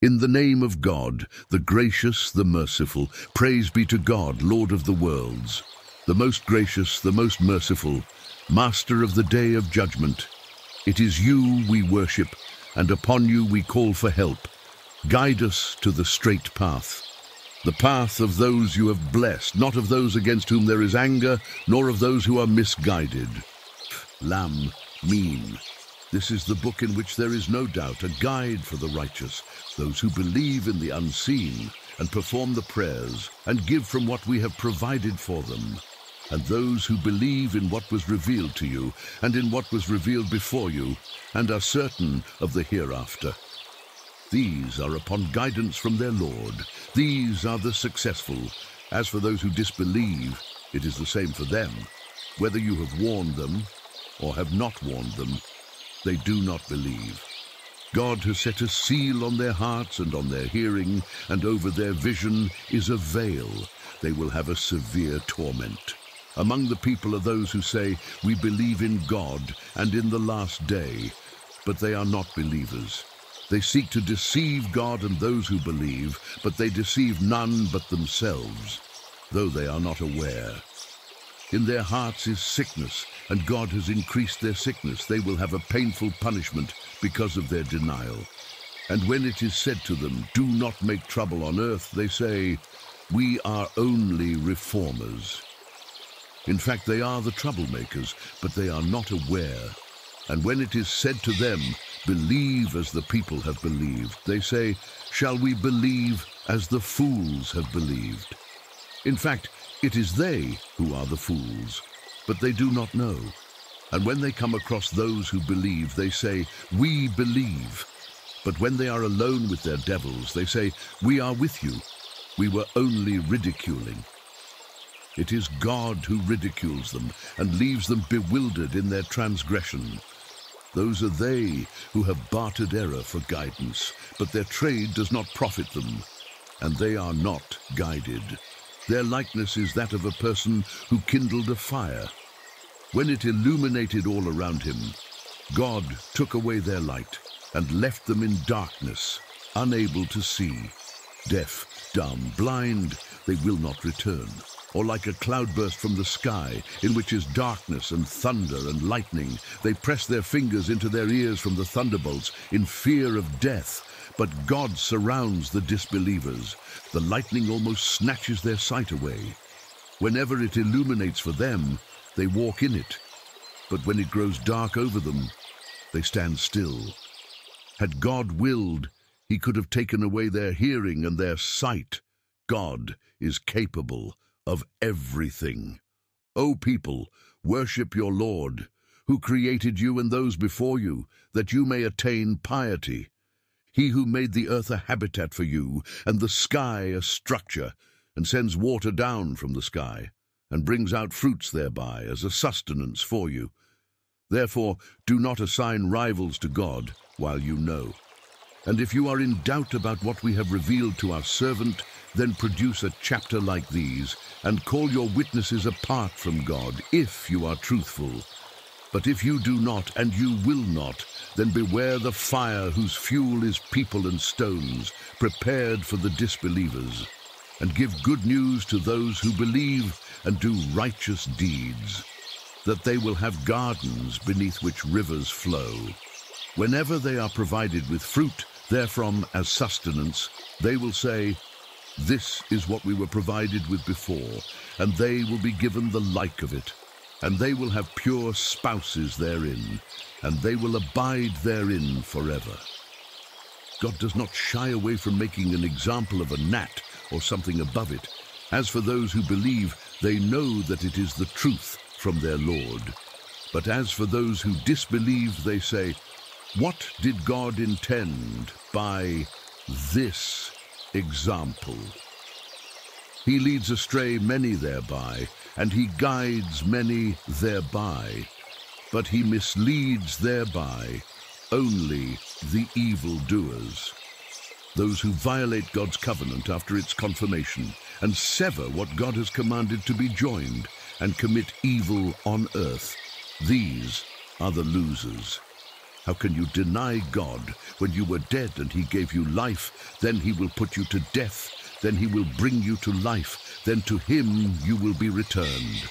In the name of God, the gracious, the merciful, praise be to God, Lord of the worlds, the most gracious, the most merciful, Master of the day of judgment. It is you we worship, and upon you we call for help. Guide us to the straight path, the path of those you have blessed, not of those against whom there is anger, nor of those who are misguided. Lam, Mim. This is the book in which there is no doubt, a guide for the righteous, those who believe in the unseen and perform the prayers and give from what we have provided for them, and those who believe in what was revealed to you and in what was revealed before you and are certain of the hereafter. These are upon guidance from their Lord. These are the successful. As for those who disbelieve, it is the same for them. Whether you have warned them or have not warned them, they do not believe. God has set a seal on their hearts and on their hearing, and over their vision is a veil. They will have a severe torment. Among the people are those who say, We believe in God and in the last day, but they are not believers. They seek to deceive God and those who believe, but they deceive none but themselves, though they are not aware. In their hearts is sickness, and God has increased their sickness. They will have a painful punishment because of their denial. And when it is said to them, Do not make trouble on earth, they say, We are only reformers. In fact, they are the troublemakers, but they are not aware. And when it is said to them, Believe as the people have believed, they say, Shall we believe as the fools have believed? In fact, it is they who are the fools, but they do not know. And when they come across those who believe, they say, We believe. But when they are alone with their devils, they say, We are with you. We were only ridiculing. It is God who ridicules them and leaves them bewildered in their transgression. Those are they who have bartered error for guidance, but their trade does not profit them, and they are not guided. Their likeness is that of a person who kindled a fire. When it illuminated all around him, God took away their light and left them in darkness, unable to see. Deaf, dumb, blind, they will not return. Or like a cloudburst from the sky, in which is darkness and thunder and lightning, they press their fingers into their ears from the thunderbolts in fear of death. But God surrounds the disbelievers. The lightning almost snatches their sight away. Whenever it illuminates for them, they walk in it. But when it grows dark over them, they stand still. Had God willed, he could have taken away their hearing and their sight. God is capable of everything. O people, worship your Lord, who created you and those before you, that you may attain piety. He who made the earth a habitat for you, and the sky a structure, and sends water down from the sky, and brings out fruits thereby as a sustenance for you. Therefore do not assign rivals to God while you know. And if you are in doubt about what we have revealed to our servant, then produce a chapter like these, and call your witnesses apart from God, if you are truthful. But if you do not, and you will not, then beware the fire whose fuel is people and stones, prepared for the disbelievers. And give good news to those who believe and do righteous deeds, that they will have gardens beneath which rivers flow. Whenever they are provided with fruit therefrom as sustenance, they will say, This is what we were provided with before, and they will be given the like of it and they will have pure spouses therein, and they will abide therein forever. God does not shy away from making an example of a gnat or something above it. As for those who believe, they know that it is the truth from their Lord. But as for those who disbelieve, they say, What did God intend by this example? He leads astray many thereby, and he guides many thereby, but he misleads thereby only the evildoers, those who violate God's covenant after its confirmation, and sever what God has commanded to be joined, and commit evil on earth. These are the losers. How can you deny God when you were dead and he gave you life? Then he will put you to death. Then he will bring you to life. Then to him you will be returned.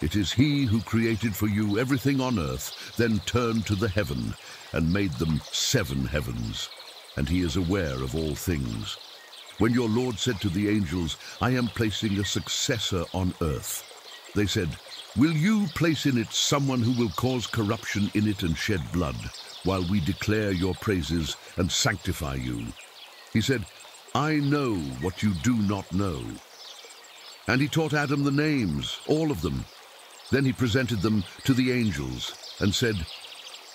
It is he who created for you everything on earth, then turned to the heaven and made them seven heavens. And he is aware of all things. When your Lord said to the angels, I am placing a successor on earth, they said, Will you place in it someone who will cause corruption in it and shed blood, while we declare your praises and sanctify you? He said, I know what you do not know. And he taught Adam the names, all of them. Then he presented them to the angels and said,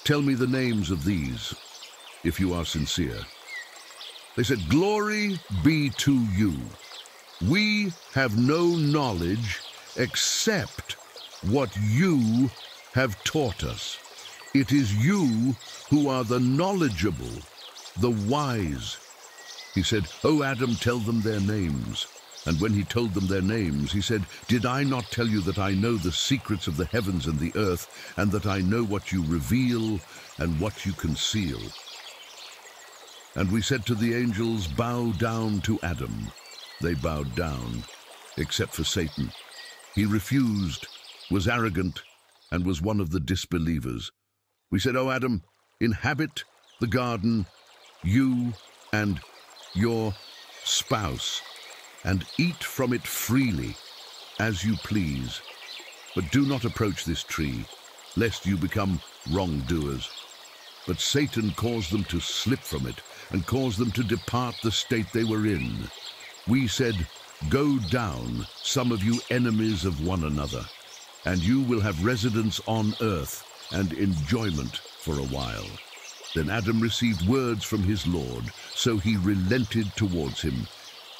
Tell me the names of these, if you are sincere. They said, Glory be to you. We have no knowledge except what you have taught us. It is you who are the knowledgeable, the wise. He said, O Adam, tell them their names. And when he told them their names, he said, Did I not tell you that I know the secrets of the heavens and the earth, and that I know what you reveal and what you conceal? And we said to the angels, Bow down to Adam. They bowed down, except for Satan. He refused, was arrogant, and was one of the disbelievers. We said, O Adam, inhabit the garden, you and your spouse, and eat from it freely, as you please. But do not approach this tree, lest you become wrongdoers. But Satan caused them to slip from it, and caused them to depart the state they were in. We said, Go down, some of you enemies of one another, and you will have residence on earth and enjoyment for a while. Then Adam received words from his Lord, so he relented towards him.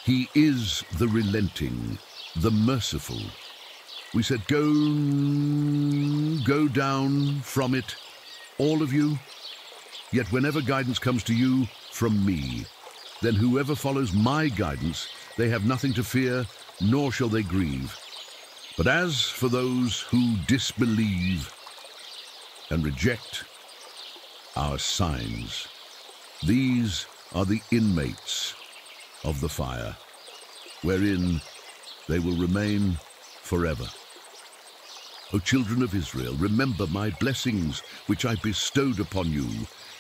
He is the relenting, the merciful. We said, Go, go down from it, all of you. Yet whenever guidance comes to you, from me. Then whoever follows my guidance, they have nothing to fear, nor shall they grieve. But as for those who disbelieve and reject our signs, these are the inmates of the fire, wherein they will remain forever. O children of Israel, remember my blessings which I bestowed upon you,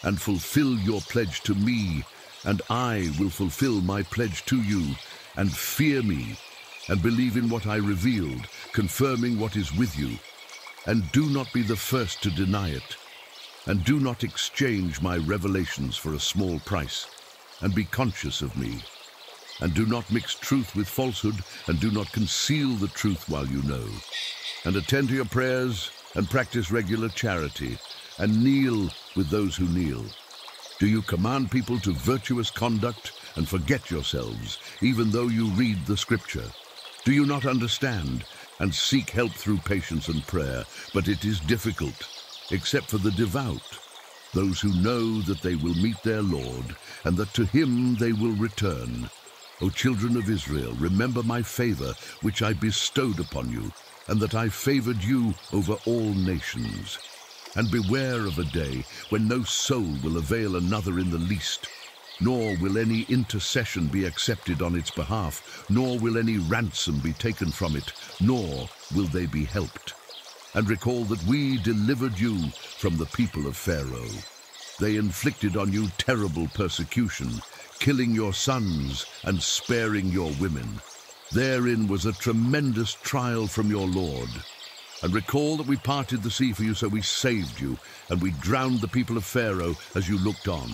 and fulfill your pledge to me, and I will fulfill my pledge to you, and fear me, and believe in what I revealed, confirming what is with you. And do not be the first to deny it. And do not exchange my revelations for a small price, and be conscious of me. And do not mix truth with falsehood, and do not conceal the truth while you know. And attend to your prayers, and practice regular charity, and kneel with those who kneel? Do you command people to virtuous conduct and forget yourselves, even though you read the scripture? Do you not understand and seek help through patience and prayer? But it is difficult, except for the devout, those who know that they will meet their Lord, and that to him they will return. O children of Israel, remember my favor, which I bestowed upon you, and that I favored you over all nations. And beware of a day when no soul will avail another in the least, nor will any intercession be accepted on its behalf, nor will any ransom be taken from it, nor will they be helped. And recall that we delivered you from the people of Pharaoh. They inflicted on you terrible persecution, killing your sons and sparing your women. Therein was a tremendous trial from your Lord. And recall that we parted the sea for you, so we saved you, and we drowned the people of Pharaoh as you looked on.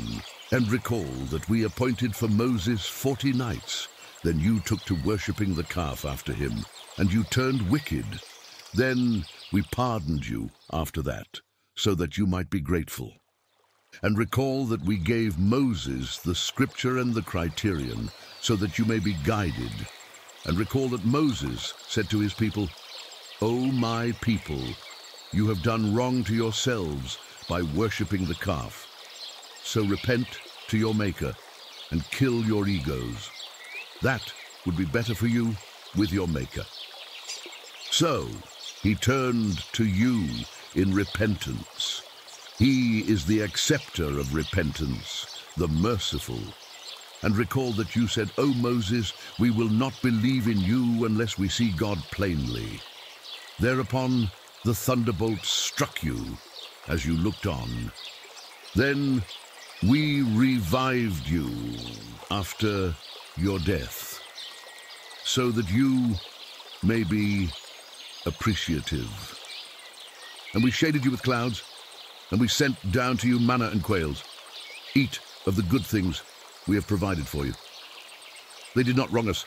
And recall that we appointed for Moses forty nights. Then you took to worshipping the calf after him, and you turned wicked. Then we pardoned you after that, so that you might be grateful. And recall that we gave Moses the scripture and the criterion, so that you may be guided. And recall that Moses said to his people, O my people, you have done wrong to yourselves by worshipping the calf. So repent to your Maker and kill your egos. That would be better for you with your Maker. So he turned to you in repentance. He is the acceptor of repentance, the merciful. And recall that you said, O Moses, we will not believe in you unless we see God plainly. Thereupon the thunderbolt struck you as you looked on. Then we revived you after your death, so that you may be appreciative. And we shaded you with clouds, and we sent down to you manna and quails. Eat of the good things we have provided for you. They did not wrong us,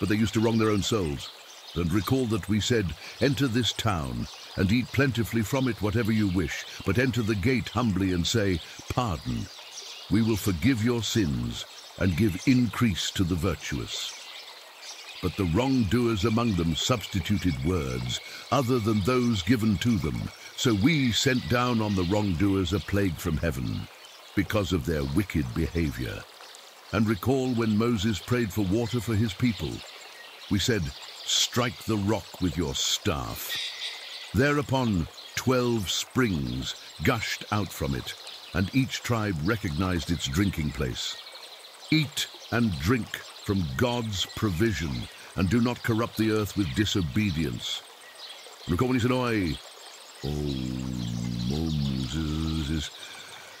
but they used to wrong their own souls. And recall that we said, Enter this town, and eat plentifully from it whatever you wish, but enter the gate humbly and say, Pardon. We will forgive your sins and give increase to the virtuous. But the wrongdoers among them substituted words other than those given to them. So we sent down on the wrongdoers a plague from heaven because of their wicked behavior. And recall when Moses prayed for water for his people. We said, Strike the rock with your staff. Thereupon twelve springs gushed out from it, and each tribe recognized its drinking place. Eat and drink from God's provision, and do not corrupt the earth with disobedience. He said, Oi, oh Moses,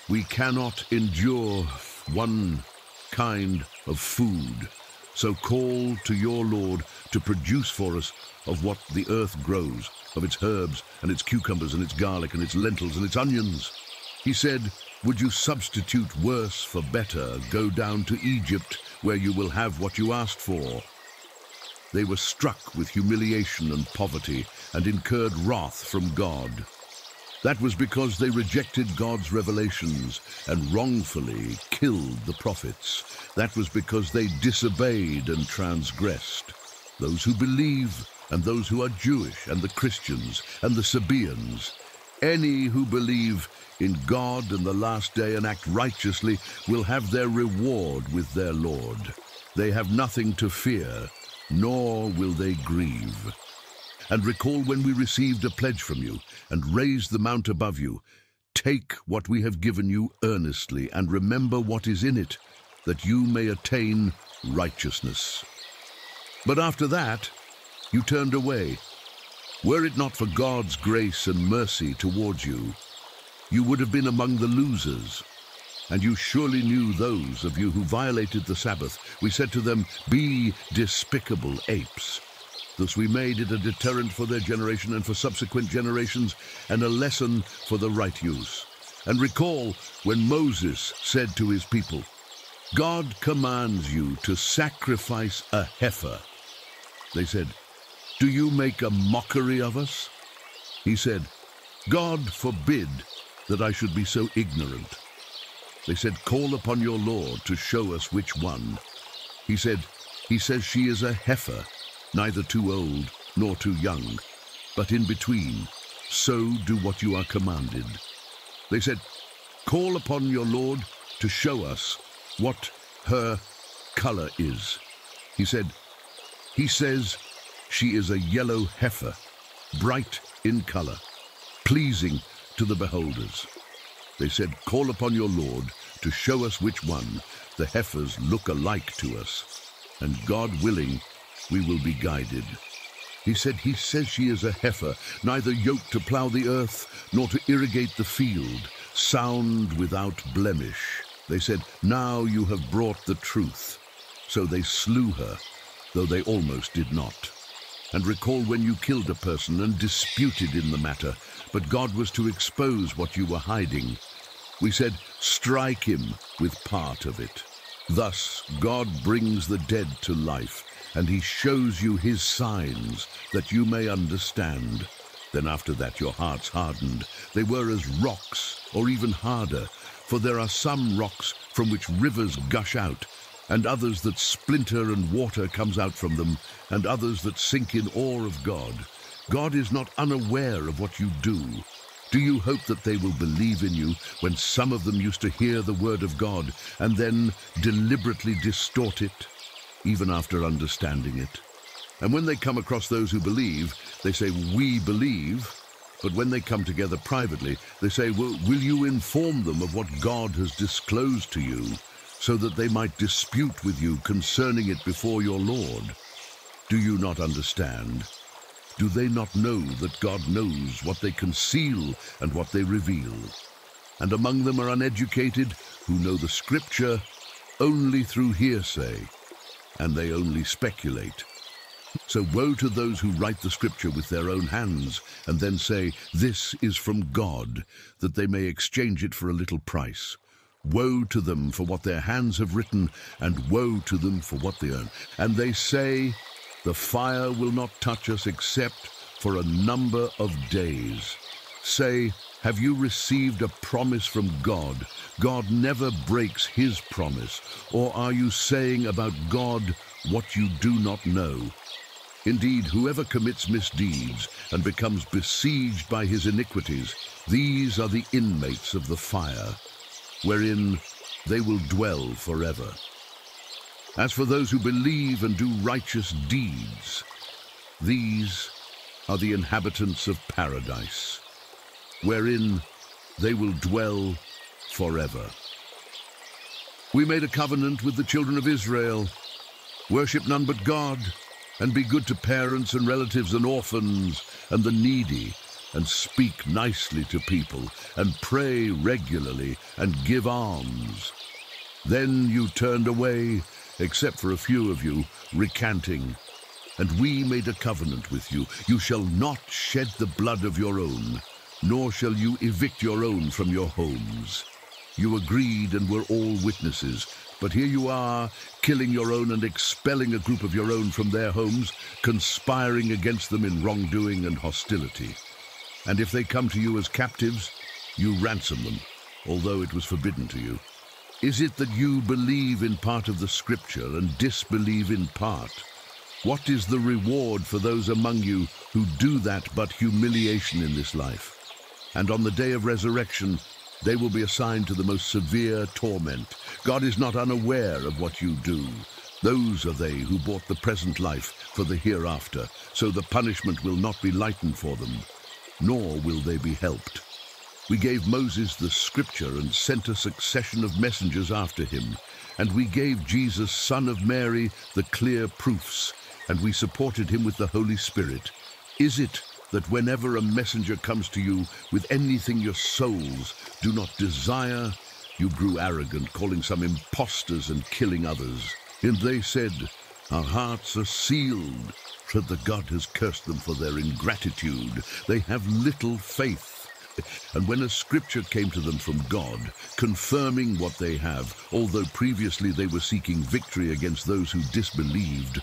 we cannot endure one kind of food. So call to your Lord to produce for us of what the earth grows, of its herbs and its cucumbers and its garlic and its lentils and its onions. He said, Would you substitute worse for better? Go down to Egypt, where you will have what you asked for. They were struck with humiliation and poverty and incurred wrath from God. That was because they rejected God's revelations and wrongfully killed the prophets. That was because they disobeyed and transgressed. Those who believe and those who are Jewish and the Christians and the Sabaeans, any who believe in God and the last day and act righteously will have their reward with their Lord. They have nothing to fear, nor will they grieve. And recall when we received a pledge from you and raised the mount above you. Take what we have given you earnestly and remember what is in it, that you may attain righteousness. But after that, you turned away. Were it not for God's grace and mercy towards you, you would have been among the losers. And you surely knew those of you who violated the Sabbath. We said to them, Be despicable apes. Thus we made it a deterrent for their generation and for subsequent generations, and a lesson for the right use. And recall when Moses said to his people, God commands you to sacrifice a heifer. They said, Do you make a mockery of us? He said, God forbid that I should be so ignorant. They said, Call upon your Lord to show us which one. He said, He says she is a heifer, neither too old nor too young, but in between. So do what you are commanded. They said, Call upon your Lord to show us what her color is. He said, He says she is a yellow heifer, bright in color, pleasing to the beholders. They said, Call upon your Lord to show us which one the heifers look alike to us, and God willing, we will be guided. He said, He says she is a heifer, neither yoked to plow the earth, nor to irrigate the field, sound without blemish. They said, Now you have brought the truth. So they slew her, though they almost did not. And recall when you killed a person and disputed in the matter, but God was to expose what you were hiding. We said, Strike him with part of it. Thus God brings the dead to life, and he shows you his signs, that you may understand. Then after that your hearts hardened. They were as rocks, or even harder, for there are some rocks from which rivers gush out, and others that splinter and water comes out from them, and others that sink in awe of God. God is not unaware of what you do. Do you hope that they will believe in you when some of them used to hear the word of God and then deliberately distort it, even after understanding it? And when they come across those who believe, they say, we believe, But when they come together privately, they say, will, will you inform them of what God has disclosed to you, so that they might dispute with you concerning it before your Lord? Do you not understand? Do they not know that God knows what they conceal and what they reveal? And among them are uneducated who know the Scripture only through hearsay, and they only speculate. So woe to those who write the Scripture with their own hands, and then say, This is from God, that they may exchange it for a little price. Woe to them for what their hands have written, and woe to them for what they earn. And they say, The fire will not touch us except for a number of days. Say, Have you received a promise from God? God never breaks his promise. Or are you saying about God what you do not know? Indeed, whoever commits misdeeds and becomes besieged by his iniquities, these are the inmates of the fire, wherein they will dwell forever. As for those who believe and do righteous deeds, these are the inhabitants of paradise, wherein they will dwell forever. We made a covenant with the children of Israel, worship none but God, and be good to parents and relatives and orphans and the needy, and speak nicely to people, and pray regularly, and give alms. Then you turned away, except for a few of you, recanting. And we made a covenant with you. You shall not shed the blood of your own, nor shall you evict your own from your homes. You agreed and were all witnesses. But here you are, killing your own and expelling a group of your own from their homes, conspiring against them in wrongdoing and hostility. And if they come to you as captives, you ransom them, although it was forbidden to you. Is it that you believe in part of the Scripture and disbelieve in part? What is the reward for those among you who do that but humiliation in this life? And on the day of resurrection, they will be assigned to the most severe torment. God is not unaware of what you do. Those are they who bought the present life for the hereafter, so the punishment will not be lightened for them, nor will they be helped. We gave Moses the scripture and sent a succession of messengers after him, and we gave Jesus, son of Mary, the clear proofs, and we supported him with the Holy Spirit. Is it that whenever a messenger comes to you with anything your souls do not desire, you grew arrogant, calling some impostors and killing others. And they said, Our hearts are sealed, for that God has cursed them for their ingratitude. They have little faith. And when a scripture came to them from God, confirming what they have, although previously they were seeking victory against those who disbelieved,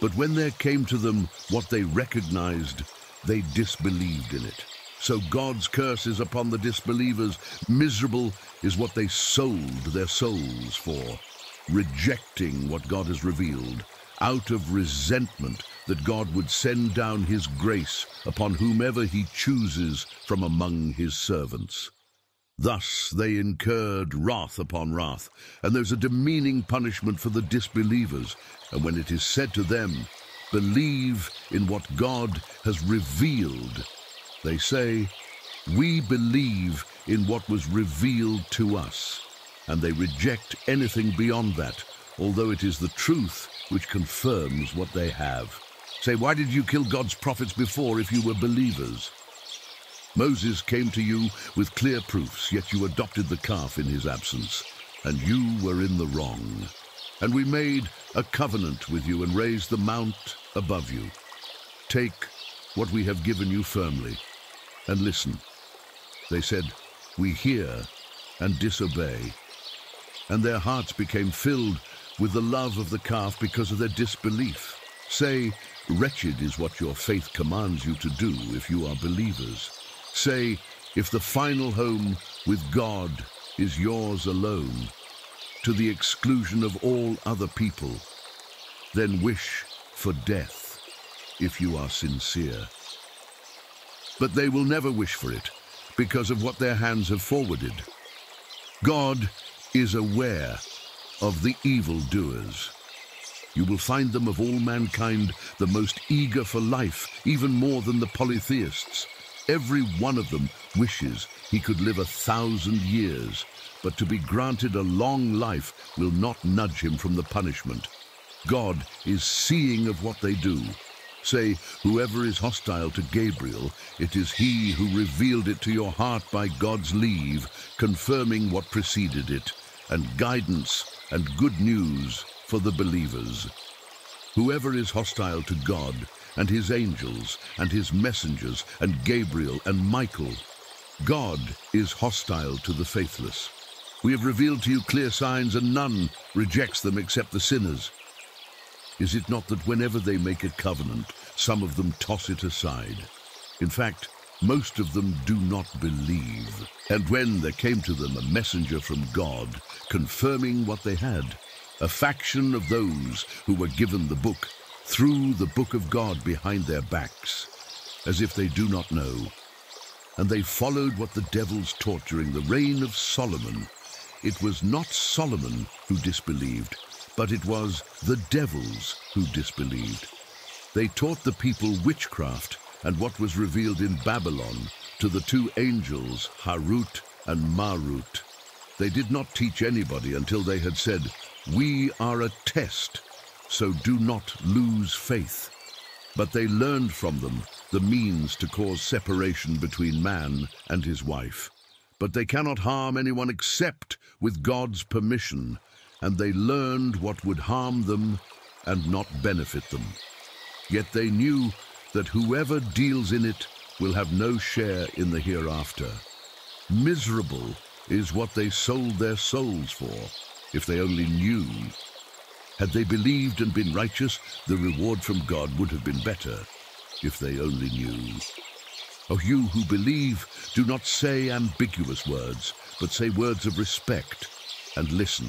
but when there came to them what they recognized, they disbelieved in it. So God's curse is upon the disbelievers. Miserable is what they sold their souls for, rejecting what God has revealed, out of resentment that God would send down his grace upon whomever he chooses from among his servants. Thus they incurred wrath upon wrath, and there's a demeaning punishment for the disbelievers. And when it is said to them, believe in what God has revealed. They say, we believe in what was revealed to us, and they reject anything beyond that, although it is the truth which confirms what they have. Say, why did you kill God's prophets before if you were believers? Moses came to you with clear proofs, yet you adopted the calf in his absence, and you were in the wrong. And we made a covenant with you and raised the mount above you. Take what we have given you firmly, and listen. They said, We hear and disobey. And their hearts became filled with the love of the calf because of their disbelief. Say, Wretched is what your faith commands you to do if you are believers. Say, if the final home with God is yours alone, to the exclusion of all other people, then wish for death if you are sincere. But they will never wish for it because of what their hands have forwarded. God is aware of the evildoers. You will find them of all mankind the most eager for life, even more than the polytheists. Every one of them wishes he could live a thousand years, but to be granted a long life will not nudge him from the punishment. God is seeing of what they do. Say, whoever is hostile to Gabriel, it is he who revealed it to your heart by God's leave, confirming what preceded it, and guidance and good news for the believers. Whoever is hostile to God, and his angels, and his messengers, and Gabriel, and Michael, God is hostile to the faithless. We have revealed to you clear signs, and none rejects them except the sinners. Is it not that whenever they make a covenant, some of them toss it aside? In fact, most of them do not believe. And when there came to them a messenger from God, confirming what they had, a faction of those who were given the book threw the book of God behind their backs, as if they do not know. And they followed what the devils taught during the reign of Solomon. It was not Solomon who disbelieved, but it was the devils who disbelieved. They taught the people witchcraft and what was revealed in Babylon to the two angels, Harut and Marut. They did not teach anybody until they had said, We are a test, so do not lose faith. But they learned from them the means to cause separation between man and his wife. But they cannot harm anyone except with God's permission, and they learned what would harm them and not benefit them. Yet they knew that whoever deals in it will have no share in the hereafter. Miserable is what they sold their souls for, if they only knew. Had they believed and been righteous, the reward from God would have been better, if they only knew. O you who believe, do not say ambiguous words, but say words of respect, and listen.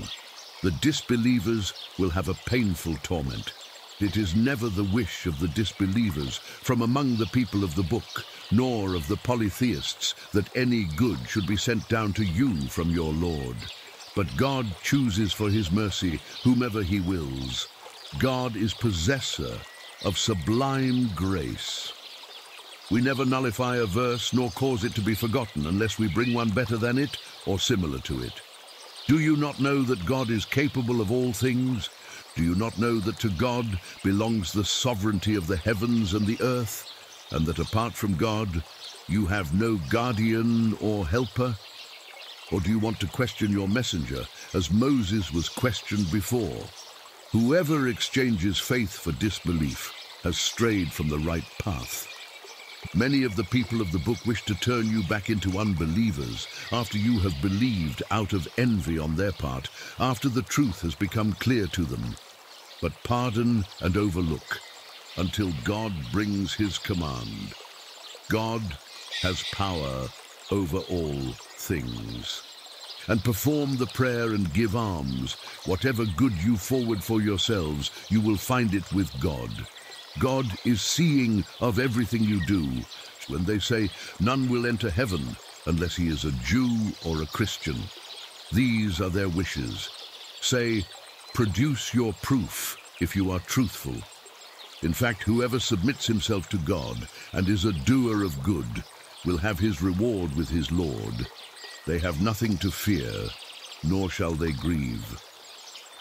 The disbelievers will have a painful torment. It is never the wish of the disbelievers from among the people of the book, nor of the polytheists, that any good should be sent down to you from your Lord. But God chooses for his mercy whomever he wills. God is possessor of sublime grace. We never nullify a verse nor cause it to be forgotten unless we bring one better than it or similar to it. Do you not know that God is capable of all things? Do you not know that to God belongs the sovereignty of the heavens and the earth, and that apart from God, you have no guardian or helper? Or do you want to question your messenger, as Moses was questioned before? Whoever exchanges faith for disbelief has strayed from the right path. Many of the people of the book wish to turn you back into unbelievers after you have believed out of envy on their part, after the truth has become clear to them. But pardon and overlook until God brings his command. God has power over all things. And perform the prayer and give alms. Whatever good you forward for yourselves, you will find it with God. God is seeing of everything you do. When they say, none will enter heaven unless he is a Jew or a Christian. These are their wishes. Say, produce your proof if you are truthful. In fact, whoever submits himself to God and is a doer of good will have his reward with his Lord. They have nothing to fear, nor shall they grieve.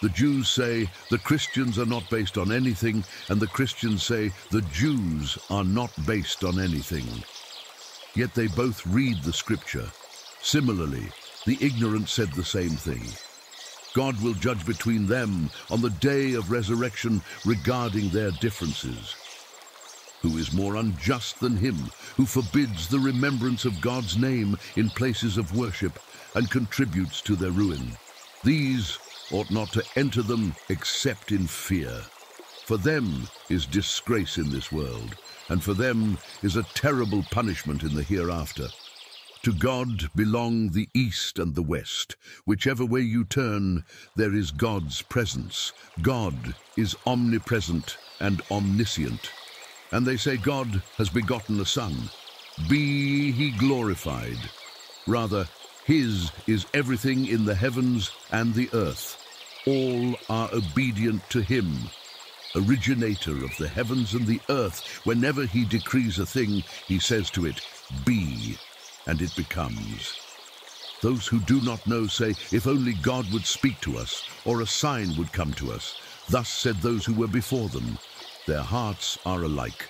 The Jews say the Christians are not based on anything, and the Christians say the Jews are not based on anything. Yet they both read the scripture. Similarly, the ignorant said the same thing. God will judge between them on the day of resurrection regarding their differences. Who is more unjust than him who forbids the remembrance of God's name in places of worship and contributes to their ruin? These ought not to enter them except in fear. For them is disgrace in this world, and for them is a terrible punishment in the hereafter. To God belong the east and the west. Whichever way you turn, there is God's presence. God is omnipresent and omniscient. And they say God has begotten a son. Be he glorified. Rather, his is everything in the heavens and the earth. All are obedient to him, originator of the heavens and the earth. Whenever he decrees a thing, he says to it, be, and it becomes. Those who do not know say, If only God would speak to us, or a sign would come to us. Thus said those who were before them. Their hearts are alike.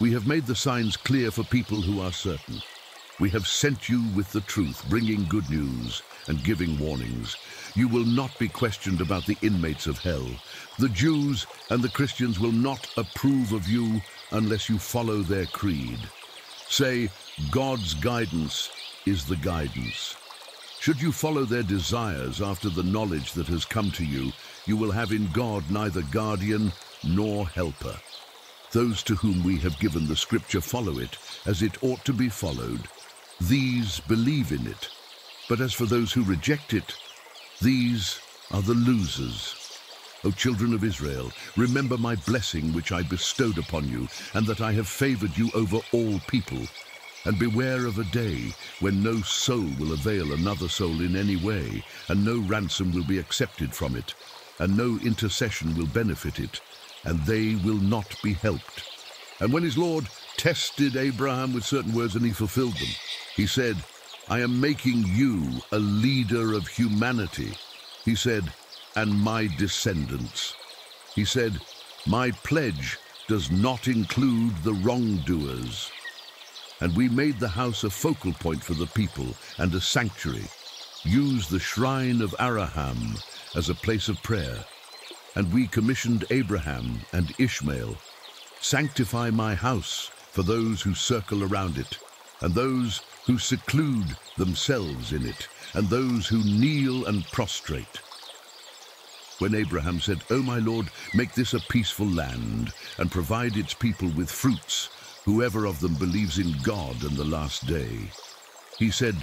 We have made the signs clear for people who are certain. We have sent you with the truth, bringing good news and giving warnings. You will not be questioned about the inmates of hell. The Jews and the Christians will not approve of you unless you follow their creed. Say, God's guidance is the guidance. Should you follow their desires after the knowledge that has come to you, you will have in God neither guardian nor helper. Those to whom we have given the scripture follow it, as it ought to be followed. These believe in it. But as for those who reject it, these are the losers. O children of Israel, remember my blessing which I bestowed upon you, and that I have favored you over all people, and beware of a day when no soul will avail another soul in any way, and no ransom will be accepted from it, and no intercession will benefit it, and they will not be helped. And when his Lord tested Abraham with certain words and he fulfilled them, he said, I am making you a leader of humanity. He said, and my descendants. He said, my pledge does not include the wrongdoers and we made the house a focal point for the people and a sanctuary, Use the shrine of Abraham as a place of prayer, and we commissioned Abraham and Ishmael, sanctify my house for those who circle around it, and those who seclude themselves in it, and those who kneel and prostrate. When Abraham said, O my Lord, make this a peaceful land, and provide its people with fruits, whoever of them believes in God and the last day. He said,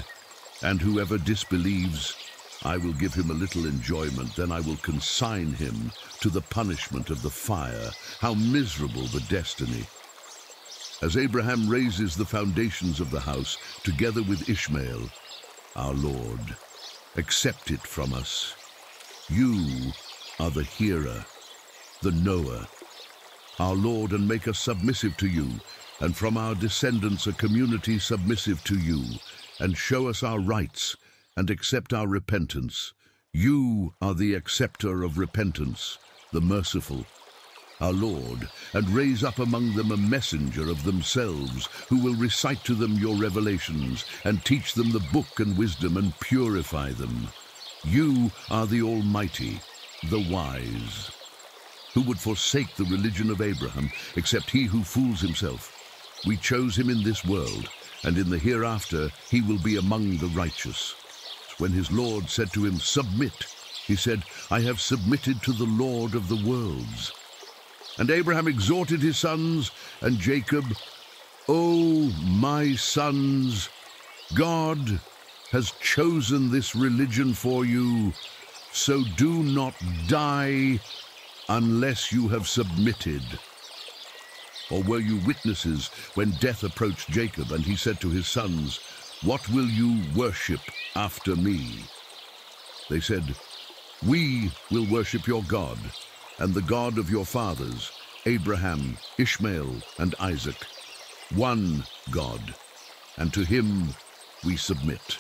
And whoever disbelieves, I will give him a little enjoyment, then I will consign him to the punishment of the fire. How miserable the destiny! As Abraham raises the foundations of the house, together with Ishmael, our Lord, accept it from us. You are the hearer, the knower, our Lord, and make us submissive to you, and from our descendants a community submissive to you, and show us our rights, and accept our repentance. You are the acceptor of repentance, the merciful, our Lord, and raise up among them a messenger of themselves, who will recite to them your revelations, and teach them the book and wisdom, and purify them. You are the Almighty, the wise. Who would forsake the religion of Abraham, except he who fools himself? We chose him in this world, and in the hereafter he will be among the righteous. When his Lord said to him, Submit, he said, I have submitted to the Lord of the worlds. And Abraham exhorted his sons and Jacob, O my sons, God has chosen this religion for you, so do not die unless you have submitted. Or were you witnesses when death approached Jacob and he said to his sons, What will you worship after me? They said, We will worship your God and the God of your fathers, Abraham, Ishmael, and Isaac, one God, and to him we submit.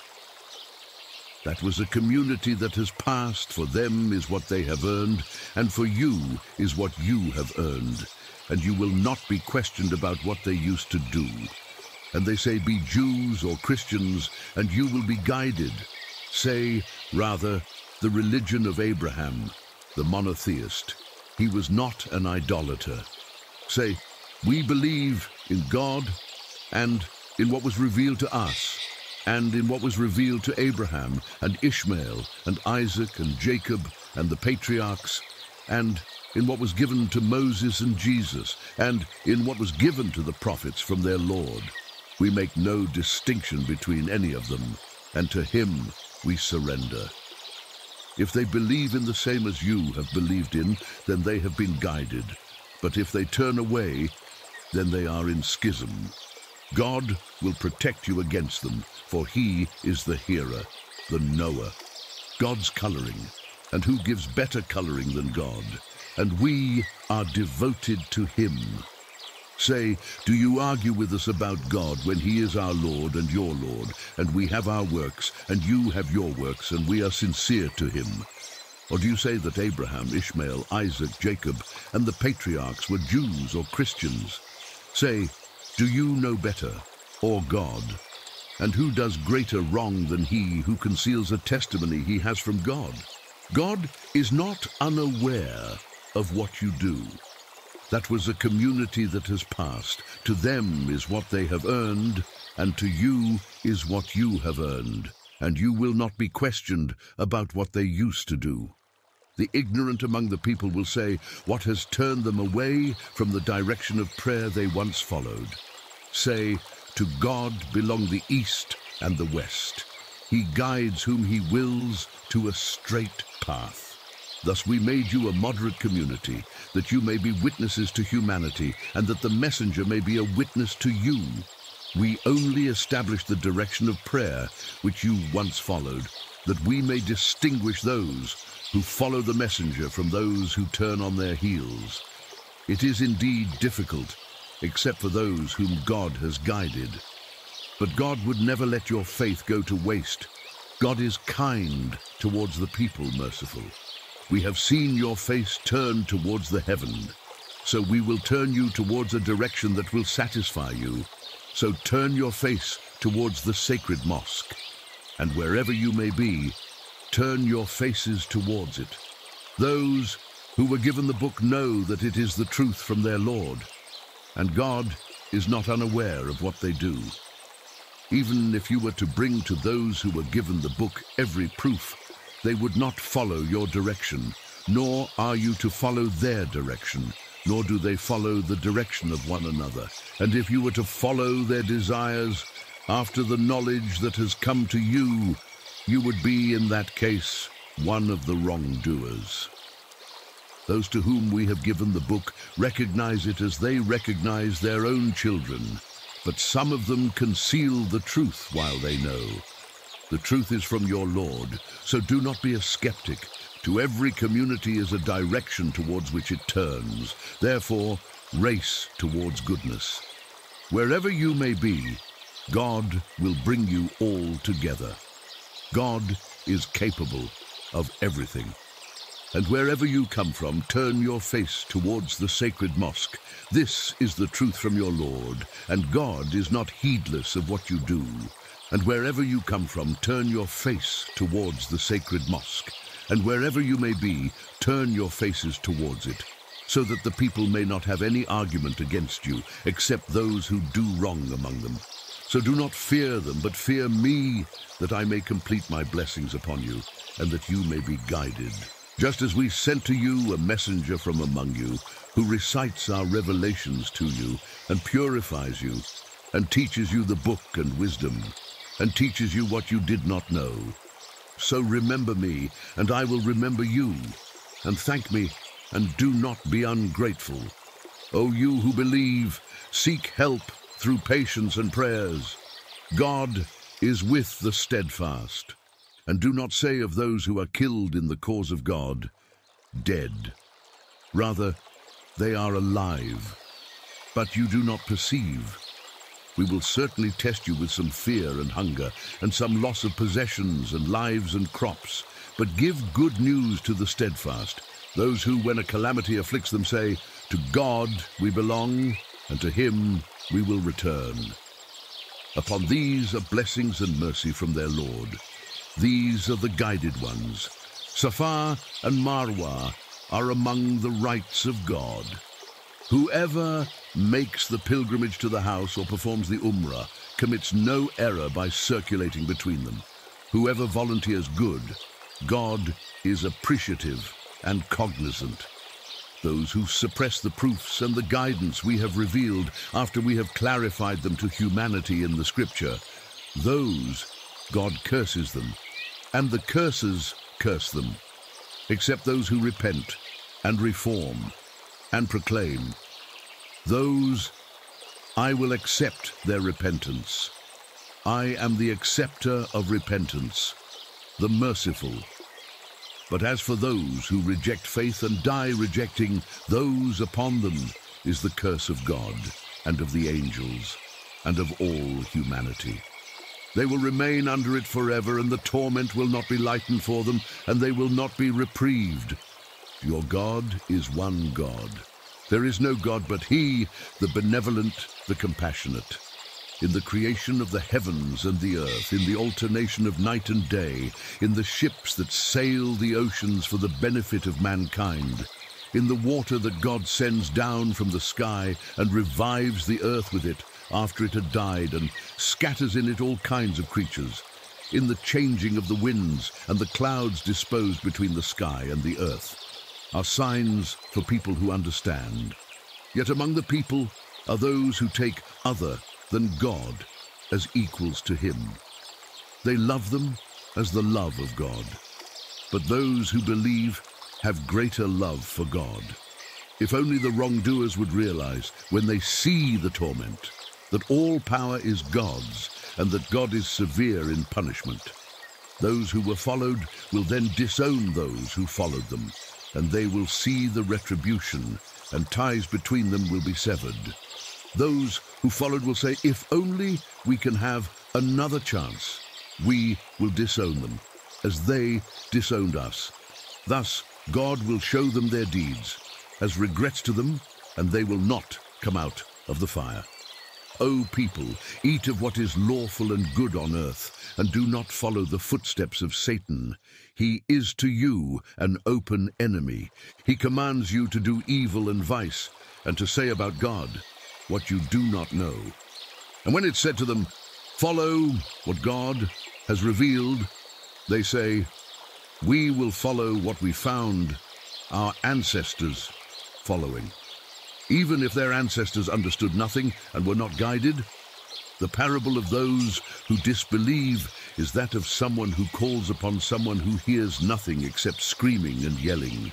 That was a community that has passed, for them is what they have earned, and for you is what you have earned and you will not be questioned about what they used to do. And they say, Be Jews or Christians, and you will be guided. Say, rather, the religion of Abraham, the monotheist. He was not an idolater. Say, we believe in God and in what was revealed to us, and in what was revealed to Abraham and Ishmael and Isaac and Jacob and the patriarchs, and in what was given to Moses and Jesus, and in what was given to the prophets from their Lord. We make no distinction between any of them, and to him we surrender. If they believe in the same as you have believed in, then they have been guided. But if they turn away, then they are in schism. God will protect you against them, for he is the hearer, the knower, God's coloring. And who gives better coloring than God? and we are devoted to him. Say, do you argue with us about God when he is our Lord and your Lord, and we have our works, and you have your works, and we are sincere to him? Or do you say that Abraham, Ishmael, Isaac, Jacob, and the patriarchs were Jews or Christians? Say, do you know better, or God? And who does greater wrong than he who conceals a testimony he has from God? God is not unaware of what you do. That was a community that has passed. To them is what they have earned, and to you is what you have earned, and you will not be questioned about what they used to do. The ignorant among the people will say, What has turned them away from the direction of prayer they once followed? Say, To God belong the east and the west. He guides whom he wills to a straight path. Thus we made you a moderate community, that you may be witnesses to humanity, and that the messenger may be a witness to you. We only establish the direction of prayer, which you once followed, that we may distinguish those who follow the messenger from those who turn on their heels. It is indeed difficult, except for those whom God has guided. But God would never let your faith go to waste. God is kind towards the people merciful. We have seen your face turn towards the heaven. So we will turn you towards a direction that will satisfy you. So turn your face towards the sacred mosque. And wherever you may be, turn your faces towards it. Those who were given the book know that it is the truth from their Lord. And God is not unaware of what they do. Even if you were to bring to those who were given the book every proof they would not follow your direction, nor are you to follow their direction, nor do they follow the direction of one another. And if you were to follow their desires after the knowledge that has come to you, you would be, in that case, one of the wrongdoers. Those to whom we have given the book recognize it as they recognize their own children, but some of them conceal the truth while they know. The truth is from your Lord, so do not be a skeptic. To every community is a direction towards which it turns. Therefore, race towards goodness. Wherever you may be, God will bring you all together. God is capable of everything. And wherever you come from, turn your face towards the sacred mosque. This is the truth from your Lord, and God is not heedless of what you do. And wherever you come from, turn your face towards the sacred mosque. And wherever you may be, turn your faces towards it, so that the people may not have any argument against you, except those who do wrong among them. So do not fear them, but fear me, that I may complete my blessings upon you, and that you may be guided. Just as we sent to you a messenger from among you, who recites our revelations to you, and purifies you, and teaches you the book and wisdom, and teaches you what you did not know. So remember me, and I will remember you, and thank me, and do not be ungrateful. O you who believe, seek help through patience and prayers. God is with the steadfast. And do not say of those who are killed in the cause of God, dead. Rather, they are alive, but you do not perceive. We will certainly test you with some fear and hunger, and some loss of possessions and lives and crops. But give good news to the steadfast, those who, when a calamity afflicts them, say, To God we belong, and to him we will return. Upon these are blessings and mercy from their Lord. These are the guided ones. Safa and Marwa are among the rites of God. Whoever makes the pilgrimage to the house or performs the Umrah commits no error by circulating between them. Whoever volunteers good, God is appreciative and cognizant. Those who suppress the proofs and the guidance we have revealed after we have clarified them to humanity in the scripture, those God curses them, and the curses curse them, except those who repent and reform and proclaim those I will accept their repentance. I am the acceptor of repentance, the merciful. But as for those who reject faith and die rejecting, those upon them is the curse of God. and of the angels, and of all humanity. They will remain under it forever, and the torment will not be lightened for them, and they will not be reprieved. Your God is one God. There is no God but He, the benevolent, the compassionate. In the creation of the heavens and the earth, in the alternation of night and day, in the ships that sail the oceans for the benefit of mankind, in the water that God sends down from the sky and revives the earth with it after it had died and scatters in it all kinds of creatures, in the changing of the winds and the clouds disposed between the sky and the earth, are signs for people who understand. Yet among the people are those who take other than God as equals to him. They love them as the love of God. But those who believe have greater love for God. If only the wrongdoers would realize, when they see the torment, that all power is God's and that God is severe in punishment. Those who were followed will then disown those who followed them, and they will see the retribution, and ties between them will be severed. Those who followed will say, if only we can have another chance, we will disown them, as they disowned us. Thus, God will show them their deeds, as regrets to them, and they will not come out of the fire. O people, eat of what is lawful and good on earth, and do not follow the footsteps of Satan. He is to you an open enemy. He commands you to do evil and vice, and to say about God what you do not know. And when it said to them, Follow what God has revealed, they say, We will follow what we found our ancestors following. Even if their ancestors understood nothing and were not guided, the parable of those who disbelieve is that of someone who calls upon someone who hears nothing except screaming and yelling.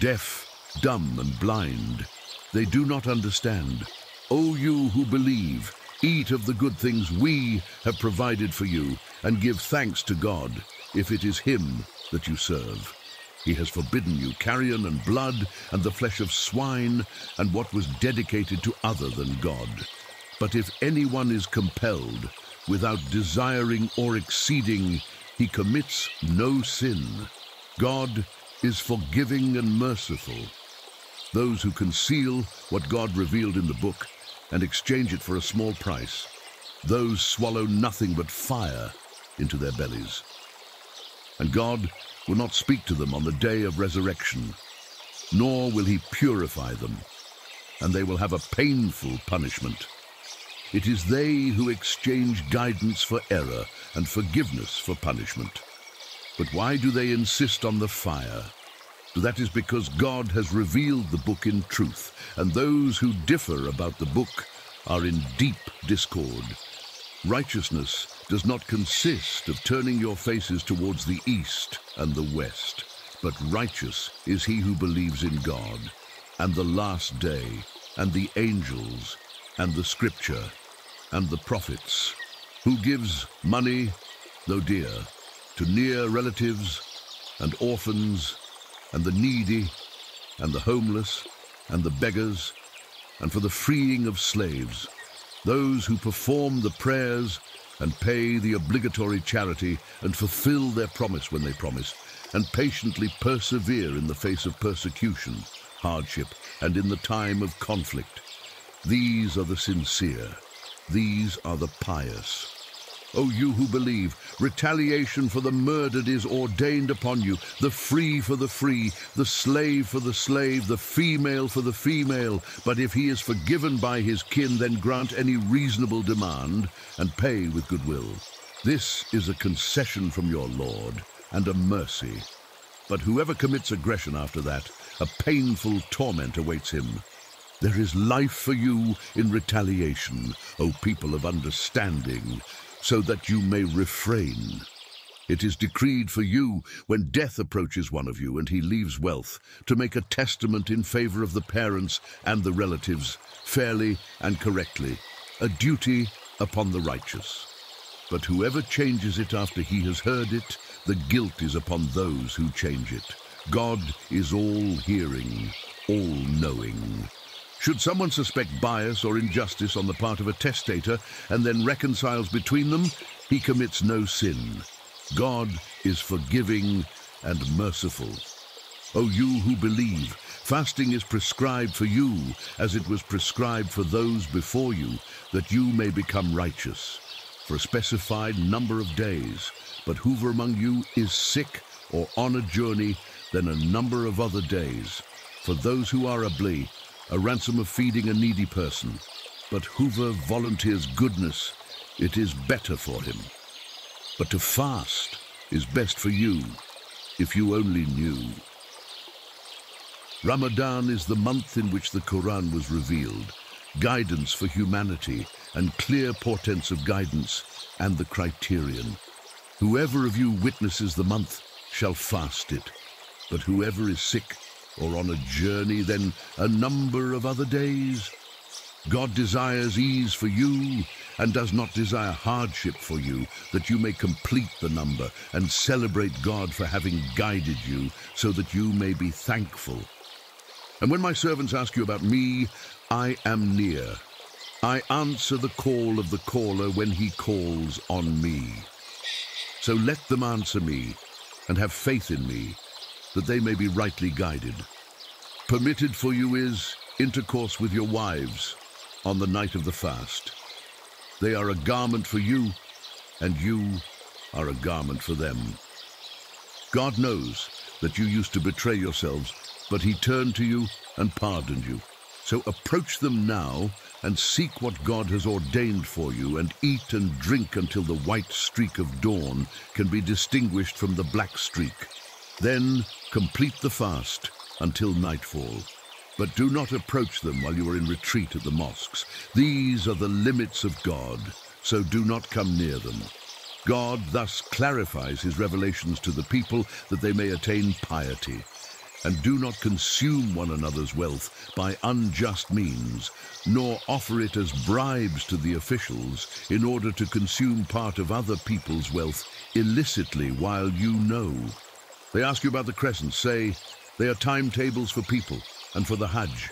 Deaf, dumb and blind, they do not understand. O you who believe, eat of the good things we have provided for you, and give thanks to God, if it is him that you serve. He has forbidden you carrion and blood, and the flesh of swine, and what was dedicated to other than God. But if anyone is compelled, without desiring or exceeding, he commits no sin. God is forgiving and merciful. Those who conceal what God revealed in the book and exchange it for a small price, those swallow nothing but fire into their bellies. And God will not speak to them on the day of resurrection, nor will he purify them, and they will have a painful punishment. It is they who exchange guidance for error and forgiveness for punishment. But why do they insist on the fire? That is because God has revealed the book in truth, and those who differ about the book are in deep discord. Righteousness does not consist of turning your faces towards the east and the west, but righteous is he who believes in God, and the last day, and the angels, and the scripture, and the prophets, who gives money, though dear, to near relatives, and orphans, and the needy, and the homeless, and the beggars, and for the freeing of slaves, those who perform the prayers and pay the obligatory charity and fulfill their promise when they promise, and patiently persevere in the face of persecution, hardship, and in the time of conflict. These are the sincere. These are the pious. O you who believe, retaliation for the murdered is ordained upon you, the free for the free, the slave for the slave, the female for the female. But if he is forgiven by his kin, then grant any reasonable demand, and pay with goodwill. This is a concession from your Lord, and a mercy. But whoever commits aggression after that, a painful torment awaits him. There is life for you in retaliation, O people of understanding so that you may refrain. It is decreed for you, when death approaches one of you and he leaves wealth, to make a testament in favor of the parents and the relatives, fairly and correctly, a duty upon the righteous. But whoever changes it after he has heard it, the guilt is upon those who change it. God is all-hearing, all-knowing. Should someone suspect bias or injustice on the part of a testator and then reconciles between them, he commits no sin. God is forgiving and merciful. O you who believe, fasting is prescribed for you as it was prescribed for those before you, that you may become righteous, for a specified number of days. But whoever among you is sick or on a journey, then a number of other days. For those who are ably, a ransom of feeding a needy person. But whoever volunteers goodness, it is better for him. But to fast is best for you, if you only knew. Ramadan is the month in which the Quran was revealed, guidance for humanity and clear portents of guidance and the criterion. Whoever of you witnesses the month shall fast it, but whoever is sick or on a journey, then a number of other days. God desires ease for you and does not desire hardship for you, that you may complete the number and celebrate God for having guided you, so that you may be thankful. And when my servants ask you about me, I am near. I answer the call of the caller when he calls on me. So let them answer me and have faith in me, that they may be rightly guided. Permitted for you is intercourse with your wives on the night of the fast. They are a garment for you, and you are a garment for them. God knows that you used to betray yourselves but he turned to you and pardoned you. So approach them now and seek what God has ordained for you and eat and drink until the white streak of dawn can be distinguished from the black streak. Then complete the fast until nightfall. But do not approach them while you are in retreat at the mosques. These are the limits of God, so do not come near them. God thus clarifies his revelations to the people that they may attain piety and do not consume one another's wealth by unjust means, nor offer it as bribes to the officials in order to consume part of other people's wealth illicitly while you know. They ask you about the crescent, say, they are timetables for people and for the Hajj.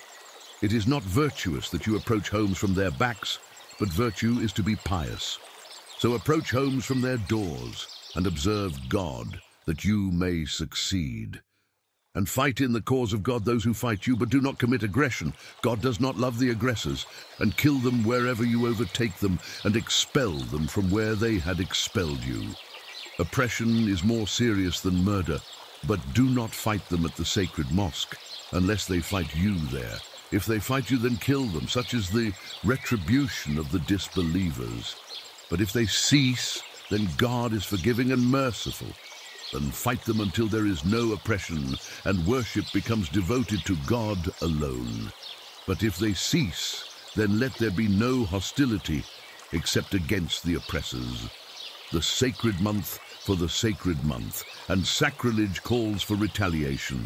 It is not virtuous that you approach homes from their backs, but virtue is to be pious. So approach homes from their doors and observe God, that you may succeed and fight in the cause of God those who fight you, but do not commit aggression. God does not love the aggressors, and kill them wherever you overtake them, and expel them from where they had expelled you. Oppression is more serious than murder, but do not fight them at the sacred mosque, unless they fight you there. If they fight you, then kill them, such is the retribution of the disbelievers. But if they cease, then God is forgiving and merciful, and fight them until there is no oppression and worship becomes devoted to God alone. But if they cease, then let there be no hostility except against the oppressors. The sacred month for the sacred month, and sacrilege calls for retaliation.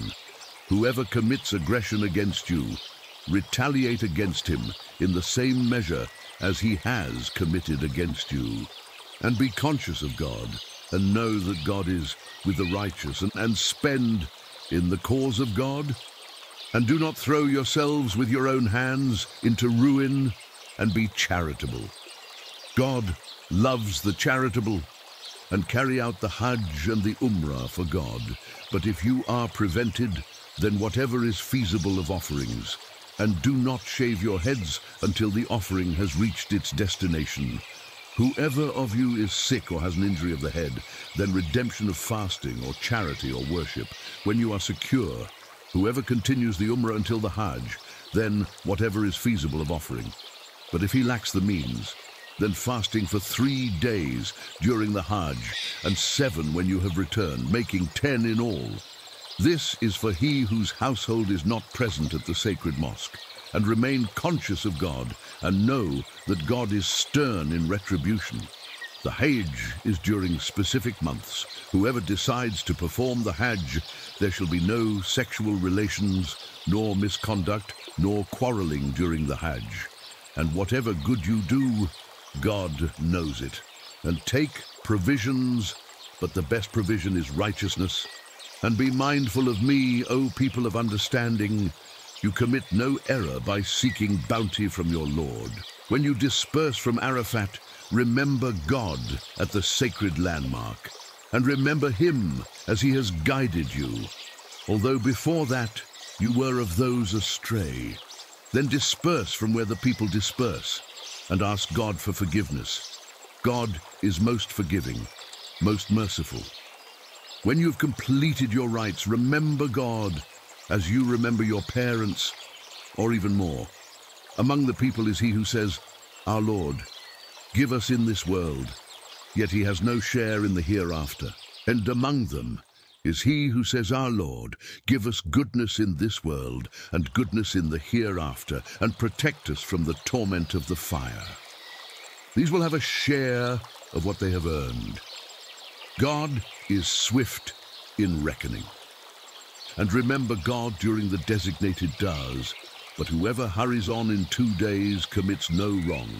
Whoever commits aggression against you, retaliate against him in the same measure as he has committed against you. And be conscious of God, and know that God is with the righteous, and, and spend in the cause of God. And do not throw yourselves with your own hands into ruin, and be charitable. God loves the charitable, and carry out the Hajj and the Umrah for God. But if you are prevented, then whatever is feasible of offerings, and do not shave your heads until the offering has reached its destination. Whoever of you is sick or has an injury of the head, then redemption of fasting or charity or worship. When you are secure, whoever continues the Umrah until the Hajj, then whatever is feasible of offering. But if he lacks the means, then fasting for three days during the Hajj, and seven when you have returned, making ten in all. This is for he whose household is not present at the sacred mosque and remain conscious of God and know that God is stern in retribution. The Hajj is during specific months. Whoever decides to perform the Hajj, there shall be no sexual relations, nor misconduct, nor quarreling during the Hajj. And whatever good you do, God knows it. And take provisions, but the best provision is righteousness. And be mindful of me, O people of understanding, You commit no error by seeking bounty from your Lord. When you disperse from Arafat, remember God at the sacred landmark, and remember him as he has guided you. Although before that you were of those astray, then disperse from where the people disperse, and ask God for forgiveness. God is most forgiving, most merciful. When you've completed your rites, remember God as you remember your parents, or even more. Among the people is he who says, Our Lord, give us in this world, yet he has no share in the hereafter. And among them is he who says, Our Lord, give us goodness in this world, and goodness in the hereafter, and protect us from the torment of the fire. These will have a share of what they have earned. God is swift in reckoning. And remember God during the designated does, but whoever hurries on in two days commits no wrong,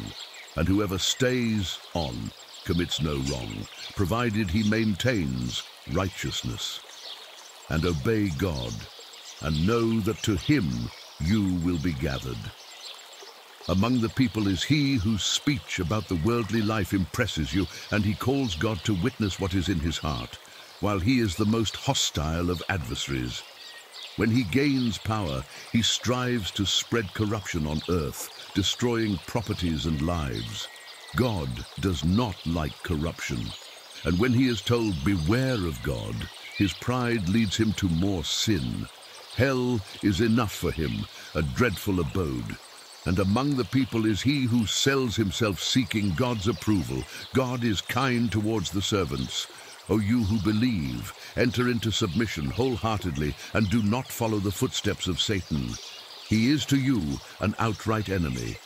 and whoever stays on commits no wrong, provided he maintains righteousness. And obey God, and know that to him you will be gathered. Among the people is he whose speech about the worldly life impresses you, and he calls God to witness what is in his heart, while he is the most hostile of adversaries. When he gains power, he strives to spread corruption on earth, destroying properties and lives. God does not like corruption, and when he is told, beware of God, his pride leads him to more sin. Hell is enough for him, a dreadful abode. And among the people is he who sells himself seeking God's approval. God is kind towards the servants. O you who believe, enter into submission wholeheartedly and do not follow the footsteps of Satan. He is to you an outright enemy.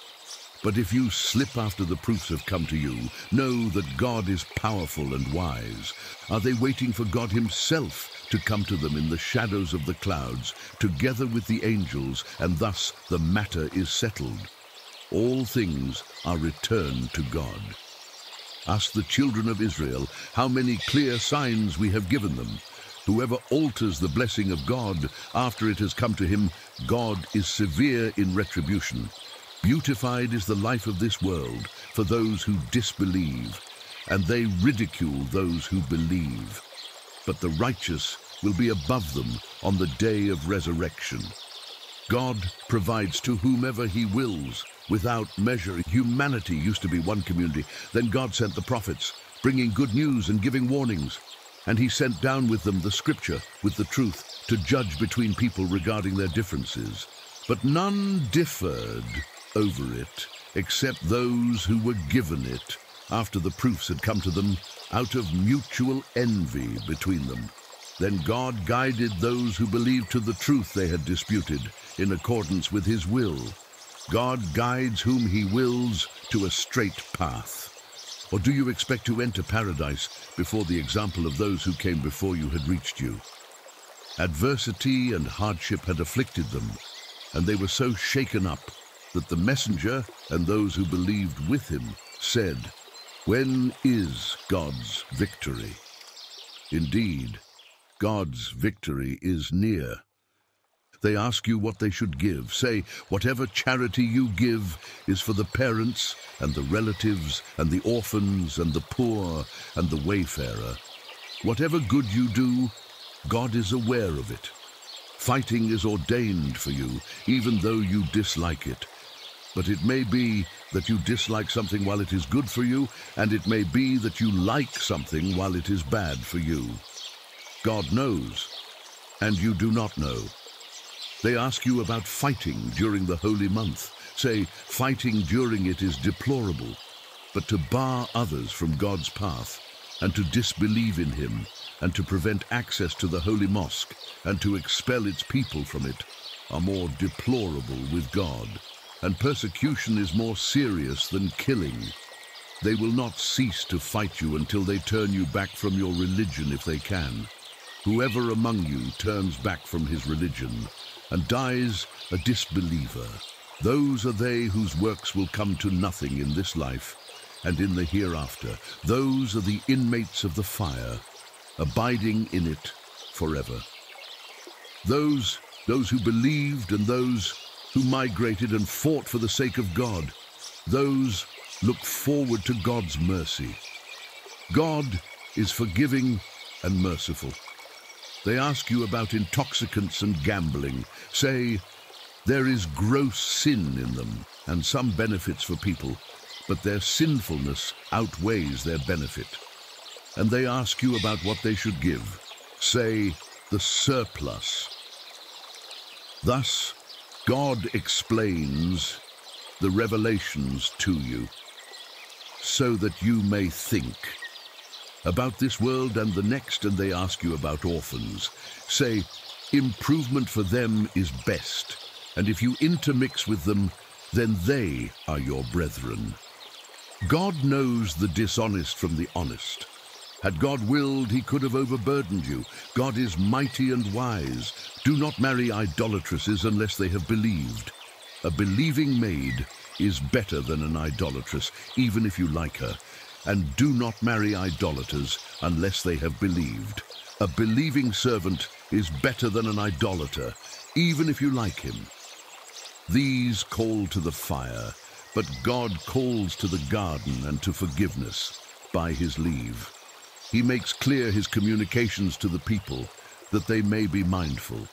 But if you slip after the proofs have come to you, know that God is powerful and wise. Are they waiting for God himself to come to them in the shadows of the clouds, together with the angels, and thus the matter is settled? All things are returned to God. Ask the children of Israel how many clear signs we have given them. Whoever alters the blessing of God after it has come to him, God is severe in retribution. Beautified is the life of this world for those who disbelieve, and they ridicule those who believe. But the righteous will be above them on the day of resurrection. God provides to whomever he wills, without measure. Humanity used to be one community. Then God sent the prophets, bringing good news and giving warnings. And he sent down with them the scripture, with the truth, to judge between people regarding their differences. But none differed over it, except those who were given it, after the proofs had come to them, out of mutual envy between them. Then God guided those who believed to the truth they had disputed, in accordance with his will. God guides whom he wills to a straight path. Or do you expect to enter paradise before the example of those who came before you had reached you? Adversity and hardship had afflicted them, and they were so shaken up that the messenger and those who believed with him said, When is God's victory? Indeed, God's victory is near. They ask you what they should give. Say, whatever charity you give is for the parents and the relatives and the orphans and the poor and the wayfarer. Whatever good you do, God is aware of it. Fighting is ordained for you, even though you dislike it. But it may be that you dislike something while it is good for you, and it may be that you like something while it is bad for you. God knows, and you do not know. They ask you about fighting during the holy month. Say, fighting during it is deplorable, but to bar others from God's path, and to disbelieve in him, and to prevent access to the holy mosque, and to expel its people from it, are more deplorable with God. And persecution is more serious than killing. They will not cease to fight you until they turn you back from your religion if they can. Whoever among you turns back from his religion and dies a disbeliever. Those are they whose works will come to nothing in this life and in the hereafter. Those are the inmates of the fire, abiding in it forever. Those those who believed and those who migrated and fought for the sake of God. Those look forward to God's mercy. God is forgiving and merciful. They ask you about intoxicants and gambling. Say, there is gross sin in them and some benefits for people, but their sinfulness outweighs their benefit. And they ask you about what they should give. Say, the surplus. Thus, God explains the revelations to you so that you may think about this world and the next, and they ask you about orphans. Say, improvement for them is best, and if you intermix with them, then they are your brethren. God knows the dishonest from the honest. Had God willed, he could have overburdened you. God is mighty and wise. Do not marry idolatresses unless they have believed. A believing maid is better than an idolatress, even if you like her. And do not marry idolaters unless they have believed. A believing servant is better than an idolater, even if you like him. These call to the fire, but God calls to the garden and to forgiveness by his leave. He makes clear his communications to the people that they may be mindful.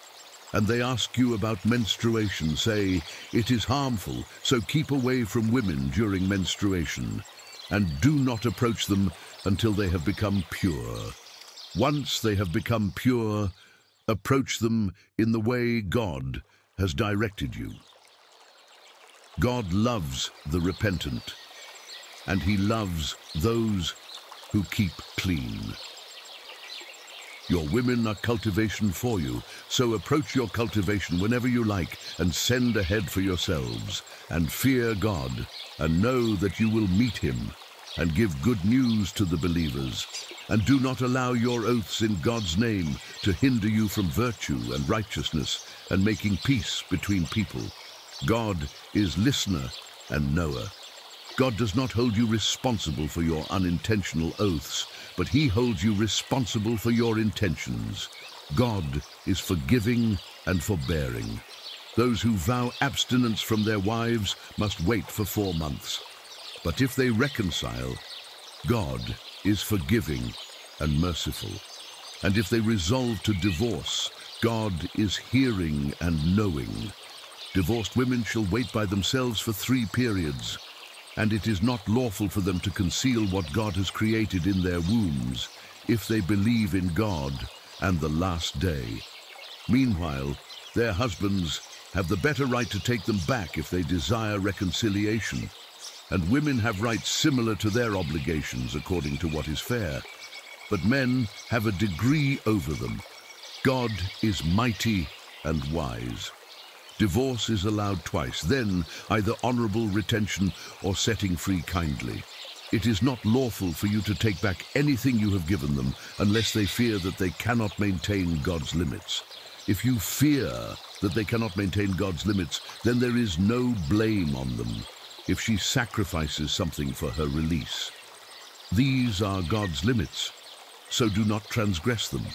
And they ask you about menstruation, say, it is harmful, so keep away from women during menstruation, and do not approach them until they have become pure. Once they have become pure, approach them in the way God has directed you. God loves the repentant, and he loves those who keep clean. Your women are cultivation for you, so approach your cultivation whenever you like and send ahead for yourselves, and fear God, and know that you will meet him, and give good news to the believers, and do not allow your oaths in God's name to hinder you from virtue and righteousness and making peace between people. God is listener and knower. God does not hold you responsible for your unintentional oaths, but he holds you responsible for your intentions. God is forgiving and forbearing. Those who vow abstinence from their wives must wait for four months. But if they reconcile, God is forgiving and merciful. And if they resolve to divorce, God is hearing and knowing. Divorced women shall wait by themselves for three periods, and it is not lawful for them to conceal what God has created in their wombs, if they believe in God and the last day. Meanwhile, their husbands have the better right to take them back if they desire reconciliation, and women have rights similar to their obligations according to what is fair. But men have a degree over them. God is mighty and wise. Divorce is allowed twice, then either honorable retention or setting free kindly. It is not lawful for you to take back anything you have given them unless they fear that they cannot maintain God's limits. If you fear that they cannot maintain God's limits, then there is no blame on them if she sacrifices something for her release. These are God's limits, so do not transgress them.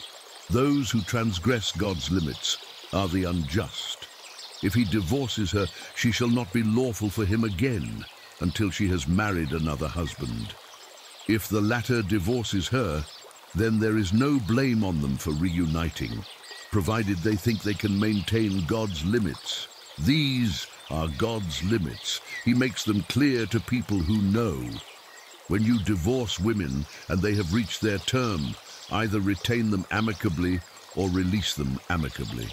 Those who transgress God's limits are the unjust. If he divorces her, she shall not be lawful for him again until she has married another husband. If the latter divorces her, then there is no blame on them for reuniting, provided they think they can maintain God's limits. These are God's limits. He makes them clear to people who know. When you divorce women and they have reached their term, either retain them amicably or release them amicably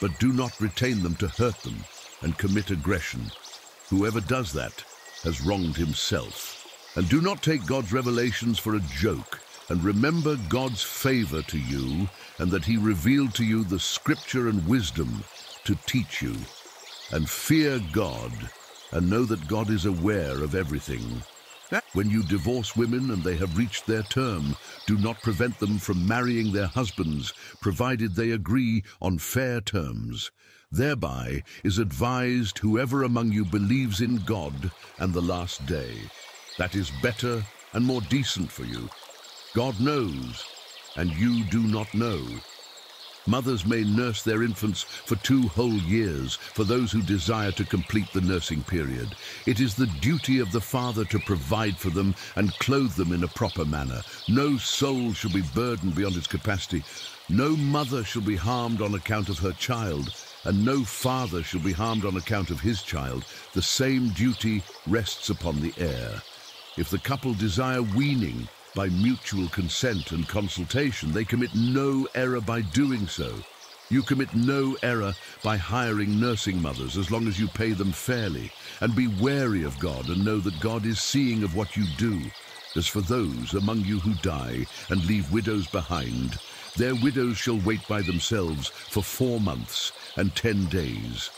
but do not retain them to hurt them and commit aggression. Whoever does that has wronged himself. And do not take God's revelations for a joke, and remember God's favor to you, and that he revealed to you the scripture and wisdom to teach you. And fear God, and know that God is aware of everything. When you divorce women and they have reached their term, do not prevent them from marrying their husbands, provided they agree on fair terms. Thereby is advised whoever among you believes in God and the last day. That is better and more decent for you. God knows, and you do not know. Mothers may nurse their infants for two whole years for those who desire to complete the nursing period. It is the duty of the father to provide for them and clothe them in a proper manner. No soul shall be burdened beyond its capacity. No mother shall be harmed on account of her child, and no father shall be harmed on account of his child. The same duty rests upon the heir. If the couple desire weaning, by mutual consent and consultation, they commit no error by doing so. You commit no error by hiring nursing mothers as long as you pay them fairly. And be wary of God and know that God is seeing of what you do. As for those among you who die and leave widows behind, their widows shall wait by themselves for four months and ten days.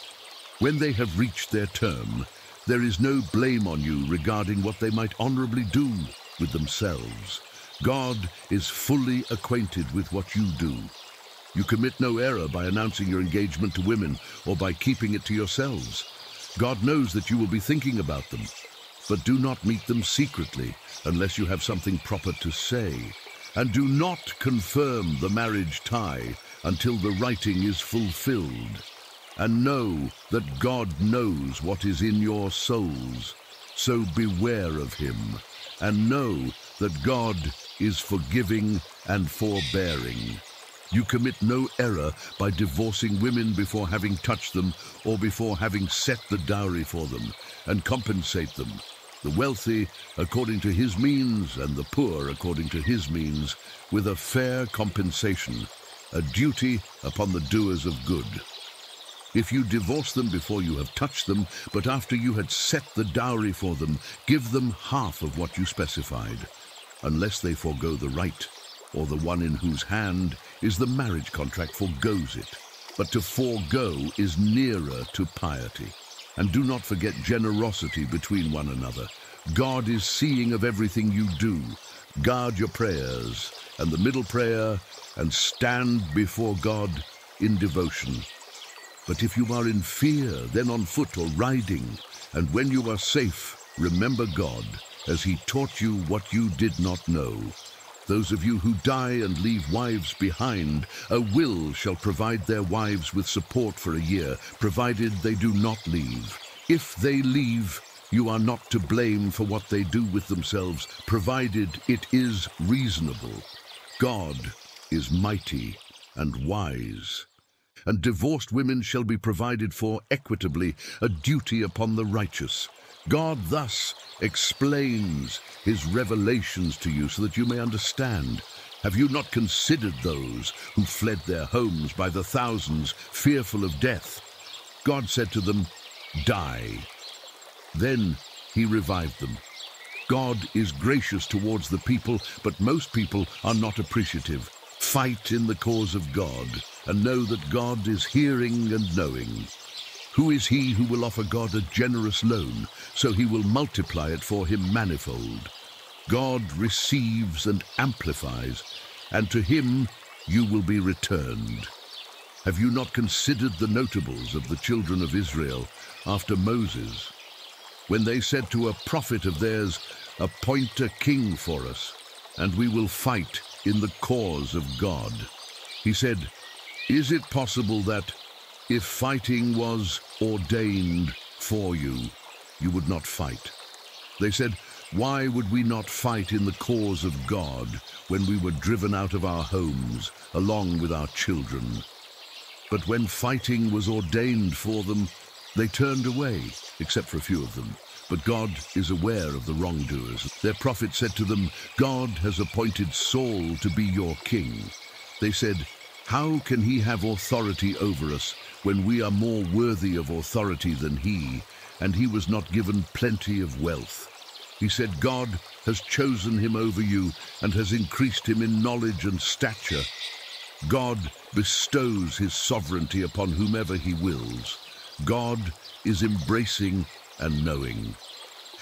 When they have reached their term, there is no blame on you regarding what they might honorably do with themselves. God is fully acquainted with what you do. You commit no error by announcing your engagement to women or by keeping it to yourselves. God knows that you will be thinking about them, but do not meet them secretly unless you have something proper to say. And do not confirm the marriage tie until the writing is fulfilled. And know that God knows what is in your souls, so beware of him and know that God is forgiving and forbearing. You commit no error by divorcing women before having touched them or before having set the dowry for them, and compensate them, the wealthy according to his means and the poor according to his means, with a fair compensation, a duty upon the doers of good. If you divorce them before you have touched them, but after you had set the dowry for them, give them half of what you specified, unless they forego the right, or the one in whose hand is the marriage contract forgoes it. But to forego is nearer to piety. And do not forget generosity between one another. God is seeing of everything you do. Guard your prayers and the middle prayer, and stand before God in devotion. But if you are in fear, then on foot or riding, and when you are safe, remember God, as he taught you what you did not know. Those of you who die and leave wives behind, a will shall provide their wives with support for a year, provided they do not leave. If they leave, you are not to blame for what they do with themselves, provided it is reasonable. God is mighty and wise and divorced women shall be provided for equitably, a duty upon the righteous. God thus explains his revelations to you so that you may understand. Have you not considered those who fled their homes by the thousands, fearful of death? God said to them, Die. Then he revived them. God is gracious towards the people, but most people are not appreciative. Fight in the cause of God, and know that God is hearing and knowing. Who is he who will offer God a generous loan, so he will multiply it for him manifold? God receives and amplifies, and to him you will be returned. Have you not considered the notables of the children of Israel after Moses? When they said to a prophet of theirs, Appoint a king for us, and we will fight in the cause of God. He said, Is it possible that if fighting was ordained for you, you would not fight? They said, Why would we not fight in the cause of God when we were driven out of our homes along with our children? But when fighting was ordained for them, they turned away, except for a few of them. But God is aware of the wrongdoers. Their prophet said to them, God has appointed Saul to be your king. They said, How can he have authority over us when we are more worthy of authority than he, and he was not given plenty of wealth? He said, God has chosen him over you and has increased him in knowledge and stature. God bestows his sovereignty upon whomever he wills. God is embracing and knowing.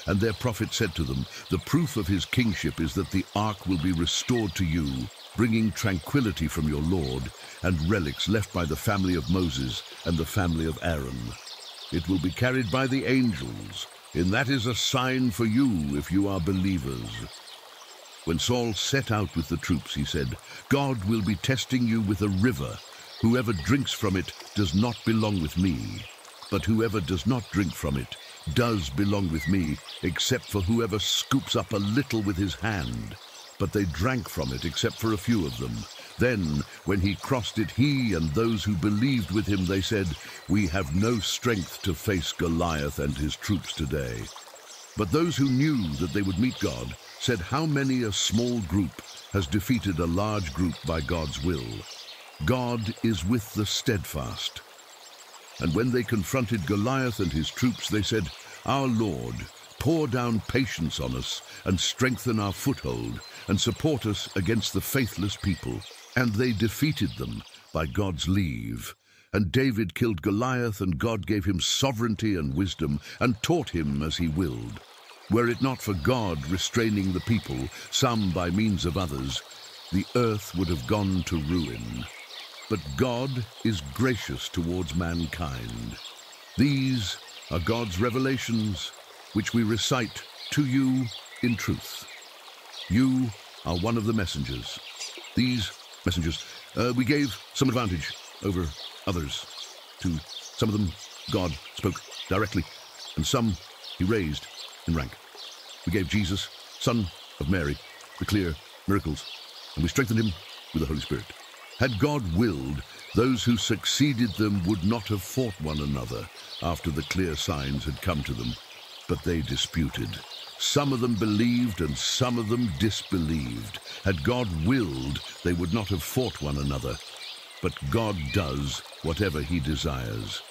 And their prophet said to them, The proof of his kingship is that the ark will be restored to you, bringing tranquility from your Lord, and relics left by the family of Moses and the family of Aaron. It will be carried by the angels, and that is a sign for you if you are believers. When Saul set out with the troops, he said, God will be testing you with a river, Whoever drinks from it does not belong with me, but whoever does not drink from it does belong with me, except for whoever scoops up a little with his hand. But they drank from it, except for a few of them. Then, when he crossed it, he and those who believed with him, they said, We have no strength to face Goliath and his troops today. But those who knew that they would meet God said, How many a small group has defeated a large group by God's will? God is with the steadfast. And when they confronted Goliath and his troops, they said, Our Lord, pour down patience on us and strengthen our foothold and support us against the faithless people. And they defeated them by God's leave. And David killed Goliath, and God gave him sovereignty and wisdom, and taught him as he willed. Were it not for God restraining the people, some by means of others, the earth would have gone to ruin. But God is gracious towards mankind. These are God's revelations, which we recite to you in truth. You are one of the messengers. These messengers, uh, we gave some advantage over others. To some of them, God spoke directly, and some he raised in rank. We gave Jesus, son of Mary, the clear miracles, and we strengthened him with the Holy Spirit. Had God willed, those who succeeded them would not have fought one another after the clear signs had come to them, but they disputed. Some of them believed and some of them disbelieved. Had God willed, they would not have fought one another. But God does whatever he desires.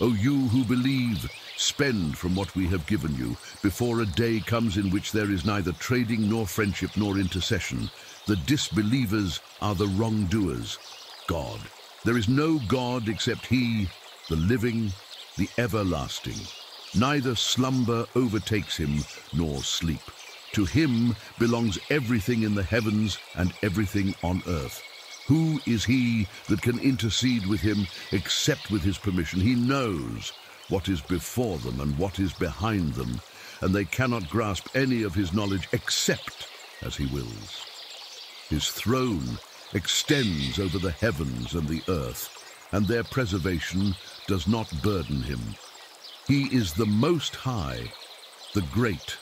O you who believe, spend from what we have given you, before a day comes in which there is neither trading nor friendship nor intercession. The disbelievers are the wrongdoers. God. There is no God except he, the living, the everlasting. Neither slumber overtakes him, nor sleep. To him belongs everything in the heavens and everything on earth. Who is he that can intercede with him except with his permission? He knows what is before them and what is behind them, and they cannot grasp any of his knowledge except as he wills. His throne extends over the heavens and the earth, and their preservation does not burden him. He is the Most High, the Great.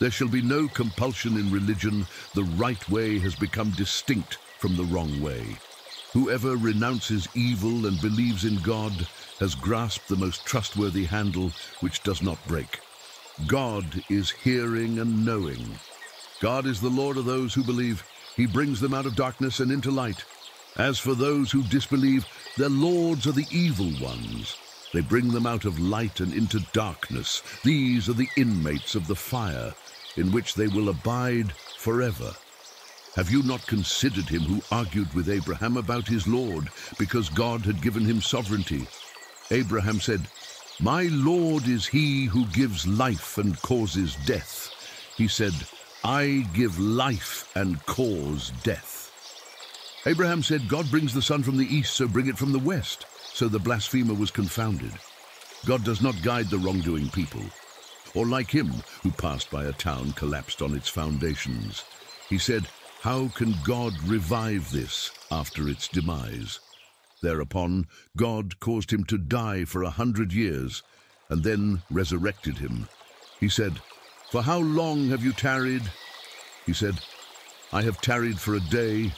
There shall be no compulsion in religion. The right way has become distinct from the wrong way. Whoever renounces evil and believes in God has grasped the most trustworthy handle which does not break. God is hearing and knowing. God is the Lord of those who believe. He brings them out of darkness and into light. As for those who disbelieve, their lords are the evil ones. They bring them out of light and into darkness. These are the inmates of the fire, in which they will abide forever. Have you not considered him who argued with Abraham about his Lord, because God had given him sovereignty? Abraham said, My Lord is he who gives life and causes death. He said, I give life and cause death. Abraham said, God brings the sun from the east, so bring it from the west. So the blasphemer was confounded. God does not guide the wrongdoing people, or like him who passed by a town collapsed on its foundations. He said, How can God revive this after its demise? Thereupon God caused him to die for a hundred years, and then resurrected him. He said, For how long have you tarried? He said, I have tarried for a day,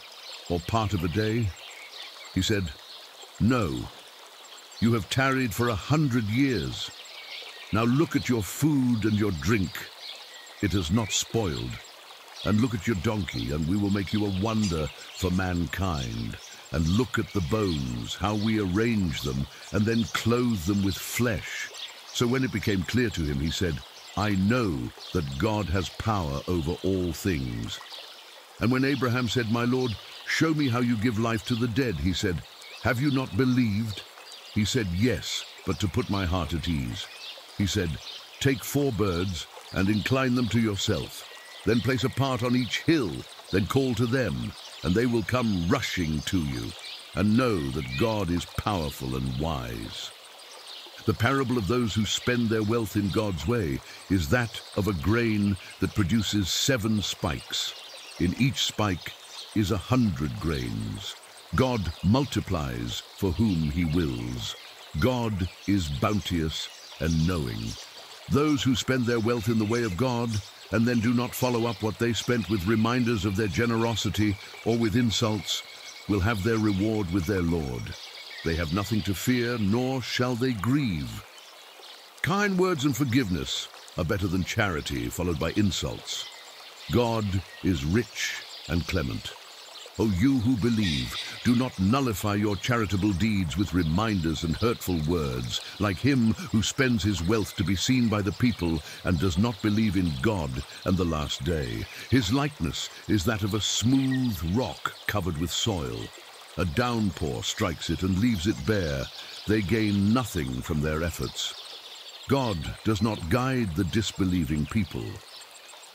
or part of a day. He said, No, you have tarried for a hundred years. Now look at your food and your drink. It has not spoiled. And look at your donkey, and we will make you a wonder for mankind. And look at the bones, how we arrange them, and then clothe them with flesh. So when it became clear to him, he said, I know that God has power over all things. And when Abraham said, My Lord, show me how you give life to the dead, he said, Have you not believed? He said, Yes, but to put my heart at ease. He said, Take four birds and incline them to yourself. Then place a part on each hill, then call to them, and they will come rushing to you. And know that God is powerful and wise. The parable of those who spend their wealth in God's way is that of a grain that produces seven spikes. In each spike is a hundred grains. God multiplies for whom he wills. God is bounteous and knowing. Those who spend their wealth in the way of God and then do not follow up what they spent with reminders of their generosity or with insults will have their reward with their Lord. They have nothing to fear, nor shall they grieve. Kind words and forgiveness are better than charity followed by insults. God is rich and clement. O you who believe, do not nullify your charitable deeds with reminders and hurtful words, like him who spends his wealth to be seen by the people and does not believe in God and the last day. His likeness is that of a smooth rock covered with soil. A downpour strikes it and leaves it bare. They gain nothing from their efforts. God does not guide the disbelieving people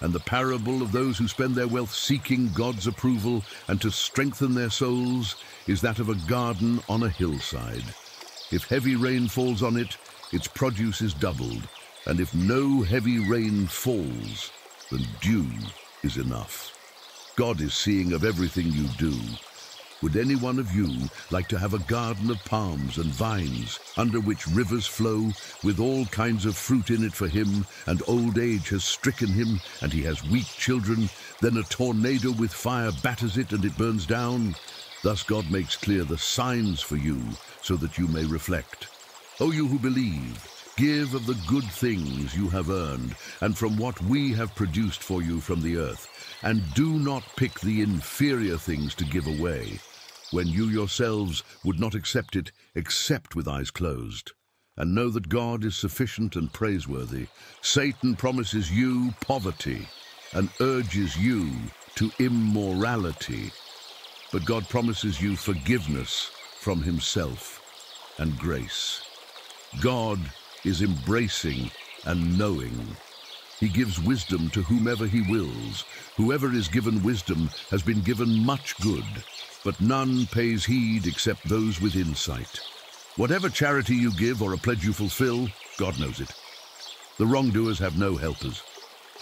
and the parable of those who spend their wealth seeking God's approval and to strengthen their souls is that of a garden on a hillside. If heavy rain falls on it, its produce is doubled, and if no heavy rain falls, then dew is enough. God is seeing of everything you do, would any one of you like to have a garden of palms and vines, under which rivers flow, with all kinds of fruit in it for him, and old age has stricken him, and he has weak children, then a tornado with fire batters it and it burns down? Thus God makes clear the signs for you, so that you may reflect. O you who believe, give of the good things you have earned, and from what we have produced for you from the earth, and do not pick the inferior things to give away, when you yourselves would not accept it except with eyes closed. And know that God is sufficient and praiseworthy. Satan promises you poverty and urges you to immorality. But God promises you forgiveness from himself and grace. God is embracing and knowing. He gives wisdom to whomever he wills. Whoever is given wisdom has been given much good but none pays heed except those with insight. Whatever charity you give or a pledge you fulfill, God knows it. The wrongdoers have no helpers.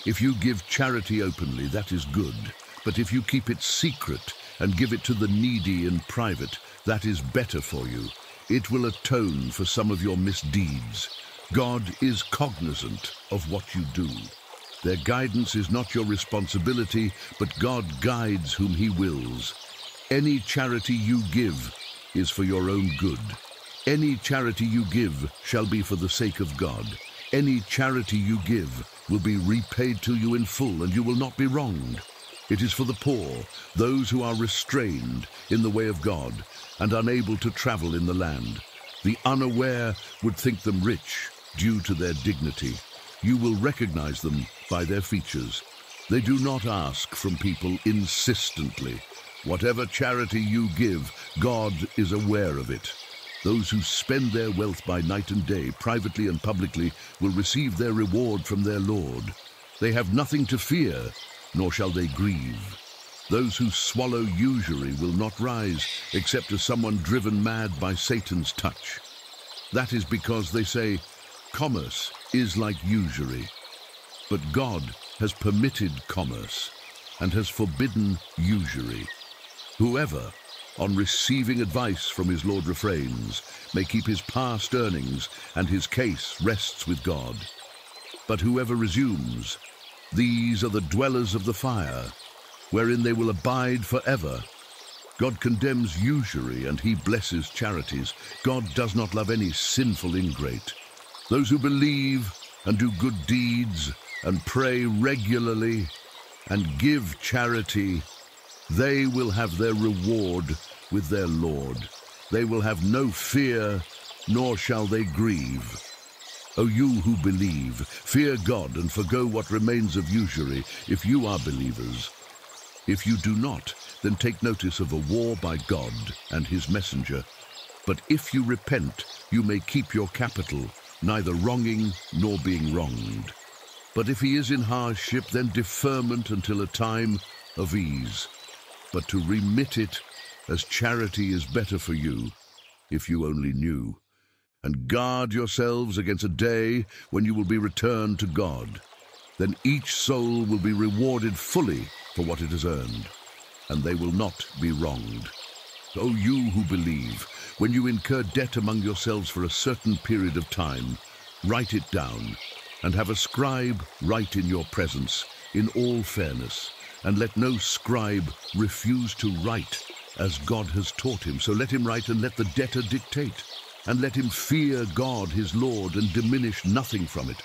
If you give charity openly, that is good. But if you keep it secret and give it to the needy in private, that is better for you. It will atone for some of your misdeeds. God is cognizant of what you do. Their guidance is not your responsibility, but God guides whom he wills. Any charity you give is for your own good. Any charity you give shall be for the sake of God. Any charity you give will be repaid to you in full, and you will not be wronged. It is for the poor, those who are restrained in the way of God and unable to travel in the land. The unaware would think them rich due to their dignity. You will recognize them by their features. They do not ask from people insistently. Whatever charity you give, God is aware of it. Those who spend their wealth by night and day, privately and publicly, will receive their reward from their Lord. They have nothing to fear, nor shall they grieve. Those who swallow usury will not rise, except as someone driven mad by Satan's touch. That is because they say, commerce is like usury. But God has permitted commerce and has forbidden usury. Whoever, on receiving advice from his Lord refrains, may keep his past earnings, and his case rests with God. But whoever resumes, these are the dwellers of the fire, wherein they will abide forever. God condemns usury, and he blesses charities. God does not love any sinful ingrate. Those who believe and do good deeds and pray regularly and give charity they will have their reward with their Lord. They will have no fear, nor shall they grieve. O you who believe, fear God and forgo what remains of usury, if you are believers. If you do not, then take notice of a war by God and his messenger. But if you repent, you may keep your capital, neither wronging nor being wronged. But if he is in hardship, then deferment until a time of ease but to remit it as charity is better for you, if you only knew. And guard yourselves against a day when you will be returned to God. Then each soul will be rewarded fully for what it has earned, and they will not be wronged. O you who believe, when you incur debt among yourselves for a certain period of time, write it down, and have a scribe write in your presence, in all fairness, and let no scribe refuse to write, as God has taught him. So let him write, and let the debtor dictate, and let him fear God his Lord, and diminish nothing from it.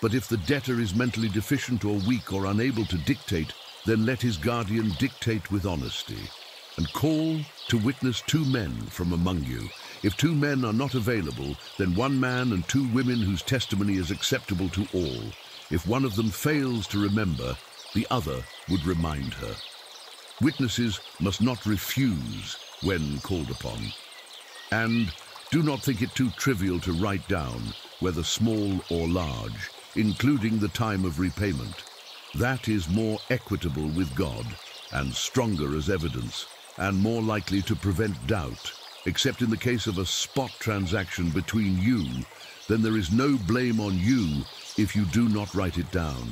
But if the debtor is mentally deficient or weak or unable to dictate, then let his guardian dictate with honesty and call to witness two men from among you. If two men are not available, then one man and two women whose testimony is acceptable to all. If one of them fails to remember, the other would remind her. Witnesses must not refuse when called upon. And do not think it too trivial to write down, whether small or large, including the time of repayment. That is more equitable with God and stronger as evidence and more likely to prevent doubt, except in the case of a spot transaction between you, then there is no blame on you if you do not write it down.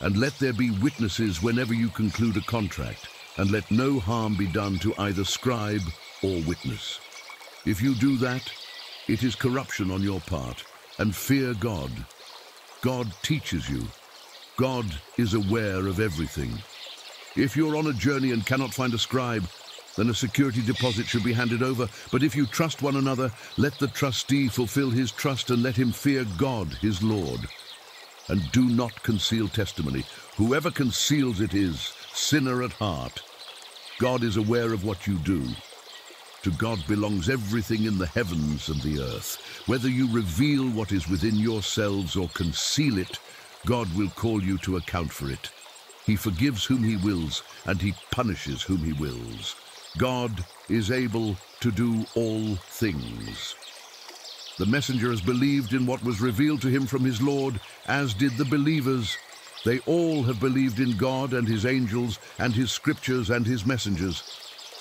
And let there be witnesses whenever you conclude a contract, and let no harm be done to either scribe or witness. If you do that, it is corruption on your part, and fear God. God teaches you. God is aware of everything. If you're on a journey and cannot find a scribe, then a security deposit should be handed over. But if you trust one another, let the trustee fulfill his trust and let him fear God, his Lord. And do not conceal testimony. Whoever conceals it is sinner at heart. God is aware of what you do. To God belongs everything in the heavens and the earth. Whether you reveal what is within yourselves or conceal it, God will call you to account for it. He forgives whom he wills, and he punishes whom he wills. God is able to do all things. The messenger has believed in what was revealed to him from his Lord, as did the believers. They all have believed in God and his angels and his scriptures and his messengers.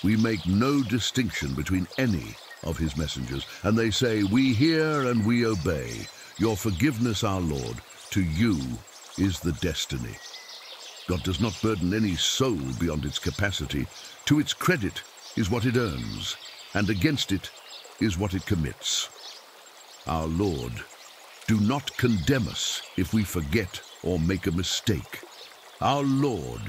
We make no distinction between any of his messengers, and they say, We hear and we obey. Your forgiveness, our Lord, to you is the destiny. God does not burden any soul beyond its capacity. To its credit is what it earns, and against it is what it commits. Our Lord, do not condemn us if we forget or make a mistake. Our Lord,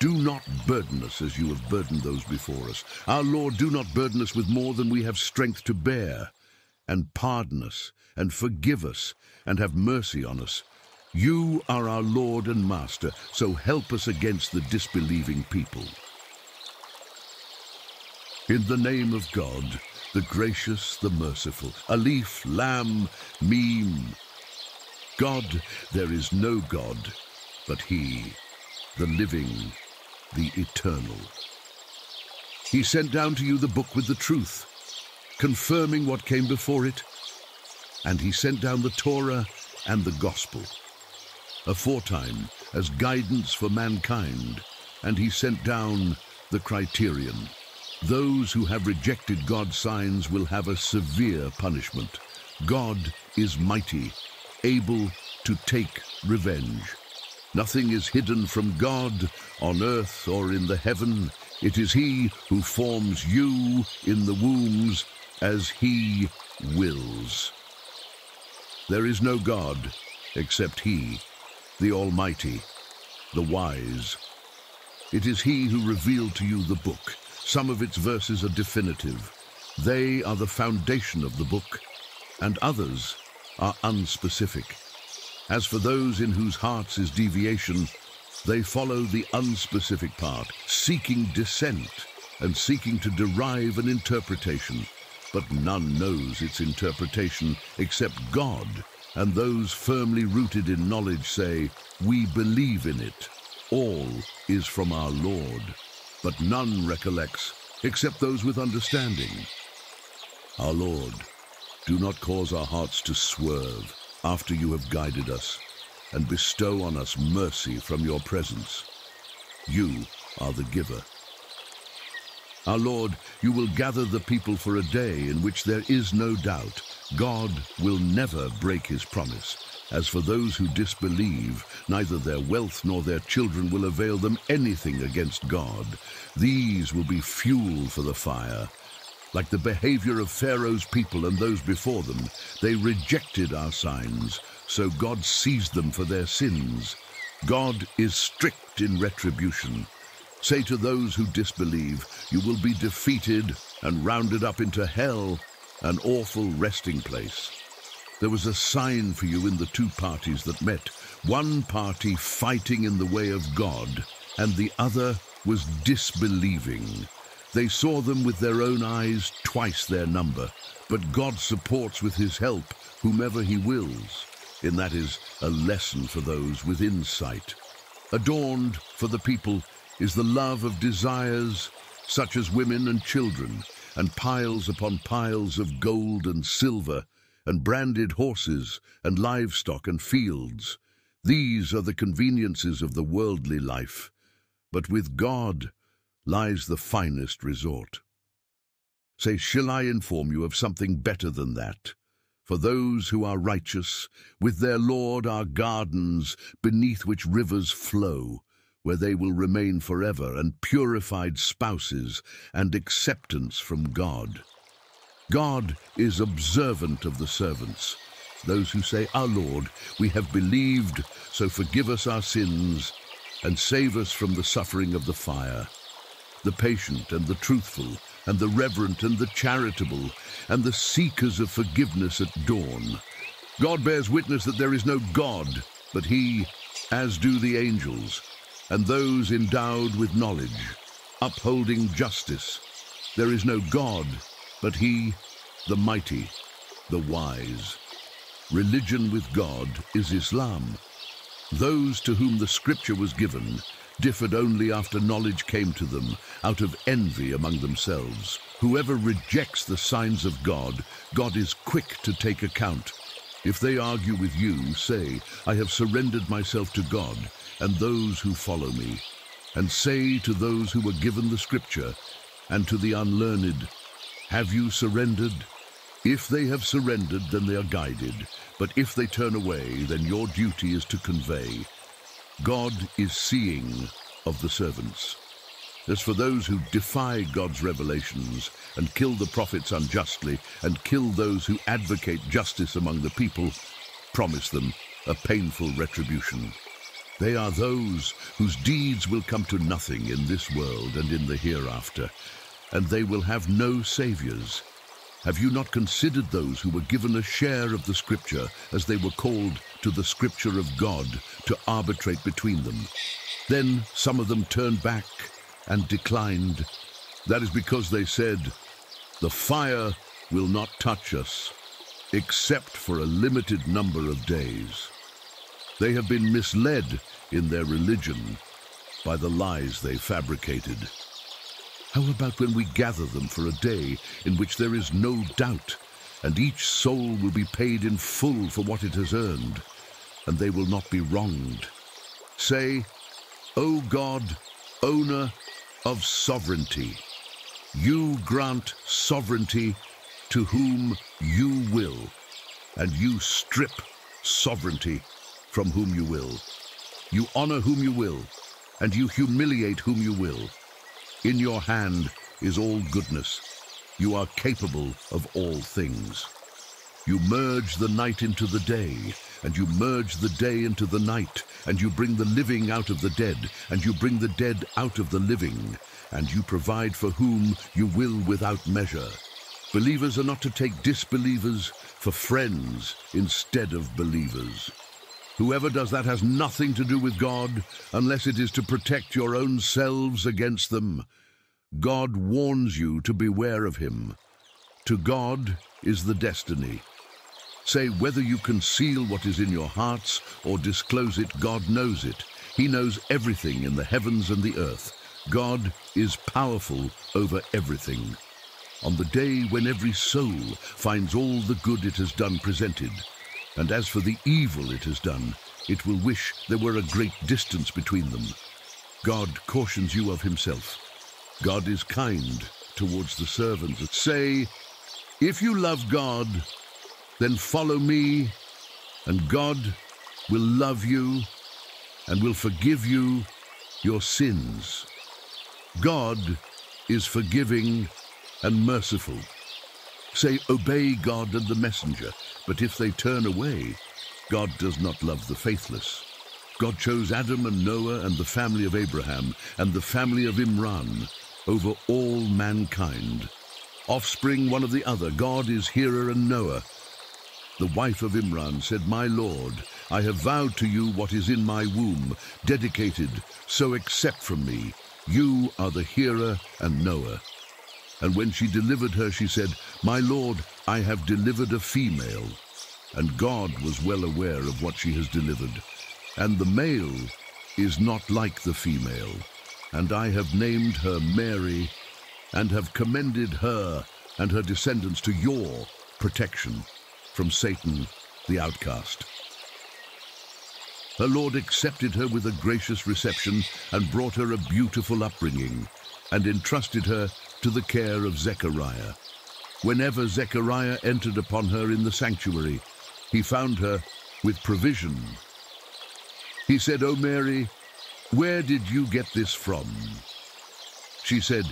do not burden us as you have burdened those before us. Our Lord, do not burden us with more than we have strength to bear. And pardon us, and forgive us, and have mercy on us, you are our Lord and Master, so help us against the disbelieving people. In the name of God, the gracious, the merciful, Alif, Lam, Mim. God, there is no God but He, the living, the eternal. He sent down to you the book with the truth, confirming what came before it, and he sent down the Torah and the gospel aforetime as guidance for mankind, and he sent down the criterion. Those who have rejected God's signs will have a severe punishment. God is mighty, able to take revenge. Nothing is hidden from God on earth or in the heaven. It is he who forms you in the wombs as he wills. There is no God except he the Almighty, the Wise. It is He who revealed to you the book. Some of its verses are definitive. They are the foundation of the book, and others are unspecific. As for those in whose hearts is deviation, they follow the unspecific part, seeking dissent and seeking to derive an interpretation. But none knows its interpretation except God and those firmly rooted in knowledge say, We believe in it. All is from our Lord, but none recollects, except those with understanding. Our Lord, do not cause our hearts to swerve after you have guided us, and bestow on us mercy from your presence. You are the giver. Our Lord, you will gather the people for a day in which there is no doubt God will never break his promise. As for those who disbelieve, neither their wealth nor their children will avail them anything against God. These will be fuel for the fire. Like the behavior of Pharaoh's people and those before them, they rejected our signs, so God seized them for their sins. God is strict in retribution. Say to those who disbelieve, you will be defeated and rounded up into hell, an awful resting place. There was a sign for you in the two parties that met, one party fighting in the way of God, and the other was disbelieving. They saw them with their own eyes twice their number, but God supports with his help whomever he wills. And that is a lesson for those with insight. Adorned for the people is the love of desires such as women and children, and piles upon piles of gold and silver, and branded horses, and livestock and fields. These are the conveniences of the worldly life, but with God lies the finest resort. Say, shall I inform you of something better than that? For those who are righteous, with their Lord are gardens beneath which rivers flow, where they will remain forever, and purified spouses, and acceptance from God. God is observant of the servants, those who say, Our Lord, we have believed, so forgive us our sins, and save us from the suffering of the fire. The patient and the truthful, and the reverent and the charitable, and the seekers of forgiveness at dawn. God bears witness that there is no God, but he, as do the angels, and those endowed with knowledge, upholding justice. There is no God, but he, the mighty, the wise. Religion with God is Islam. Those to whom the scripture was given differed only after knowledge came to them, out of envy among themselves. Whoever rejects the signs of God, God is quick to take account. If they argue with you, say, I have surrendered myself to God and those who follow me. And say to those who were given the scripture, and to the unlearned, have you surrendered? If they have surrendered, then they are guided. But if they turn away, then your duty is to convey. God is seeing of the servants. As for those who defy God's revelations and kill the prophets unjustly and kill those who advocate justice among the people, promise them a painful retribution. They are those whose deeds will come to nothing in this world and in the hereafter, and they will have no saviors. Have you not considered those who were given a share of the Scripture as they were called to the Scripture of God to arbitrate between them? Then some of them turned back and declined. That is because they said, The fire will not touch us, except for a limited number of days. They have been misled in their religion by the lies they fabricated. How about when we gather them for a day in which there is no doubt, and each soul will be paid in full for what it has earned, and they will not be wronged? Say, O God, owner of sovereignty, you grant sovereignty to whom you will, and you strip sovereignty from whom you will. You honor whom you will, and you humiliate whom you will. In your hand is all goodness. You are capable of all things. You merge the night into the day, and you merge the day into the night, and you bring the living out of the dead, and you bring the dead out of the living, and you provide for whom you will without measure. Believers are not to take disbelievers for friends instead of believers. Whoever does that has nothing to do with God unless it is to protect your own selves against them. God warns you to beware of him. To God is the destiny. Say whether you conceal what is in your hearts or disclose it, God knows it. He knows everything in the heavens and the earth. God is powerful over everything. On the day when every soul finds all the good it has done presented, and as for the evil it has done, it will wish there were a great distance between them. God cautions you of himself. God is kind towards the servants. Say, if you love God, then follow me and God will love you and will forgive you your sins. God is forgiving and merciful. Say, obey God and the messenger, but if they turn away, God does not love the faithless. God chose Adam and Noah and the family of Abraham and the family of Imran over all mankind. Offspring one of the other, God is hearer and knower. The wife of Imran said, My Lord, I have vowed to you what is in my womb, dedicated, so accept from me. You are the hearer and knower. And when she delivered her, she said, My Lord, I have delivered a female. And God was well aware of what she has delivered. And the male is not like the female. And I have named her Mary, and have commended her and her descendants to your protection from Satan, the outcast. Her Lord accepted her with a gracious reception and brought her a beautiful upbringing, and entrusted her to the care of Zechariah. Whenever Zechariah entered upon her in the sanctuary, he found her with provision. He said, O Mary, where did you get this from? She said,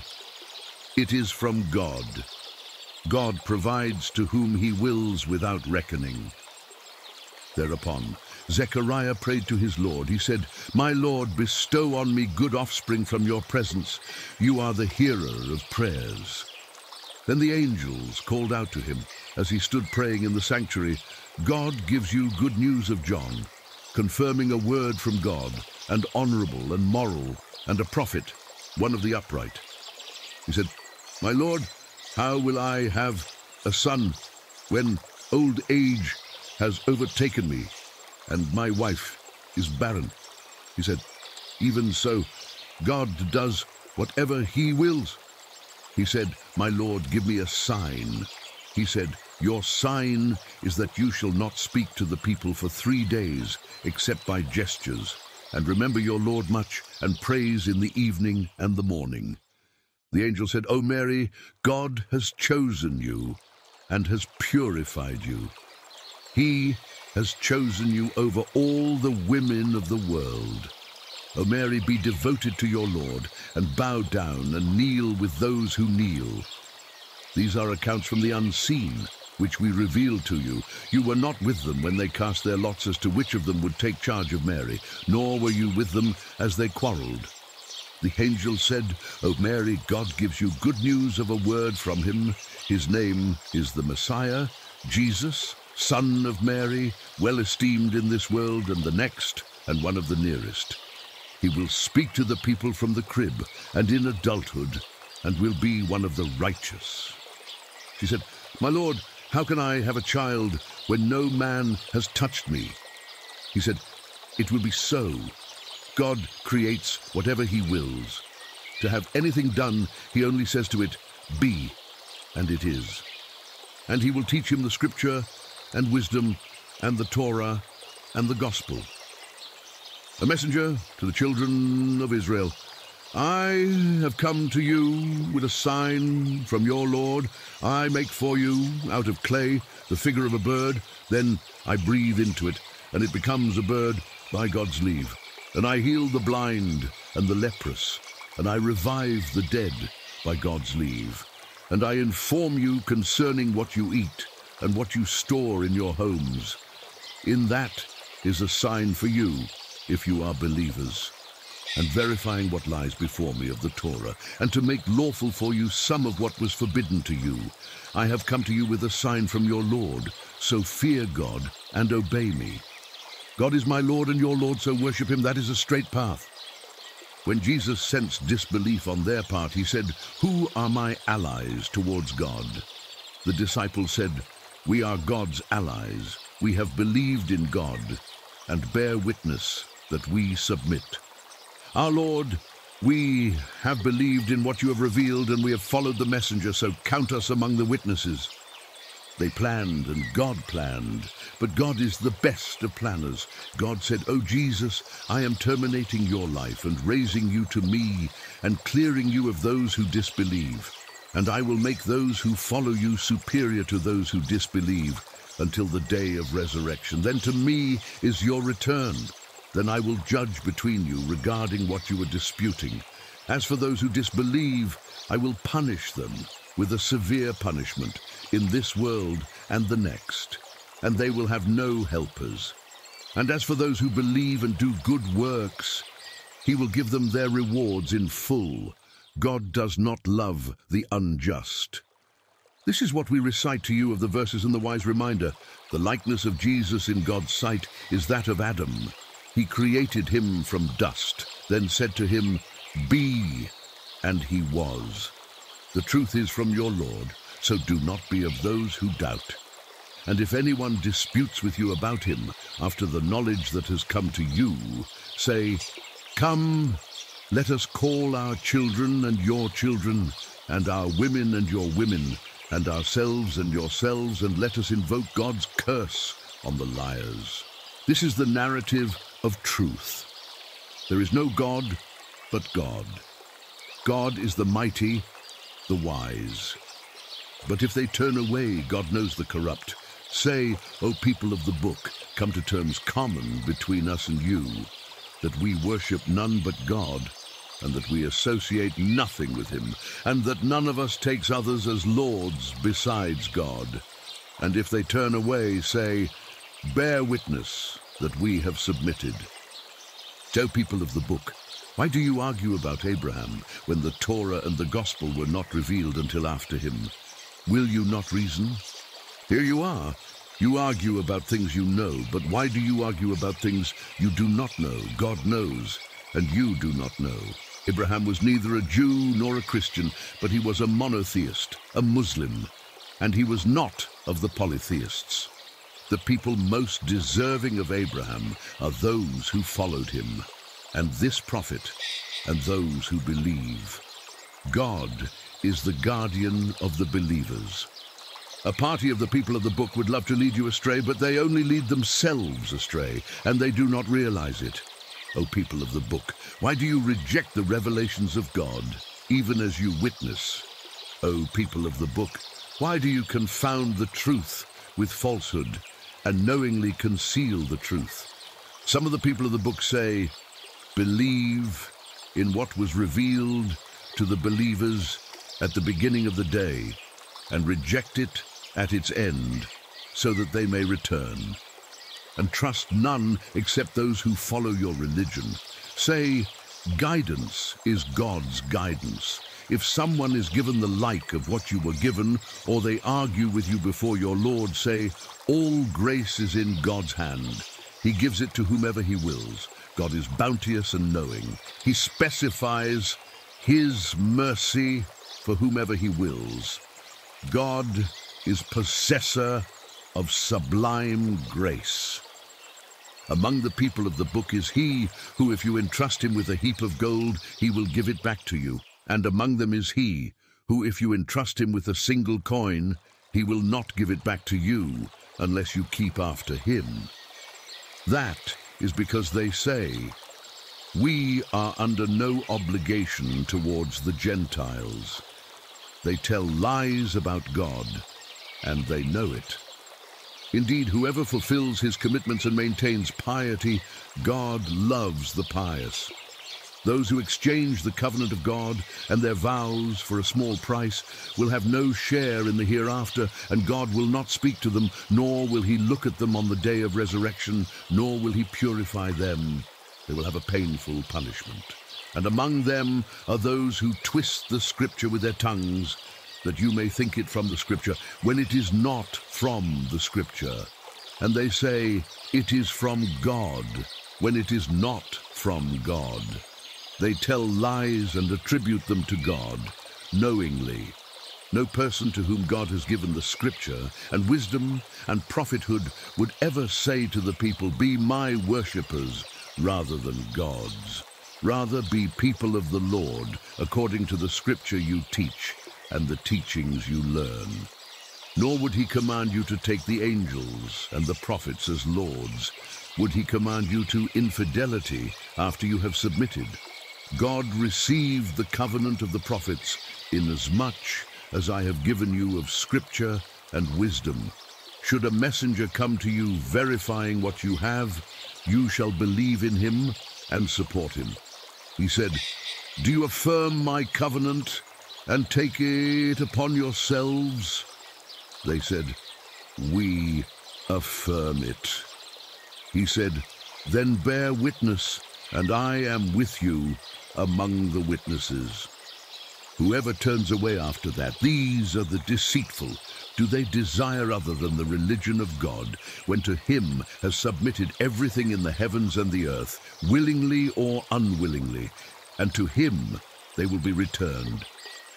It is from God. God provides to whom he wills without reckoning. Thereupon, Zechariah prayed to his Lord. He said, My Lord, bestow on me good offspring from your presence. You are the hearer of prayers. Then the angels called out to him as he stood praying in the sanctuary, God gives you good news of John, confirming a word from God, and honorable and moral, and a prophet, one of the upright. He said, My Lord, how will I have a son when old age has overtaken me? And my wife is barren. He said, Even so, God does whatever he wills. He said, My Lord, give me a sign. He said, Your sign is that you shall not speak to the people for three days, except by gestures, and remember your Lord much, and praise in the evening and the morning. The angel said, O Mary, God has chosen you, and has purified you. He has chosen you over all the women of the world. O Mary, be devoted to your Lord, and bow down and kneel with those who kneel. These are accounts from the unseen, which we reveal to you. You were not with them when they cast their lots as to which of them would take charge of Mary, nor were you with them as they quarreled. The angel said, O Mary, God gives you good news of a word from him. His name is the Messiah, Jesus, son of Mary, well esteemed in this world and the next, and one of the nearest. He will speak to the people from the crib and in adulthood, and will be one of the righteous. She said, My lord, how can I have a child when no man has touched me? He said, It will be so. God creates whatever he wills. To have anything done, he only says to it, Be, and it is. And he will teach him the scripture and wisdom and the Torah and the gospel. A messenger to the children of Israel. I have come to you with a sign from your Lord. I make for you out of clay the figure of a bird, then I breathe into it, and it becomes a bird by God's leave. And I heal the blind and the leprous, and I revive the dead by God's leave. And I inform you concerning what you eat, and what you store in your homes. In that is a sign for you, if you are believers, and verifying what lies before me of the Torah, and to make lawful for you some of what was forbidden to you. I have come to you with a sign from your Lord, so fear God and obey me. God is my Lord and your Lord, so worship him. That is a straight path. When Jesus sensed disbelief on their part, he said, Who are my allies towards God? The disciples said, we are God's allies. We have believed in God and bear witness that we submit. Our Lord, we have believed in what you have revealed and we have followed the messenger, so count us among the witnesses. They planned and God planned, but God is the best of planners. God said, O Jesus, I am terminating your life and raising you to me and clearing you of those who disbelieve and I will make those who follow you superior to those who disbelieve, until the day of resurrection. Then to me is your return. Then I will judge between you regarding what you are disputing. As for those who disbelieve, I will punish them with a severe punishment in this world and the next, and they will have no helpers. And as for those who believe and do good works, he will give them their rewards in full. God does not love the unjust. This is what we recite to you of the verses in the wise reminder. The likeness of Jesus in God's sight is that of Adam. He created him from dust, then said to him, Be, and he was. The truth is from your Lord, so do not be of those who doubt. And if anyone disputes with you about him after the knowledge that has come to you, say, Come, let us call our children and your children, and our women and your women, and ourselves and yourselves, and let us invoke God's curse on the liars. This is the narrative of truth. There is no God but God. God is the mighty, the wise. But if they turn away, God knows the corrupt. Say, O people of the book, come to terms common between us and you, that we worship none but God, and that we associate nothing with him, and that none of us takes others as lords besides God. And if they turn away, say, Bear witness that we have submitted. O people of the book, why do you argue about Abraham when the Torah and the Gospel were not revealed until after him? Will you not reason? Here you are. You argue about things you know, but why do you argue about things you do not know? God knows, and you do not know. Abraham was neither a Jew nor a Christian, but he was a monotheist, a Muslim, and he was not of the polytheists. The people most deserving of Abraham are those who followed him, and this prophet, and those who believe. God is the guardian of the believers. A party of the people of the book would love to lead you astray, but they only lead themselves astray, and they do not realize it. O people of the book, why do you reject the revelations of God, even as you witness? O people of the book, why do you confound the truth with falsehood, and knowingly conceal the truth? Some of the people of the book say, Believe in what was revealed to the believers at the beginning of the day, and reject it at its end, so that they may return. And trust none except those who follow your religion. Say, guidance is God's guidance. If someone is given the like of what you were given, or they argue with you before your Lord, say, all grace is in God's hand. He gives it to whomever he wills. God is bounteous and knowing. He specifies his mercy for whomever he wills. God is possessor of sublime grace. Among the people of the book is he who, if you entrust him with a heap of gold, he will give it back to you. And among them is he who, if you entrust him with a single coin, he will not give it back to you unless you keep after him. That is because they say, We are under no obligation towards the Gentiles. They tell lies about God and they know it. Indeed, whoever fulfills his commitments and maintains piety, God loves the pious. Those who exchange the covenant of God and their vows for a small price will have no share in the hereafter, and God will not speak to them, nor will he look at them on the day of resurrection, nor will he purify them. They will have a painful punishment. And among them are those who twist the scripture with their tongues that you may think it from the Scripture, when it is not from the Scripture. And they say, It is from God, when it is not from God. They tell lies and attribute them to God, knowingly. No person to whom God has given the Scripture and wisdom and prophethood would ever say to the people, Be my worshippers, rather than God's. Rather be people of the Lord, according to the Scripture you teach, and the teachings you learn. Nor would he command you to take the angels and the prophets as lords. Would he command you to infidelity after you have submitted? God received the covenant of the prophets inasmuch as I have given you of scripture and wisdom. Should a messenger come to you verifying what you have, you shall believe in him and support him. He said, Do you affirm my covenant and take it upon yourselves? They said, We affirm it. He said, Then bear witness, and I am with you among the witnesses. Whoever turns away after that, these are the deceitful. Do they desire other than the religion of God, when to him has submitted everything in the heavens and the earth, willingly or unwillingly, and to him they will be returned?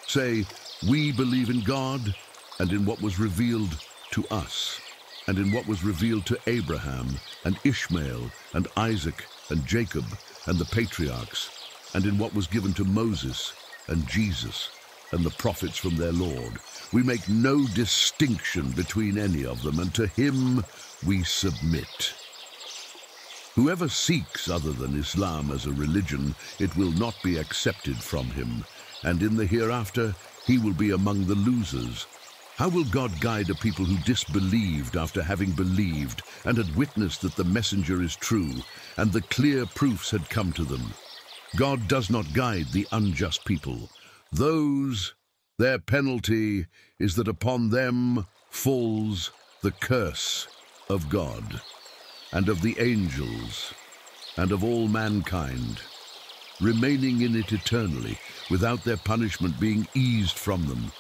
Say, we believe in God and in what was revealed to us, and in what was revealed to Abraham and Ishmael and Isaac and Jacob and the patriarchs, and in what was given to Moses and Jesus and the prophets from their Lord. We make no distinction between any of them, and to him we submit. Whoever seeks other than Islam as a religion, it will not be accepted from him, and in the hereafter he will be among the losers. How will God guide a people who disbelieved after having believed and had witnessed that the messenger is true and the clear proofs had come to them? God does not guide the unjust people. Those, their penalty is that upon them falls the curse of God and of the angels and of all mankind, remaining in it eternally without their punishment being eased from them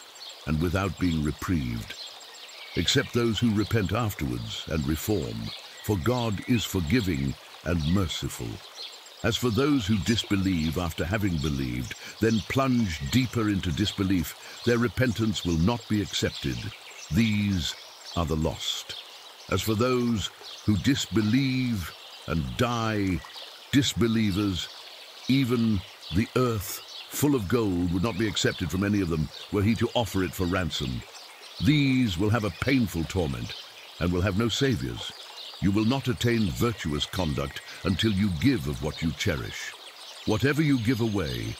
and without being reprieved, except those who repent afterwards and reform, for God is forgiving and merciful. As for those who disbelieve after having believed, then plunge deeper into disbelief, their repentance will not be accepted. These are the lost. As for those who disbelieve and die, disbelievers, even the earth full of gold would not be accepted from any of them were he to offer it for ransom. These will have a painful torment and will have no saviors. You will not attain virtuous conduct until you give of what you cherish. Whatever you give away,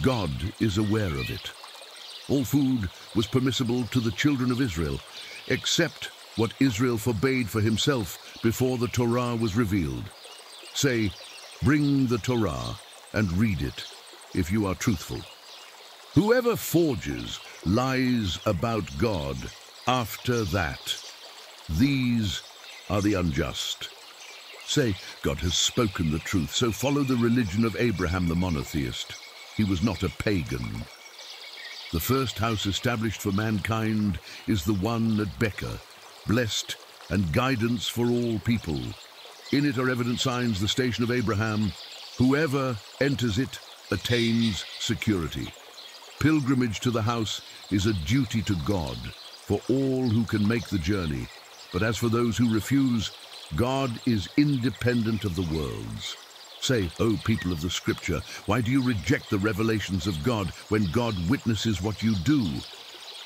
God is aware of it. All food was permissible to the children of Israel, except what Israel forbade for himself before the Torah was revealed. Say, bring the Torah and read it, if you are truthful. Whoever forges lies about God after that. These are the unjust. Say, God has spoken the truth, so follow the religion of Abraham the monotheist. He was not a pagan. The first house established for mankind is the one at Becca, blessed and guidance for all people. In it are evident signs the station of Abraham. Whoever enters it attains security. Pilgrimage to the house is a duty to God for all who can make the journey, but as for those who refuse, God is independent of the worlds. Say, O people of the Scripture, why do you reject the revelations of God when God witnesses what you do?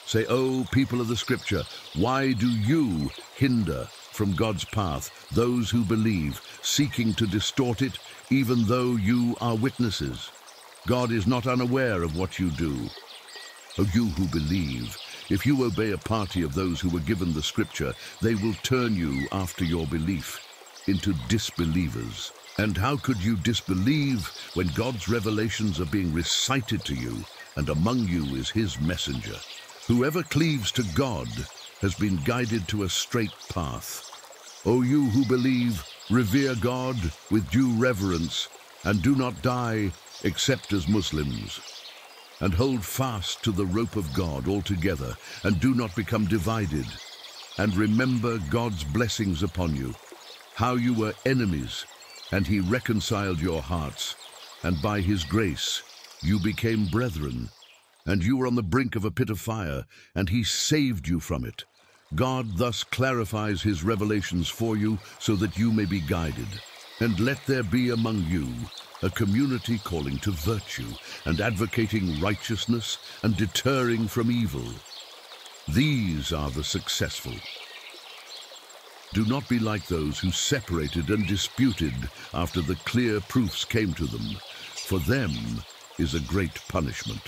Say, O people of the Scripture, why do you hinder from God's path those who believe, seeking to distort it, even though you are witnesses? God is not unaware of what you do. O you who believe, if you obey a party of those who were given the scripture, they will turn you after your belief into disbelievers. And how could you disbelieve when God's revelations are being recited to you, and among you is his messenger? Whoever cleaves to God has been guided to a straight path. O you who believe, revere God with due reverence, and do not die except as Muslims and hold fast to the rope of God altogether, and do not become divided. And remember God's blessings upon you, how you were enemies, and he reconciled your hearts, and by his grace you became brethren. And you were on the brink of a pit of fire, and he saved you from it. God thus clarifies his revelations for you, so that you may be guided. And let there be among you a community calling to virtue and advocating righteousness and deterring from evil. These are the successful. Do not be like those who separated and disputed after the clear proofs came to them. For them is a great punishment.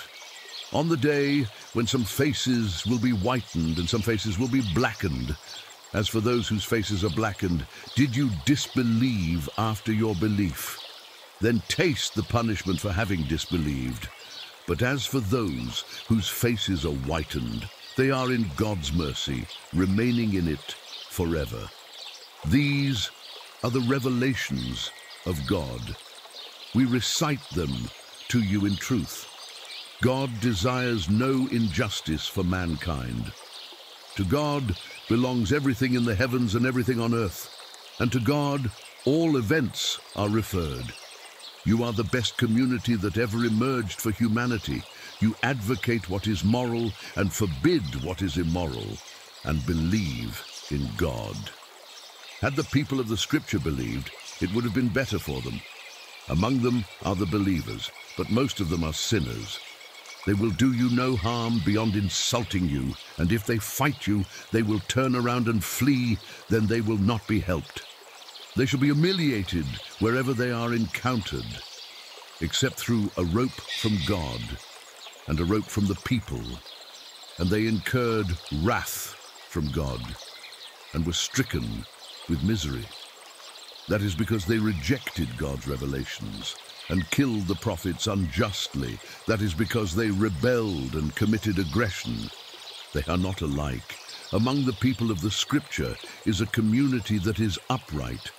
On the day when some faces will be whitened and some faces will be blackened, As for those whose faces are blackened, did you disbelieve after your belief? Then taste the punishment for having disbelieved. But as for those whose faces are whitened, they are in God's mercy, remaining in it forever. These are the revelations of God. We recite them to you in truth. God desires no injustice for mankind. To God belongs everything in the heavens and everything on earth, and to God all events are referred. You are the best community that ever emerged for humanity. You advocate what is moral and forbid what is immoral, and believe in God. Had the people of the Scripture believed, it would have been better for them. Among them are the believers, but most of them are sinners. They will do you no harm beyond insulting you, and if they fight you, they will turn around and flee, then they will not be helped. They shall be humiliated wherever they are encountered, except through a rope from God and a rope from the people. And they incurred wrath from God and were stricken with misery. That is because they rejected God's revelations and killed the prophets unjustly. That is because they rebelled and committed aggression. They are not alike. Among the people of the Scripture is a community that is upright.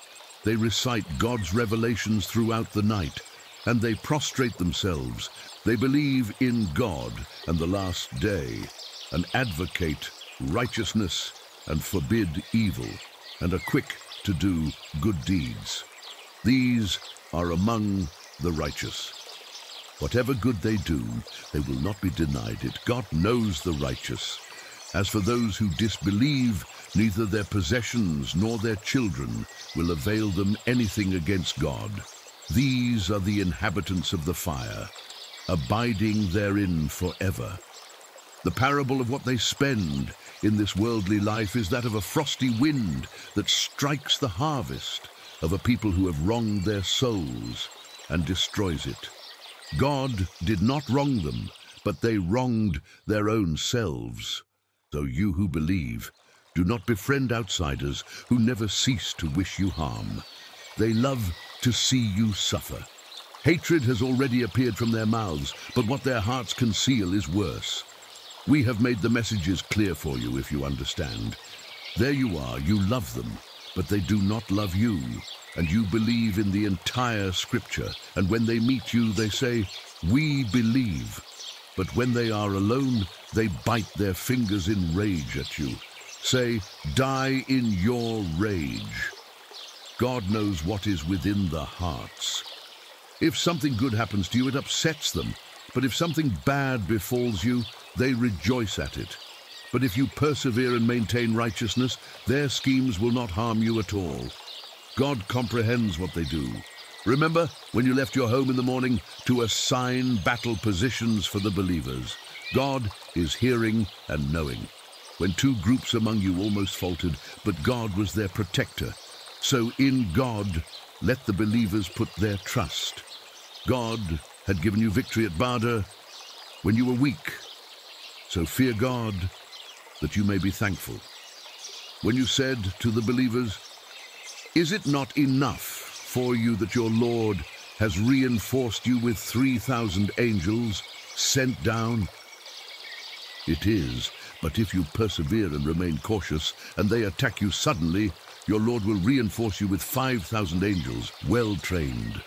They recite God's revelations throughout the night, and they prostrate themselves. They believe in God and the last day, and advocate righteousness and forbid evil, and are quick to do good deeds. These are among the righteous. Whatever good they do, they will not be denied it. God knows the righteous. As for those who disbelieve, neither their possessions nor their children will avail them anything against God. These are the inhabitants of the fire, abiding therein forever. The parable of what they spend in this worldly life is that of a frosty wind that strikes the harvest of a people who have wronged their souls and destroys it. God did not wrong them, but they wronged their own selves. So you who believe, do not befriend outsiders who never cease to wish you harm. They love to see you suffer. Hatred has already appeared from their mouths, but what their hearts conceal is worse. We have made the messages clear for you, if you understand. There you are, you love them, but they do not love you and you believe in the entire scripture, and when they meet you, they say, We believe. But when they are alone, they bite their fingers in rage at you. Say, Die in your rage. God knows what is within the hearts. If something good happens to you, it upsets them. But if something bad befalls you, they rejoice at it. But if you persevere and maintain righteousness, their schemes will not harm you at all. God comprehends what they do. Remember when you left your home in the morning to assign battle positions for the believers. God is hearing and knowing. When two groups among you almost faltered, but God was their protector. So in God, let the believers put their trust. God had given you victory at Badr when you were weak. So fear God that you may be thankful. When you said to the believers, is it not enough for you that your Lord has reinforced you with 3,000 angels sent down? It is, but if you persevere and remain cautious, and they attack you suddenly, your Lord will reinforce you with 5,000 angels, well trained.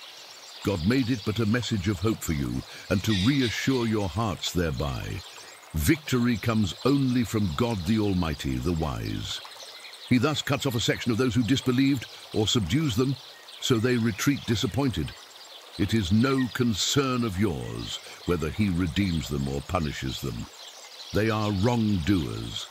God made it but a message of hope for you, and to reassure your hearts thereby. Victory comes only from God the Almighty, the wise. He thus cuts off a section of those who disbelieved or subdues them, so they retreat disappointed. It is no concern of yours whether he redeems them or punishes them. They are wrongdoers.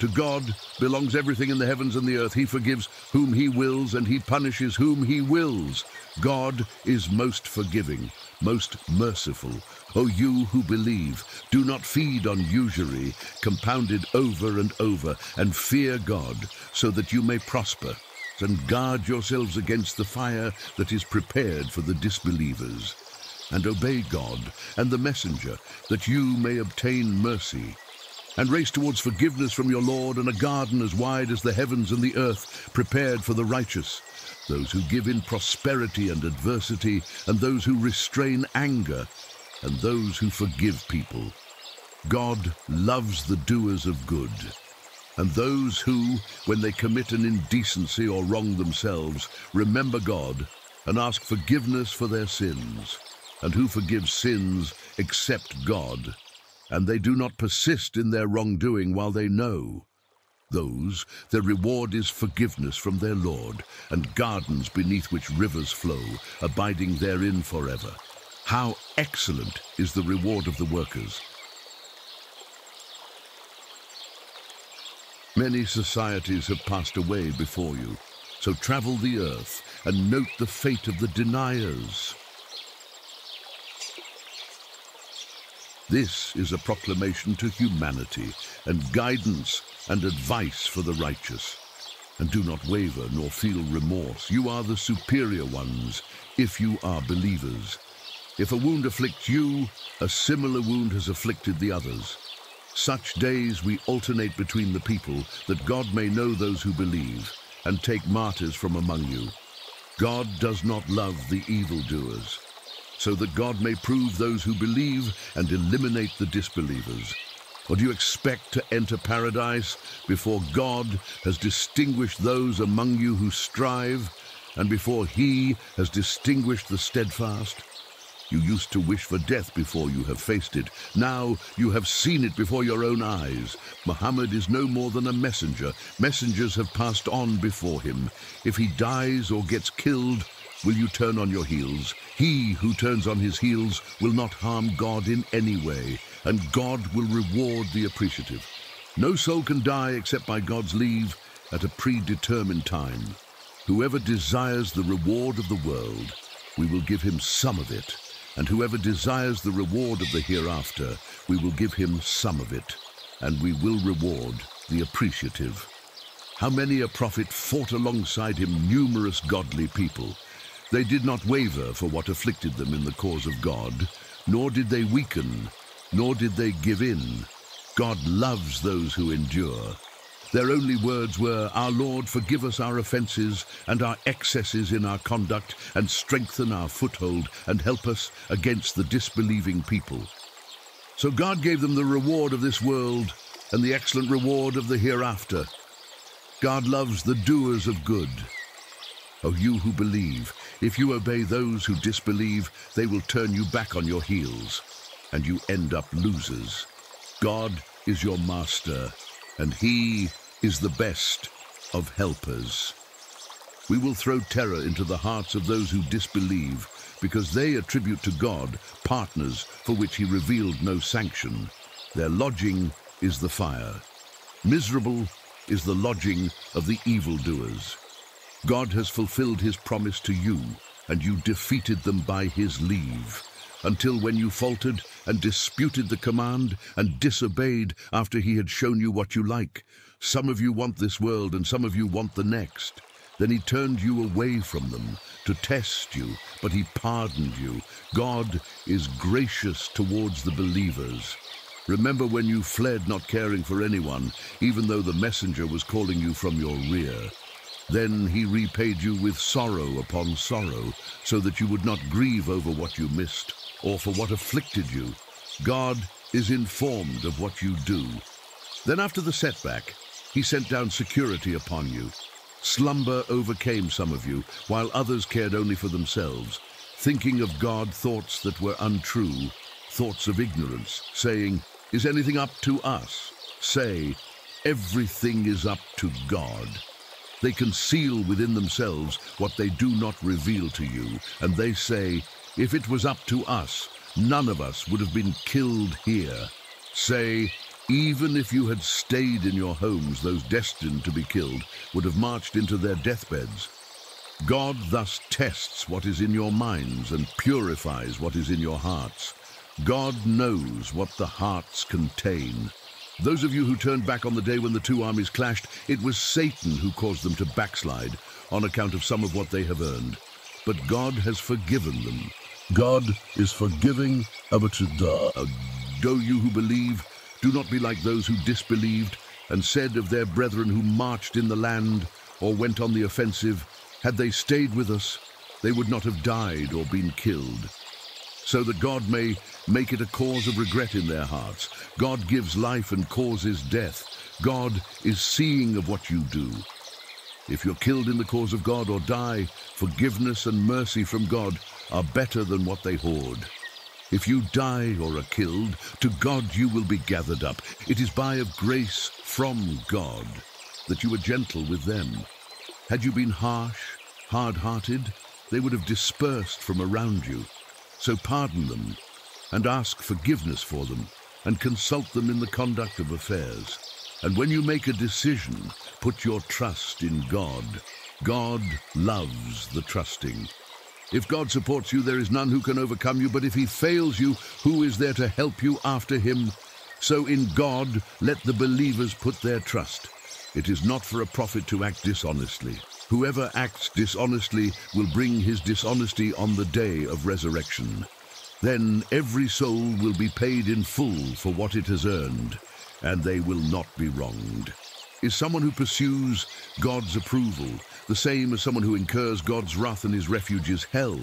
To God belongs everything in the heavens and the earth. He forgives whom he wills and he punishes whom he wills. God is most forgiving, most merciful. O you who believe, do not feed on usury, compounded over and over, and fear God, so that you may prosper, and guard yourselves against the fire that is prepared for the disbelievers. And obey God and the messenger, that you may obtain mercy and race towards forgiveness from your Lord and a garden as wide as the heavens and the earth prepared for the righteous, those who give in prosperity and adversity, and those who restrain anger, and those who forgive people. God loves the doers of good, and those who, when they commit an indecency or wrong themselves, remember God and ask forgiveness for their sins, and who forgive sins except God, and they do not persist in their wrongdoing while they know. Those, their reward is forgiveness from their Lord, and gardens beneath which rivers flow, abiding therein forever. How excellent is the reward of the workers! Many societies have passed away before you, so travel the earth and note the fate of the deniers. This is a proclamation to humanity and guidance and advice for the righteous. And do not waver nor feel remorse. You are the superior ones if you are believers. If a wound afflicts you, a similar wound has afflicted the others. Such days we alternate between the people, that God may know those who believe, and take martyrs from among you. God does not love the evildoers so that God may prove those who believe and eliminate the disbelievers? Or do you expect to enter paradise before God has distinguished those among you who strive, and before he has distinguished the steadfast? You used to wish for death before you have faced it. Now you have seen it before your own eyes. Muhammad is no more than a messenger. Messengers have passed on before him. If he dies or gets killed, will you turn on your heels? He who turns on his heels will not harm God in any way, and God will reward the appreciative. No soul can die except by God's leave at a predetermined time. Whoever desires the reward of the world, we will give him some of it, and whoever desires the reward of the hereafter, we will give him some of it, and we will reward the appreciative. How many a prophet fought alongside him numerous godly people, they did not waver for what afflicted them in the cause of God, nor did they weaken, nor did they give in. God loves those who endure. Their only words were, Our Lord, forgive us our offences and our excesses in our conduct, and strengthen our foothold, and help us against the disbelieving people. So God gave them the reward of this world and the excellent reward of the hereafter. God loves the doers of good. O you who believe, if you obey those who disbelieve, they will turn you back on your heels, and you end up losers. God is your master, and he is the best of helpers. We will throw terror into the hearts of those who disbelieve, because they attribute to God partners for which he revealed no sanction. Their lodging is the fire. Miserable is the lodging of the evildoers. God has fulfilled his promise to you, and you defeated them by his leave, until when you faltered and disputed the command and disobeyed after he had shown you what you like. Some of you want this world and some of you want the next. Then he turned you away from them to test you, but he pardoned you. God is gracious towards the believers. Remember when you fled not caring for anyone, even though the messenger was calling you from your rear. Then he repaid you with sorrow upon sorrow, so that you would not grieve over what you missed, or for what afflicted you. God is informed of what you do. Then after the setback, he sent down security upon you. Slumber overcame some of you, while others cared only for themselves, thinking of God thoughts that were untrue, thoughts of ignorance, saying, Is anything up to us? Say, Everything is up to God. They conceal within themselves what they do not reveal to you, and they say, If it was up to us, none of us would have been killed here. Say, even if you had stayed in your homes, those destined to be killed would have marched into their deathbeds. God thus tests what is in your minds and purifies what is in your hearts. God knows what the hearts contain. Those of you who turned back on the day when the two armies clashed, it was Satan who caused them to backslide on account of some of what they have earned. But God has forgiven them. God is forgiving Abatida. Uh, Go you who believe, Do not be like those who disbelieved and said of their brethren who marched in the land or went on the offensive, had they stayed with us, they would not have died or been killed. So that God may make it a cause of regret in their hearts. God gives life and causes death. God is seeing of what you do. If you're killed in the cause of God or die, forgiveness and mercy from God are better than what they hoard. If you die or are killed, to God you will be gathered up. It is by of grace from God that you were gentle with them. Had you been harsh, hard-hearted, they would have dispersed from around you. So pardon them, and ask forgiveness for them, and consult them in the conduct of affairs. And when you make a decision, put your trust in God. God loves the trusting. If God supports you, there is none who can overcome you, but if he fails you, who is there to help you after him? So in God let the believers put their trust. It is not for a prophet to act dishonestly. Whoever acts dishonestly will bring his dishonesty on the day of resurrection. Then every soul will be paid in full for what it has earned, and they will not be wronged. Is someone who pursues God's approval the same as someone who incurs God's wrath and his refuge is hell,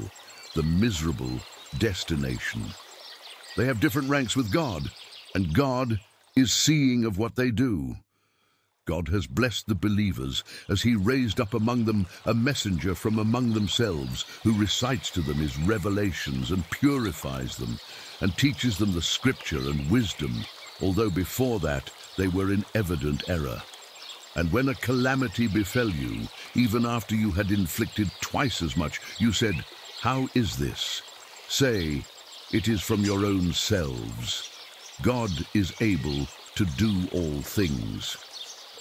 the miserable destination? They have different ranks with God, and God is seeing of what they do. God has blessed the believers as he raised up among them a messenger from among themselves who recites to them his revelations and purifies them and teaches them the scripture and wisdom, although before that they were in evident error. And when a calamity befell you, even after you had inflicted twice as much, you said, How is this? Say, It is from your own selves. God is able to do all things.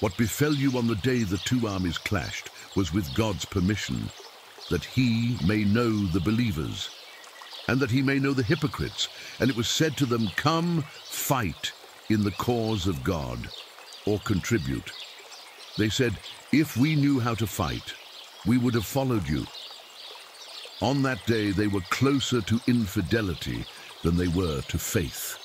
What befell you on the day the two armies clashed was with God's permission, that he may know the believers, and that he may know the hypocrites. And it was said to them, Come, fight in the cause of God, or contribute. They said, If we knew how to fight, we would have followed you. On that day they were closer to infidelity than they were to faith.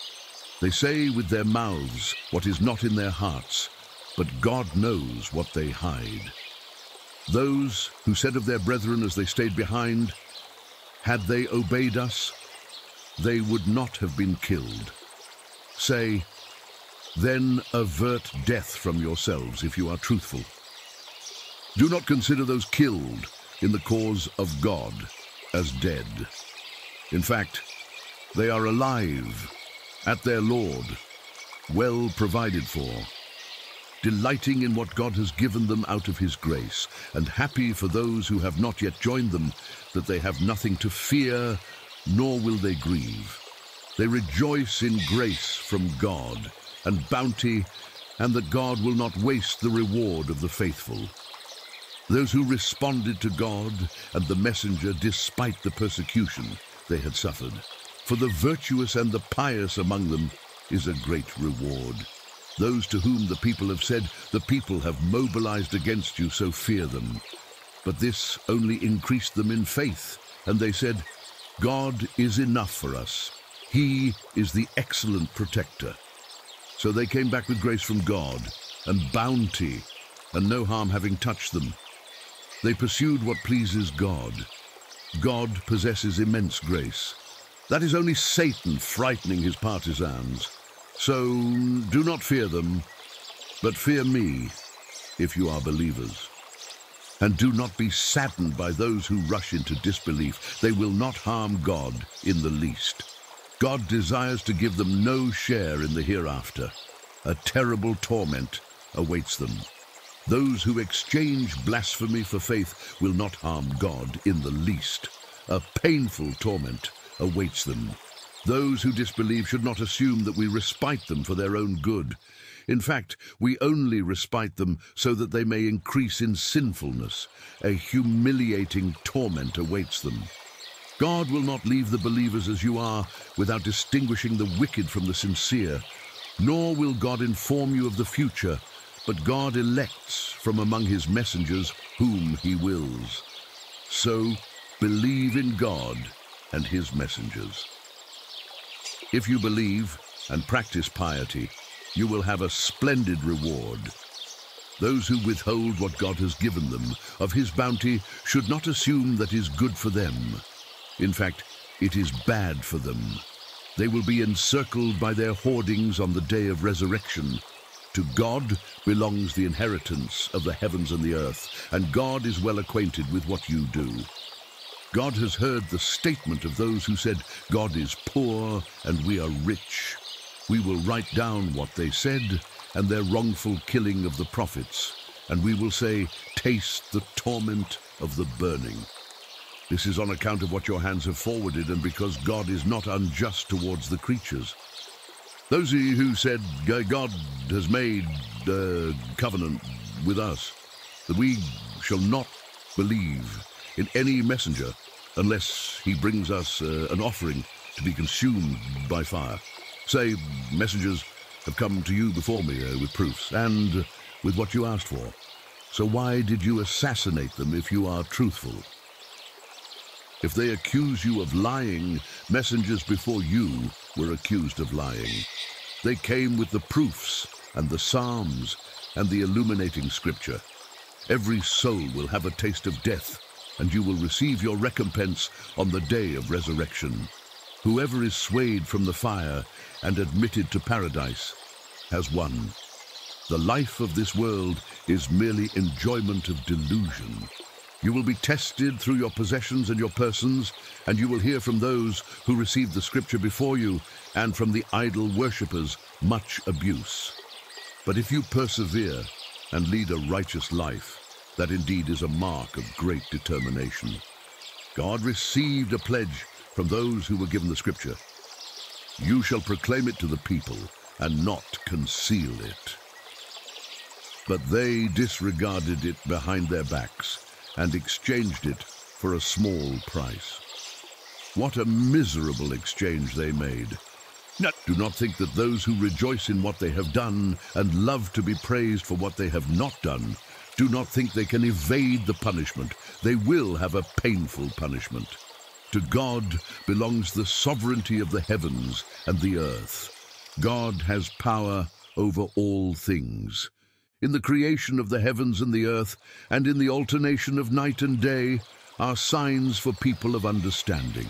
They say with their mouths what is not in their hearts, but God knows what they hide. Those who said of their brethren as they stayed behind, Had they obeyed us, they would not have been killed. Say, then avert death from yourselves if you are truthful. Do not consider those killed in the cause of God as dead. In fact, they are alive at their Lord, well provided for, delighting in what God has given them out of his grace, and happy for those who have not yet joined them, that they have nothing to fear, nor will they grieve. They rejoice in grace from God, and bounty, and that God will not waste the reward of the faithful. Those who responded to God and the messenger despite the persecution they had suffered. For the virtuous and the pious among them is a great reward. Those to whom the people have said, The people have mobilized against you, so fear them. But this only increased them in faith, and they said, God is enough for us. He is the excellent protector. So they came back with grace from God, and bounty, and no harm having touched them. They pursued what pleases God. God possesses immense grace. That is only Satan frightening his partisans. So do not fear them, but fear me, if you are believers. And do not be saddened by those who rush into disbelief. They will not harm God in the least. God desires to give them no share in the hereafter. A terrible torment awaits them. Those who exchange blasphemy for faith will not harm God in the least. A painful torment awaits them. Those who disbelieve should not assume that we respite them for their own good. In fact, we only respite them so that they may increase in sinfulness. A humiliating torment awaits them. God will not leave the believers as you are without distinguishing the wicked from the sincere, nor will God inform you of the future, but God elects from among his messengers whom he wills. So believe in God and his messengers. If you believe and practice piety, you will have a splendid reward. Those who withhold what God has given them of his bounty should not assume that is good for them. In fact, it is bad for them. They will be encircled by their hoardings on the day of resurrection. To God belongs the inheritance of the heavens and the earth, and God is well acquainted with what you do. God has heard the statement of those who said, God is poor and we are rich. We will write down what they said and their wrongful killing of the prophets, and we will say, Taste the torment of the burning. This is on account of what your hands have forwarded, and because God is not unjust towards the creatures. Those who said, God has made a covenant with us, that we shall not believe in any messenger unless he brings us uh, an offering to be consumed by fire. Say, messengers have come to you before me uh, with proofs and with what you asked for. So why did you assassinate them if you are truthful? If they accuse you of lying, messengers before you were accused of lying. They came with the proofs and the psalms and the illuminating scripture. Every soul will have a taste of death, and you will receive your recompense on the day of resurrection. Whoever is swayed from the fire and admitted to paradise has won. The life of this world is merely enjoyment of delusion. You will be tested through your possessions and your persons, and you will hear from those who received the scripture before you, and from the idol worshippers much abuse. But if you persevere and lead a righteous life, that indeed is a mark of great determination. God received a pledge from those who were given the scripture. You shall proclaim it to the people and not conceal it. But they disregarded it behind their backs and exchanged it for a small price. What a miserable exchange they made. Do not think that those who rejoice in what they have done and love to be praised for what they have not done, do not think they can evade the punishment. They will have a painful punishment. To God belongs the sovereignty of the heavens and the earth. God has power over all things. In the creation of the heavens and the earth, and in the alternation of night and day, are signs for people of understanding.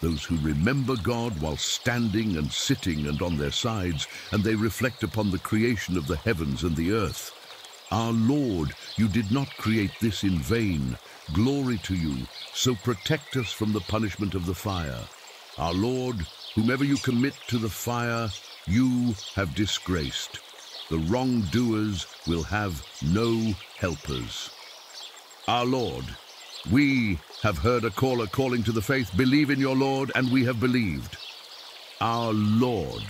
Those who remember God while standing and sitting and on their sides, and they reflect upon the creation of the heavens and the earth. Our Lord, you did not create this in vain. Glory to you, so protect us from the punishment of the fire. Our Lord, whomever you commit to the fire, you have disgraced. The wrongdoers will have no helpers. Our Lord, we have heard a caller calling to the faith, believe in your Lord, and we have believed. Our Lord,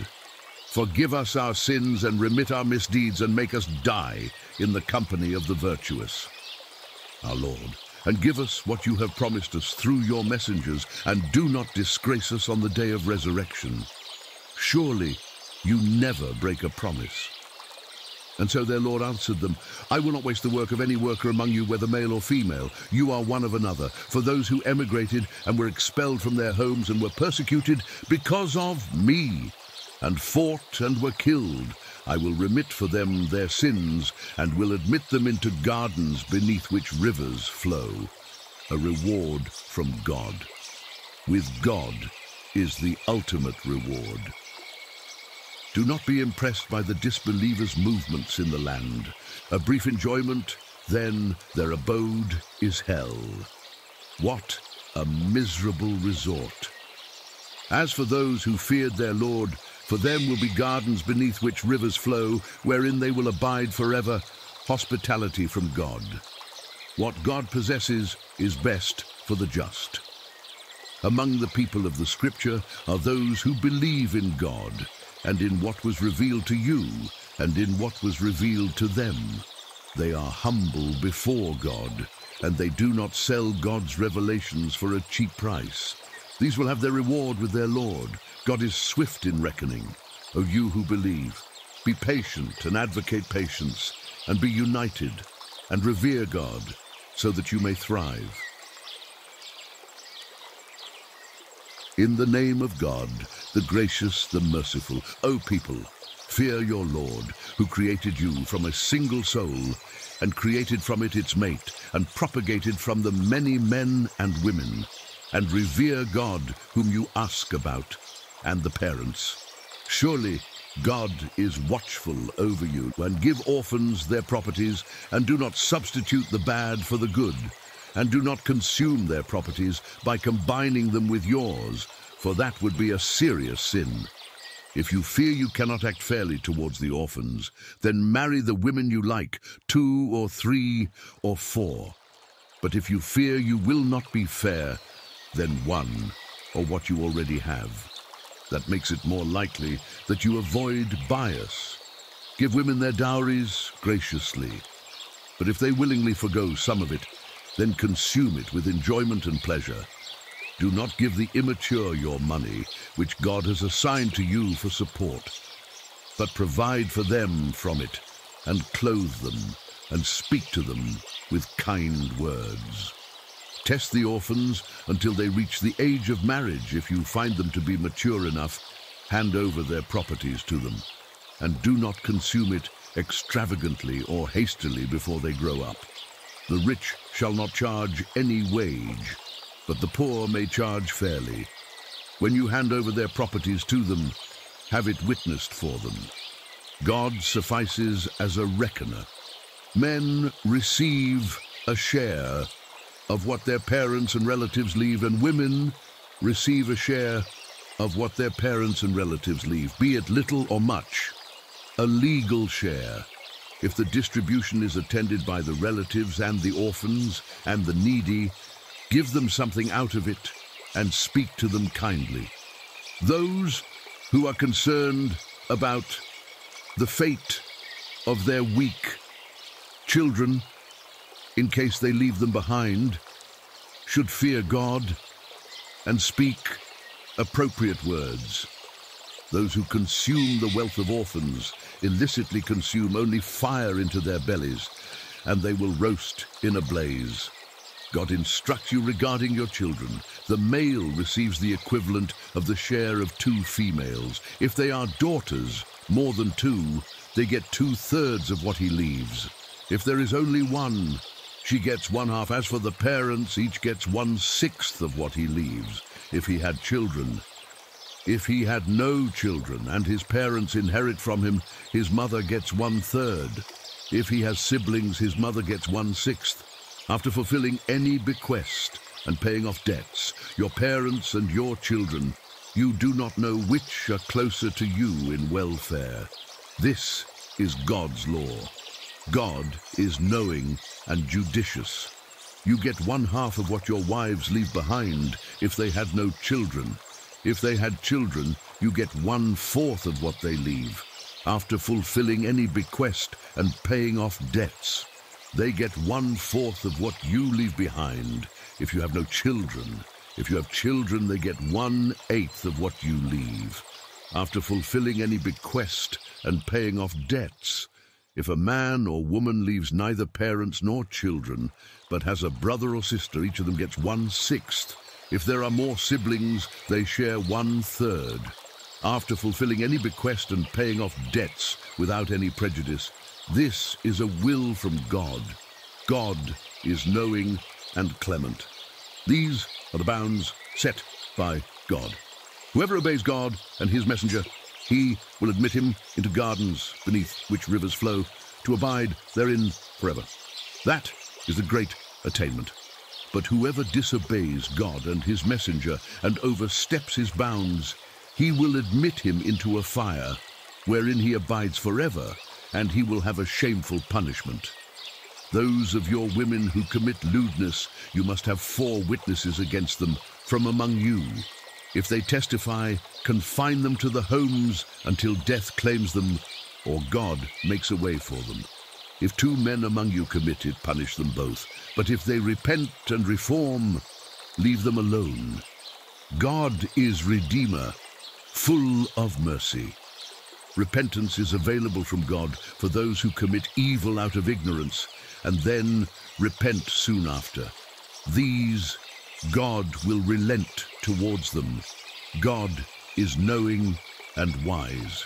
forgive us our sins and remit our misdeeds and make us die in the company of the virtuous. Our Lord, and give us what you have promised us through your messengers, and do not disgrace us on the day of resurrection. Surely you never break a promise. And so their Lord answered them, I will not waste the work of any worker among you, whether male or female. You are one of another. For those who emigrated and were expelled from their homes and were persecuted because of me, and fought and were killed, I will remit for them their sins, and will admit them into gardens beneath which rivers flow. A reward from God. With God is the ultimate reward. Do not be impressed by the disbelievers' movements in the land. A brief enjoyment, then their abode is hell. What a miserable resort. As for those who feared their Lord, for them will be gardens beneath which rivers flow, wherein they will abide forever, hospitality from God. What God possesses is best for the just. Among the people of the Scripture are those who believe in God, and in what was revealed to you, and in what was revealed to them. They are humble before God, and they do not sell God's revelations for a cheap price. These will have their reward with their Lord, God is swift in reckoning. O you who believe, be patient and advocate patience, and be united, and revere God, so that you may thrive. In the name of God, the gracious, the merciful, O people, fear your Lord, who created you from a single soul, and created from it its mate, and propagated from the many men and women, and revere God, whom you ask about, and the parents. Surely God is watchful over you, and give orphans their properties, and do not substitute the bad for the good, and do not consume their properties by combining them with yours, for that would be a serious sin. If you fear you cannot act fairly towards the orphans, then marry the women you like, two or three or four. But if you fear you will not be fair, then one, or what you already have. That makes it more likely that you avoid bias. Give women their dowries graciously. But if they willingly forgo some of it, then consume it with enjoyment and pleasure. Do not give the immature your money, which God has assigned to you for support, but provide for them from it, and clothe them, and speak to them with kind words. Test the orphans until they reach the age of marriage. If you find them to be mature enough, hand over their properties to them, and do not consume it extravagantly or hastily before they grow up. The rich shall not charge any wage, but the poor may charge fairly. When you hand over their properties to them, have it witnessed for them. God suffices as a reckoner. Men receive a share of what their parents and relatives leave, and women receive a share of what their parents and relatives leave, be it little or much. A legal share, if the distribution is attended by the relatives and the orphans and the needy, give them something out of it and speak to them kindly. Those who are concerned about the fate of their weak children in case they leave them behind, should fear God and speak appropriate words. Those who consume the wealth of orphans illicitly consume only fire into their bellies, and they will roast in a blaze. God instructs you regarding your children. The male receives the equivalent of the share of two females. If they are daughters, more than two, they get two-thirds of what he leaves. If there is only one, she gets one half. As for the parents, each gets one-sixth of what he leaves, if he had children. If he had no children and his parents inherit from him, his mother gets one-third. If he has siblings, his mother gets one-sixth. After fulfilling any bequest and paying off debts, your parents and your children, you do not know which are closer to you in welfare. This is God's law. God is knowing and judicious. You get one half of what your wives leave behind if they had no children. If they had children, you get one-fourth of what they leave. After fulfilling any bequest and paying off debts, they get one-fourth of what you leave behind if you have no children. If you have children, they get one-eighth of what you leave. After fulfilling any bequest and paying off debts, if a man or woman leaves neither parents nor children, but has a brother or sister, each of them gets one-sixth. If there are more siblings, they share one-third. After fulfilling any bequest and paying off debts without any prejudice, this is a will from God. God is knowing and clement. These are the bounds set by God. Whoever obeys God and his messenger he will admit him into gardens beneath which rivers flow, to abide therein forever. That is the great attainment. But whoever disobeys God and his messenger and oversteps his bounds, he will admit him into a fire, wherein he abides forever, and he will have a shameful punishment. Those of your women who commit lewdness, you must have four witnesses against them from among you, if they testify, confine them to the homes until death claims them or God makes a way for them. If two men among you commit it, punish them both. But if they repent and reform, leave them alone. God is Redeemer, full of mercy. Repentance is available from God for those who commit evil out of ignorance and then repent soon after. These God will relent towards them. God is knowing and wise.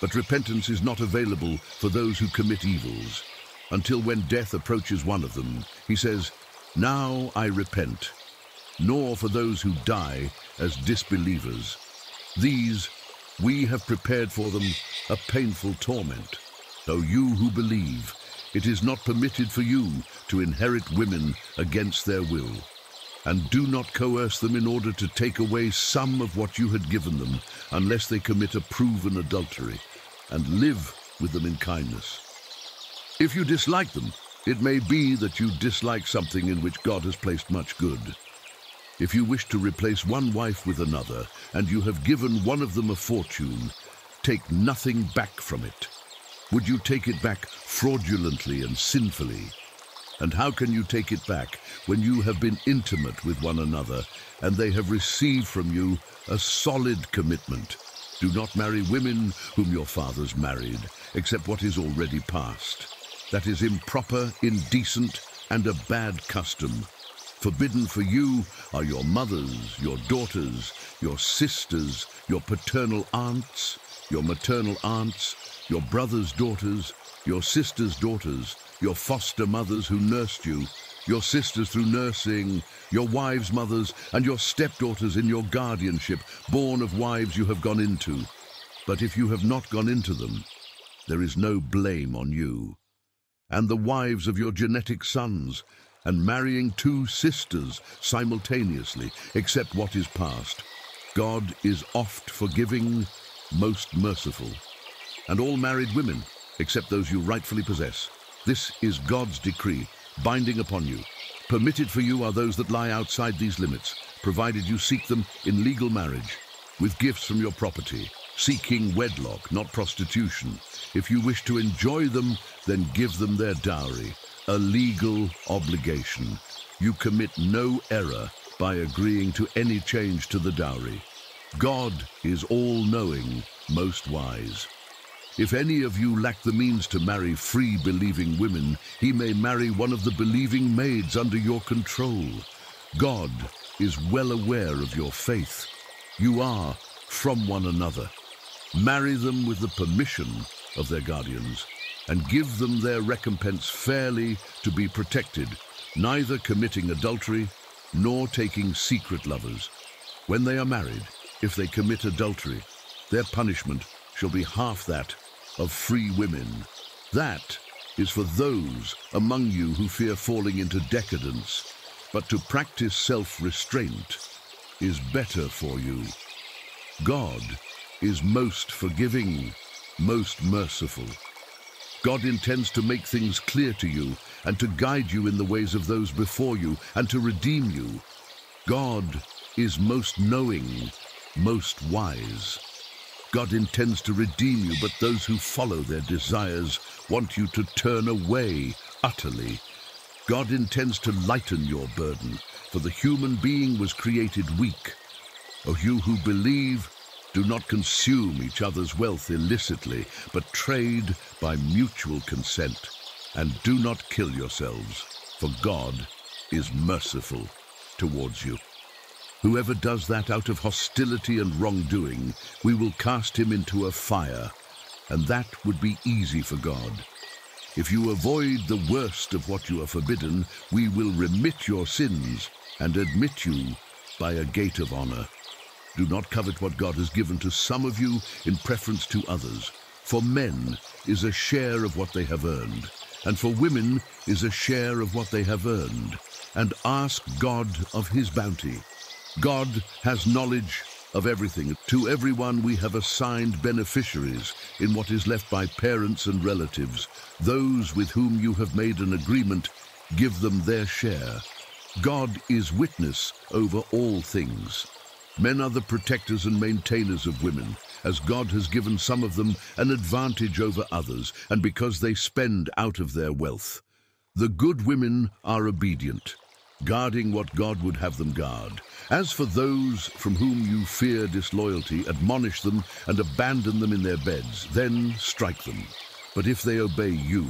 But repentance is not available for those who commit evils, until when death approaches one of them, he says, Now I repent, nor for those who die as disbelievers. These we have prepared for them a painful torment. O you who believe, it is not permitted for you to inherit women against their will. And do not coerce them in order to take away some of what you had given them, unless they commit a proven adultery, and live with them in kindness. If you dislike them, it may be that you dislike something in which God has placed much good. If you wish to replace one wife with another, and you have given one of them a fortune, take nothing back from it. Would you take it back fraudulently and sinfully? And how can you take it back when you have been intimate with one another and they have received from you a solid commitment? Do not marry women whom your fathers married, except what is already past. That is improper, indecent, and a bad custom. Forbidden for you are your mothers, your daughters, your sisters, your paternal aunts, your maternal aunts, your brother's daughters, your sister's daughters, your foster mothers who nursed you, your sisters through nursing, your wives' mothers, and your stepdaughters in your guardianship, born of wives you have gone into. But if you have not gone into them, there is no blame on you. And the wives of your genetic sons, and marrying two sisters simultaneously, except what is past. God is oft forgiving, most merciful and all married women, except those you rightfully possess. This is God's decree, binding upon you. Permitted for you are those that lie outside these limits, provided you seek them in legal marriage, with gifts from your property, seeking wedlock, not prostitution. If you wish to enjoy them, then give them their dowry, a legal obligation. You commit no error by agreeing to any change to the dowry. God is all-knowing, most wise. If any of you lack the means to marry free believing women, he may marry one of the believing maids under your control. God is well aware of your faith. You are from one another. Marry them with the permission of their guardians and give them their recompense fairly to be protected, neither committing adultery nor taking secret lovers. When they are married, if they commit adultery, their punishment shall be half that of free women. That is for those among you who fear falling into decadence, but to practice self-restraint is better for you. God is most forgiving, most merciful. God intends to make things clear to you and to guide you in the ways of those before you and to redeem you. God is most knowing, most wise. God intends to redeem you, but those who follow their desires want you to turn away utterly. God intends to lighten your burden, for the human being was created weak. O you who believe, do not consume each other's wealth illicitly, but trade by mutual consent. And do not kill yourselves, for God is merciful towards you. Whoever does that out of hostility and wrongdoing, we will cast him into a fire, and that would be easy for God. If you avoid the worst of what you are forbidden, we will remit your sins and admit you by a gate of honor. Do not covet what God has given to some of you in preference to others. For men is a share of what they have earned, and for women is a share of what they have earned. And ask God of his bounty. God has knowledge of everything. To everyone we have assigned beneficiaries in what is left by parents and relatives. Those with whom you have made an agreement, give them their share. God is witness over all things. Men are the protectors and maintainers of women, as God has given some of them an advantage over others, and because they spend out of their wealth. The good women are obedient, guarding what God would have them guard. As for those from whom you fear disloyalty, admonish them and abandon them in their beds, then strike them. But if they obey you,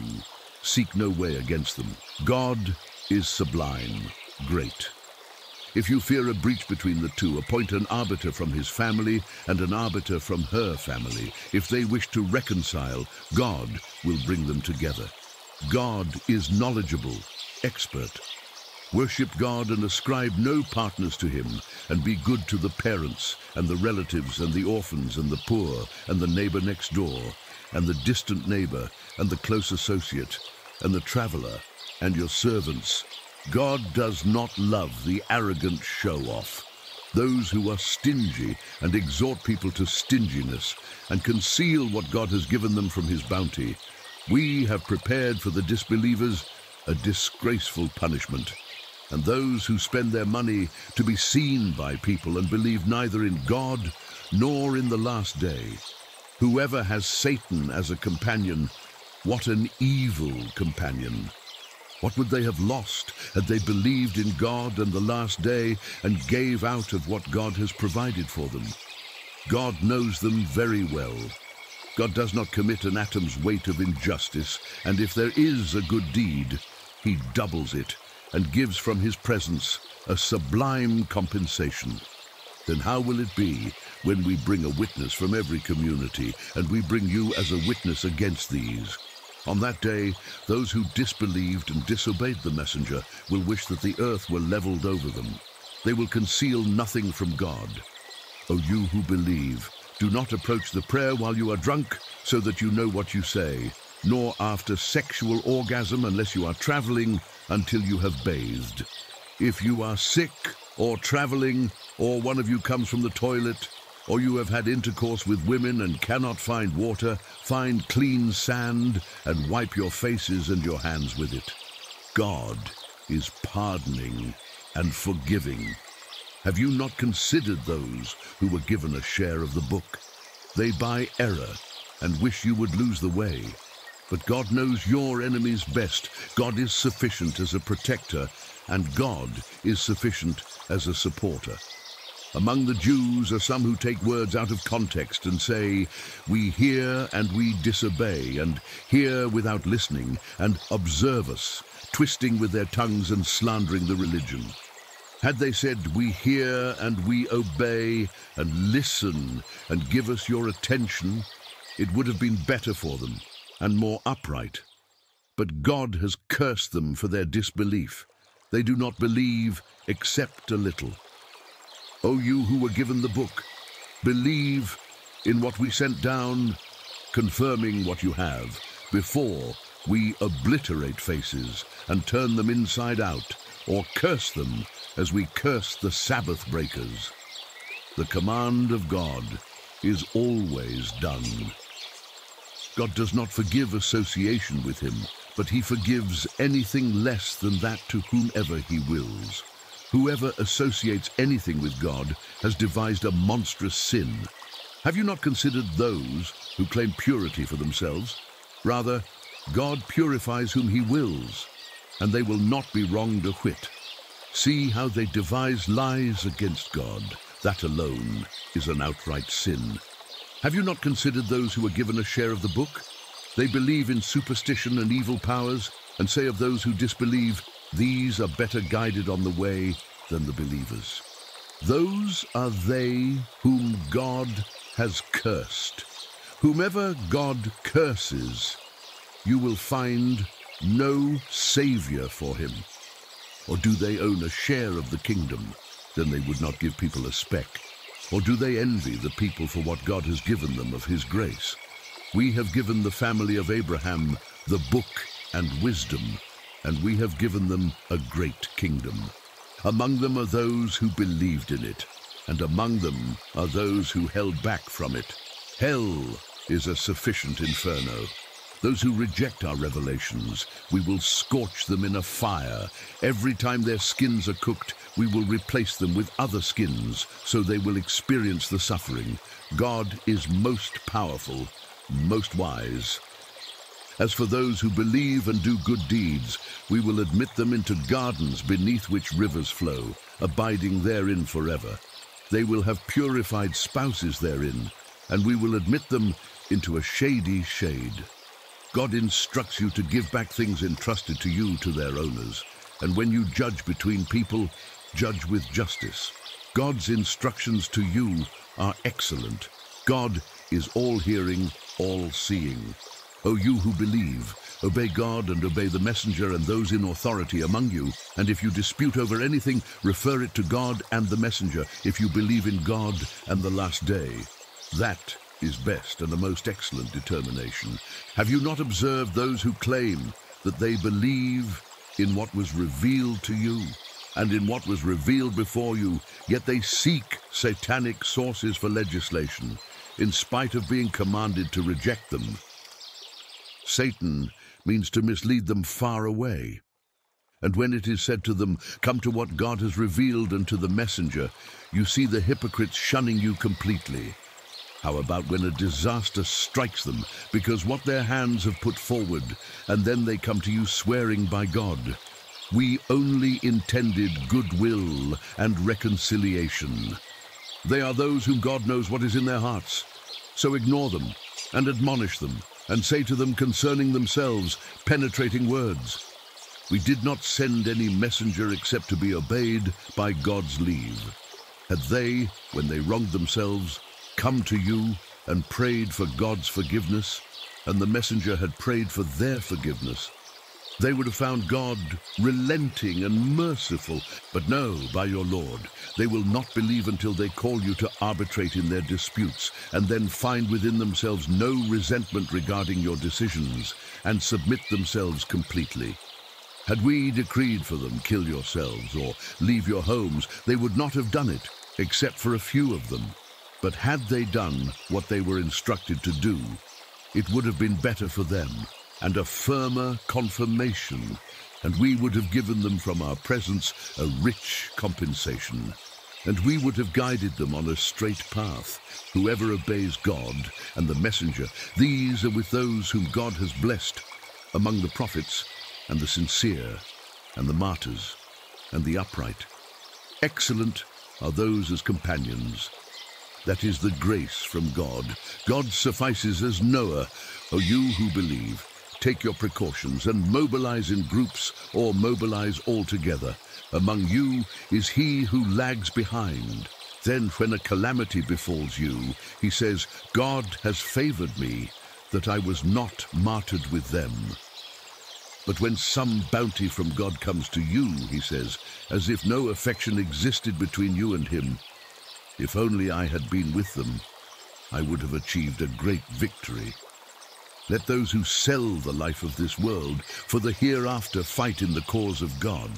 seek no way against them. God is sublime, great. If you fear a breach between the two, appoint an arbiter from his family and an arbiter from her family. If they wish to reconcile, God will bring them together. God is knowledgeable, expert. Worship God and ascribe no partners to him, and be good to the parents, and the relatives, and the orphans, and the poor, and the neighbor next door, and the distant neighbor, and the close associate, and the traveler, and your servants. God does not love the arrogant show-off, those who are stingy and exhort people to stinginess, and conceal what God has given them from his bounty. We have prepared for the disbelievers a disgraceful punishment, and those who spend their money to be seen by people and believe neither in God nor in the last day. Whoever has Satan as a companion, what an evil companion. What would they have lost had they believed in God and the last day and gave out of what God has provided for them? God knows them very well. God does not commit an atom's weight of injustice, and if there is a good deed, he doubles it and gives from his presence a sublime compensation. Then how will it be when we bring a witness from every community, and we bring you as a witness against these? On that day, those who disbelieved and disobeyed the messenger will wish that the earth were leveled over them. They will conceal nothing from God. O you who believe, do not approach the prayer while you are drunk, so that you know what you say, nor after sexual orgasm unless you are traveling until you have bathed. If you are sick or traveling, or one of you comes from the toilet, or you have had intercourse with women and cannot find water, find clean sand and wipe your faces and your hands with it. God is pardoning and forgiving. Have you not considered those who were given a share of the book? They buy error and wish you would lose the way. But God knows your enemies best. God is sufficient as a protector, and God is sufficient as a supporter. Among the Jews are some who take words out of context and say, We hear and we disobey, and hear without listening, and observe us, twisting with their tongues and slandering the religion. Had they said, We hear and we obey, and listen and give us your attention, it would have been better for them and more upright. But God has cursed them for their disbelief. They do not believe except a little. O you who were given the book, believe in what we sent down, confirming what you have, before we obliterate faces and turn them inside out, or curse them as we curse the Sabbath breakers. The command of God is always done. God does not forgive association with him, but he forgives anything less than that to whomever he wills. Whoever associates anything with God has devised a monstrous sin. Have you not considered those who claim purity for themselves? Rather, God purifies whom he wills, and they will not be wronged a whit. See how they devise lies against God. That alone is an outright sin. Have you not considered those who are given a share of the book? They believe in superstition and evil powers, and say of those who disbelieve, these are better guided on the way than the believers. Those are they whom God has cursed. Whomever God curses, you will find no savior for him. Or do they own a share of the kingdom? Then they would not give people a speck. Or do they envy the people for what God has given them of his grace? We have given the family of Abraham the book and wisdom, and we have given them a great kingdom. Among them are those who believed in it, and among them are those who held back from it. Hell is a sufficient inferno. Those who reject our revelations, we will scorch them in a fire. Every time their skins are cooked, we will replace them with other skins, so they will experience the suffering. God is most powerful, most wise. As for those who believe and do good deeds, we will admit them into gardens beneath which rivers flow, abiding therein forever. They will have purified spouses therein, and we will admit them into a shady shade. God instructs you to give back things entrusted to you to their owners, and when you judge between people, judge with justice. God's instructions to you are excellent. God is all-hearing, all-seeing. O you who believe, obey God and obey the messenger and those in authority among you. And if you dispute over anything, refer it to God and the messenger, if you believe in God and the last day. That is best and a most excellent determination. Have you not observed those who claim that they believe in what was revealed to you and in what was revealed before you, yet they seek satanic sources for legislation, in spite of being commanded to reject them? Satan means to mislead them far away. And when it is said to them, Come to what God has revealed and to the messenger, you see the hypocrites shunning you completely. How about when a disaster strikes them because what their hands have put forward, and then they come to you swearing by God? We only intended goodwill and reconciliation. They are those whom God knows what is in their hearts. So ignore them and admonish them and say to them concerning themselves penetrating words. We did not send any messenger except to be obeyed by God's leave. Had they, when they wronged themselves, come to you and prayed for God's forgiveness, and the messenger had prayed for their forgiveness, they would have found God relenting and merciful. But no, by your Lord, they will not believe until they call you to arbitrate in their disputes, and then find within themselves no resentment regarding your decisions, and submit themselves completely. Had we decreed for them, kill yourselves, or leave your homes, they would not have done it, except for a few of them. But had they done what they were instructed to do, it would have been better for them and a firmer confirmation, and we would have given them from our presence a rich compensation. And we would have guided them on a straight path. Whoever obeys God and the messenger, these are with those whom God has blessed, among the prophets and the sincere and the martyrs and the upright. Excellent are those as companions. That is the grace from God. God suffices as Knower, O you who believe. Take your precautions and mobilize in groups or mobilize all together. Among you is he who lags behind. Then when a calamity befalls you, he says, God has favored me, that I was not martyred with them. But when some bounty from God comes to you, he says, as if no affection existed between you and him, if only I had been with them, I would have achieved a great victory. Let those who sell the life of this world for the hereafter fight in the cause of God.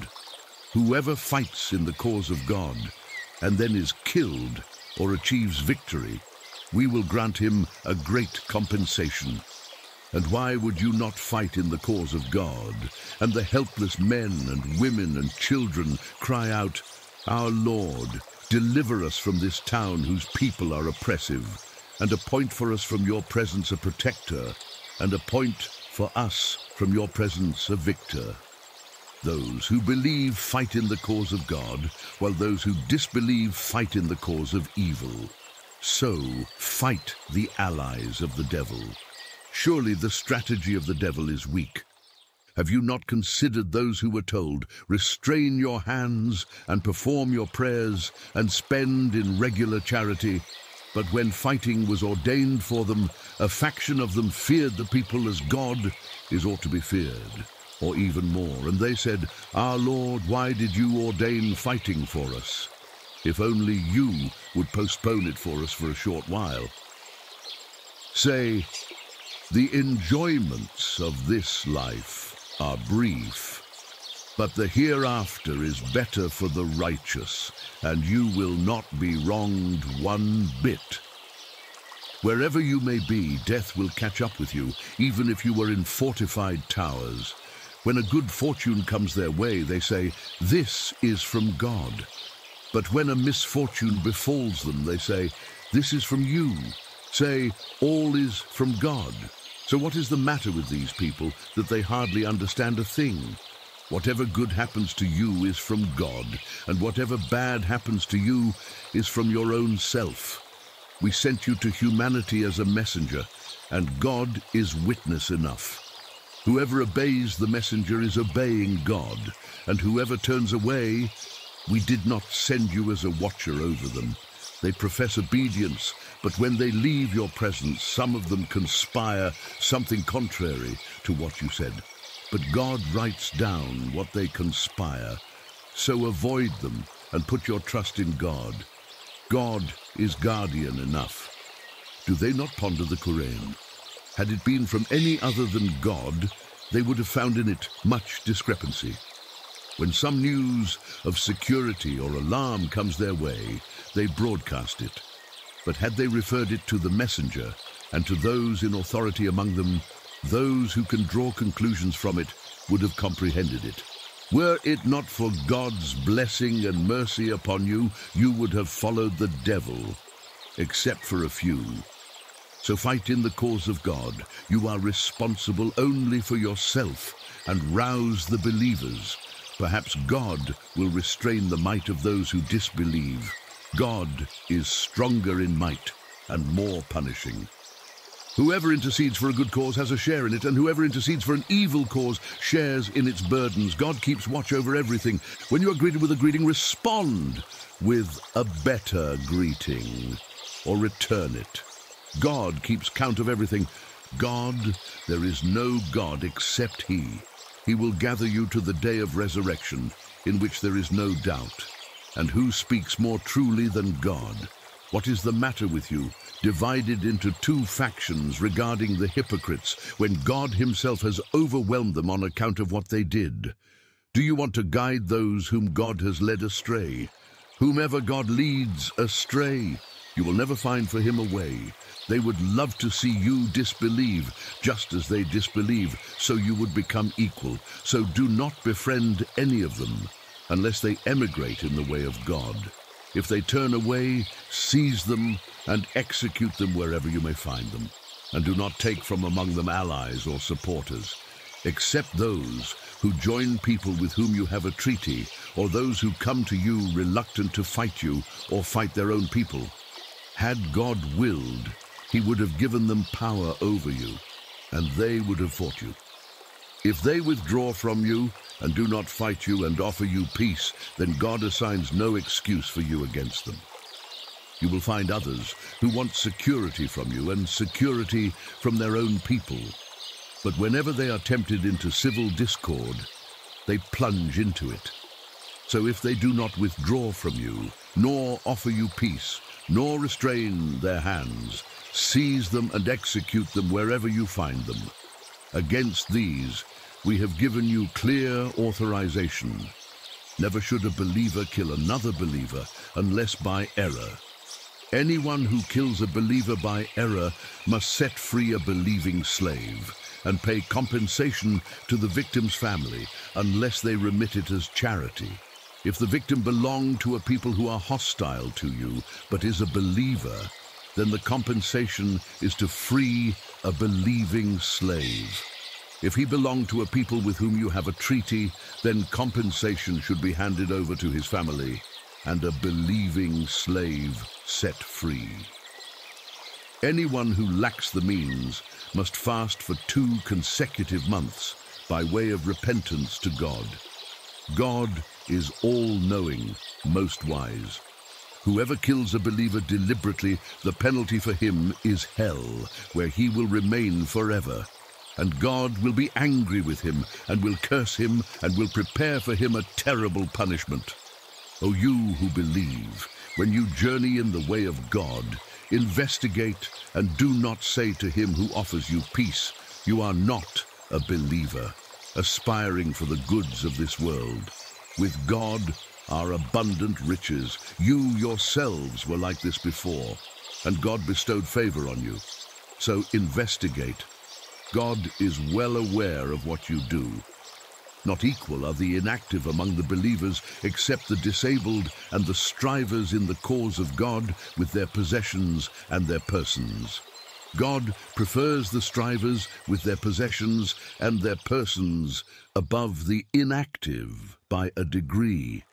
Whoever fights in the cause of God and then is killed or achieves victory, we will grant him a great compensation. And why would you not fight in the cause of God? And the helpless men and women and children cry out, Our Lord, deliver us from this town whose people are oppressive, and appoint for us from your presence a protector, and appoint for us from your presence a victor. Those who believe fight in the cause of God, while those who disbelieve fight in the cause of evil. So fight the allies of the devil. Surely the strategy of the devil is weak. Have you not considered those who were told, restrain your hands and perform your prayers and spend in regular charity, but when fighting was ordained for them, a faction of them feared the people as God is ought to be feared, or even more. And they said, Our Lord, why did you ordain fighting for us? If only you would postpone it for us for a short while. Say, the enjoyments of this life are brief, but the hereafter is better for the righteous, and you will not be wronged one bit. Wherever you may be, death will catch up with you, even if you were in fortified towers. When a good fortune comes their way, they say, This is from God. But when a misfortune befalls them, they say, This is from you. Say, All is from God. So what is the matter with these people that they hardly understand a thing? Whatever good happens to you is from God, and whatever bad happens to you is from your own self. We sent you to humanity as a messenger, and God is witness enough. Whoever obeys the messenger is obeying God, and whoever turns away We did not send you as a watcher over them. They profess obedience, but when they leave your presence, some of them conspire something contrary to what you said. But God writes down what they conspire. So avoid them and put your trust in God. God is guardian enough. Do they not ponder the Quran? Had it been from any other than God, they would have found in it much discrepancy. When some news of security or alarm comes their way, they broadcast it. But had they referred it to the messenger and to those in authority among them, those who can draw conclusions from it would have comprehended it. Were it not for God's blessing and mercy upon you, you would have followed the devil, except for a few. So fight in the cause of God. You are responsible only for yourself and rouse the believers. Perhaps God will restrain the might of those who disbelieve. God is stronger in might and more punishing. Whoever intercedes for a good cause has a share in it, and whoever intercedes for an evil cause shares in its burdens. God keeps watch over everything. When you are greeted with a greeting, respond with a better greeting, or return it. God keeps count of everything. God, there is no God except He. He will gather you to the day of resurrection, in which there is no doubt. And who speaks more truly than God? What is the matter with you, divided into two factions regarding the hypocrites, when God himself has overwhelmed them on account of what they did? Do you want to guide those whom God has led astray? Whomever God leads astray, you will never find for him a way. They would love to see you disbelieve, just as they disbelieve, so you would become equal. So do not befriend any of them, unless they emigrate in the way of God. If they turn away, seize them and execute them wherever you may find them. And do not take from among them allies or supporters, except those who join people with whom you have a treaty, or those who come to you reluctant to fight you or fight their own people. Had God willed, he would have given them power over you, and they would have fought you. If they withdraw from you and do not fight you and offer you peace, then God assigns no excuse for you against them. You will find others who want security from you and security from their own people. But whenever they are tempted into civil discord, they plunge into it. So if they do not withdraw from you, nor offer you peace, nor restrain their hands, Seize them and execute them wherever you find them. Against these, we have given you clear authorization. Never should a believer kill another believer unless by error. Anyone who kills a believer by error must set free a believing slave and pay compensation to the victim's family unless they remit it as charity. If the victim belonged to a people who are hostile to you but is a believer, then the compensation is to free a believing slave. If he belonged to a people with whom you have a treaty, then compensation should be handed over to his family and a believing slave set free. Anyone who lacks the means must fast for two consecutive months by way of repentance to God. God is all-knowing, most wise. Whoever kills a believer deliberately, the penalty for him is hell, where he will remain forever. And God will be angry with him, and will curse him, and will prepare for him a terrible punishment. O you who believe, when you journey in the way of God, investigate and do not say to him who offers you peace, you are not a believer, aspiring for the goods of this world. With God, our abundant riches. You yourselves were like this before, and God bestowed favor on you. So investigate. God is well aware of what you do. Not equal are the inactive among the believers, except the disabled and the strivers in the cause of God with their possessions and their persons. God prefers the strivers with their possessions and their persons above the inactive by a degree.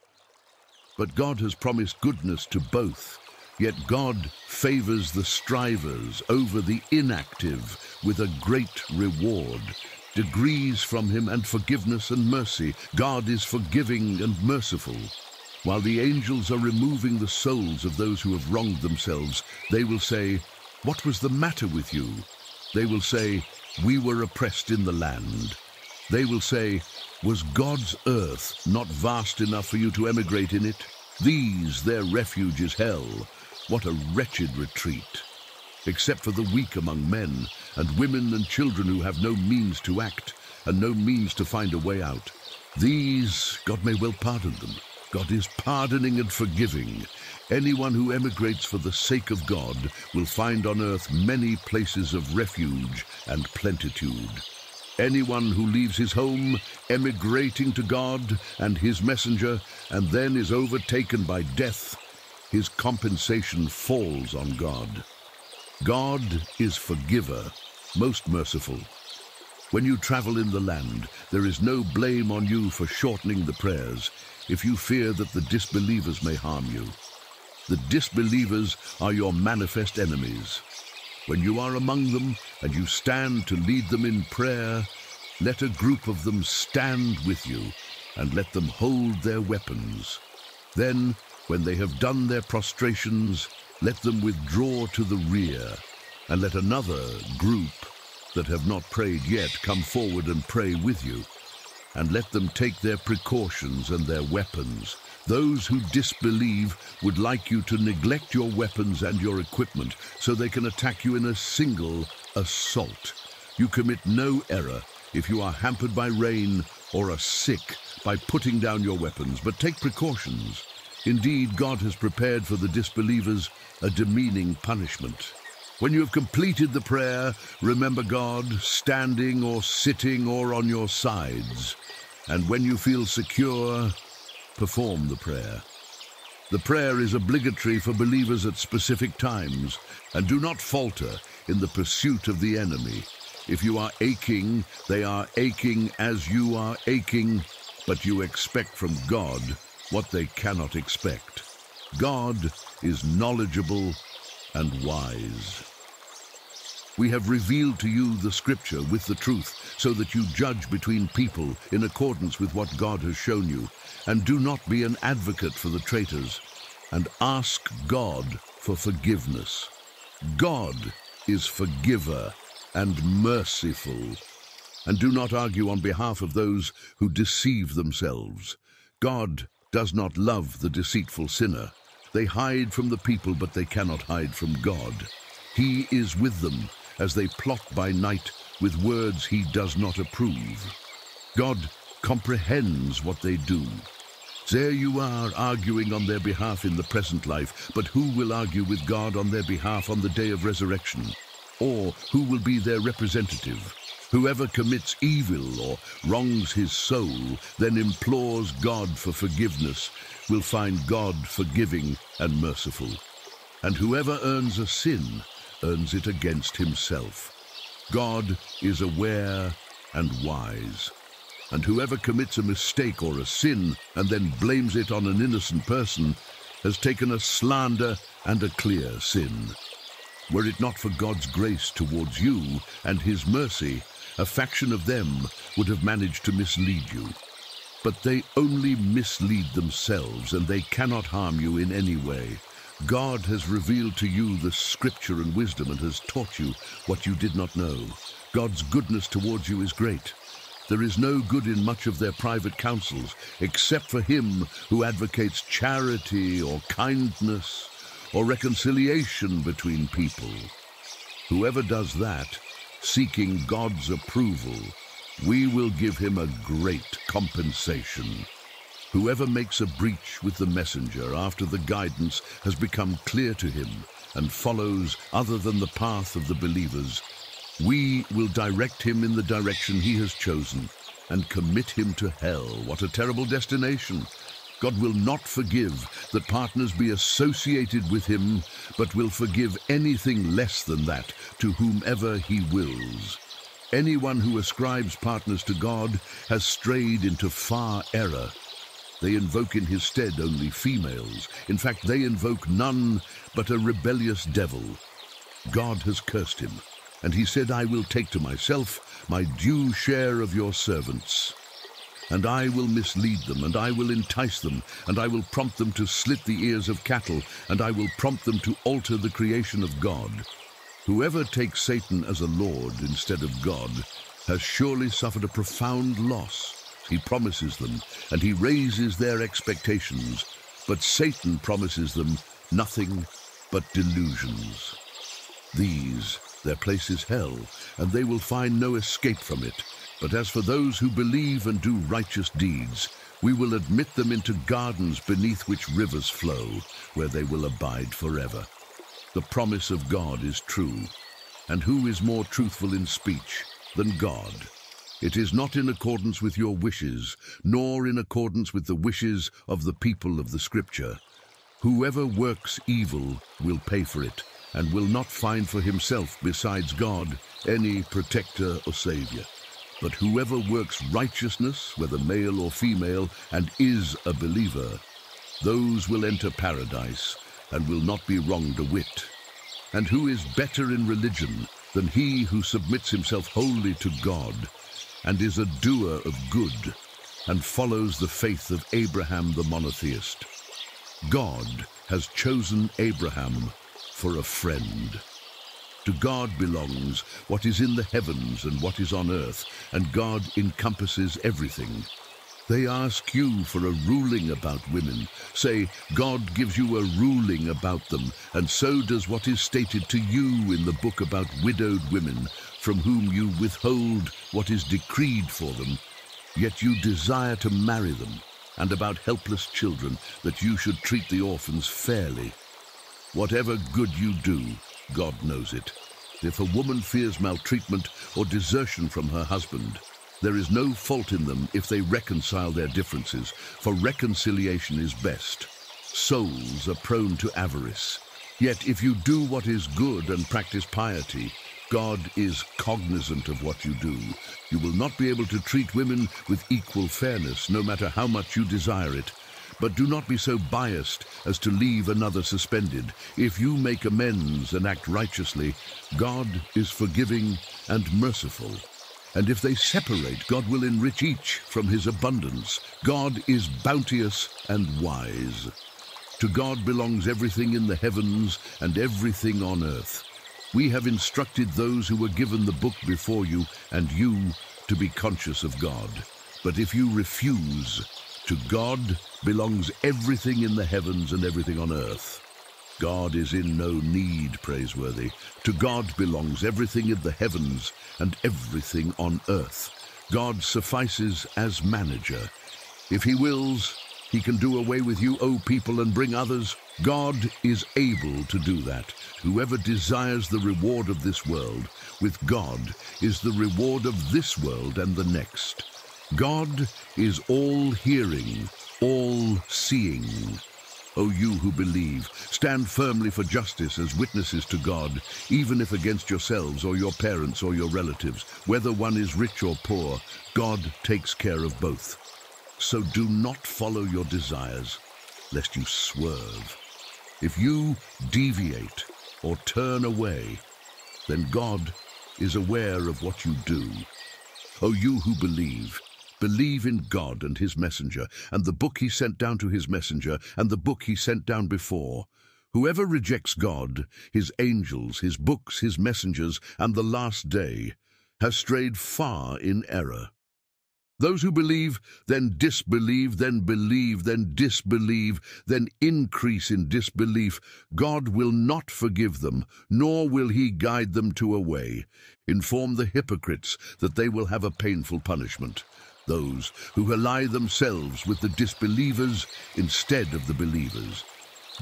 But God has promised goodness to both. Yet God favors the strivers over the inactive with a great reward. Degrees from him and forgiveness and mercy. God is forgiving and merciful. While the angels are removing the souls of those who have wronged themselves, they will say, What was the matter with you? They will say, We were oppressed in the land. They will say, Was God's earth not vast enough for you to emigrate in it? These, their refuge is hell. What a wretched retreat. Except for the weak among men, and women and children who have no means to act, and no means to find a way out. These, God may well pardon them. God is pardoning and forgiving. Anyone who emigrates for the sake of God will find on earth many places of refuge and plenitude. Anyone who leaves his home, emigrating to God and his messenger, and then is overtaken by death, his compensation falls on God. God is forgiver, most merciful. When you travel in the land, there is no blame on you for shortening the prayers, if you fear that the disbelievers may harm you. The disbelievers are your manifest enemies. When you are among them and you stand to lead them in prayer, let a group of them stand with you and let them hold their weapons. Then, when they have done their prostrations, let them withdraw to the rear and let another group that have not prayed yet come forward and pray with you and let them take their precautions and their weapons. Those who disbelieve would like you to neglect your weapons and your equipment so they can attack you in a single assault. You commit no error if you are hampered by rain or are sick by putting down your weapons, but take precautions. Indeed, God has prepared for the disbelievers a demeaning punishment. When you have completed the prayer, remember God standing or sitting or on your sides. And when you feel secure, perform the prayer. The prayer is obligatory for believers at specific times, and do not falter in the pursuit of the enemy. If you are aching, they are aching as you are aching, but you expect from God what they cannot expect. God is knowledgeable and wise. We have revealed to you the scripture with the truth, so that you judge between people in accordance with what God has shown you, and do not be an advocate for the traitors, and ask God for forgiveness. God is forgiver and merciful. And do not argue on behalf of those who deceive themselves. God does not love the deceitful sinner. They hide from the people, but they cannot hide from God. He is with them as they plot by night with words he does not approve. God comprehends what they do. There you are arguing on their behalf in the present life, but who will argue with God on their behalf on the day of resurrection? Or who will be their representative? Whoever commits evil or wrongs his soul, then implores God for forgiveness, will find God forgiving and merciful. And whoever earns a sin earns it against himself. God is aware and wise. And whoever commits a mistake or a sin and then blames it on an innocent person has taken a slander and a clear sin. Were it not for God's grace towards you and his mercy, a faction of them would have managed to mislead you. But they only mislead themselves, and they cannot harm you in any way. God has revealed to you the scripture and wisdom and has taught you what you did not know. God's goodness towards you is great. There is no good in much of their private counsels, except for him who advocates charity or kindness or reconciliation between people. Whoever does that, seeking God's approval, we will give him a great compensation. Whoever makes a breach with the messenger after the guidance has become clear to him and follows other than the path of the believers, we will direct him in the direction he has chosen and commit him to hell. What a terrible destination! God will not forgive that partners be associated with him, but will forgive anything less than that to whomever he wills. Anyone who ascribes partners to God has strayed into far error. They invoke in his stead only females. In fact, they invoke none but a rebellious devil. God has cursed him, and he said, I will take to myself my due share of your servants. And I will mislead them, and I will entice them, and I will prompt them to slit the ears of cattle, and I will prompt them to alter the creation of God. Whoever takes Satan as a lord instead of God has surely suffered a profound loss. He promises them, and he raises their expectations, but Satan promises them nothing but delusions. These, their place is hell, and they will find no escape from it. But as for those who believe and do righteous deeds, we will admit them into gardens beneath which rivers flow, where they will abide forever. The promise of God is true, and who is more truthful in speech than God? It is not in accordance with your wishes, nor in accordance with the wishes of the people of the Scripture. Whoever works evil will pay for it, and will not find for himself besides God any protector or savior. But whoever works righteousness, whether male or female, and is a believer, those will enter paradise and will not be wronged a whit. And who is better in religion than he who submits himself wholly to God, and is a doer of good, and follows the faith of Abraham the monotheist? God has chosen Abraham for a friend. To God belongs what is in the heavens and what is on earth, and God encompasses everything. They ask you for a ruling about women. Say, God gives you a ruling about them, and so does what is stated to you in the book about widowed women, from whom you withhold what is decreed for them, yet you desire to marry them, and about helpless children, that you should treat the orphans fairly. Whatever good you do, God knows it. If a woman fears maltreatment or desertion from her husband, there is no fault in them if they reconcile their differences, for reconciliation is best. Souls are prone to avarice. Yet if you do what is good and practice piety, God is cognizant of what you do. You will not be able to treat women with equal fairness, no matter how much you desire it, but do not be so biased as to leave another suspended. If you make amends and act righteously, God is forgiving and merciful. And if they separate, God will enrich each from his abundance. God is bounteous and wise. To God belongs everything in the heavens and everything on earth. We have instructed those who were given the book before you and you to be conscious of God. But if you refuse, to God belongs everything in the heavens and everything on earth. God is in no need praiseworthy. To God belongs everything in the heavens and everything on earth. God suffices as manager. If he wills, he can do away with you, O people, and bring others. God is able to do that. Whoever desires the reward of this world, with God is the reward of this world and the next. God is all-hearing, all-seeing. O you who believe, stand firmly for justice as witnesses to God, even if against yourselves or your parents or your relatives. Whether one is rich or poor, God takes care of both. So do not follow your desires, lest you swerve. If you deviate or turn away, then God is aware of what you do. O you who believe, Believe in God and his messenger, and the book he sent down to his messenger, and the book he sent down before. Whoever rejects God, his angels, his books, his messengers, and the last day, has strayed far in error. Those who believe, then disbelieve, then believe, then disbelieve, then increase in disbelief, God will not forgive them, nor will he guide them to a way. Inform the hypocrites that they will have a painful punishment those who ally themselves with the disbelievers instead of the believers?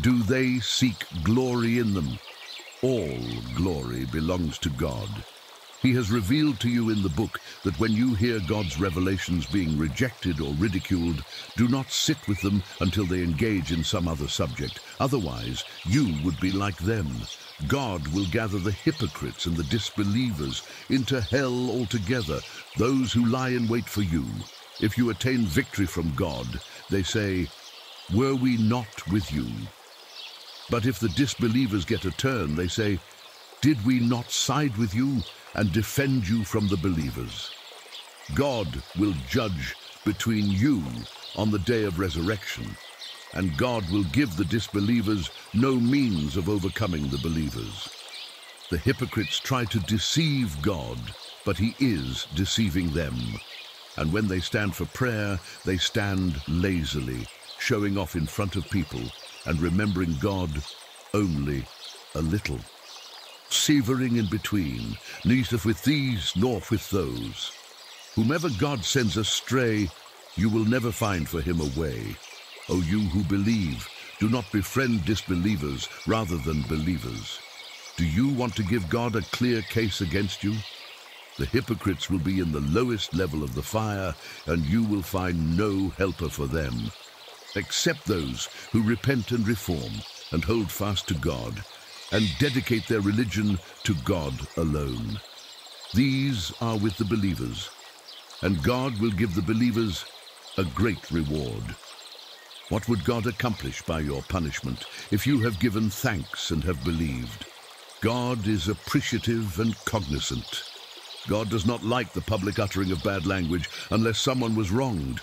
Do they seek glory in them? All glory belongs to God. He has revealed to you in the book that when you hear God's revelations being rejected or ridiculed, do not sit with them until they engage in some other subject. Otherwise, you would be like them. God will gather the hypocrites and the disbelievers into hell altogether, those who lie in wait for you. If you attain victory from God, they say, Were we not with you? But if the disbelievers get a turn, they say, Did we not side with you and defend you from the believers? God will judge between you on the day of resurrection, and God will give the disbelievers no means of overcoming the believers. The hypocrites try to deceive God, but he is deceiving them. And when they stand for prayer, they stand lazily, showing off in front of people and remembering God only a little. Severing in between, neither with these nor with those. Whomever God sends astray, you will never find for him a way. O you who believe, do not befriend disbelievers rather than believers. Do you want to give God a clear case against you? The hypocrites will be in the lowest level of the fire, and you will find no helper for them. Except those who repent and reform, and hold fast to God, and dedicate their religion to God alone. These are with the believers, and God will give the believers a great reward. What would God accomplish by your punishment if you have given thanks and have believed? God is appreciative and cognizant. God does not like the public uttering of bad language unless someone was wronged.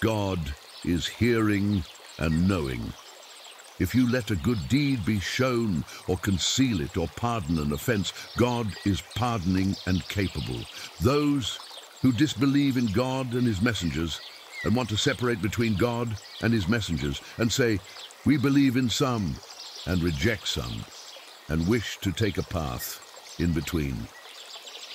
God is hearing and knowing. If you let a good deed be shown, or conceal it, or pardon an offense, God is pardoning and capable. Those who disbelieve in God and his messengers and want to separate between God and his messengers and say, we believe in some and reject some and wish to take a path in between.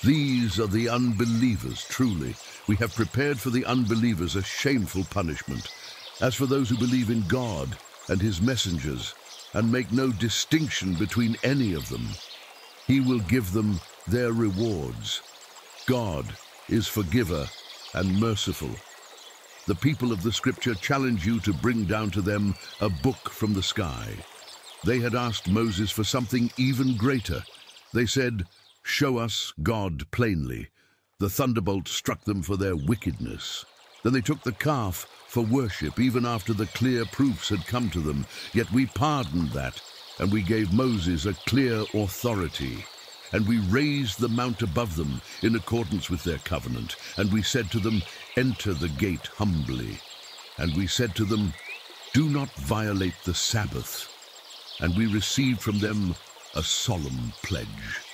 These are the unbelievers, truly. We have prepared for the unbelievers a shameful punishment. As for those who believe in God and his messengers and make no distinction between any of them, he will give them their rewards. God is forgiver and merciful. The people of the scripture challenge you to bring down to them a book from the sky. They had asked Moses for something even greater. They said, Show us God plainly. The thunderbolt struck them for their wickedness. Then they took the calf for worship, even after the clear proofs had come to them. Yet we pardoned that, and we gave Moses a clear authority. And we raised the mount above them in accordance with their covenant. And we said to them, Enter the gate humbly. And we said to them, Do not violate the Sabbath. And we received from them a solemn pledge.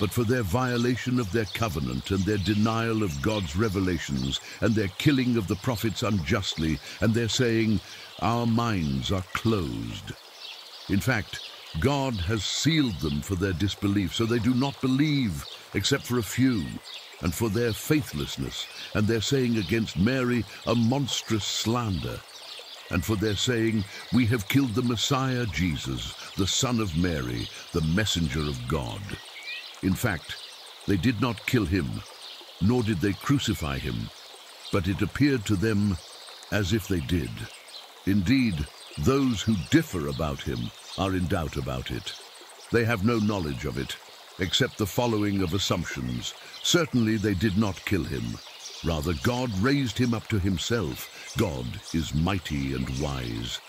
But for their violation of their covenant and their denial of God's revelations and their killing of the prophets unjustly and their saying, Our minds are closed. In fact, God has sealed them for their disbelief, so they do not believe, except for a few, and for their faithlessness, and their saying against Mary a monstrous slander, and for their saying, We have killed the Messiah Jesus, the Son of Mary, the messenger of God. In fact, they did not kill him, nor did they crucify him, but it appeared to them as if they did. Indeed, those who differ about him are in doubt about it. They have no knowledge of it, except the following of assumptions. Certainly they did not kill him. Rather, God raised him up to himself. God is mighty and wise.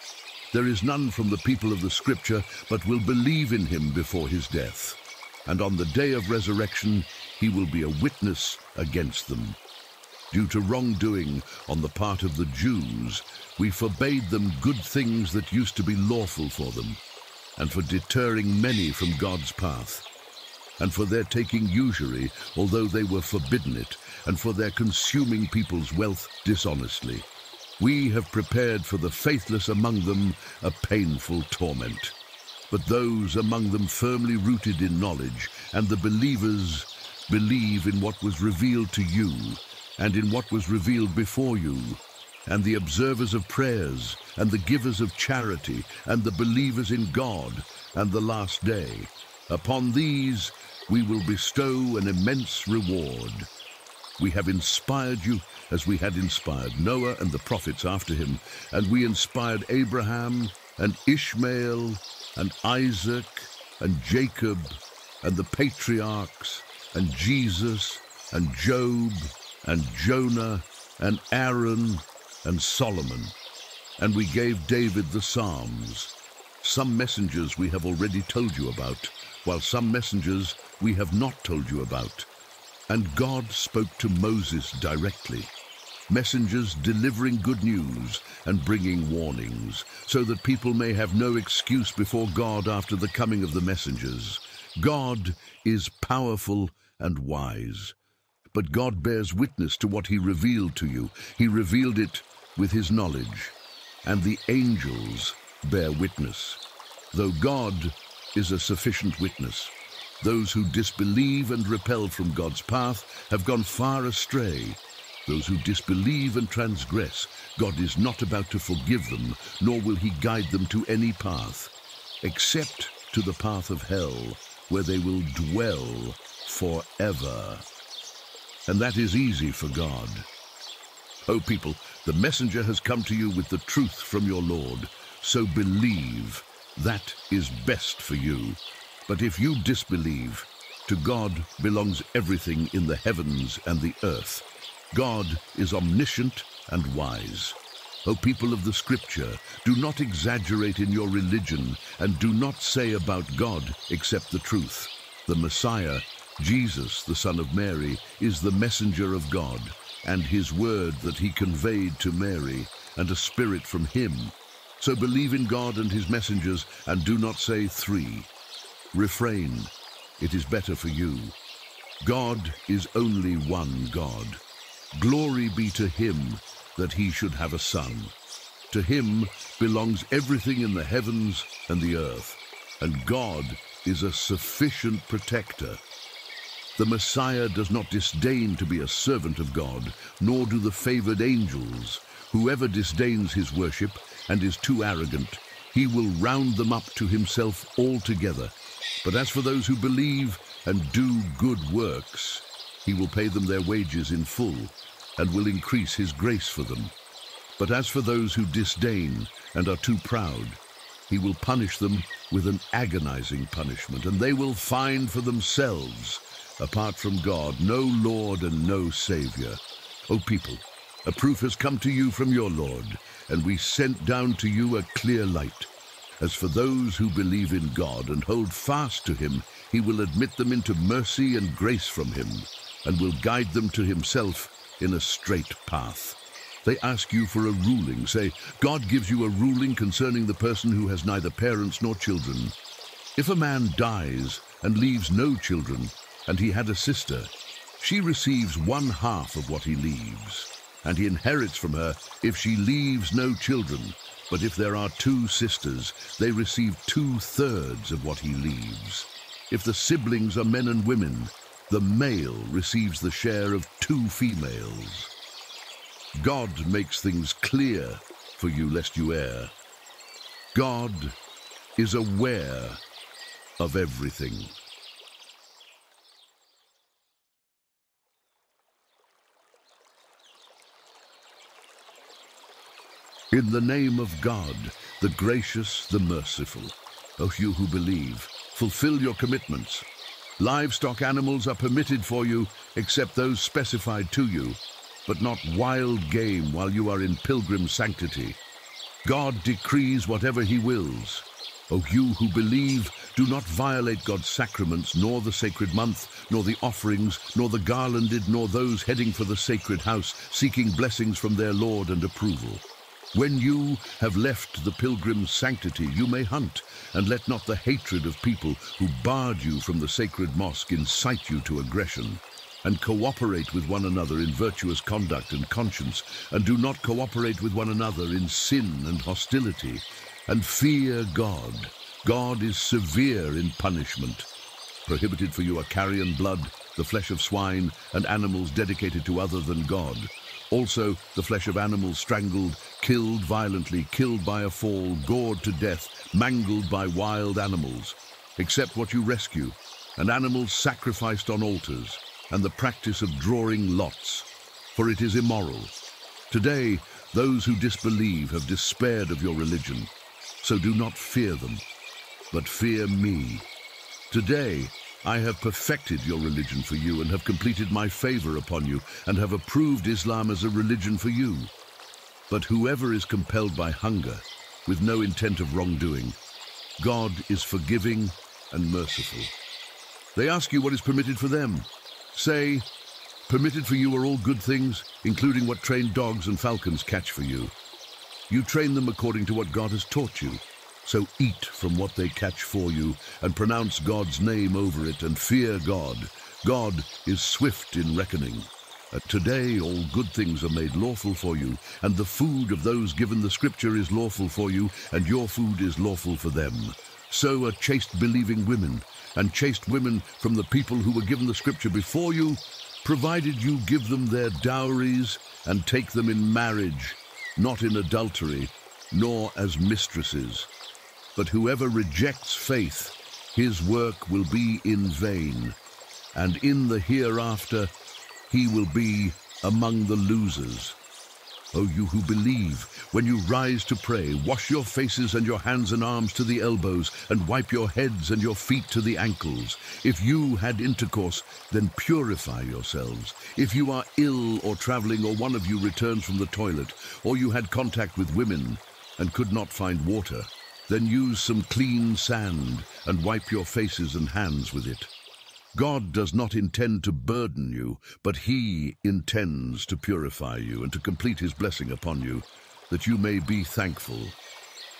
There is none from the people of the Scripture, but will believe in him before his death and on the day of resurrection he will be a witness against them. Due to wrongdoing on the part of the Jews, we forbade them good things that used to be lawful for them, and for deterring many from God's path, and for their taking usury, although they were forbidden it, and for their consuming people's wealth dishonestly. We have prepared for the faithless among them a painful torment but those among them firmly rooted in knowledge, and the believers believe in what was revealed to you, and in what was revealed before you, and the observers of prayers, and the givers of charity, and the believers in God, and the last day. Upon these we will bestow an immense reward. We have inspired you as we had inspired Noah and the prophets after him, and we inspired Abraham and Ishmael and Isaac and Jacob and the patriarchs and Jesus and Job and Jonah and Aaron and Solomon. And we gave David the Psalms. Some messengers we have already told you about, while some messengers we have not told you about. And God spoke to Moses directly. Messengers delivering good news and bringing warnings, so that people may have no excuse before God after the coming of the messengers. God is powerful and wise. But God bears witness to what he revealed to you. He revealed it with his knowledge. And the angels bear witness. Though God is a sufficient witness, those who disbelieve and repel from God's path have gone far astray. Those who disbelieve and transgress, God is not about to forgive them, nor will he guide them to any path, except to the path of hell, where they will dwell forever. And that is easy for God. O people, the messenger has come to you with the truth from your Lord, so believe. That is best for you. But if you disbelieve, to God belongs everything in the heavens and the earth. God is omniscient and wise. O people of the Scripture, do not exaggerate in your religion and do not say about God except the truth. The Messiah, Jesus, the Son of Mary, is the messenger of God, and his word that he conveyed to Mary, and a spirit from him. So believe in God and his messengers, and do not say three. Refrain, it is better for you. God is only one God. Glory be to him that he should have a son. To him belongs everything in the heavens and the earth, and God is a sufficient protector. The Messiah does not disdain to be a servant of God, nor do the favored angels. Whoever disdains his worship and is too arrogant, he will round them up to himself altogether. But as for those who believe and do good works, he will pay them their wages in full and will increase his grace for them. But as for those who disdain and are too proud, he will punish them with an agonizing punishment, and they will find for themselves, apart from God, no Lord and no Savior. O people, a proof has come to you from your Lord, and we sent down to you a clear light. As for those who believe in God and hold fast to him, he will admit them into mercy and grace from him, and will guide them to himself in a straight path. They ask you for a ruling, say, God gives you a ruling concerning the person who has neither parents nor children. If a man dies and leaves no children, and he had a sister, she receives one half of what he leaves, and he inherits from her if she leaves no children. But if there are two sisters, they receive two-thirds of what he leaves. If the siblings are men and women, the male receives the share of two females. God makes things clear for you lest you err. God is aware of everything. In the name of God, the gracious, the merciful, O you who believe, fulfill your commitments Livestock animals are permitted for you except those specified to you, but not wild game while you are in pilgrim sanctity. God decrees whatever he wills. O you who believe, do not violate God's sacraments, nor the sacred month, nor the offerings, nor the garlanded, nor those heading for the sacred house, seeking blessings from their Lord and approval. When you have left the pilgrim's sanctity, you may hunt, and let not the hatred of people who barred you from the sacred mosque incite you to aggression. And cooperate with one another in virtuous conduct and conscience, and do not cooperate with one another in sin and hostility. And fear God. God is severe in punishment. Prohibited for you are carrion blood, the flesh of swine, and animals dedicated to other than God also, the flesh of animals strangled, killed violently, killed by a fall, gored to death, mangled by wild animals, except what you rescue, and animals sacrificed on altars, and the practice of drawing lots, for it is immoral. Today, those who disbelieve have despaired of your religion, so do not fear them, but fear me. Today, I have perfected your religion for you and have completed my favor upon you and have approved Islam as a religion for you. But whoever is compelled by hunger, with no intent of wrongdoing, God is forgiving and merciful. They ask you what is permitted for them. Say, Permitted for you are all good things, including what trained dogs and falcons catch for you. You train them according to what God has taught you. So eat from what they catch for you, and pronounce God's name over it, and fear God. God is swift in reckoning. Uh, today all good things are made lawful for you, and the food of those given the scripture is lawful for you, and your food is lawful for them. So are chaste believing women, and chaste women from the people who were given the scripture before you, provided you give them their dowries and take them in marriage, not in adultery, nor as mistresses. But whoever rejects faith, his work will be in vain, and in the hereafter he will be among the losers. O you who believe, when you rise to pray, wash your faces and your hands and arms to the elbows, and wipe your heads and your feet to the ankles. If you had intercourse, then purify yourselves. If you are ill or traveling, or one of you returns from the toilet, or you had contact with women and could not find water, then use some clean sand and wipe your faces and hands with it. God does not intend to burden you, but he intends to purify you and to complete his blessing upon you, that you may be thankful.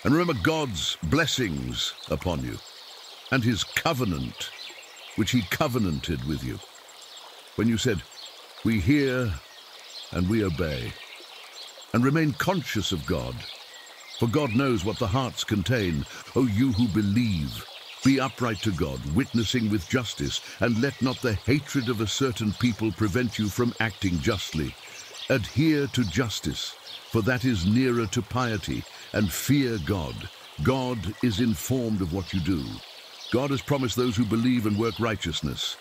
And remember God's blessings upon you, and his covenant, which he covenanted with you. When you said, we hear and we obey, and remain conscious of God, for God knows what the hearts contain, O you who believe, be upright to God, witnessing with justice, and let not the hatred of a certain people prevent you from acting justly. Adhere to justice, for that is nearer to piety, and fear God. God is informed of what you do. God has promised those who believe and work righteousness.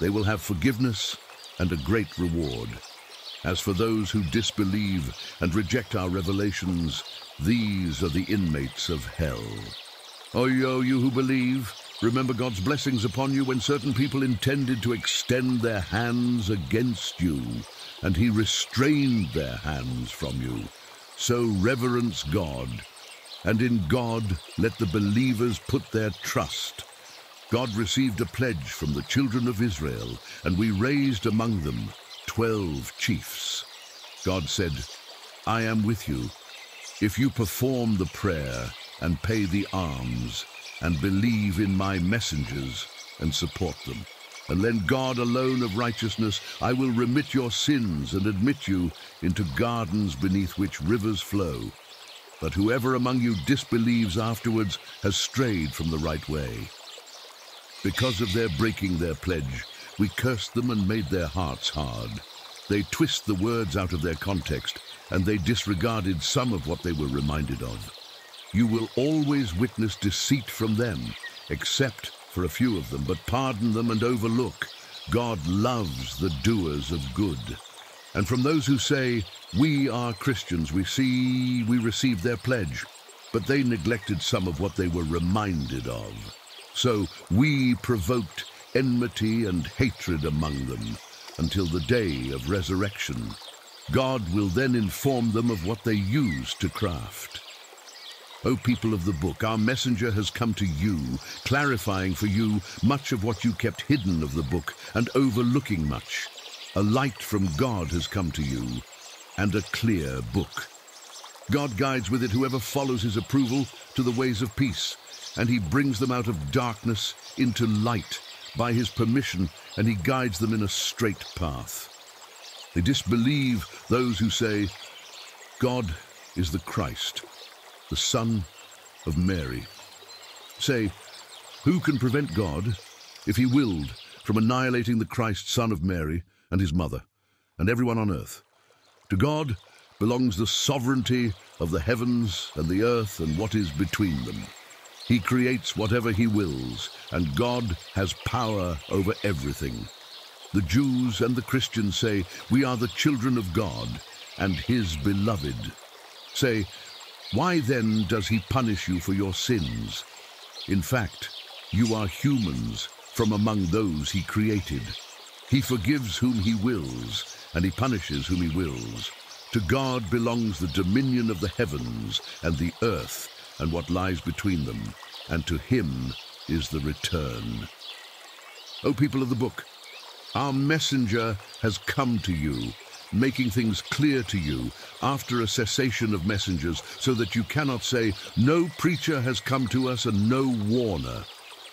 They will have forgiveness and a great reward. As for those who disbelieve and reject our revelations, these are the inmates of hell. O yo, you who believe, remember God's blessings upon you when certain people intended to extend their hands against you, and he restrained their hands from you. So reverence God, and in God let the believers put their trust. God received a pledge from the children of Israel, and we raised among them twelve chiefs. God said, I am with you. If you perform the prayer, and pay the alms, and believe in my messengers, and support them. And lend God alone of righteousness, I will remit your sins and admit you into gardens beneath which rivers flow. But whoever among you disbelieves afterwards has strayed from the right way. Because of their breaking their pledge, we cursed them and made their hearts hard. They twist the words out of their context, and they disregarded some of what they were reminded of. You will always witness deceit from them, except for a few of them, but pardon them and overlook. God loves the doers of good. And from those who say, we are Christians, we see we receive their pledge, but they neglected some of what they were reminded of. So we provoked enmity and hatred among them until the day of resurrection. God will then inform them of what they used to craft. O people of the book, our messenger has come to you, clarifying for you much of what you kept hidden of the book and overlooking much. A light from God has come to you, and a clear book. God guides with it whoever follows his approval to the ways of peace, and he brings them out of darkness into light by his permission, and he guides them in a straight path. They disbelieve those who say, God is the Christ the Son of Mary. Say, who can prevent God, if he willed, from annihilating the Christ, Son of Mary, and his mother, and everyone on earth? To God belongs the sovereignty of the heavens and the earth and what is between them. He creates whatever he wills, and God has power over everything. The Jews and the Christians say, we are the children of God and his beloved. Say, why then does he punish you for your sins? In fact, you are humans from among those he created. He forgives whom he wills, and he punishes whom he wills. To God belongs the dominion of the heavens and the earth and what lies between them, and to him is the return. O people of the book, Our messenger has come to you, making things clear to you after a cessation of messengers, so that you cannot say, No preacher has come to us and no warner.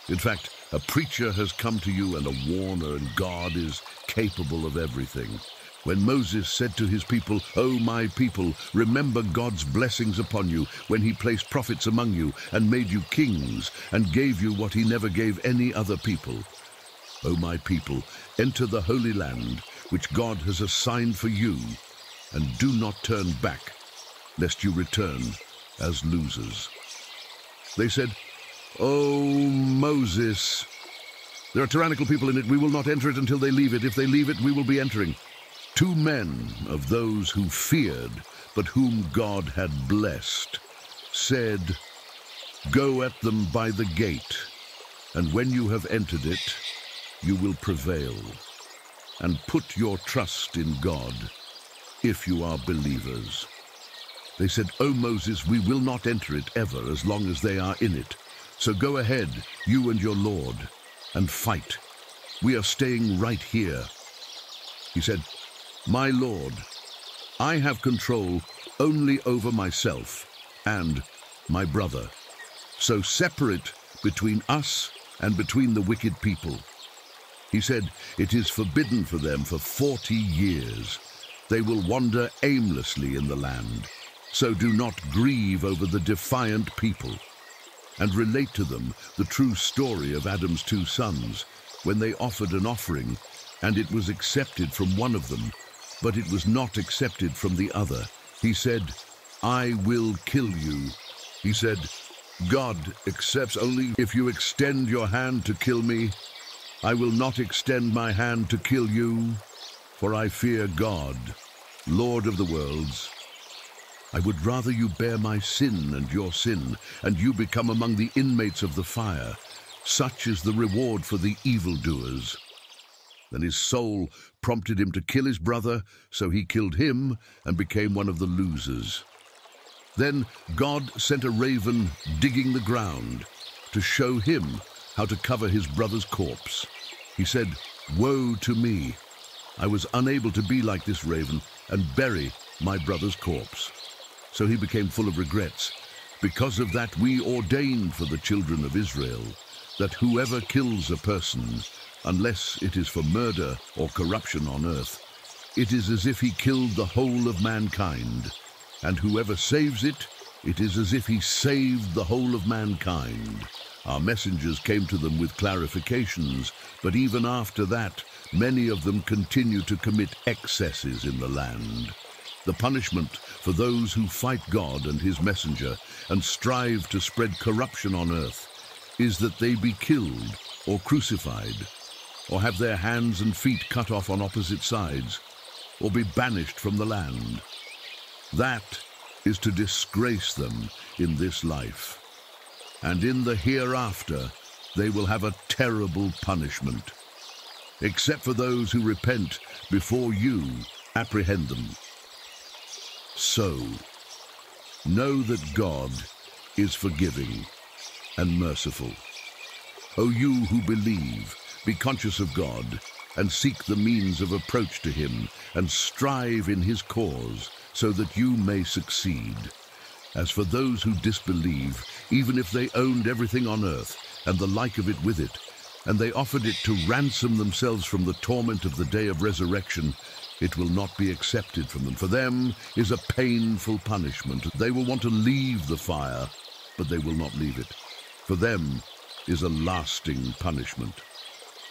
In fact, a preacher has come to you and a warner, and God is capable of everything. When Moses said to his people, O my people, remember God's blessings upon you when he placed prophets among you and made you kings and gave you what he never gave any other people. O my people, enter the holy land which God has assigned for you and do not turn back, lest you return as losers. They said, O Moses, there are tyrannical people in it. We will not enter it until they leave it. If they leave it, we will be entering. Two men of those who feared, but whom God had blessed, said, Go at them by the gate, and when you have entered it, you will prevail. And put your trust in God, if you are believers. They said, O Moses, we will not enter it ever as long as they are in it. So go ahead, you and your Lord, and fight. We are staying right here. He said, my Lord, I have control only over myself and my brother. So separate between us and between the wicked people. He said, It is forbidden for them for forty years. They will wander aimlessly in the land. So do not grieve over the defiant people. And relate to them the true story of Adam's two sons, when they offered an offering, and it was accepted from one of them, but it was not accepted from the other. He said, I will kill you. He said, God accepts only if you extend your hand to kill me. I will not extend my hand to kill you, for I fear God, Lord of the worlds. I would rather you bear my sin and your sin, and you become among the inmates of the fire. Such is the reward for the evildoers. Then his soul prompted him to kill his brother, so he killed him and became one of the losers. Then God sent a raven digging the ground to show him how to cover his brother's corpse. He said, Woe to me! I was unable to be like this raven and bury my brother's corpse. So he became full of regrets. Because of that we ordained for the children of Israel that whoever kills a person unless it is for murder or corruption on earth. It is as if he killed the whole of mankind, and whoever saves it, it is as if he saved the whole of mankind. Our messengers came to them with clarifications, but even after that, many of them continue to commit excesses in the land. The punishment for those who fight God and his messenger and strive to spread corruption on earth is that they be killed or crucified or have their hands and feet cut off on opposite sides, or be banished from the land. That is to disgrace them in this life. And in the hereafter, they will have a terrible punishment, except for those who repent before you apprehend them. So, know that God is forgiving and merciful. O you who believe, be conscious of God and seek the means of approach to him and strive in his cause so that you may succeed. As for those who disbelieve, even if they owned everything on earth and the like of it with it, and they offered it to ransom themselves from the torment of the day of resurrection, it will not be accepted from them. For them is a painful punishment. They will want to leave the fire, but they will not leave it. For them is a lasting punishment.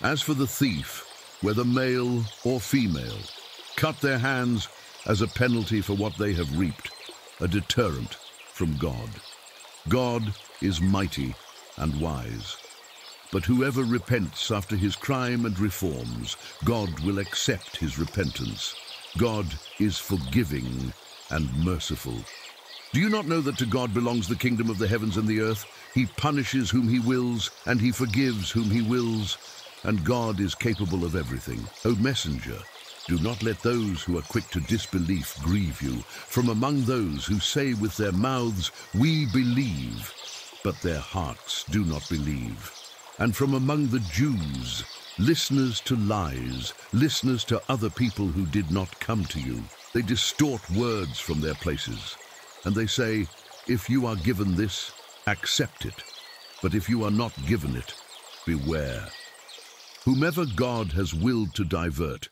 As for the thief, whether male or female, cut their hands as a penalty for what they have reaped, a deterrent from God. God is mighty and wise. But whoever repents after his crime and reforms, God will accept his repentance. God is forgiving and merciful. Do you not know that to God belongs the kingdom of the heavens and the earth? He punishes whom he wills, and he forgives whom he wills and God is capable of everything. O messenger, do not let those who are quick to disbelief grieve you, from among those who say with their mouths, We believe, but their hearts do not believe. And from among the Jews, listeners to lies, listeners to other people who did not come to you. They distort words from their places, and they say, if you are given this, accept it. But if you are not given it, beware. Whomever God has willed to divert,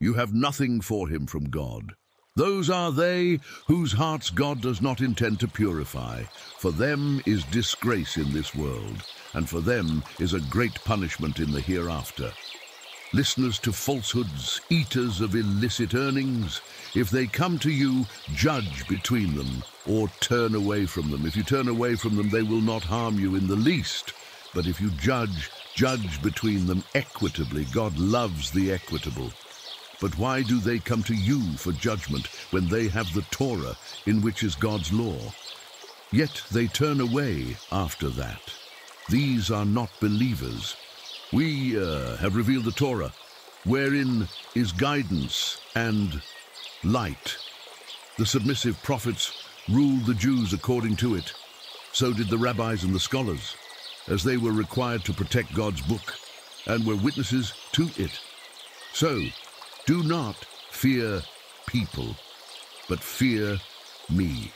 you have nothing for him from God. Those are they whose hearts God does not intend to purify. For them is disgrace in this world, and for them is a great punishment in the hereafter. Listeners to falsehoods, eaters of illicit earnings, if they come to you, judge between them, or turn away from them. If you turn away from them, they will not harm you in the least. But if you judge, judge between them equitably. God loves the equitable. But why do they come to you for judgment when they have the Torah, in which is God's law? Yet they turn away after that. These are not believers. We uh, have revealed the Torah, wherein is guidance and light. The submissive prophets ruled the Jews according to it. So did the rabbis and the scholars, as they were required to protect God's book and were witnesses to it. So, do not fear people, but fear me.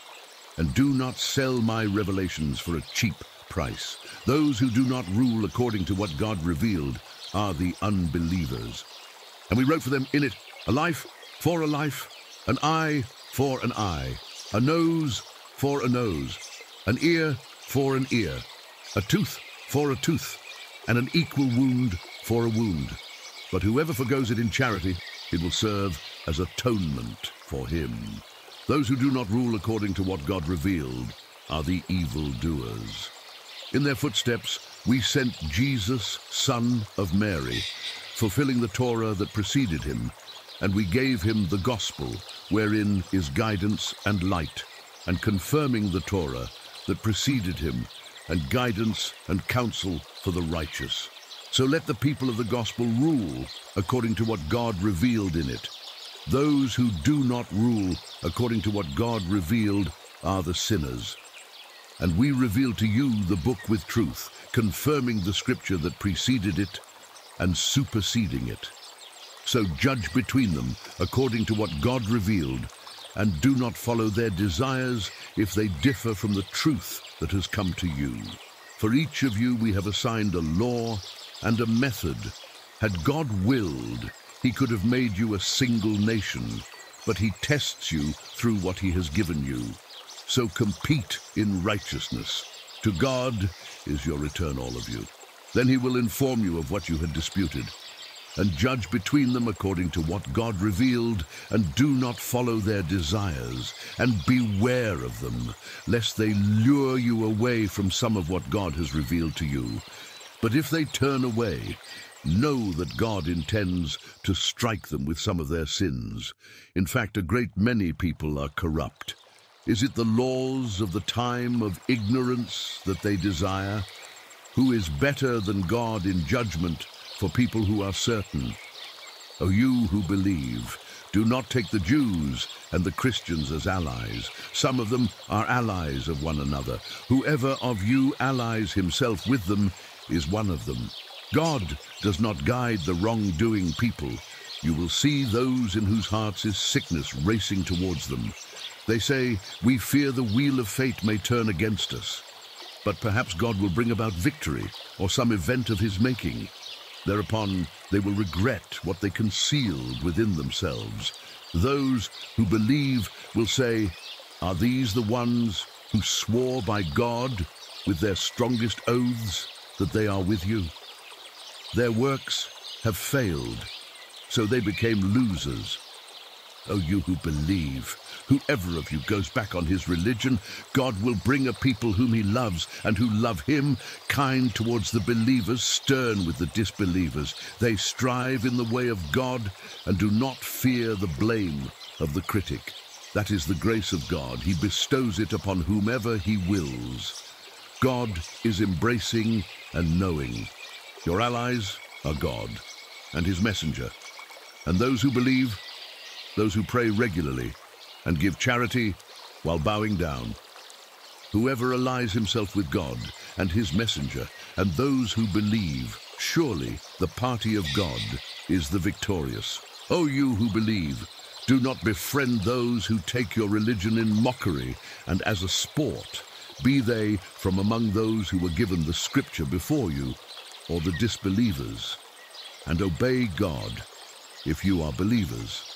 And do not sell my revelations for a cheap price. Those who do not rule according to what God revealed are the unbelievers. And we wrote for them in it a life for a life, an eye for an eye, a nose for a nose, an ear for an ear, a tooth for a tooth, and an equal wound for a wound. But whoever forgoes it in charity, it will serve as atonement for him. Those who do not rule according to what God revealed are the evildoers. In their footsteps, we sent Jesus, son of Mary, fulfilling the Torah that preceded him, and we gave him the gospel, wherein is guidance and light, and confirming the Torah that preceded him, and guidance and counsel for the righteous. So let the people of the gospel rule according to what God revealed in it. Those who do not rule according to what God revealed are the sinners. And we reveal to you the book with truth, confirming the scripture that preceded it and superseding it. So judge between them according to what God revealed, and do not follow their desires if they differ from the truth that has come to you. For each of you we have assigned a law and a method. Had God willed, he could have made you a single nation, but he tests you through what he has given you. So compete in righteousness. To God is your return, all of you. Then he will inform you of what you had disputed, and judge between them according to what God revealed, and do not follow their desires, and beware of them, lest they lure you away from some of what God has revealed to you. But if they turn away, know that God intends to strike them with some of their sins. In fact, a great many people are corrupt. Is it the laws of the time of ignorance that they desire? Who is better than God in judgment for people who are certain? O you who believe, do not take the Jews and the Christians as allies. Some of them are allies of one another. Whoever of you allies himself with them is one of them. God does not guide the wrongdoing people. You will see those in whose hearts is sickness racing towards them. They say, we fear the wheel of fate may turn against us. But perhaps God will bring about victory or some event of his making. Thereupon they will regret what they concealed within themselves. Those who believe will say, Are these the ones who swore by God with their strongest oaths that they are with you? Their works have failed, so they became losers. O you who believe, whoever of you goes back on his religion, God will bring a people whom he loves and who love him, kind towards the believers, stern with the disbelievers. They strive in the way of God and do not fear the blame of the critic. That is the grace of God. He bestows it upon whomever he wills. God is embracing and knowing. Your allies are God and his messenger. And those who believe, those who pray regularly and give charity while bowing down. Whoever allies himself with God and his messenger and those who believe Surely the party of God is the victorious. O you who believe, do not befriend those who take your religion in mockery and as a sport, be they from among those who were given the scripture before you, or the disbelievers, and obey God if you are believers.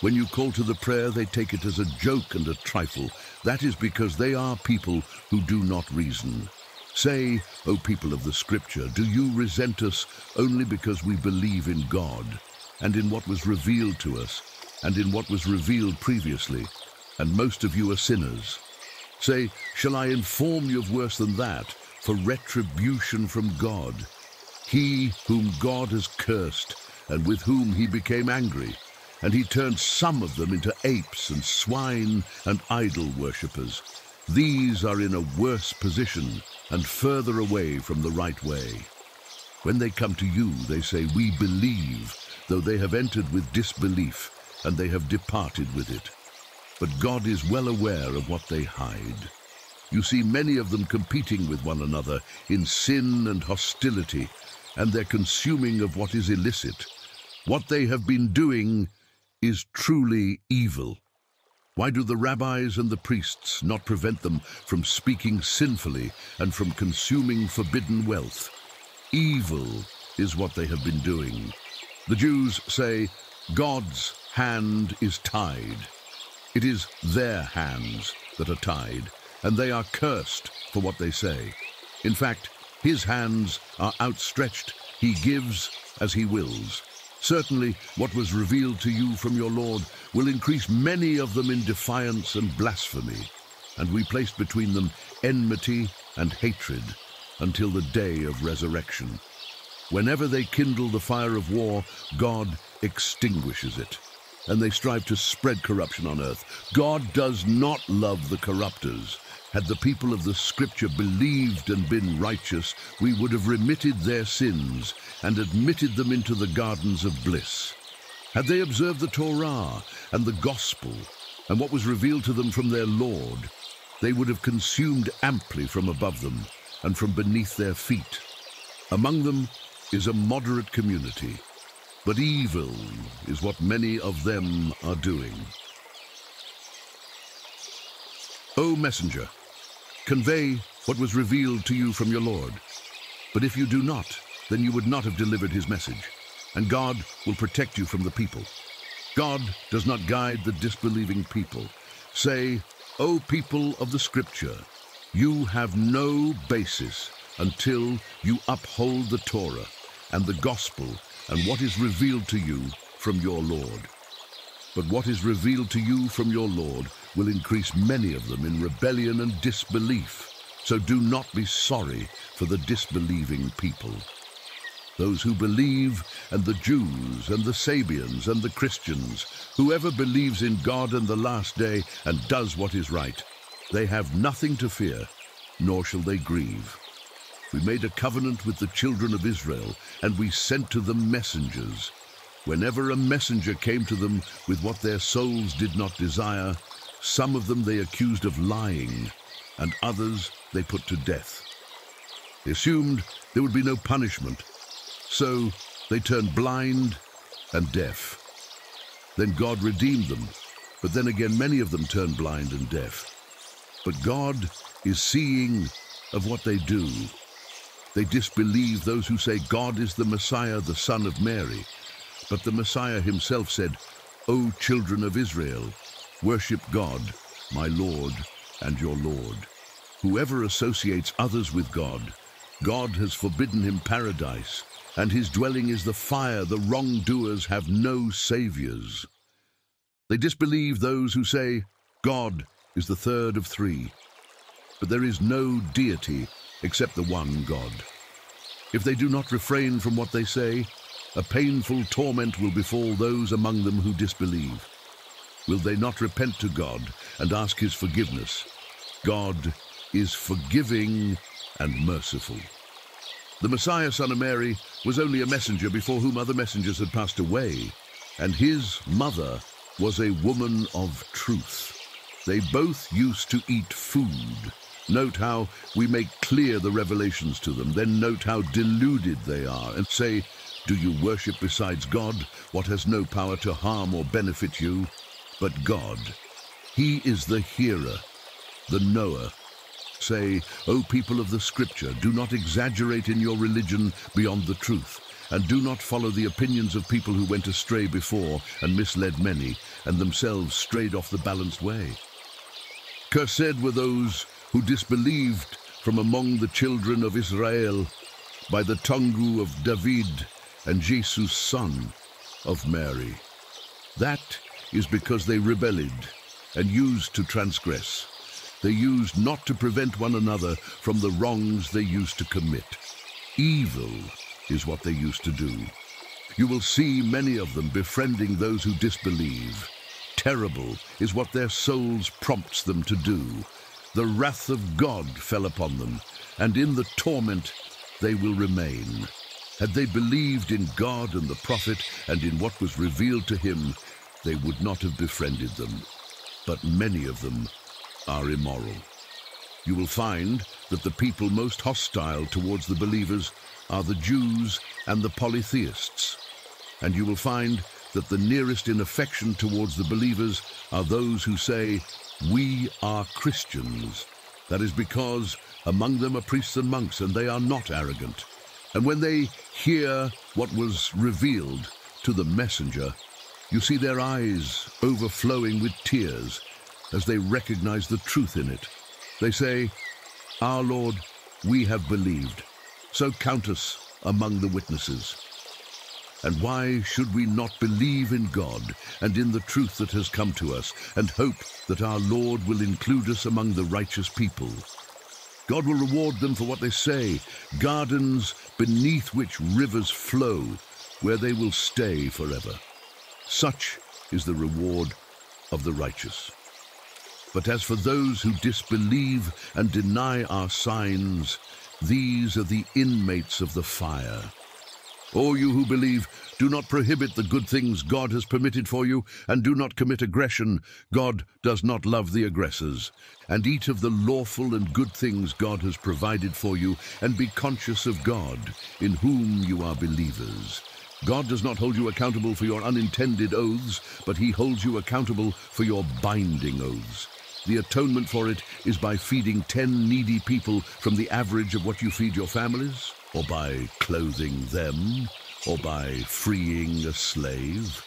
When you call to the prayer, they take it as a joke and a trifle. That is because they are people who do not reason. Say, O people of the Scripture, do you resent us only because we believe in God, and in what was revealed to us, and in what was revealed previously, and most of you are sinners? Say, shall I inform you of worse than that, for retribution from God? He whom God has cursed, and with whom he became angry, and he turned some of them into apes and swine and idol worshippers. These are in a worse position and further away from the right way. When they come to you, they say, We believe, though they have entered with disbelief, and they have departed with it. But God is well aware of what they hide. You see many of them competing with one another in sin and hostility, and their consuming of what is illicit. What they have been doing is truly evil. Why do the rabbis and the priests not prevent them from speaking sinfully and from consuming forbidden wealth? Evil is what they have been doing. The Jews say, God's hand is tied. It is their hands that are tied, and they are cursed for what they say. In fact, his hands are outstretched. He gives as he wills. Certainly, what was revealed to you from your Lord will increase many of them in defiance and blasphemy, and we placed between them enmity and hatred until the day of resurrection. Whenever they kindle the fire of war, God extinguishes it, and they strive to spread corruption on earth. God does not love the corrupters, had the people of the Scripture believed and been righteous, we would have remitted their sins and admitted them into the gardens of bliss. Had they observed the Torah and the Gospel and what was revealed to them from their Lord, they would have consumed amply from above them and from beneath their feet. Among them is a moderate community, but evil is what many of them are doing. O messenger, convey what was revealed to you from your Lord. But if you do not, then you would not have delivered his message, and God will protect you from the people. God does not guide the disbelieving people. Say, O people of the Scripture, you have no basis until you uphold the Torah and the Gospel and what is revealed to you from your Lord. But what is revealed to you from your Lord will increase many of them in rebellion and disbelief. So do not be sorry for the disbelieving people. Those who believe, and the Jews, and the Sabians, and the Christians, whoever believes in God and the last day and does what is right, they have nothing to fear, nor shall they grieve. We made a covenant with the children of Israel, and we sent to them messengers. Whenever a messenger came to them with what their souls did not desire, some of them they accused of lying, and others they put to death. They assumed there would be no punishment, so they turned blind and deaf. Then God redeemed them, but then again many of them turned blind and deaf. But God is seeing of what they do. They disbelieve those who say God is the Messiah, the Son of Mary. But the Messiah himself said, O children of Israel, worship God, my Lord and your Lord. Whoever associates others with God, God has forbidden him paradise, and his dwelling is the fire. The wrongdoers have no saviors. They disbelieve those who say, God is the third of three. But there is no deity except the one God. If they do not refrain from what they say, a painful torment will befall those among them who disbelieve. Will they not repent to God and ask his forgiveness? God is forgiving and merciful. The Messiah, son of Mary, was only a messenger before whom other messengers had passed away, and his mother was a woman of truth. They both used to eat food, Note how we make clear the revelations to them, then note how deluded they are, and say, Do you worship besides God, what has no power to harm or benefit you? But God, He is the hearer, the knower. Say, O people of the Scripture, do not exaggerate in your religion beyond the truth, and do not follow the opinions of people who went astray before and misled many, and themselves strayed off the balanced way. Cursed were those who disbelieved from among the children of Israel by the tongue of David and Jesus son of Mary. That is because they rebelled and used to transgress. They used not to prevent one another from the wrongs they used to commit. Evil is what they used to do. You will see many of them befriending those who disbelieve. Terrible is what their souls prompts them to do. The wrath of God fell upon them, and in the torment they will remain. Had they believed in God and the prophet and in what was revealed to him, they would not have befriended them. But many of them are immoral. You will find that the people most hostile towards the believers are the Jews and the polytheists. And you will find that the nearest in affection towards the believers are those who say, we are Christians. That is because among them are priests and monks, and they are not arrogant. And when they hear what was revealed to the messenger, you see their eyes overflowing with tears as they recognize the truth in it. They say, Our Lord, we have believed, so count us among the witnesses. And why should we not believe in God and in the truth that has come to us and hope that our Lord will include us among the righteous people? God will reward them for what they say, gardens beneath which rivers flow, where they will stay forever. Such is the reward of the righteous. But as for those who disbelieve and deny our signs, these are the inmates of the fire. O you who believe, do not prohibit the good things God has permitted for you, and do not commit aggression. God does not love the aggressors. And eat of the lawful and good things God has provided for you, and be conscious of God, in whom you are believers. God does not hold you accountable for your unintended oaths, but he holds you accountable for your binding oaths. The atonement for it is by feeding ten needy people from the average of what you feed your families or by clothing them, or by freeing a slave.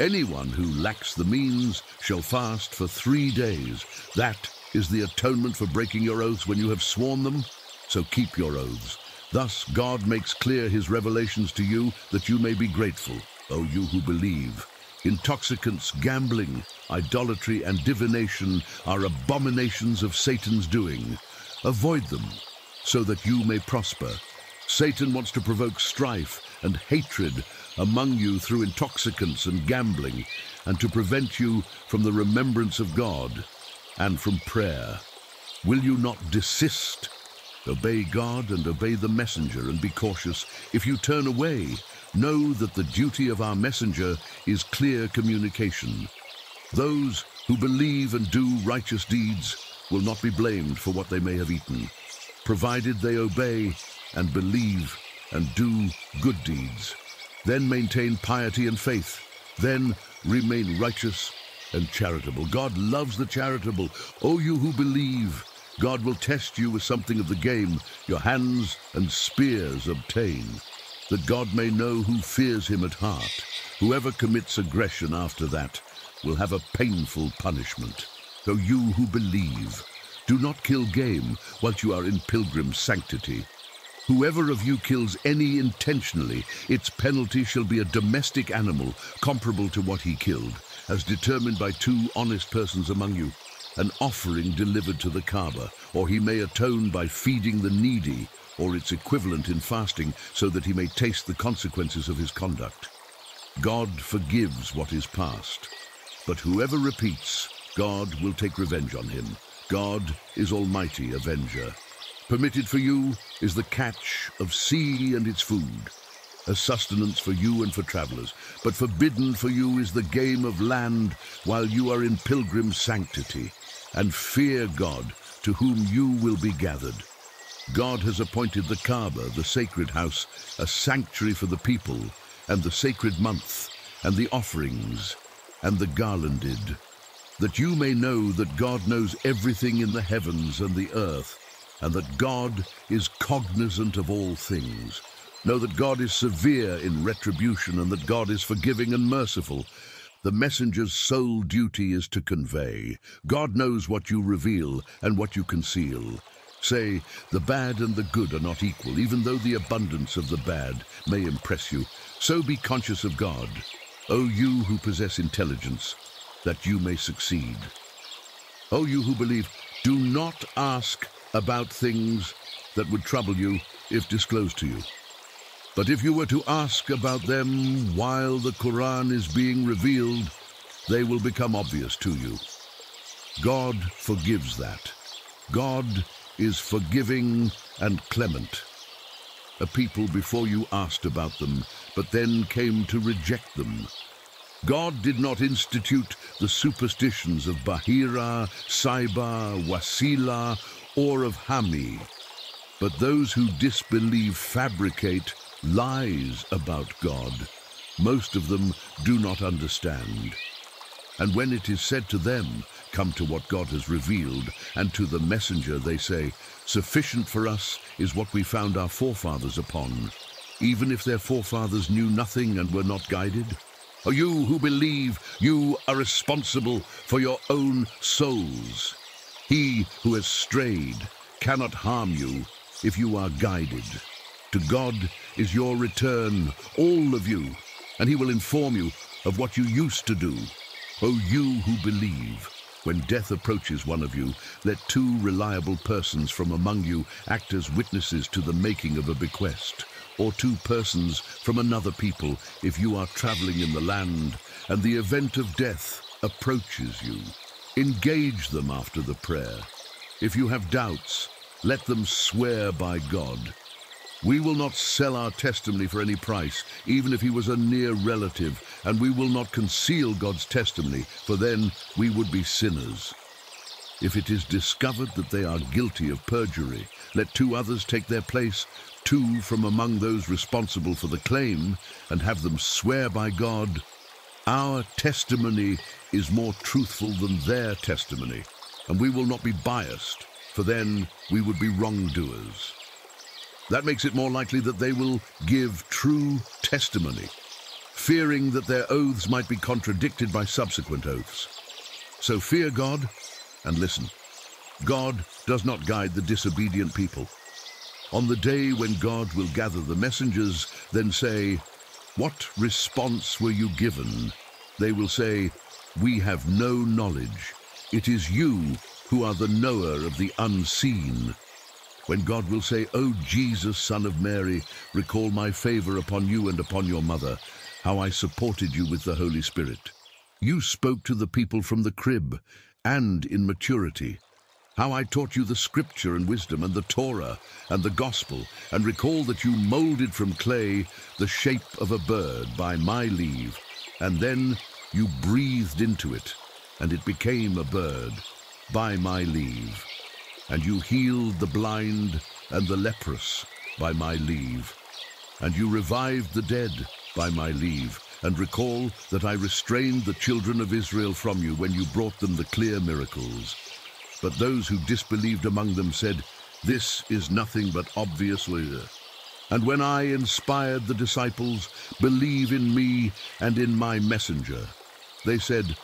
Anyone who lacks the means shall fast for three days. That is the atonement for breaking your oaths when you have sworn them. So keep your oaths. Thus God makes clear his revelations to you that you may be grateful, O you who believe. Intoxicants, gambling, idolatry, and divination are abominations of Satan's doing. Avoid them, so that you may prosper. Satan wants to provoke strife and hatred among you through intoxicants and gambling, and to prevent you from the remembrance of God and from prayer. Will you not desist? Obey God and obey the messenger and be cautious. If you turn away, know that the duty of our messenger is clear communication. Those who believe and do righteous deeds will not be blamed for what they may have eaten, provided they obey and believe and do good deeds. Then maintain piety and faith. Then remain righteous and charitable. God loves the charitable. O you who believe, God will test you with something of the game your hands and spears obtain, that God may know who fears him at heart. Whoever commits aggression after that will have a painful punishment. O you who believe, do not kill game whilst you are in pilgrim sanctity. Whoever of you kills any intentionally, its penalty shall be a domestic animal comparable to what he killed, as determined by two honest persons among you, an offering delivered to the Kaaba, or he may atone by feeding the needy, or its equivalent in fasting, so that he may taste the consequences of his conduct. God forgives what is past, but whoever repeats, God will take revenge on him. God is Almighty Avenger. Permitted for you is the catch of sea and its food, a sustenance for you and for travelers. But forbidden for you is the game of land while you are in pilgrim sanctity. And fear God to whom you will be gathered. God has appointed the Kaaba, the sacred house, a sanctuary for the people, and the sacred month, and the offerings, and the garlanded, that you may know that God knows everything in the heavens and the earth, and that God is cognizant of all things. Know that God is severe in retribution, and that God is forgiving and merciful. The messenger's sole duty is to convey. God knows what you reveal and what you conceal. Say, the bad and the good are not equal, even though the abundance of the bad may impress you. So be conscious of God, O you who possess intelligence, that you may succeed. O you who believe, do not ask about things that would trouble you if disclosed to you. But if you were to ask about them while the Quran is being revealed, they will become obvious to you. God forgives that. God is forgiving and clement. A people before you asked about them, but then came to reject them. God did not institute the superstitions of Bahira, Saiba, Wasila, or of Hami, but those who disbelieve fabricate lies about God. Most of them do not understand. And when it is said to them, come to what God has revealed, and to the messenger they say, Sufficient for us is what we found our forefathers upon, even if their forefathers knew nothing and were not guided? Or you who believe you are responsible for your own souls? He who has strayed cannot harm you if you are guided. To God is your return, all of you, and he will inform you of what you used to do. O you who believe, when death approaches one of you, let two reliable persons from among you act as witnesses to the making of a bequest, or two persons from another people if you are traveling in the land, and the event of death approaches you. Engage them after the prayer. If you have doubts, let them swear by God. We will not sell our testimony for any price, even if he was a near relative, and we will not conceal God's testimony, for then we would be sinners. If it is discovered that they are guilty of perjury, let two others take their place, two from among those responsible for the claim, and have them swear by God, Our testimony is more truthful than their testimony, and we will not be biased, for then we would be wrongdoers. That makes it more likely that they will give true testimony, fearing that their oaths might be contradicted by subsequent oaths. So fear God and listen. God does not guide the disobedient people. On the day when God will gather the messengers, then say, What response were you given? They will say, We have no knowledge. It is you who are the knower of the unseen when God will say, O Jesus, Son of Mary, recall my favor upon you and upon your mother, how I supported you with the Holy Spirit. You spoke to the people from the crib and in maturity, how I taught you the scripture and wisdom and the Torah and the gospel, and recall that you molded from clay the shape of a bird by my leave, and then you breathed into it, and it became a bird by my leave and you healed the blind and the leprous by my leave. And you revived the dead by my leave, and recall that I restrained the children of Israel from you when you brought them the clear miracles. But those who disbelieved among them said, This is nothing but obvious leader. And when I inspired the disciples, believe in me and in my messenger. They said,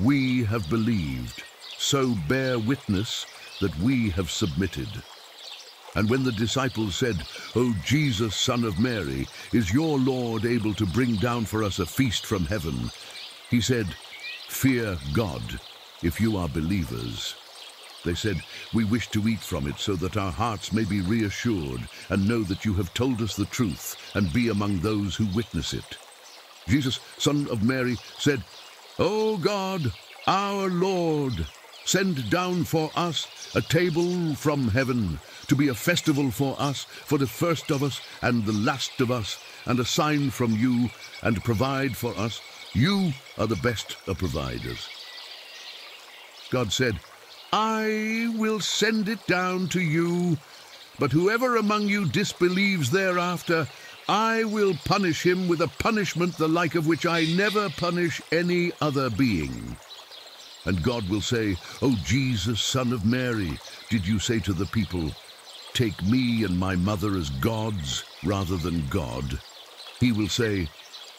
We have believed, so bear witness that we have submitted. And when the disciples said, O Jesus, Son of Mary, is your Lord able to bring down for us a feast from heaven? He said, Fear God, if you are believers. They said, We wish to eat from it so that our hearts may be reassured and know that you have told us the truth and be among those who witness it. Jesus, son of Mary, said, O God, our Lord, Send down for us a table from heaven, to be a festival for us, for the first of us and the last of us, and a sign from you, and provide for us. You are the best of providers. God said, I will send it down to you. But whoever among you disbelieves thereafter, I will punish him with a punishment the like of which I never punish any other being. And God will say, O Jesus, son of Mary, did you say to the people, Take me and my mother as gods rather than God? He will say,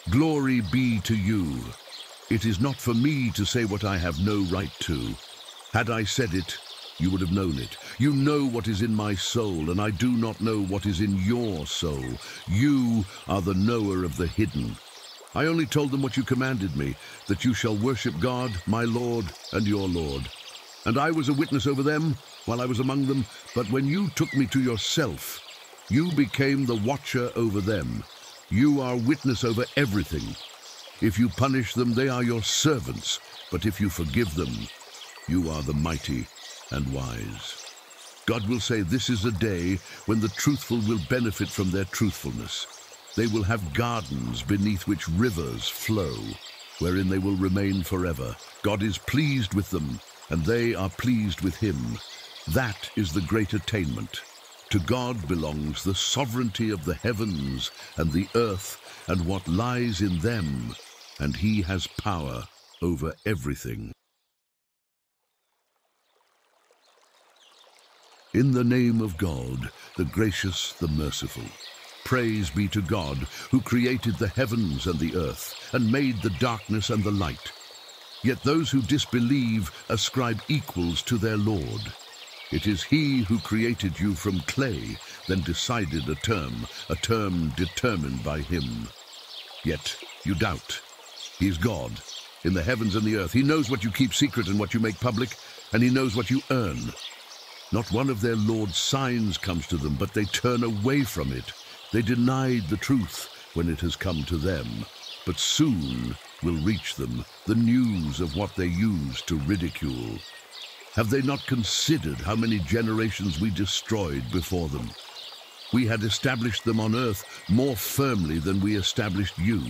Glory be to you. It is not for me to say what I have no right to. Had I said it, you would have known it. You know what is in my soul, and I do not know what is in your soul. You are the knower of the hidden. I only told them what you commanded me, that you shall worship God, my Lord, and your Lord. And I was a witness over them while I was among them, but when you took me to yourself, you became the watcher over them. You are witness over everything. If you punish them, they are your servants, but if you forgive them, you are the mighty and wise. God will say this is a day when the truthful will benefit from their truthfulness. They will have gardens beneath which rivers flow, wherein they will remain forever. God is pleased with them, and they are pleased with him. That is the great attainment. To God belongs the sovereignty of the heavens and the earth and what lies in them, and he has power over everything. In the name of God, the gracious, the merciful. Praise be to God, who created the heavens and the earth, and made the darkness and the light. Yet those who disbelieve ascribe equals to their Lord. It is he who created you from clay, then decided a term, a term determined by him. Yet you doubt. He's God. In the heavens and the earth, he knows what you keep secret and what you make public, and he knows what you earn. Not one of their Lord's signs comes to them, but they turn away from it. They denied the truth when it has come to them, but soon will reach them the news of what they used to ridicule. Have they not considered how many generations we destroyed before them? We had established them on earth more firmly than we established you,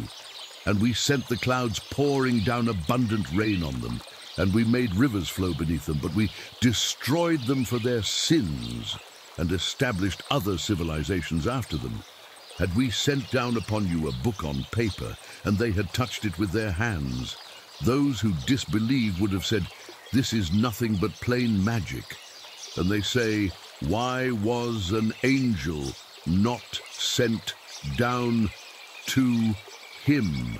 and we sent the clouds pouring down abundant rain on them, and we made rivers flow beneath them, but we destroyed them for their sins and established other civilizations after them. Had we sent down upon you a book on paper, and they had touched it with their hands, those who disbelieve would have said, This is nothing but plain magic. And they say, Why was an angel not sent down to him?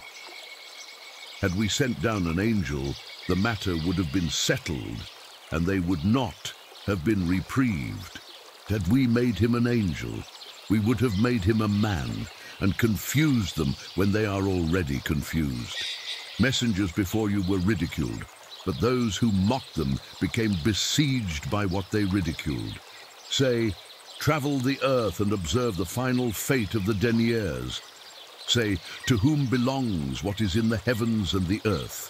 Had we sent down an angel, the matter would have been settled, and they would not have been reprieved. Had we made him an angel, we would have made him a man, and confused them when they are already confused. Messengers before you were ridiculed, but those who mocked them became besieged by what they ridiculed. Say, travel the earth and observe the final fate of the deniers. Say, to whom belongs what is in the heavens and the earth?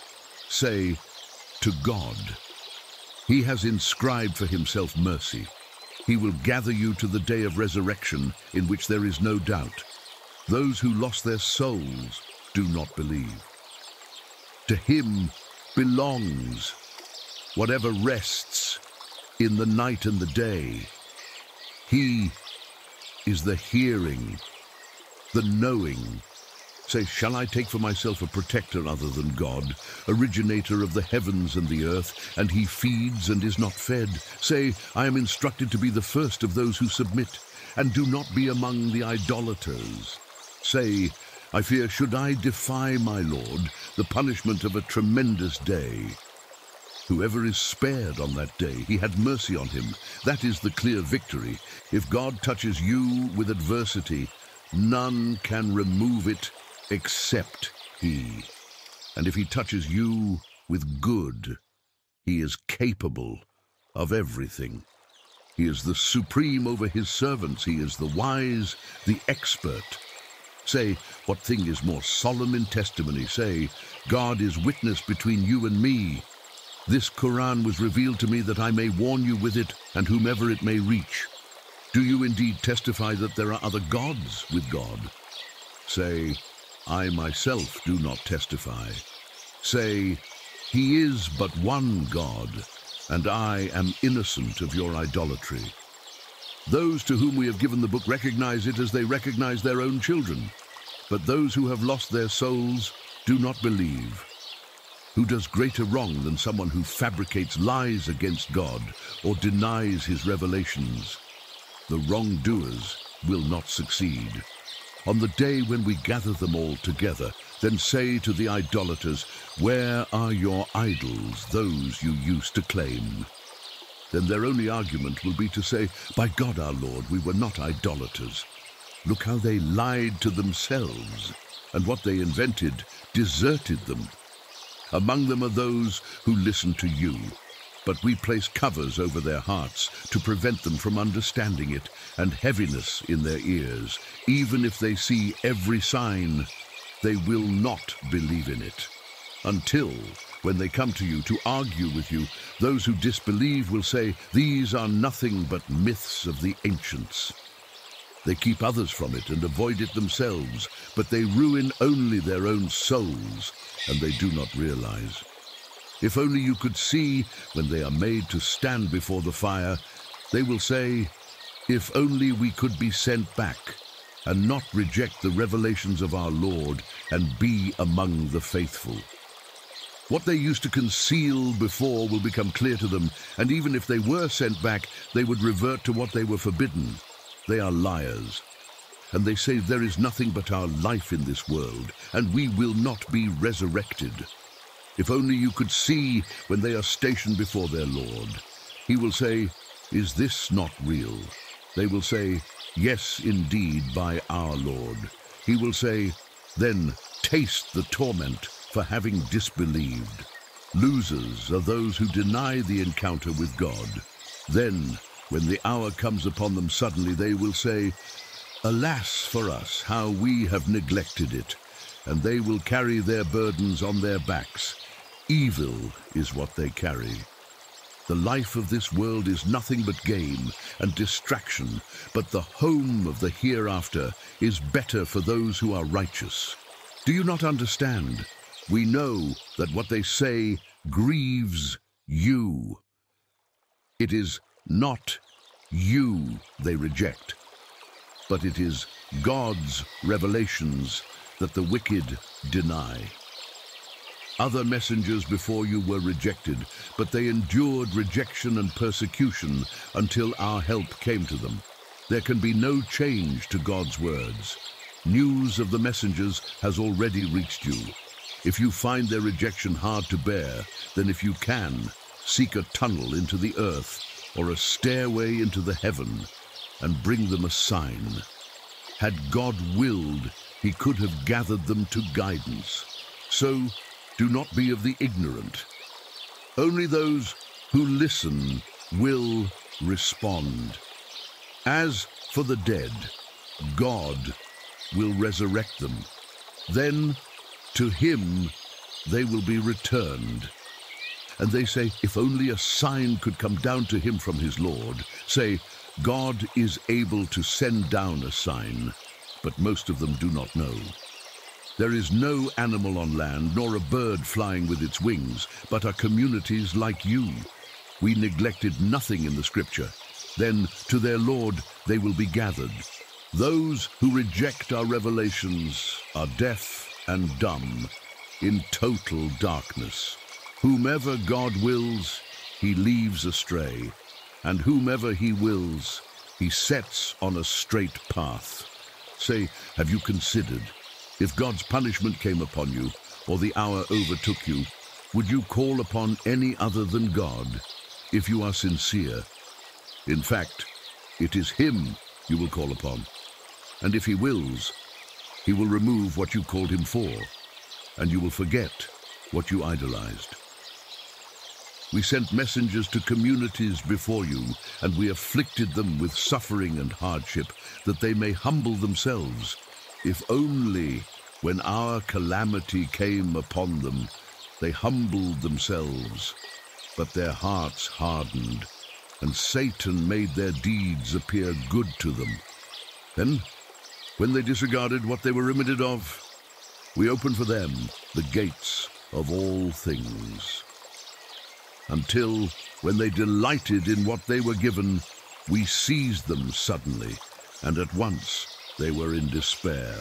Say, to God. He has inscribed for himself mercy. He will gather you to the day of resurrection in which there is no doubt. Those who lost their souls do not believe. To him belongs whatever rests in the night and the day. He is the hearing, the knowing, Say, shall I take for myself a protector other than God, originator of the heavens and the earth, and he feeds and is not fed? Say, I am instructed to be the first of those who submit, and do not be among the idolaters. Say, I fear, should I defy my Lord, the punishment of a tremendous day? Whoever is spared on that day, he had mercy on him. That is the clear victory. If God touches you with adversity, none can remove it except he. And if he touches you with good, he is capable of everything. He is the supreme over his servants. He is the wise, the expert. Say, what thing is more solemn in testimony? Say, God is witness between you and me. This Quran was revealed to me that I may warn you with it and whomever it may reach. Do you indeed testify that there are other gods with God? Say, I myself do not testify. Say, He is but one God. and I am innocent of your idolatry. Those to whom we have given the book recognize it as they recognize their own children, but those who have lost their souls do not believe. Who does greater wrong than someone who fabricates lies against God or denies his revelations? The wrongdoers will not succeed. On the day when we gather them all together, then say to the idolaters, Where are your idols, those you used to claim? Then their only argument will be to say, By God our Lord, we were not idolaters. Look how they lied to themselves, and what they invented deserted them. Among them are those who listen to you, but we place covers over their hearts to prevent them from understanding it, and heaviness in their ears. Even if they see every sign, they will not believe in it. Until, when they come to you to argue with you, those who disbelieve will say, These are nothing but myths of the ancients. They keep others from it and avoid it themselves, but they ruin only their own souls, and they do not realize. If only you could see when they are made to stand before the fire, they will say, If only we could be sent back, and not reject the revelations of our Lord and be among the faithful. What they used to conceal before will become clear to them, and even if they were sent back, they would revert to what they were forbidden. They are liars. And they say there is nothing but our life in this world, and we will not be resurrected. If only you could see when they are stationed before their Lord. He will say, Is this not real? They will say, Yes, indeed, by our Lord. He will say, Then taste the torment for having disbelieved. Losers are those who deny the encounter with God. Then, when the hour comes upon them suddenly, they will say, Alas for us, how we have neglected it and they will carry their burdens on their backs. Evil is what they carry. The life of this world is nothing but game and distraction, but the home of the hereafter is better for those who are righteous. Do you not understand? We know that what they say grieves you. It is not you they reject, but it is God's revelations that the wicked deny. Other messengers before you were rejected, but they endured rejection and persecution until our help came to them. There can be no change to God's words. News of the messengers has already reached you. If you find their rejection hard to bear, then if you can, seek a tunnel into the earth or a stairway into the heaven and bring them a sign. Had God willed, he could have gathered them to guidance. So do not be of the ignorant. Only those who listen will respond. As for the dead, God will resurrect them. Then to him they will be returned. And they say, if only a sign could come down to him from his Lord. Say, God is able to send down a sign but most of them do not know. There is no animal on land, nor a bird flying with its wings, but are communities like you. We neglected nothing in the scripture. Then to their Lord they will be gathered. Those who reject our revelations are deaf and dumb, in total darkness. Whomever God wills, he leaves astray, and whomever he wills, he sets on a straight path. Say, have you considered, if God's punishment came upon you, or the hour overtook you, would you call upon any other than God, if you are sincere? In fact, it is him you will call upon. And if he wills, he will remove what you called him for, and you will forget what you idolized. We sent messengers to communities before you, and we afflicted them with suffering and hardship, that they may humble themselves. If only, when our calamity came upon them, they humbled themselves, but their hearts hardened, and Satan made their deeds appear good to them. Then, when they disregarded what they were remitted of, we opened for them the gates of all things. Until, when they delighted in what they were given, we seized them suddenly, and at once they were in despair.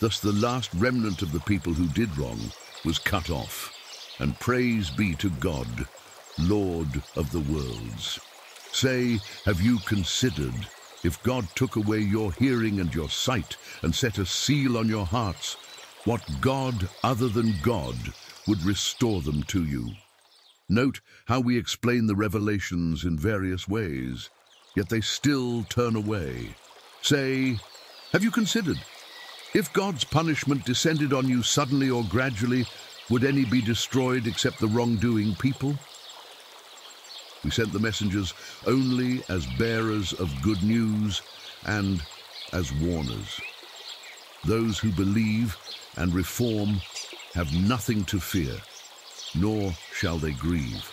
Thus the last remnant of the people who did wrong was cut off. And praise be to God, Lord of the worlds. Say, have you considered if God took away your hearing and your sight and set a seal on your hearts, what God other than God would restore them to you? Note how we explain the revelations in various ways, yet they still turn away. Say, have you considered? If God's punishment descended on you suddenly or gradually, would any be destroyed except the wrongdoing people? We sent the messengers only as bearers of good news and as warners. Those who believe and reform have nothing to fear, nor shall they grieve.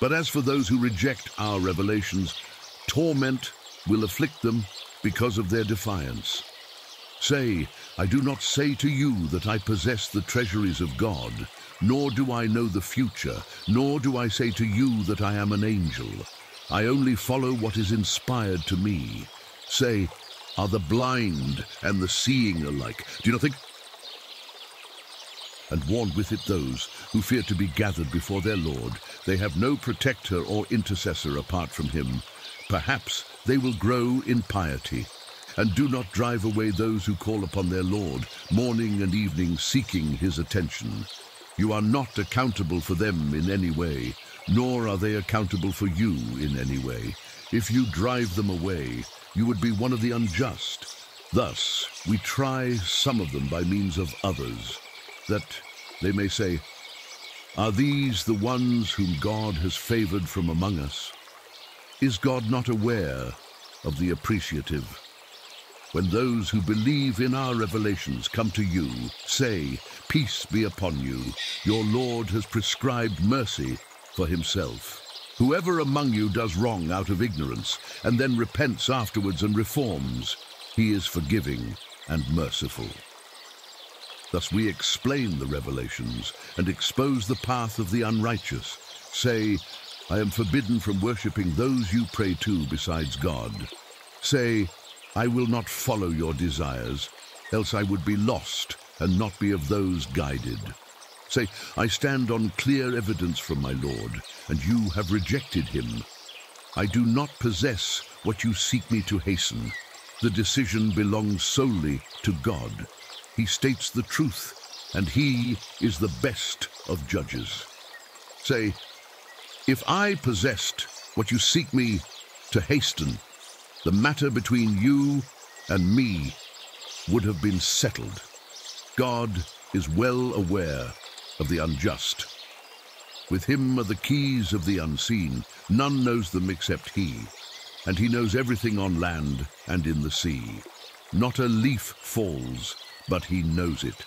But as for those who reject our revelations, torment will afflict them because of their defiance. Say, I do not say to you that I possess the treasuries of God, nor do I know the future, nor do I say to you that I am an angel. I only follow what is inspired to me. Say, are the blind and the seeing alike? Do you not think? And warn with it those who fear to be gathered before their Lord. They have no protector or intercessor apart from him. Perhaps they will grow in piety. And do not drive away those who call upon their Lord, morning and evening seeking his attention. You are not accountable for them in any way, nor are they accountable for you in any way. If you drive them away, you would be one of the unjust. Thus, we try some of them by means of others, that they may say, Are these the ones whom God has favored from among us? Is God not aware of the appreciative? When those who believe in our revelations come to you, say, Peace be upon you. Your Lord has prescribed mercy for himself. Whoever among you does wrong out of ignorance, and then repents afterwards and reforms, he is forgiving and merciful. Thus we explain the revelations and expose the path of the unrighteous. Say, I am forbidden from worshipping those you pray to besides God. Say, I will not follow your desires, else I would be lost and not be of those guided. Say, I stand on clear evidence from my Lord, and you have rejected him. I do not possess what you seek me to hasten. The decision belongs solely to God. He states the truth, and he is the best of judges. Say, if I possessed what you seek me to hasten, the matter between you and me would have been settled. God is well aware of the unjust. With him are the keys of the unseen. None knows them except he. And he knows everything on land and in the sea. Not a leaf falls, but he knows it.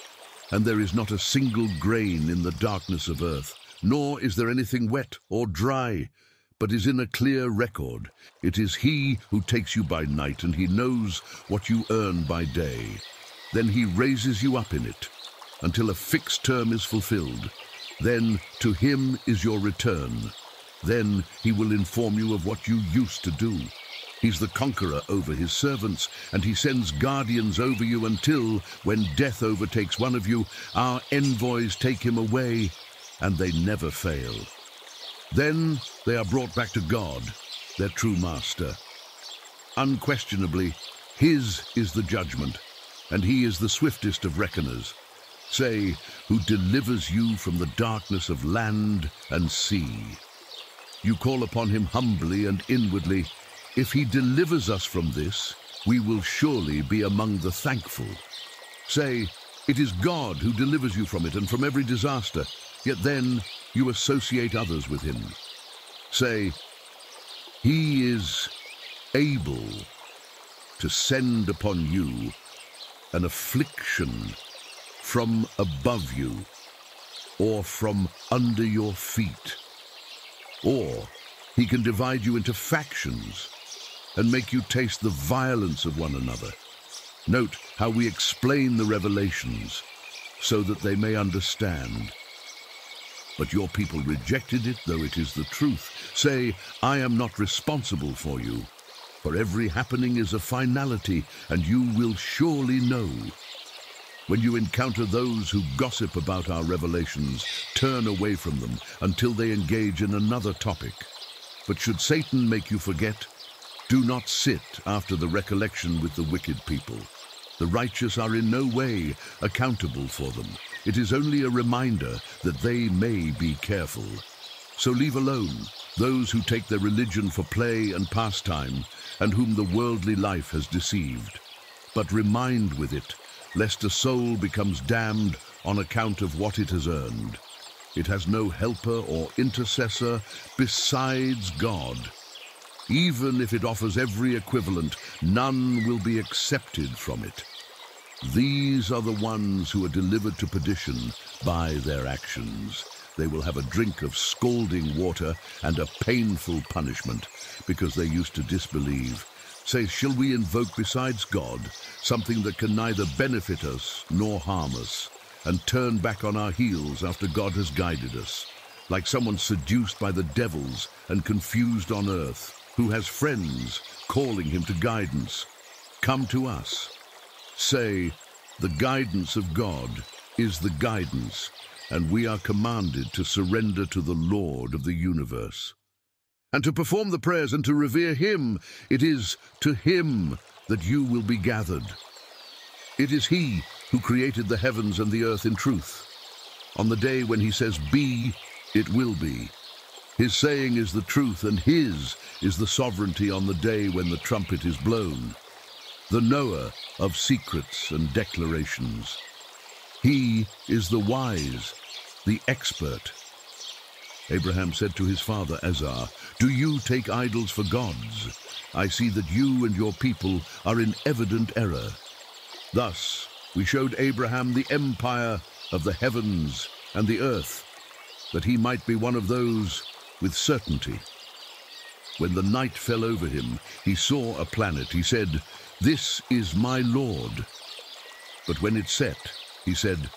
And there is not a single grain in the darkness of earth, nor is there anything wet or dry, but is in a clear record. It is he who takes you by night, and he knows what you earn by day. Then he raises you up in it, until a fixed term is fulfilled. Then to him is your return. Then he will inform you of what you used to do. He's the conqueror over his servants, and he sends guardians over you until, when death overtakes one of you, our envoys take him away, and they never fail. Then they are brought back to God, their true master. Unquestionably, his is the judgment, and he is the swiftest of reckoners. Say, who delivers you from the darkness of land and sea. You call upon him humbly and inwardly. If he delivers us from this, we will surely be among the thankful. Say, it is God who delivers you from it and from every disaster, yet then you associate others with him. Say, he is able to send upon you an affliction from above you or from under your feet. Or he can divide you into factions and make you taste the violence of one another. Note how we explain the revelations so that they may understand. But your people rejected it, though it is the truth. Say, I am not responsible for you. For every happening is a finality, and you will surely know. When you encounter those who gossip about our revelations, turn away from them until they engage in another topic. But should Satan make you forget, do not sit after the recollection with the wicked people. The righteous are in no way accountable for them. It is only a reminder that they may be careful. So leave alone those who take their religion for play and pastime, and whom the worldly life has deceived. But remind with it, lest a soul becomes damned on account of what it has earned. It has no helper or intercessor besides God. Even if it offers every equivalent, none will be accepted from it. These are the ones who are delivered to perdition by their actions. They will have a drink of scalding water and a painful punishment, because they used to disbelieve. Say, shall we invoke besides God something that can neither benefit us nor harm us, and turn back on our heels after God has guided us, like someone seduced by the devils and confused on earth? Who has friends calling him to guidance. Come to us. Say, the guidance of God is the guidance, and we are commanded to surrender to the Lord of the universe. And to perform the prayers and to revere him, it is to him that you will be gathered. It is he who created the heavens and the earth in truth. On the day when he says, be, it will be. His saying is the truth, and his is the sovereignty on the day when the trumpet is blown, the knower of secrets and declarations. He is the wise, the expert. Abraham said to his father Azar, Do you take idols for gods? I see that you and your people are in evident error. Thus we showed Abraham the empire of the heavens and the earth, that he might be one of those with certainty. When the night fell over him, he saw a planet. He said, This is my Lord. But when it set, he said,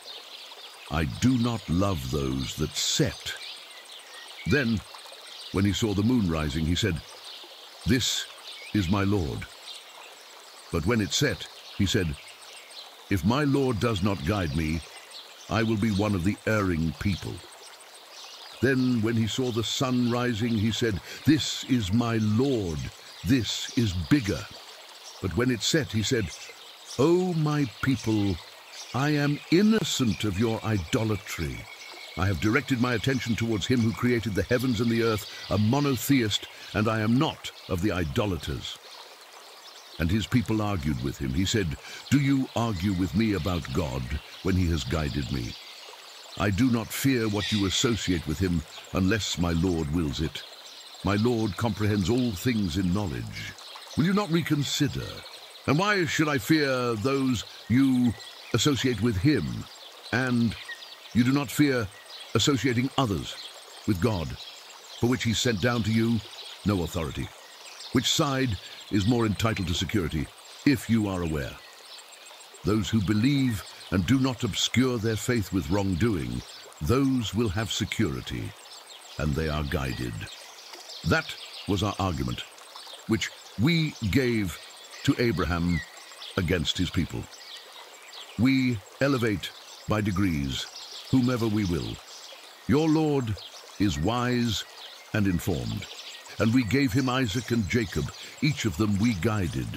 I do not love those that set. Then, when he saw the moon rising, he said, This is my Lord. But when it set, he said, If my Lord does not guide me, I will be one of the erring people. Then when he saw the sun rising, he said, This is my Lord, this is bigger. But when it set, he said, O my people, I am innocent of your idolatry. I have directed my attention towards him who created the heavens and the earth, a monotheist, and I am not of the idolaters. And his people argued with him. He said, Do you argue with me about God when he has guided me? I do not fear what you associate with him unless my Lord wills it. My Lord comprehends all things in knowledge. Will you not reconsider? And why should I fear those you associate with him, and you do not fear associating others with God, for which he sent down to you no authority? Which side is more entitled to security, if you are aware? Those who believe and do not obscure their faith with wrongdoing, those will have security, and they are guided. That was our argument, which we gave to Abraham against his people. We elevate by degrees whomever we will. Your Lord is wise and informed. And we gave him Isaac and Jacob, each of them we guided.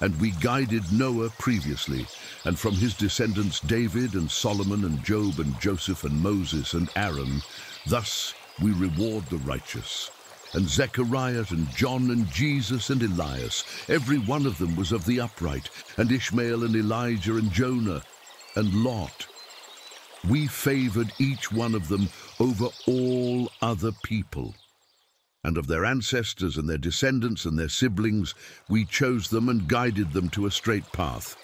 And we guided Noah previously, and from his descendants David and Solomon and Job and Joseph and Moses and Aaron. Thus we reward the righteous. And Zechariah and John and Jesus and Elias, every one of them was of the upright, and Ishmael and Elisha and Jonah and Lot. We favored each one of them over all other people. And of their ancestors and their descendants and their siblings, we chose them and guided them to a straight path.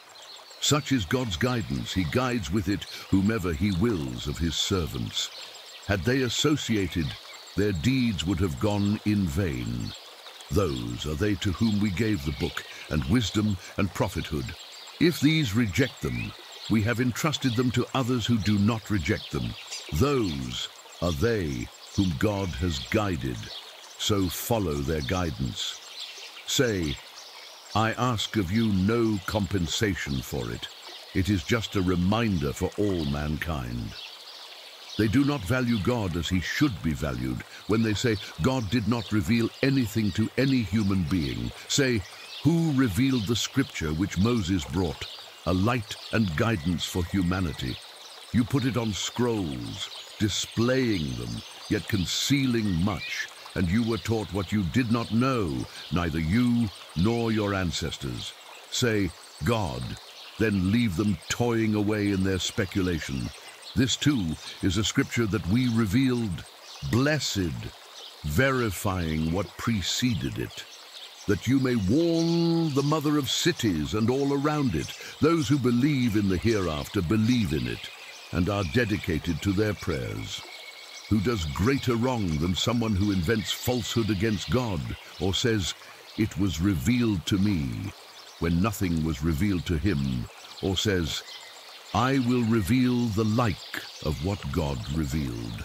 Such is God's guidance. He guides with it whomever he wills of his servants. Had they associated, their deeds would have gone in vain. Those are they to whom we gave the book, and wisdom and prophethood. If these reject them, we have entrusted them to others who do not reject them. Those are they whom God has guided, so follow their guidance. Say, I ask of you no compensation for it. It is just a reminder for all mankind. They do not value God as he should be valued when they say God did not reveal anything to any human being. Say, who revealed the scripture which Moses brought, a light and guidance for humanity? You put it on scrolls, displaying them, yet concealing much, and you were taught what you did not know, neither you nor your ancestors. Say, God, then leave them toying away in their speculation. This too is a scripture that we revealed, blessed, verifying what preceded it, that you may warn the mother of cities and all around it. Those who believe in the hereafter believe in it and are dedicated to their prayers. Who does greater wrong than someone who invents falsehood against God or says, it was revealed to me, when nothing was revealed to him, or says, I will reveal the like of what God revealed.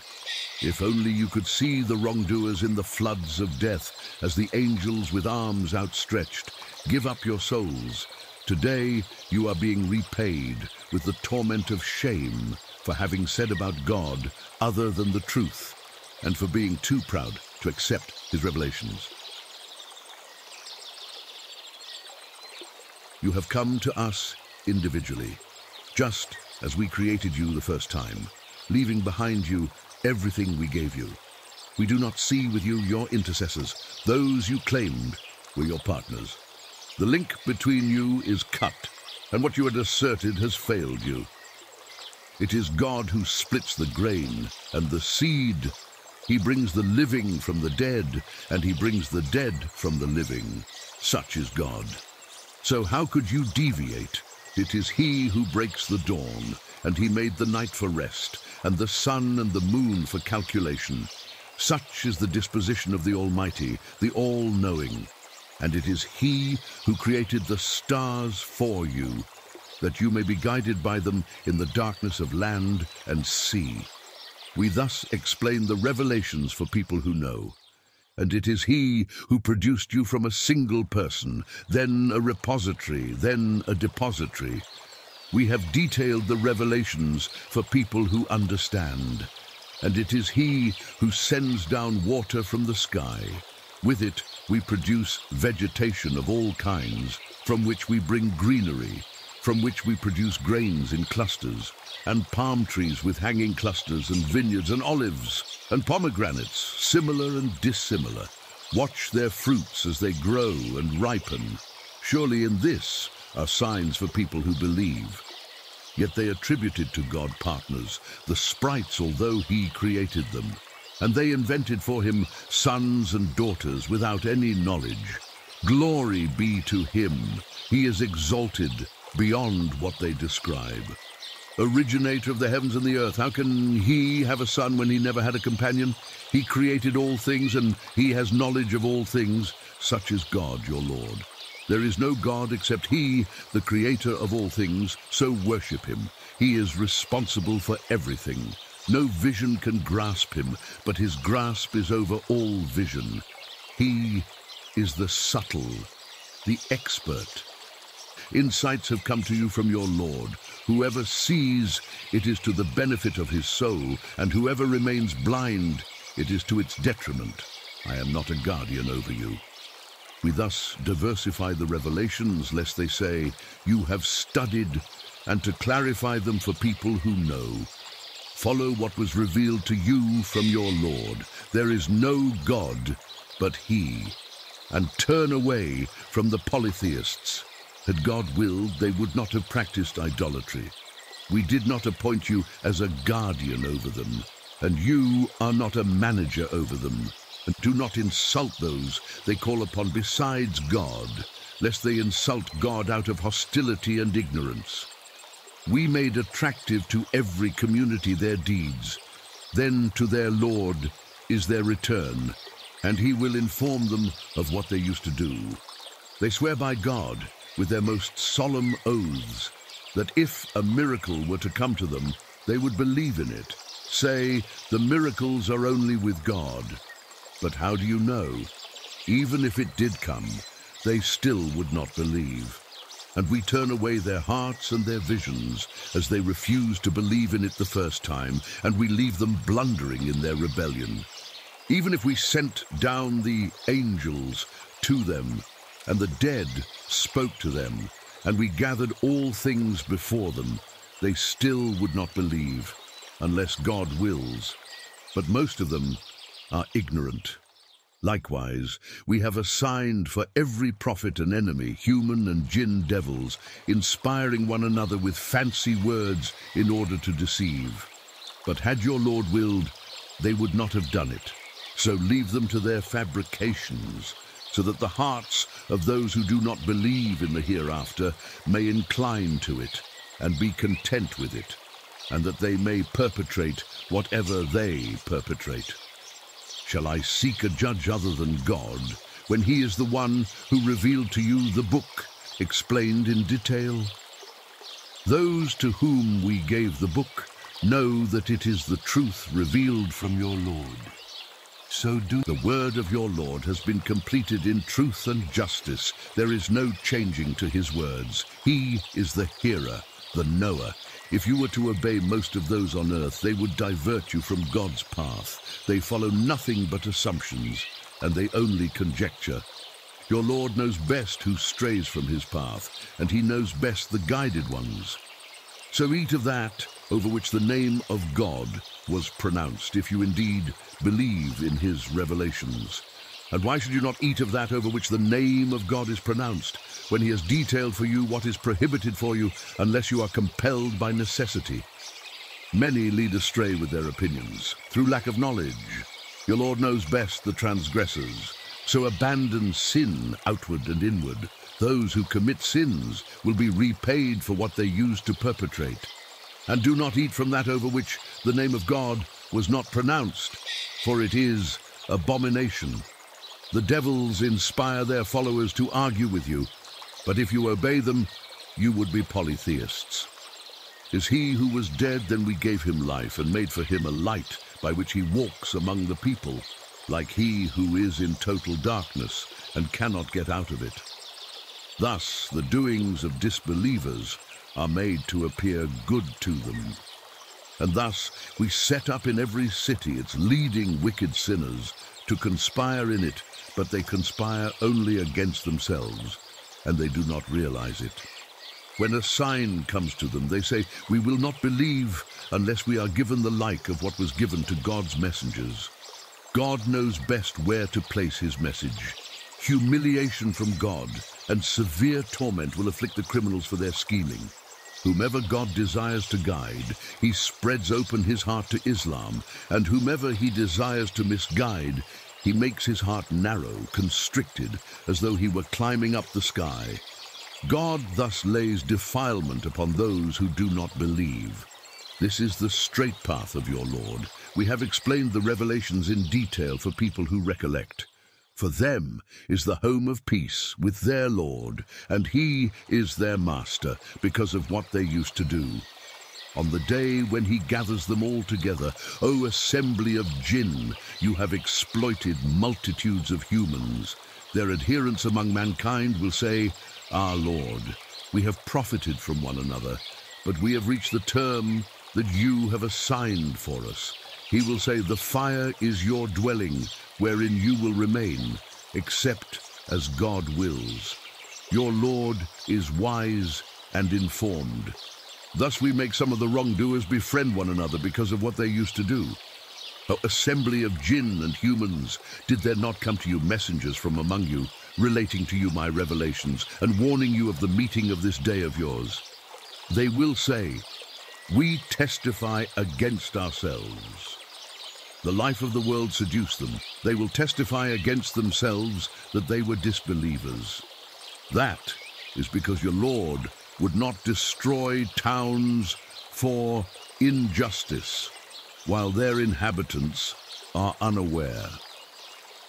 If only you could see the wrongdoers in the floods of death, as the angels with arms outstretched, give up your souls. Today you are being repaid with the torment of shame for having said about God other than the truth, and for being too proud to accept his revelations. You have come to us individually, just as we created you the first time, leaving behind you everything we gave you. We do not see with you your intercessors, those you claimed were your partners. The link between you is cut, and what you had asserted has failed you. It is God who splits the grain and the seed. He brings the living from the dead, and he brings the dead from the living. Such is God. So how could you deviate? It is he who breaks the dawn, and he made the night for rest, and the sun and the moon for calculation. Such is the disposition of the Almighty, the All-Knowing. And it is he who created the stars for you, that you may be guided by them in the darkness of land and sea. We thus explain the revelations for people who know and it is he who produced you from a single person, then a repository, then a depository. We have detailed the revelations for people who understand, and it is he who sends down water from the sky. With it, we produce vegetation of all kinds, from which we bring greenery, from which we produce grains in clusters, and palm trees with hanging clusters, and vineyards, and olives, and pomegranates, similar and dissimilar. Watch their fruits as they grow and ripen. Surely in this are signs for people who believe. Yet they attributed to God partners, the sprites although he created them. And they invented for him sons and daughters without any knowledge. Glory be to him. He is exalted beyond what they describe. Originator of the heavens and the earth, how can he have a son when he never had a companion? He created all things, and he has knowledge of all things. Such is God, your Lord. There is no God except he, the creator of all things, so worship him. He is responsible for everything. No vision can grasp him, but his grasp is over all vision. He is the subtle, the expert, Insights have come to you from your Lord. Whoever sees, it is to the benefit of his soul, and whoever remains blind, it is to its detriment. I am not a guardian over you. We thus diversify the revelations, lest they say, You have studied, and to clarify them for people who know. Follow what was revealed to you from your Lord. There is no God but he. And turn away from the polytheists. Had God willed, they would not have practiced idolatry. We did not appoint you as a guardian over them, and you are not a manager over them. And do not insult those they call upon besides God, lest they insult God out of hostility and ignorance. We made attractive to every community their deeds. Then to their Lord is their return, and he will inform them of what they used to do. They swear by God, with their most solemn oaths that if a miracle were to come to them, they would believe in it. say, the miracles are only with God. But how do you know? Even if it did come, they still would not believe. And we turn away their hearts and their visions as they refuse to believe in it the first time, and we leave them blundering in their rebellion. Even if we sent down the angels to them, and the dead spoke to them, and we gathered all things before them, they still would not believe, unless God wills. But most of them are ignorant. Likewise, we have assigned for every prophet an enemy, human and jinn devils, inspiring one another with fancy words in order to deceive. But had your Lord willed, they would not have done it. So leave them to their fabrications, so that the hearts of those who do not believe in the hereafter may incline to it and be content with it, and that they may perpetrate whatever they perpetrate. Shall I seek a judge other than God, when he is the one who revealed to you the book, explained in detail? Those to whom we gave the book know that it is the truth revealed from your Lord. So do the word of your Lord has been completed in truth and justice. There is no changing to his words. He is the hearer, the knower. If you were to obey most of those on earth, they would divert you from God's path. They follow nothing but assumptions, and they only conjecture. Your Lord knows best who strays from his path, and he knows best the guided ones. So eat of that over which the name of God was pronounced, if you indeed believe in his revelations. And why should you not eat of that over which the name of God is pronounced, when he has detailed for you what is prohibited for you, unless you are compelled by necessity? Many lead astray with their opinions, through lack of knowledge. Your Lord knows best the transgressors. So abandon sin outward and inward. Those who commit sins will be repaid for what they used to perpetrate. And do not eat from that over which the name of God was not pronounced, for it is abomination. The devils inspire their followers to argue with you, but if you obey them, you would be polytheists. Is he who was dead, then we gave him life and made for him a light by which he walks among the people, like he who is in total darkness and cannot get out of it. Thus the doings of disbelievers are made to appear good to them. And thus we set up in every city its leading wicked sinners to conspire in it, but they conspire only against themselves, and they do not realize it. When a sign comes to them, they say, We will not believe unless we are given the like of what was given to God's messengers. God knows best where to place his message. Humiliation from God and severe torment will afflict the criminals for their scheming. Whomever God desires to guide, he spreads open his heart to Islam, and whomever he desires to misguide, he makes his heart narrow, constricted, as though he were climbing up the sky. God thus lays defilement upon those who do not believe. This is the straight path of your Lord. We have explained the revelations in detail for people who recollect. For them is the home of peace with their Lord, and he is their master because of what they used to do. On the day when he gathers them all together, O assembly of jinn, you have exploited multitudes of humans. Their adherents among mankind will say, Our Lord, we have profited from one another, but we have reached the term that you have assigned for us. He will say, The fire is your dwelling, wherein you will remain, except as God wills. Your Lord is wise and informed. Thus we make some of the wrongdoers befriend one another because of what they used to do. O assembly of jinn and humans, did there not come to you messengers from among you, relating to you my revelations, and warning you of the meeting of this day of yours? They will say, We testify against ourselves. The life of the world seduced them. They will testify against themselves that they were disbelievers. That is because your Lord would not destroy towns for injustice, while their inhabitants are unaware.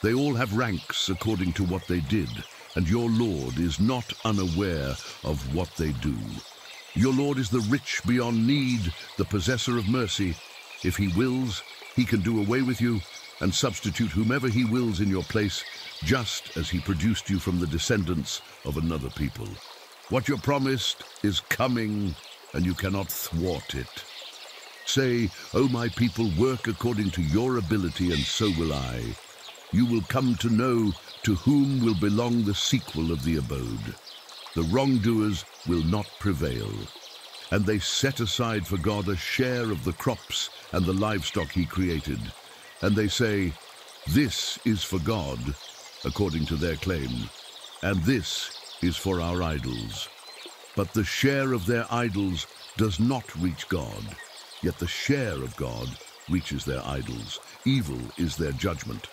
They all have ranks according to what they did, and your Lord is not unaware of what they do. Your Lord is the rich beyond need, the possessor of mercy, If he wills, he can do away with you and substitute whomever he wills in your place, just as he produced you from the descendants of another people. What you're promised is coming, and you cannot thwart it. Say, O my people, work according to your ability, and so will I. You will come to know to whom will belong the sequel of the abode. The wrongdoers will not prevail. And they set aside for God a share of the crops and the livestock he created. And they say, This is for God, according to their claim, and this is for our idols. But the share of their idols does not reach God, yet the share of God reaches their idols. Evil is their judgment.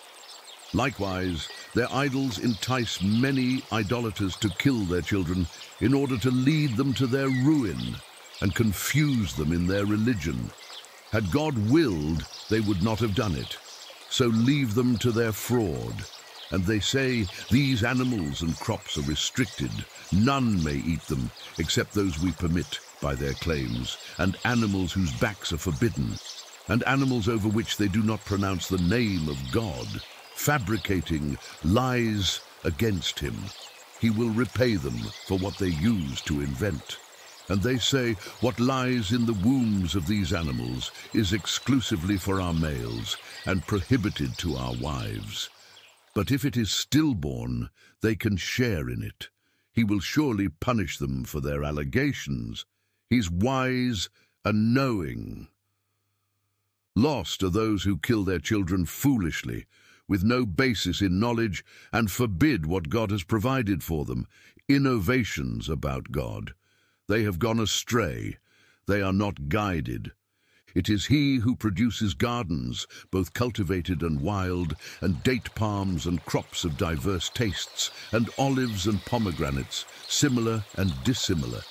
Likewise, their idols entice many idolaters to kill their children in order to lead them to their ruin and confuse them in their religion. Had God willed, they would not have done it. So leave them to their fraud. And they say, these animals and crops are restricted. None may eat them, except those we permit by their claims, and animals whose backs are forbidden, and animals over which they do not pronounce the name of God fabricating lies against him. He will repay them for what they use to invent. And they say, what lies in the wombs of these animals is exclusively for our males and prohibited to our wives. But if it is stillborn, they can share in it. He will surely punish them for their allegations. He's wise and knowing. Lost are those who kill their children foolishly, with no basis in knowledge and forbid what God has provided for them, innovations about God. They have gone astray. They are not guided. It is he who produces gardens, both cultivated and wild, and date palms and crops of diverse tastes, and olives and pomegranates, similar and dissimilar.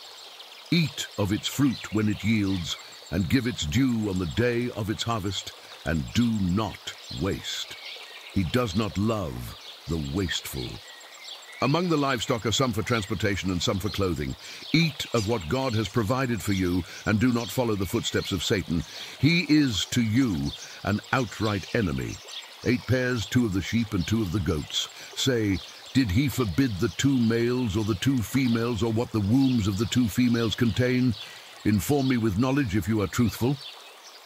Eat of its fruit when it yields, and give its due on the day of its harvest, and do not waste. He does not love the wasteful. Among the livestock are some for transportation and some for clothing. Eat of what God has provided for you, and do not follow the footsteps of Satan. He is to you an outright enemy. Eight pairs, two of the sheep and two of the goats. Say, did he forbid the two males or the two females or what the wombs of the two females contain? Inform me with knowledge if you are truthful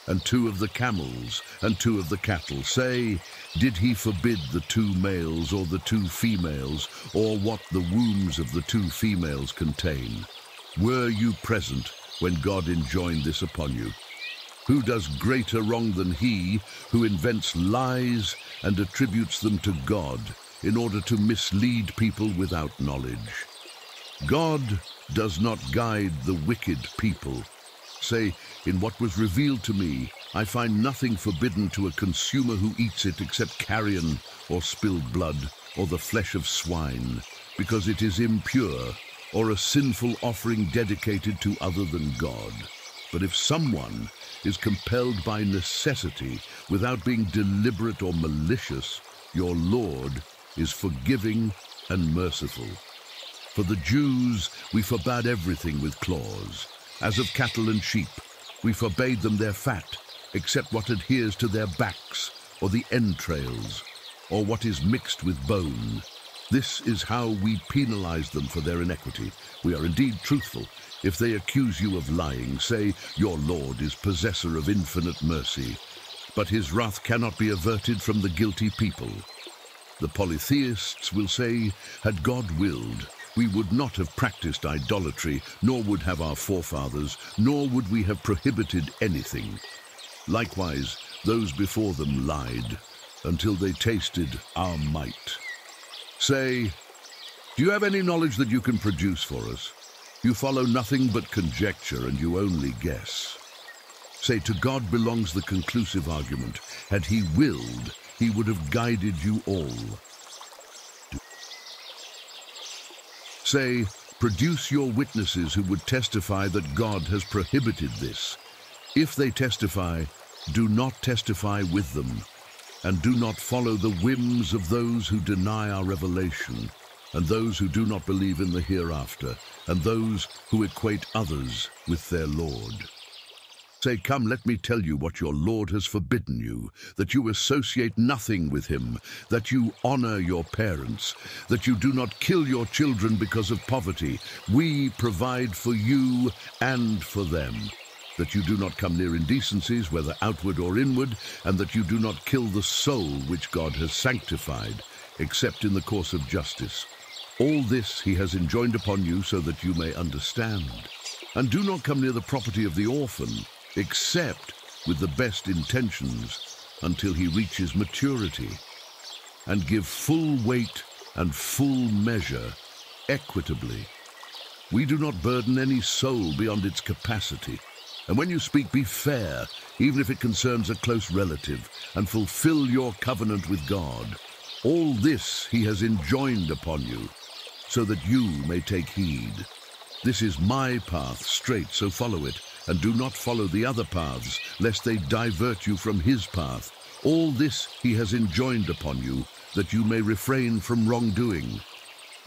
and two of the camels, and two of the cattle. Say, did he forbid the two males or the two females, or what the wombs of the two females contain? Were you present when God enjoined this upon you? Who does greater wrong than he who invents lies and attributes them to God in order to mislead people without knowledge? God does not guide the wicked people, Say, in what was revealed to me, I find nothing forbidden to a consumer who eats it except carrion or spilled blood or the flesh of swine, because it is impure or a sinful offering dedicated to other than God. But if someone is compelled by necessity without being deliberate or malicious, your Lord is forgiving and merciful. For the Jews, we forbade everything with claws, as of cattle and sheep, we forbade them their fat, except what adheres to their backs, or the entrails, or what is mixed with bone. This is how we penalize them for their iniquity. We are indeed truthful. If they accuse you of lying, say, Your Lord is possessor of infinite mercy. But his wrath cannot be averted from the guilty people. The polytheists will say, Had God willed, we would not have practiced idolatry, nor would have our forefathers, nor would we have prohibited anything. Likewise, those before them lied, until they tasted our might. Say, do you have any knowledge that you can produce for us? You follow nothing but conjecture, and you only guess. Say, to God belongs the conclusive argument. Had he willed, he would have guided you all. Say, produce your witnesses who would testify that God has prohibited this. If they testify, do not testify with them, and do not follow the whims of those who deny our revelation, and those who do not believe in the hereafter, and those who equate others with their Lord. Say, come, let me tell you what your Lord has forbidden you, that you associate nothing with him, that you honor your parents, that you do not kill your children because of poverty. We provide for you and for them. That you do not come near indecencies, whether outward or inward, and that you do not kill the soul which God has sanctified, except in the course of justice. All this he has enjoined upon you so that you may understand. And do not come near the property of the orphan, except with the best intentions until he reaches maturity, and give full weight and full measure equitably. We do not burden any soul beyond its capacity, and when you speak, be fair, even if it concerns a close relative, and fulfill your covenant with God. All this he has enjoined upon you, so that you may take heed. This is my path straight, so follow it, and do not follow the other paths, lest they divert you from his path. All this he has enjoined upon you, that you may refrain from wrongdoing.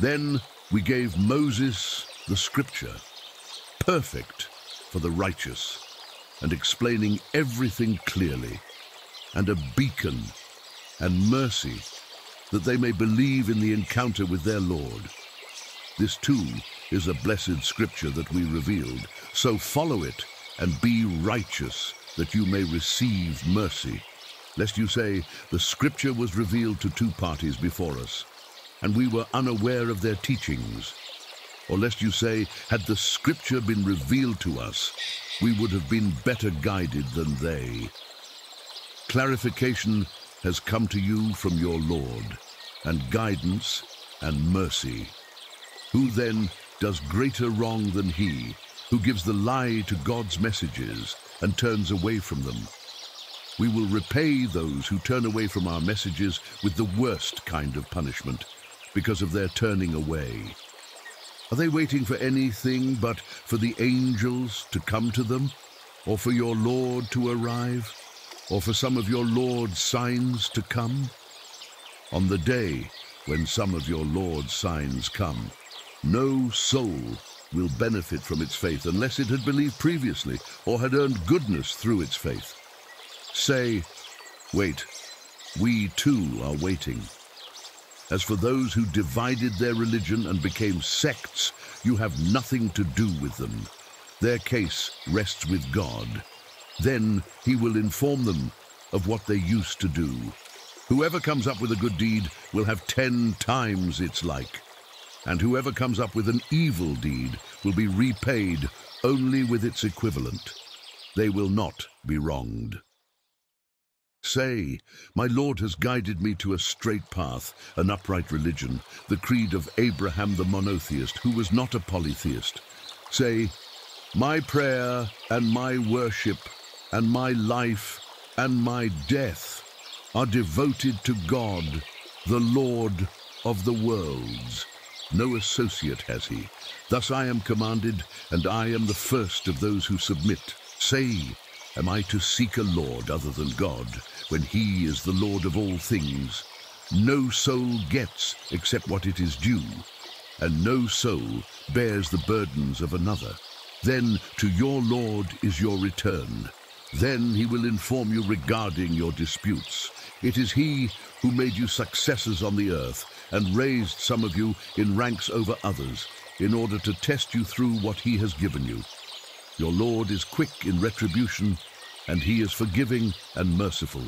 Then we gave Moses the scripture, perfect for the righteous, and explaining everything clearly, and a beacon and mercy, that they may believe in the encounter with their Lord. This too is a blessed scripture that we revealed, so follow it and be righteous, that you may receive mercy. Lest you say, the scripture was revealed to two parties before us, and we were unaware of their teachings. Or lest you say, had the scripture been revealed to us, we would have been better guided than they. Clarification has come to you from your Lord, and guidance and mercy. Who then does greater wrong than he, who gives the lie to God's messages and turns away from them? We will repay those who turn away from our messages with the worst kind of punishment, because of their turning away. Are they waiting for anything but for the angels to come to them? Or for your Lord to arrive? Or for some of your Lord's signs to come? On the day when some of your Lord's signs come, no soul will benefit from its faith unless it had believed previously or had earned goodness through its faith. Say, wait, we too are waiting. As for those who divided their religion and became sects, you have nothing to do with them. Their case rests with God. Then he will inform them of what they used to do. Whoever comes up with a good deed will have ten times its like and whoever comes up with an evil deed will be repaid only with its equivalent. They will not be wronged. Say, my Lord has guided me to a straight path, an upright religion, the creed of Abraham the monotheist, who was not a polytheist. Say, my prayer and my worship and my life and my death are devoted to God, the Lord of the worlds. No associate has he. Thus I am commanded, and I am the first of those who submit. Say, am I to seek a Lord other than God, when he is the Lord of all things? No soul gets except what it is due, and no soul bears the burdens of another. Then to your Lord is your return. Then he will inform you regarding your disputes. It is he who made you successors on the earth, and raised some of you in ranks over others, in order to test you through what he has given you. Your Lord is quick in retribution, and he is forgiving and merciful.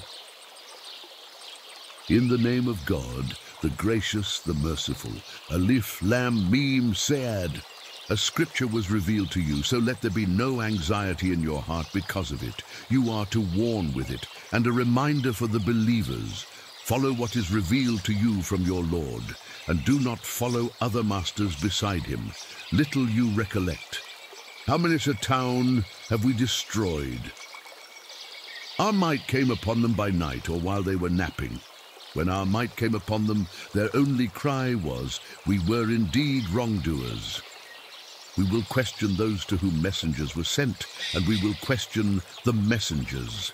In the name of God, the gracious, the merciful, Alif Lam Mim Saad, a scripture was revealed to you, so let there be no anxiety in your heart because of it. You are to warn with it, and a reminder for the believers Follow what is revealed to you from your Lord, and do not follow other masters beside him. Little you recollect. How many a town have we destroyed? Our might came upon them by night or while they were napping. When our might came upon them, their only cry was, We were indeed wrongdoers. We will question those to whom messengers were sent, and we will question the messengers.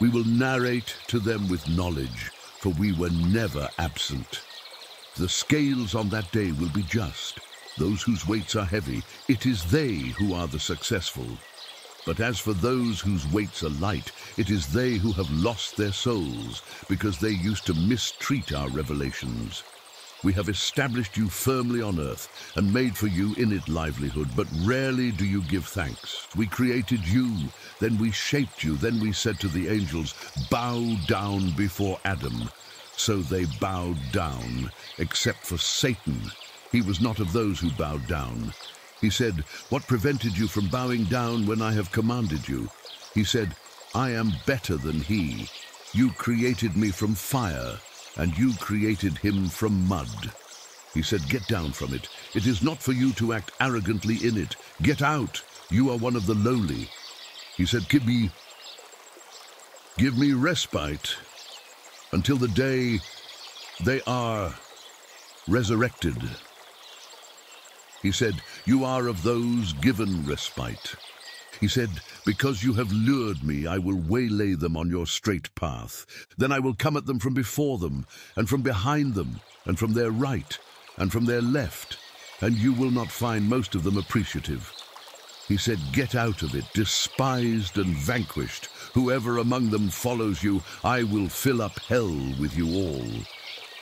We will narrate to them with knowledge, for we were never absent. The scales on that day will be just. Those whose weights are heavy, it is they who are the successful. But as for those whose weights are light, it is they who have lost their souls, because they used to mistreat our revelations. We have established you firmly on earth and made for you in it livelihood, but rarely do you give thanks. We created you, then we shaped you, then we said to the angels, Bow down before Adam. So they bowed down, except for Satan. He was not of those who bowed down. He said, What prevented you from bowing down when I have commanded you? He said, I am better than he. You created me from fire and you created him from mud. He said, Get down from it. It is not for you to act arrogantly in it. Get out. You are one of the lowly. He said, Give me, give me respite until the day they are resurrected. He said, You are of those given respite. He said, Because you have lured me, I will waylay them on your straight path. Then I will come at them from before them, and from behind them, and from their right, and from their left, and you will not find most of them appreciative. He said, Get out of it, despised and vanquished. Whoever among them follows you, I will fill up hell with you all.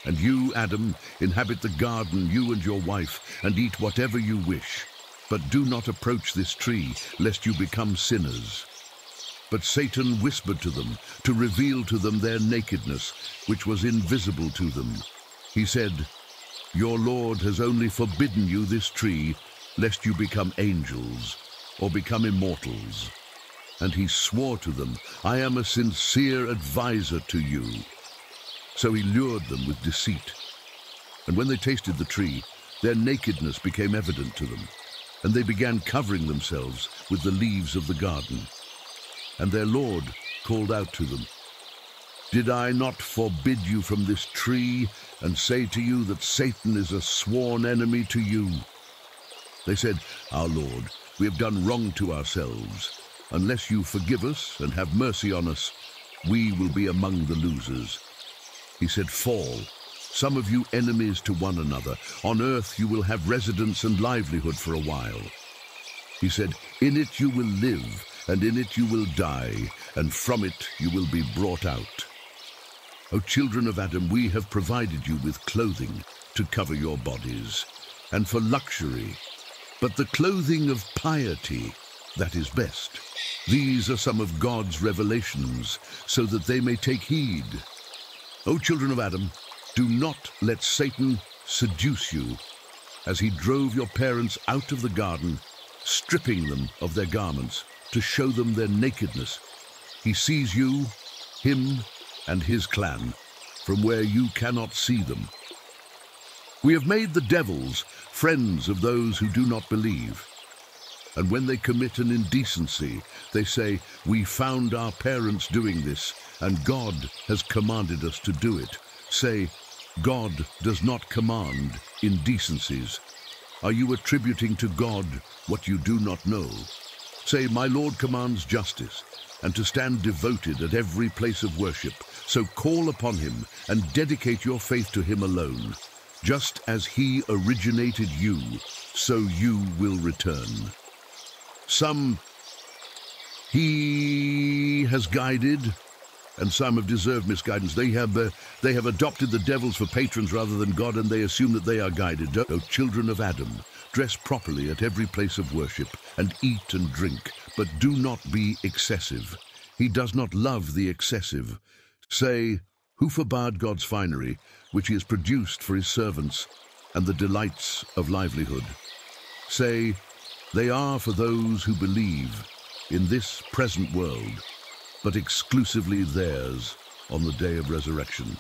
And you, Adam, inhabit the garden, you and your wife, and eat whatever you wish. But do not approach this tree, lest you become sinners. But Satan whispered to them, to reveal to them their nakedness, which was invisible to them. He said, Your Lord has only forbidden you this tree, lest you become angels, or become immortals. And he swore to them, I am a sincere adviser to you. So he lured them with deceit. And when they tasted the tree, their nakedness became evident to them and they began covering themselves with the leaves of the garden. And their Lord called out to them, Did I not forbid you from this tree, and say to you that Satan is a sworn enemy to you? They said, Our Lord, we have done wrong to ourselves. Unless you forgive us and have mercy on us, we will be among the losers. He said, Fall some of you enemies to one another. On earth you will have residence and livelihood for a while. He said, In it you will live, and in it you will die, and from it you will be brought out. O children of Adam, we have provided you with clothing to cover your bodies, and for luxury, but the clothing of piety, that is best. These are some of God's revelations, so that they may take heed. O children of Adam, do not let Satan seduce you as he drove your parents out of the garden, stripping them of their garments to show them their nakedness. He sees you, him, and his clan from where you cannot see them. We have made the devils friends of those who do not believe. And when they commit an indecency, they say, We found our parents doing this, and God has commanded us to do it. Say, God does not command indecencies. Are you attributing to God what you do not know? Say, My Lord commands justice, and to stand devoted at every place of worship. So call upon him and dedicate your faith to him alone. Just as he originated you, so you will return. Some he has guided, and some have deserved misguidance. They have, they have adopted the devils for patrons rather than God, and they assume that they are guided. O children of Adam, dress properly at every place of worship, and eat and drink, but do not be excessive. He does not love the excessive. Say, who forbade God's finery, which he has produced for his servants, and the delights of livelihood? Say, they are for those who believe in this present world but exclusively theirs on the day of resurrection.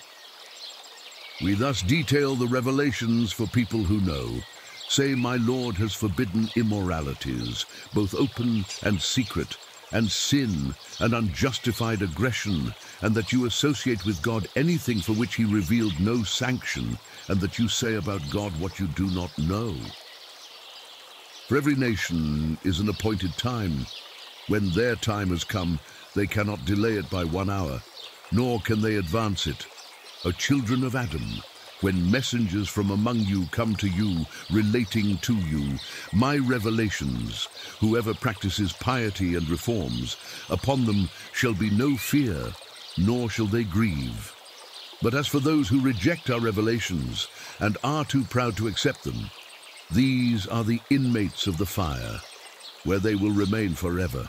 We thus detail the revelations for people who know. Say, My Lord has forbidden immoralities, both open and secret, and sin and unjustified aggression, and that you associate with God anything for which he revealed no sanction, and that you say about God what you do not know. For every nation is an appointed time. When their time has come, they cannot delay it by one hour, nor can they advance it. O children of Adam, when messengers from among you come to you, relating to you my revelations, whoever practices piety and reforms, upon them shall be no fear, nor shall they grieve. But as for those who reject our revelations and are too proud to accept them, these are the inmates of the fire, where they will remain forever.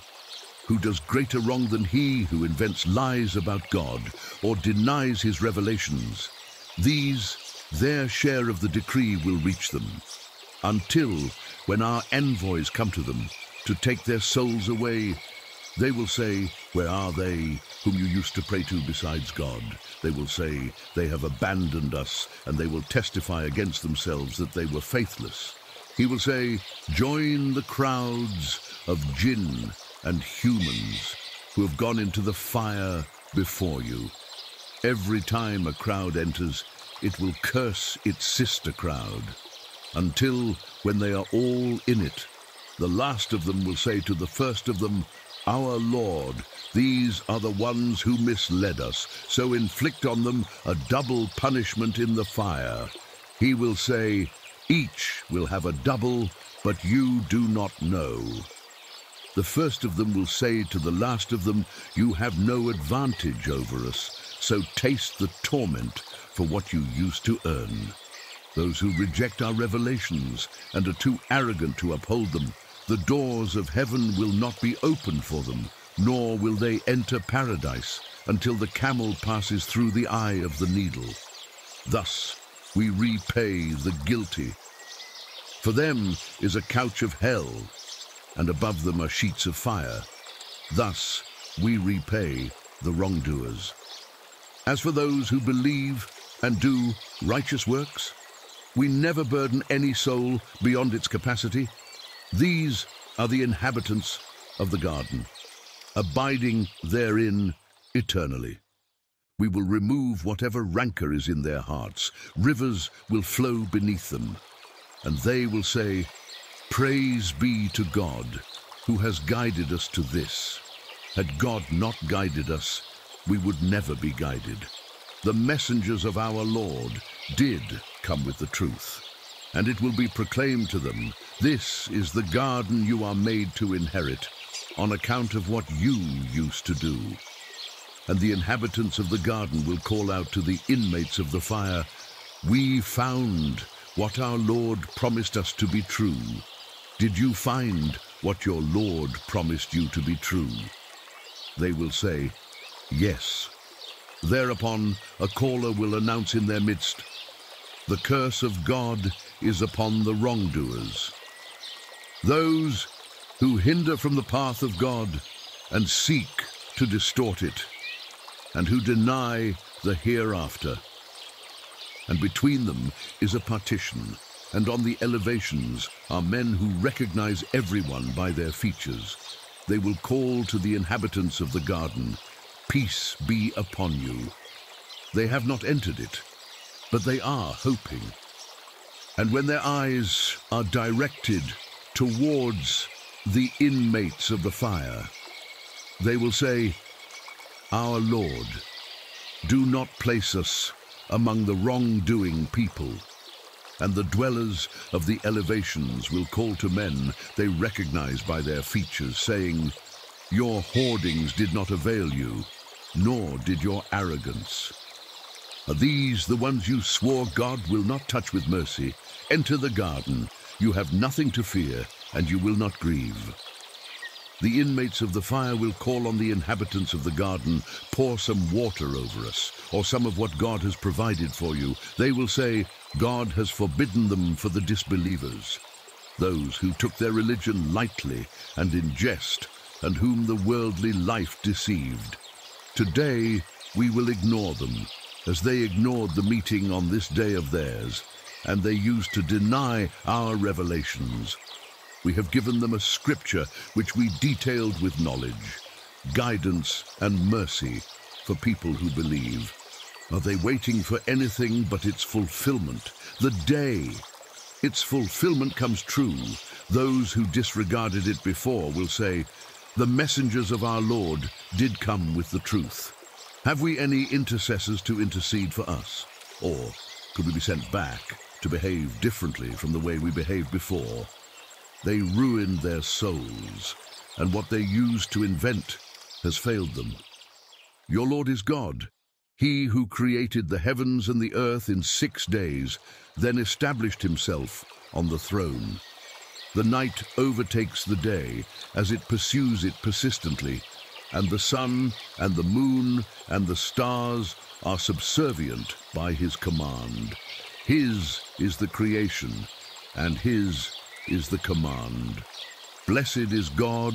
Who does greater wrong than he who invents lies about God or denies his revelations? These, their share of the decree will reach them, until when our envoys come to them to take their souls away, they will say, Where are they whom you used to pray to besides God? They will say, They have abandoned us, and they will testify against themselves that they were faithless. He will say, Join the crowds of jinn and humans who have gone into the fire before you. Every time a crowd enters, it will curse its sister crowd, until, when they are all in it, the last of them will say to the first of them, Our Lord, these are the ones who misled us, so inflict on them a double punishment in the fire. He will say, Each will have a double, but you do not know. The first of them will say to the last of them, You have no advantage over us, so taste the torment for what you used to earn. Those who reject our revelations and are too arrogant to uphold them, the doors of heaven will not be opened for them, nor will they enter paradise until the camel passes through the eye of the needle. Thus we repay the guilty. For them is a couch of hell, and above them are sheets of fire. Thus we repay the wrongdoers. As for those who believe and do righteous works, we never burden any soul beyond its capacity. These are the inhabitants of the garden, abiding therein eternally. We will remove whatever rancor is in their hearts. Rivers will flow beneath them, and they will say, Praise be to God, who has guided us to this. Had God not guided us, we would never be guided. The messengers of our Lord did come with the truth, and it will be proclaimed to them, This is the garden you are made to inherit, on account of what you used to do. And the inhabitants of the garden will call out to the inmates of the fire, We found what our Lord promised us to be true. Did you find what your Lord promised you to be true? They will say, Yes. Thereupon a caller will announce in their midst, The curse of God is upon the wrongdoers. Those who hinder from the path of God and seek to distort it, and who deny the hereafter. And between them is a partition, and on the elevations are men who recognize everyone by their features. They will call to the inhabitants of the garden, Peace be upon you. They have not entered it, but they are hoping. And when their eyes are directed towards the inmates of the fire, they will say, Our Lord, do not place us among the wrongdoing people and the dwellers of the elevations will call to men they recognize by their features, saying, Your hoardings did not avail you, nor did your arrogance. Are these the ones you swore God will not touch with mercy? Enter the garden. You have nothing to fear, and you will not grieve. The inmates of the fire will call on the inhabitants of the garden, pour some water over us, or some of what God has provided for you. They will say, God has forbidden them for the disbelievers, those who took their religion lightly and in jest, and whom the worldly life deceived. Today we will ignore them, as they ignored the meeting on this day of theirs, and they used to deny our revelations. We have given them a scripture which we detailed with knowledge, guidance and mercy for people who believe. Are they waiting for anything but its fulfillment? The day its fulfillment comes true, those who disregarded it before will say, The messengers of our Lord did come with the truth. Have we any intercessors to intercede for us? Or could we be sent back to behave differently from the way we behaved before. They ruined their souls, and what they used to invent has failed them. Your Lord is God, he who created the heavens and the earth in six days, then established himself on the throne. The night overtakes the day as it pursues it persistently, and the sun and the moon and the stars are subservient by his command. His is the creation, and his is the command. Blessed is God,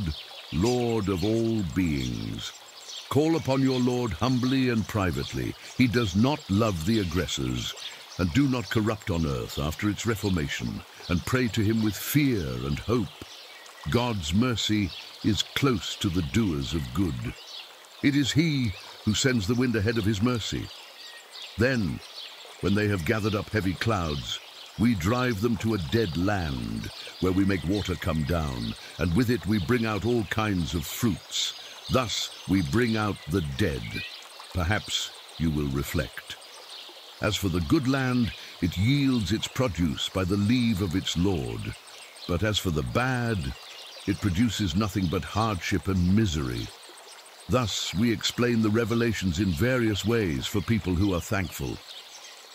Lord of all beings. Call upon your Lord humbly and privately. He does not love the aggressors, and do not corrupt on earth after its reformation, and pray to him with fear and hope. God's mercy is close to the doers of good. It is he who sends the wind ahead of his mercy. Then, when they have gathered up heavy clouds, we drive them to a dead land, where we make water come down, and with it we bring out all kinds of fruits. Thus we bring out the dead. Perhaps you will reflect. As for the good land, it yields its produce by the leave of its Lord. But as for the bad, it produces nothing but hardship and misery. Thus we explain the revelations in various ways for people who are thankful.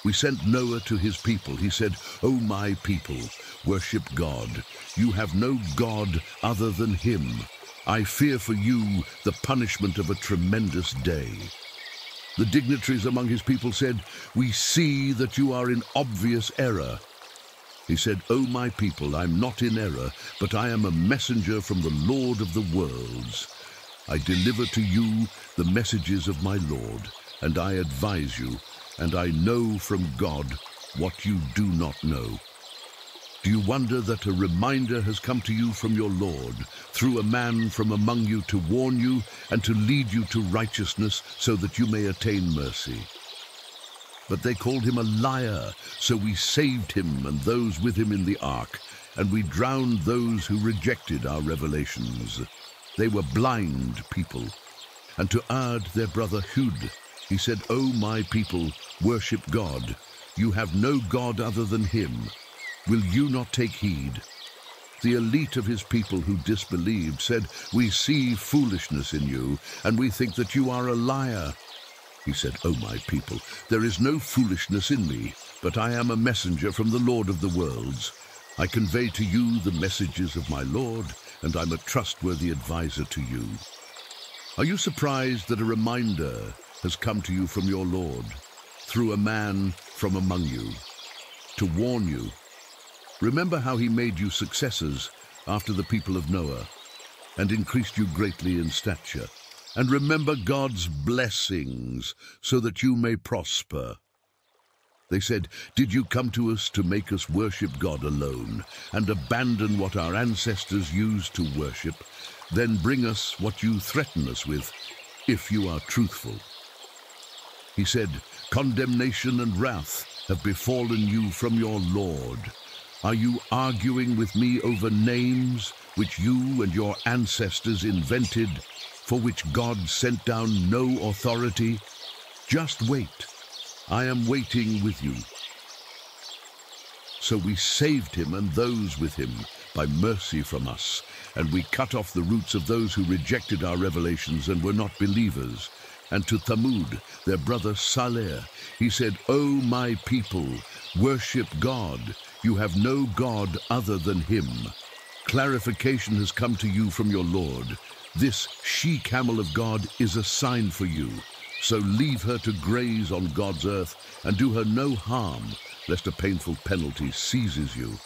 We sent Noah to his people. He said, O my people, worship God. You have no God other than him. I fear for you the punishment of a tremendous day. The dignitaries among his people said, We see that you are in obvious error. He said, O my people, I'm not in error, but I am a messenger from the Lord of the worlds. I deliver to you the messages of my Lord, and I advise you, and I know from God what you do not know. Do you wonder that a reminder has come to you from your Lord, through a man from among you to warn you and to lead you to righteousness so that you may attain mercy? But they called him a liar, so we saved him and those with him in the ark, and we drowned those who rejected our revelations. They were blind people. And to Aad, their brother Hud, he said, O my people, worship God. You have no God other than him. Will you not take heed? The elite of his people who disbelieved said, We see foolishness in you, and we think that you are a liar. He said, O my people, there is no foolishness in me, but I am a messenger from the Lord of the worlds. I convey to you the messages of my Lord, and I'm a trustworthy adviser to you. Are you surprised that a reminder has come to you from your Lord, through a man from among you, to warn you Remember how he made you successors after the people of Noah, and increased you greatly in stature. And remember God's blessings, so that you may prosper. They said, Did you come to us to make us worship God alone, and abandon what our ancestors used to worship? Then bring us what you threaten us with, if you are truthful. He said, Condemnation and wrath have befallen you from your Lord. Are you arguing with me over names which you and your ancestors invented, for which God sent down no authority? Just wait. I am waiting with you. So we saved him and those with him by mercy from us, and we cut off the roots of those who rejected our revelations and were not believers. And to Thamud, their brother Saleh, he said, O my people, worship God. You have no God other than him. Clarification has come to you from your Lord. This she-camel of God is a sign for you. So leave her to graze on God's earth and do her no harm, lest a painful penalty seizes you.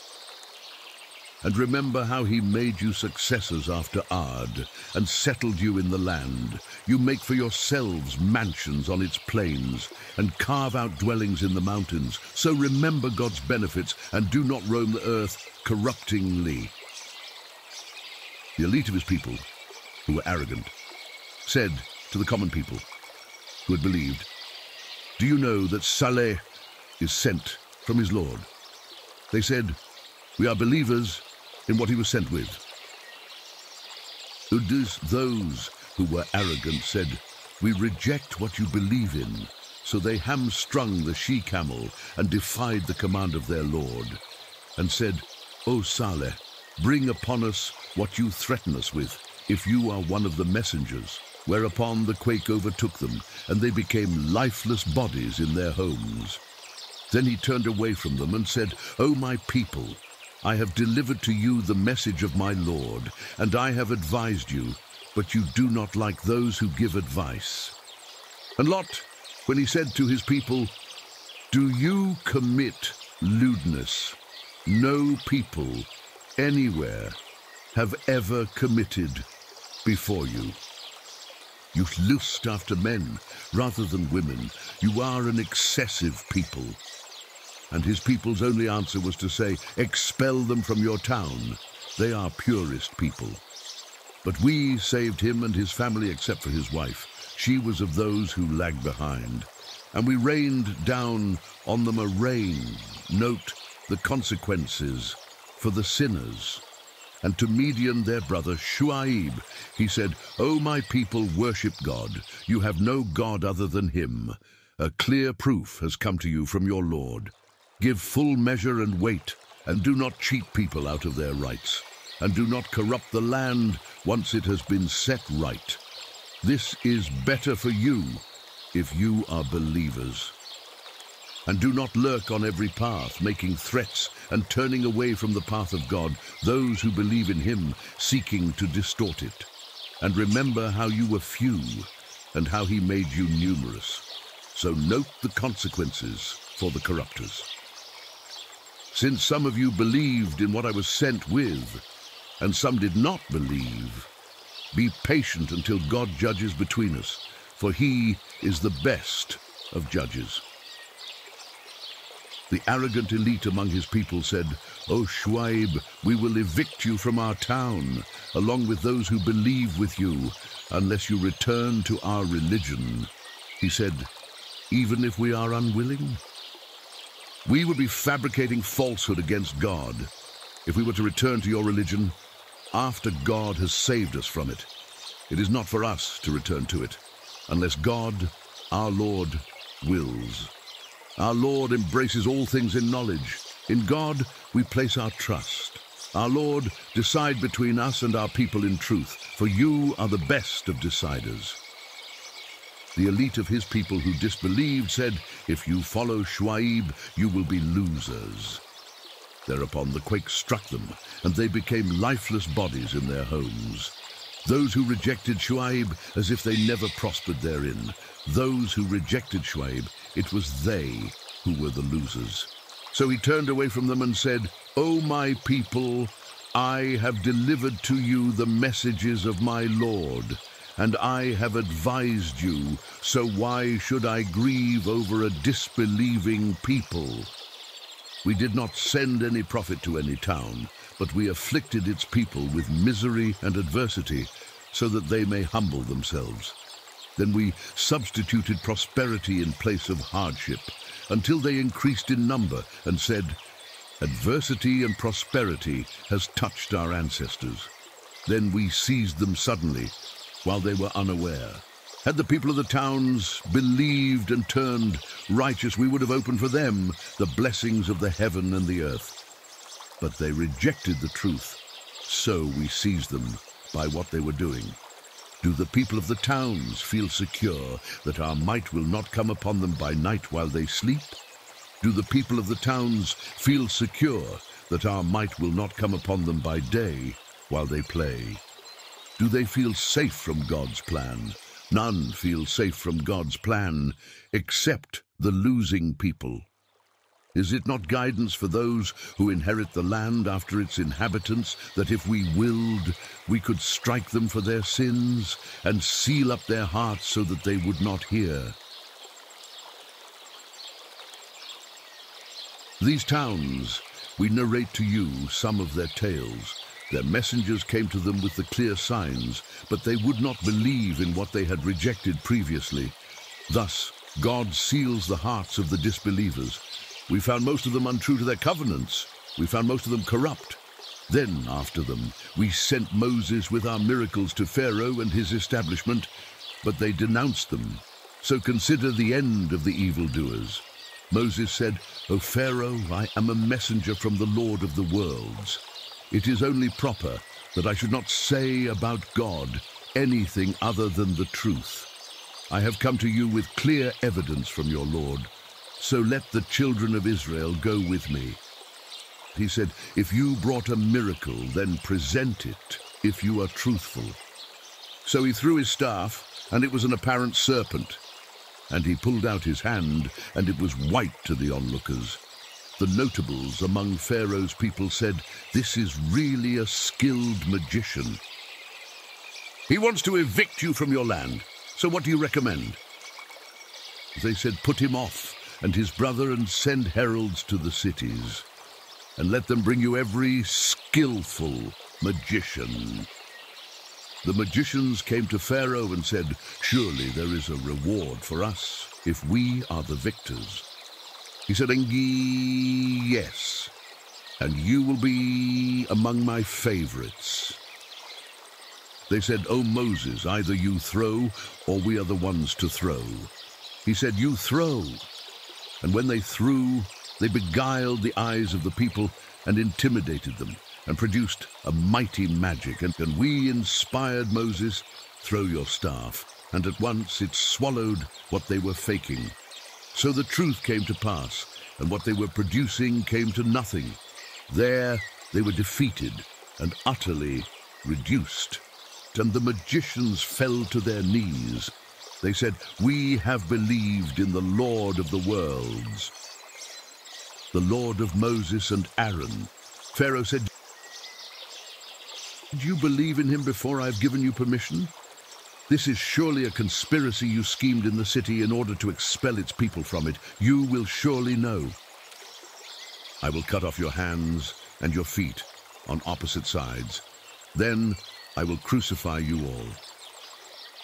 And remember how he made you successors after Aad, and settled you in the land. You make for yourselves mansions on its plains, and carve out dwellings in the mountains. So remember God's benefits, and do not roam the earth corruptingly. The elite of his people, who were arrogant, said to the common people, who had believed, Do you know that Saleh is sent from his Lord? They said, We are believers in what he was sent with. Those who were arrogant said, We reject what you believe in, So they hamstrung the she-camel and defied the command of their lord, and said, O Saleh, bring upon us what you threaten us with, if you are one of the messengers. Whereupon the quake overtook them, and they became lifeless bodies in their homes. Then he turned away from them and said, O my people, I have delivered to you the message of my Lord, and I have advised you, but you do not like those who give advice. And Lot, when he said to his people, Do you commit lewdness? No people anywhere have ever committed before you. You lust after men rather than women. You are an excessive people. And his people's only answer was to say, Expel them from your town. They are purest people. But we saved him and his family except for his wife. She was of those who lagged behind. And we rained down on them a rain, note the consequences, for the sinners. And to Midian, their brother Shuaib he said, O my people, worship God. You have no God other than him. A clear proof has come to you from your Lord. Give full measure and weight, and do not cheat people out of their rights, and do not corrupt the land once it has been set right. This is better for you if you are believers. And do not lurk on every path, making threats and turning away from the path of God those who believe in him, seeking to distort it. And remember how you were few, and how he made you numerous. So note the consequences for the corruptors. Since some of you believed in what I was sent with, and some did not believe, be patient until God judges between us, for he is the best of judges. The arrogant elite among his people said, O Shuaib, we will evict you from our town, along with those who believe with you, unless you return to our religion. He said, even if we are unwilling? We would be fabricating falsehood against God if we were to return to your religion after God has saved us from it. It is not for us to return to it, unless God, our Lord, wills. Our Lord embraces all things in knowledge. In God we place our trust. Our Lord, decide between us and our people in truth, for you are the best of deciders. The elite of his people who disbelieved said, If you follow Shuaib, you will be losers. Thereupon the quake struck them, and they became lifeless bodies in their homes. Those who rejected Shuaib as if they never prospered therein. Those who rejected Shuaib, it was they who were the losers. So he turned away from them and said, O my people, I have delivered to you the messages of my Lord and I have advised you, so why should I grieve over a disbelieving people? We did not send any prophet to any town, but we afflicted its people with misery and adversity, so that they may humble themselves. Then we substituted prosperity in place of hardship, until they increased in number and said, Adversity and prosperity has touched our ancestors. Then we seized them suddenly while they were unaware. Had the people of the towns believed and turned righteous, we would have opened for them the blessings of the heaven and the earth. But they rejected the truth, so we seized them by what they were doing. Do the people of the towns feel secure that our might will not come upon them by night while they sleep? Do the people of the towns feel secure that our might will not come upon them by day while they play? Do they feel safe from God's plan? None feel safe from God's plan except the losing people. Is it not guidance for those who inherit the land after its inhabitants, that if we willed, we could strike them for their sins and seal up their hearts so that they would not hear? These towns, we narrate to you some of their tales, their messengers came to them with the clear signs, but they would not believe in what they had rejected previously. Thus, God seals the hearts of the disbelievers. We found most of them untrue to their covenants. We found most of them corrupt. Then, after them, we sent Moses with our miracles to Pharaoh and his establishment, but they denounced them. So consider the end of the evildoers. Moses said, O Pharaoh, I am a messenger from the Lord of the worlds. It is only proper that I should not say about God anything other than the truth. I have come to you with clear evidence from your Lord, so let the children of Israel go with me. He said, If you brought a miracle, then present it, if you are truthful. So he threw his staff, and it was an apparent serpent. And he pulled out his hand, and it was white to the onlookers. The notables among Pharaoh's people said, This is really a skilled magician. He wants to evict you from your land, so what do you recommend? They said, Put him off, and his brother, and send heralds to the cities, and let them bring you every skillful magician. The magicians came to Pharaoh and said, Surely there is a reward for us if we are the victors. He said, Engi, yes, and you will be among my favorites. They said, O Moses, either you throw, or we are the ones to throw. He said, You throw. And when they threw, they beguiled the eyes of the people and intimidated them and produced a mighty magic. And, and we inspired Moses, throw your staff. And at once it swallowed what they were faking. So the truth came to pass, and what they were producing came to nothing. There they were defeated and utterly reduced. And the magicians fell to their knees. They said, We have believed in the Lord of the worlds, the Lord of Moses and Aaron. Pharaoh said, Did you believe in him before I've given you permission? This is surely a conspiracy you schemed in the city in order to expel its people from it. You will surely know. I will cut off your hands and your feet on opposite sides. Then I will crucify you all.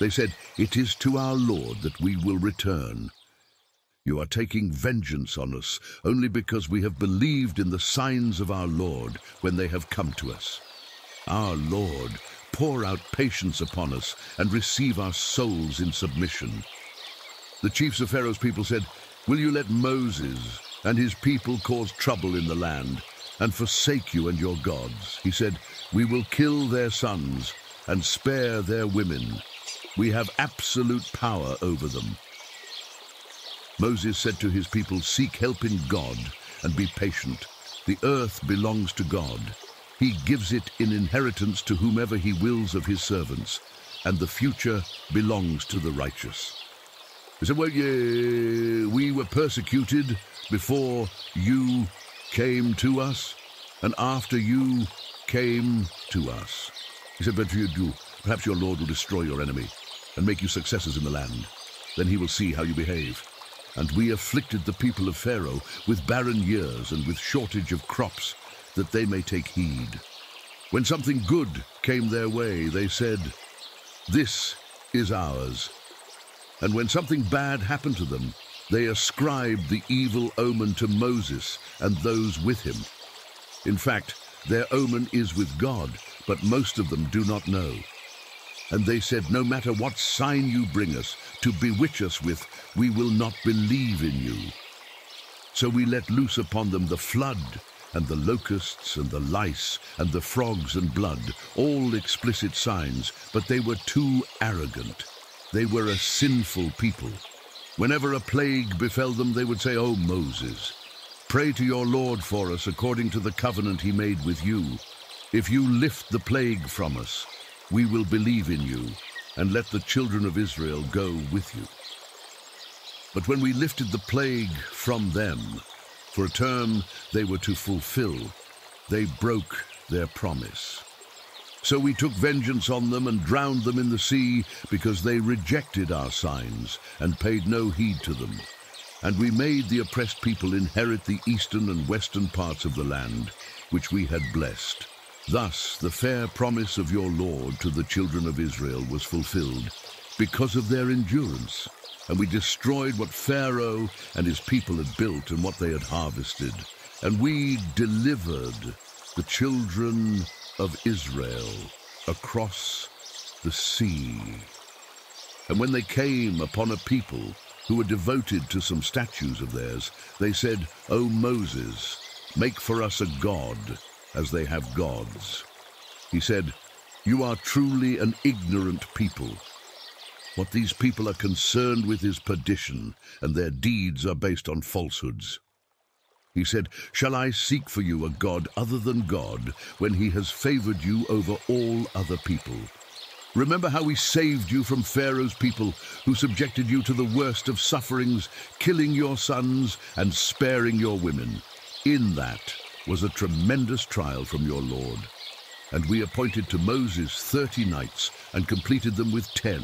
They said, It is to our Lord that we will return. You are taking vengeance on us only because we have believed in the signs of our Lord when they have come to us. Our Lord, pour out patience upon us and receive our souls in submission. The chiefs of Pharaoh's people said, Will you let Moses and his people cause trouble in the land and forsake you and your gods? He said, We will kill their sons and spare their women. We have absolute power over them. Moses said to his people, Seek help in God and be patient. The earth belongs to God. He gives it in inheritance to whomever he wills of his servants, and the future belongs to the righteous. He said, Well, yeah, we were persecuted before you came to us, and after you came to us. He said, But you do, perhaps your Lord will destroy your enemy and make you successors in the land. Then he will see how you behave. And we afflicted the people of Pharaoh with barren years and with shortage of crops, that they may take heed. When something good came their way, they said, This is ours. And when something bad happened to them, they ascribed the evil omen to Moses and those with him. In fact, their omen is with God, but most of them do not know. And they said, No matter what sign you bring us to bewitch us with, we will not believe in you. So we let loose upon them the flood, and the locusts, and the lice, and the frogs and blood, all explicit signs, but they were too arrogant. They were a sinful people. Whenever a plague befell them, they would say, O Moses, pray to your Lord for us according to the covenant he made with you. If you lift the plague from us, we will believe in you, and let the children of Israel go with you. But when we lifted the plague from them, for a term they were to fulfill, they broke their promise. So we took vengeance on them and drowned them in the sea, because they rejected our signs and paid no heed to them. And we made the oppressed people inherit the eastern and western parts of the land, which we had blessed. Thus the fair promise of your Lord to the children of Israel was fulfilled because of their endurance. And we destroyed what Pharaoh and his people had built and what they had harvested. And we delivered the children of Israel across the sea. And when they came upon a people who were devoted to some statues of theirs, they said, O Moses, make for us a god, as they have gods. He said, You are truly an ignorant people. What these people are concerned with is perdition, and their deeds are based on falsehoods. He said, Shall I seek for you a God other than God, when he has favored you over all other people? Remember how we saved you from Pharaoh's people, who subjected you to the worst of sufferings, killing your sons and sparing your women. In that was a tremendous trial from your Lord. And we appointed to Moses thirty nights, and completed them with ten.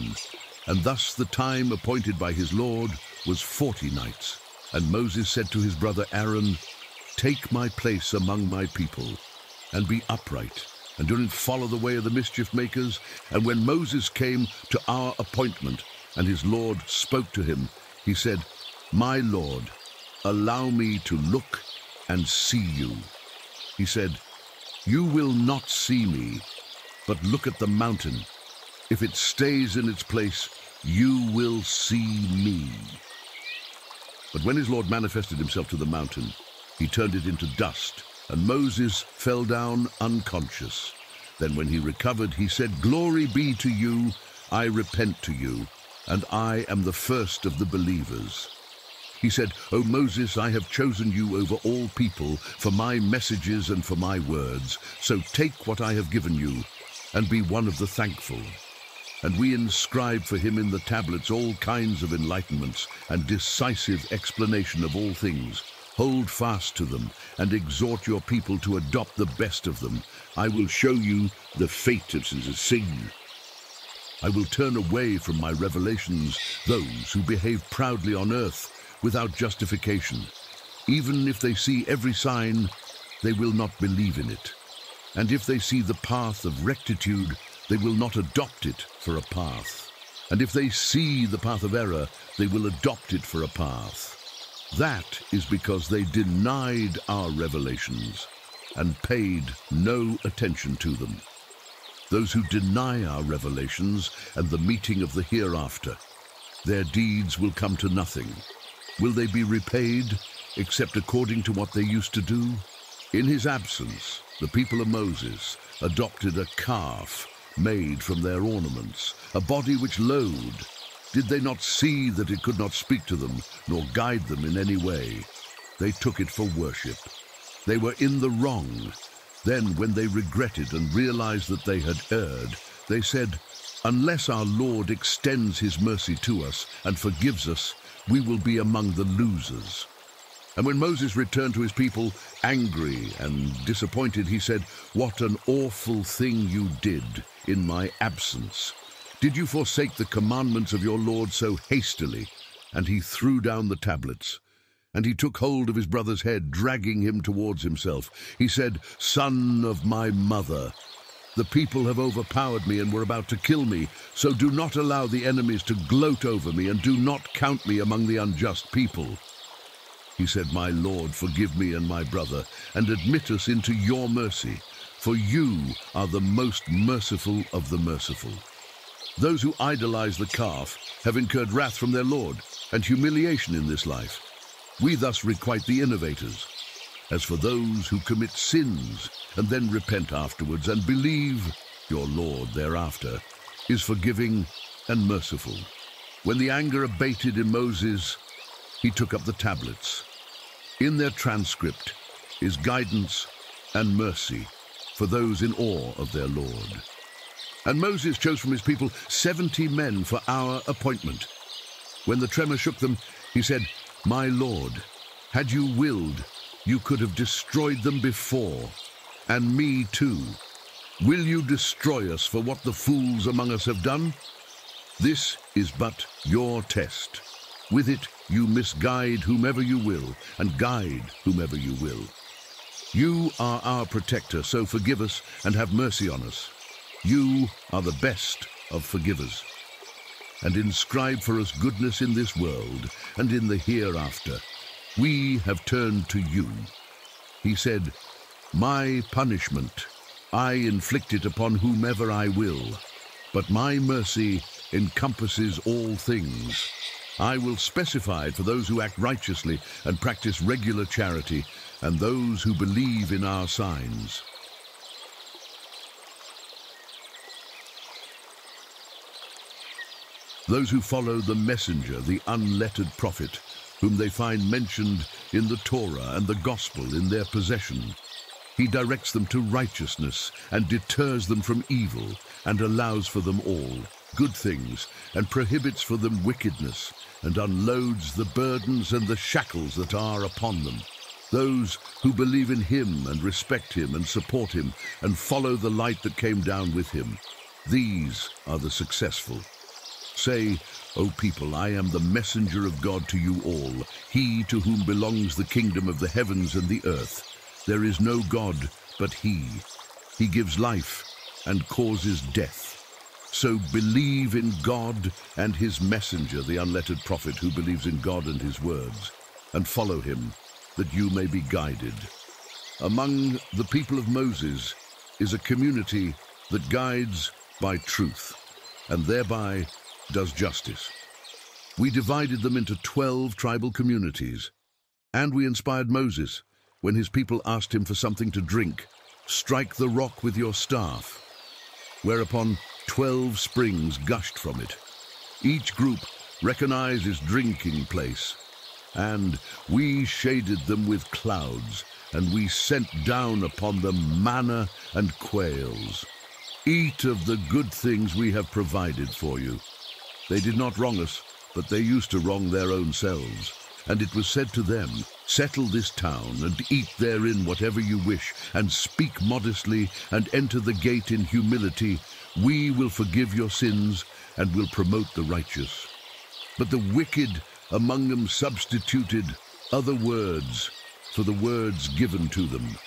And thus the time appointed by his Lord was forty nights. And Moses said to his brother Aaron, Take my place among my people, and be upright, and do not follow the way of the mischief makers. And when Moses came to our appointment, and his Lord spoke to him, he said, My Lord, allow me to look and see you. He said, You will not see me, but look at the mountain. If it stays in its place, you will see me. But when his Lord manifested himself to the mountain, he turned it into dust, and Moses fell down unconscious. Then when he recovered, he said, Glory be to you, I repent to you, and I am the first of the believers. He said, O Moses, I have chosen you over all people for my messages and for my words, so take what I have given you, and be one of the thankful. And we inscribe for him in the tablets all kinds of enlightenments and decisive explanation of all things. Hold fast to them and exhort your people to adopt the best of them. I will show you the fate of sin. I will turn away from my revelations those who behave proudly on earth without justification. Even if they see every sign, they will not believe in it. And if they see the path of rectitude, they will not adopt it for a path. And if they see the path of error, they will adopt it for a path. That is because they denied our revelations and paid no attention to them. Those who deny our revelations and the meeting of the hereafter, their deeds will come to nothing. Will they be repaid except according to what they used to do? In his absence, the people of Moses adopted a calf made from their ornaments, a body which lowed. Did they not see that it could not speak to them, nor guide them in any way? They took it for worship. They were in the wrong. Then, when they regretted and realized that they had erred, they said, Unless our Lord extends his mercy to us and forgives us, we will be among the losers. And when Moses returned to his people, angry and disappointed, he said, What an awful thing you did in my absence. Did you forsake the commandments of your Lord so hastily? And he threw down the tablets. And he took hold of his brother's head, dragging him towards himself. He said, Son of my mother, the people have overpowered me and were about to kill me, so do not allow the enemies to gloat over me, and do not count me among the unjust people. He said, My Lord, forgive me and my brother, and admit us into your mercy, for you are the most merciful of the merciful. Those who idolize the calf have incurred wrath from their Lord, and humiliation in this life. We thus requite the innovators. As for those who commit sins and then repent afterwards and believe, your Lord thereafter is forgiving and merciful. When the anger abated in Moses, he took up the tablets. In their transcript is guidance and mercy for those in awe of their Lord. And Moses chose from his people seventy men for our appointment. When the tremor shook them, he said, My Lord, had you willed, you could have destroyed them before, and me too. Will you destroy us for what the fools among us have done? This is but your test. With it you misguide whomever you will, and guide whomever you will. You are our protector, so forgive us and have mercy on us. You are the best of forgivers. And inscribe for us goodness in this world and in the hereafter. We have turned to you. He said, My punishment I inflict it upon whomever I will, but my mercy encompasses all things. I will specify for those who act righteously and practice regular charity, and those who believe in our signs. Those who follow the messenger, the unlettered prophet, whom they find mentioned in the Torah and the Gospel in their possession. He directs them to righteousness and deters them from evil and allows for them all good things and prohibits for them wickedness and unloads the burdens and the shackles that are upon them. Those who believe in him and respect him and support him and follow the light that came down with him, these are the successful. Say, O people, I am the messenger of God to you all, he to whom belongs the kingdom of the heavens and the earth. There is no God but he. He gives life and causes death. So believe in God and his messenger, the unlettered prophet who believes in God and his words, and follow him, that you may be guided. Among the people of Moses is a community that guides by truth, and thereby does justice. We divided them into twelve tribal communities, and we inspired Moses when his people asked him for something to drink, strike the rock with your staff, whereupon twelve springs gushed from it. Each group recognized drinking place, and we shaded them with clouds, and we sent down upon them manna and quails. Eat of the good things we have provided for you. They did not wrong us, but they used to wrong their own selves. And it was said to them, Settle this town, and eat therein whatever you wish, and speak modestly, and enter the gate in humility. We will forgive your sins, and will promote the righteous. But the wicked among them substituted other words for the words given to them.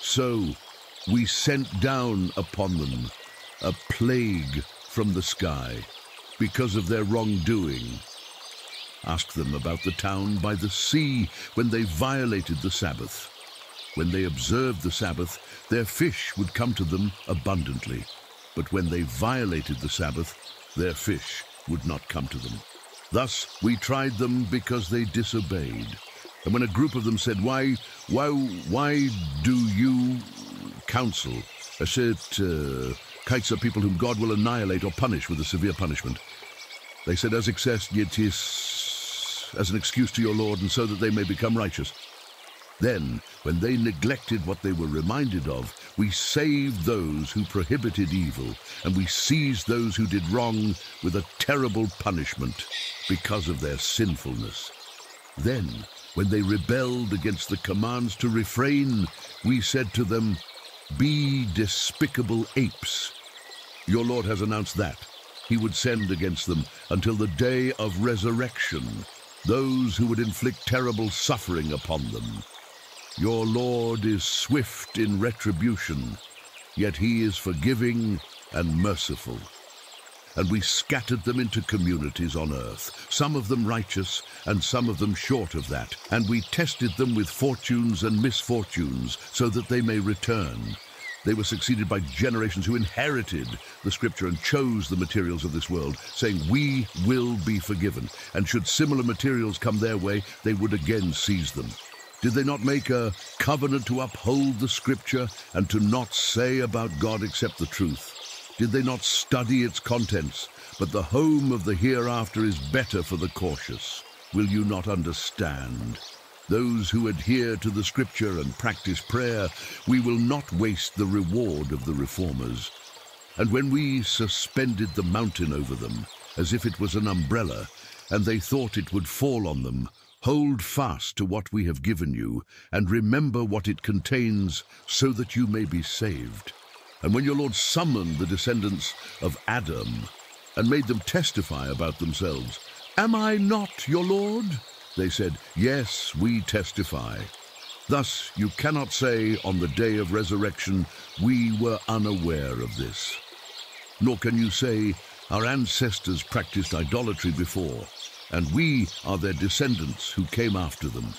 So we sent down upon them a plague from the sky because of their wrongdoing. Ask them about the town by the sea when they violated the Sabbath. When they observed the Sabbath, their fish would come to them abundantly. But when they violated the Sabbath, their fish would not come to them. Thus we tried them because they disobeyed. And when a group of them said, Why, why, why do you counsel? I said, uh, kites are people whom God will annihilate or punish with a severe punishment. They said, as excess yetis, as an excuse to your Lord, and so that they may become righteous. Then, when they neglected what they were reminded of, we saved those who prohibited evil, and we seized those who did wrong with a terrible punishment because of their sinfulness. Then, when they rebelled against the commands to refrain, we said to them, Be despicable apes. Your Lord has announced that he would send against them until the day of resurrection, those who would inflict terrible suffering upon them. Your Lord is swift in retribution, yet he is forgiving and merciful. And we scattered them into communities on earth, some of them righteous, and some of them short of that. And we tested them with fortunes and misfortunes, so that they may return. They were succeeded by generations who inherited the scripture and chose the materials of this world, saying, We will be forgiven. And should similar materials come their way, they would again seize them. Did they not make a covenant to uphold the scripture and to not say about God except the truth? Did they not study its contents? But the home of the hereafter is better for the cautious. Will you not understand? those who adhere to the scripture and practice prayer, we will not waste the reward of the reformers. And when we suspended the mountain over them, as if it was an umbrella, and they thought it would fall on them, hold fast to what we have given you, and remember what it contains, so that you may be saved. And when your Lord summoned the descendants of Adam, and made them testify about themselves, Am I not your Lord? They said, Yes, we testify. Thus you cannot say on the day of resurrection, We were unaware of this. Nor can you say, Our ancestors practiced idolatry before, and we are their descendants who came after them.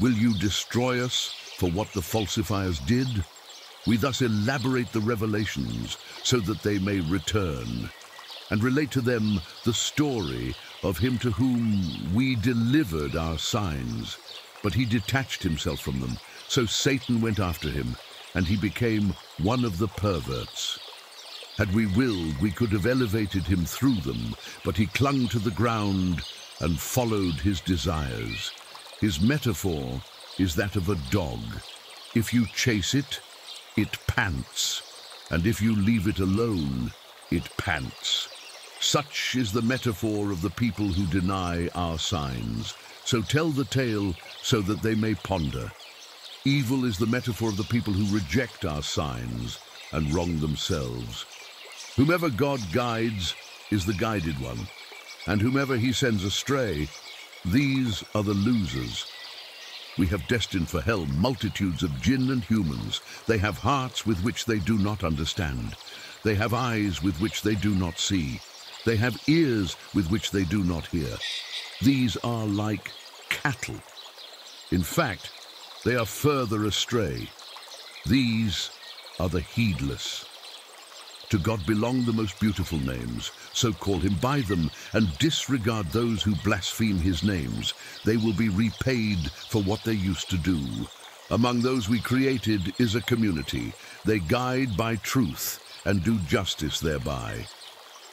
Will you destroy us for what the falsifiers did? We thus elaborate the revelations so that they may return. and relate to them the story of him to whom we delivered our signs. But he detached himself from them, so Satan went after him, and he became one of the perverts. Had we willed, we could have elevated him through them, but he clung to the ground and followed his desires. His metaphor is that of a dog. If you chase it, it pants, and if you leave it alone, it pants. Such is the metaphor of the people who deny our signs. So tell the tale so that they may ponder. Evil is the metaphor of the people who reject our signs and wrong themselves. Whomever God guides is the guided one, and whomever he sends astray, these are the losers. We have destined for hell multitudes of jinn and humans. They have hearts with which they do not understand. They have eyes with which they do not see. They have ears with which they do not hear. These are like cattle. In fact, they are further astray. These are the heedless. To God belong the most beautiful names, so call him by them, and disregard those who blaspheme his names. They will be repaid for what they used to do. Among those we created is a community. They guide by truth and do justice thereby.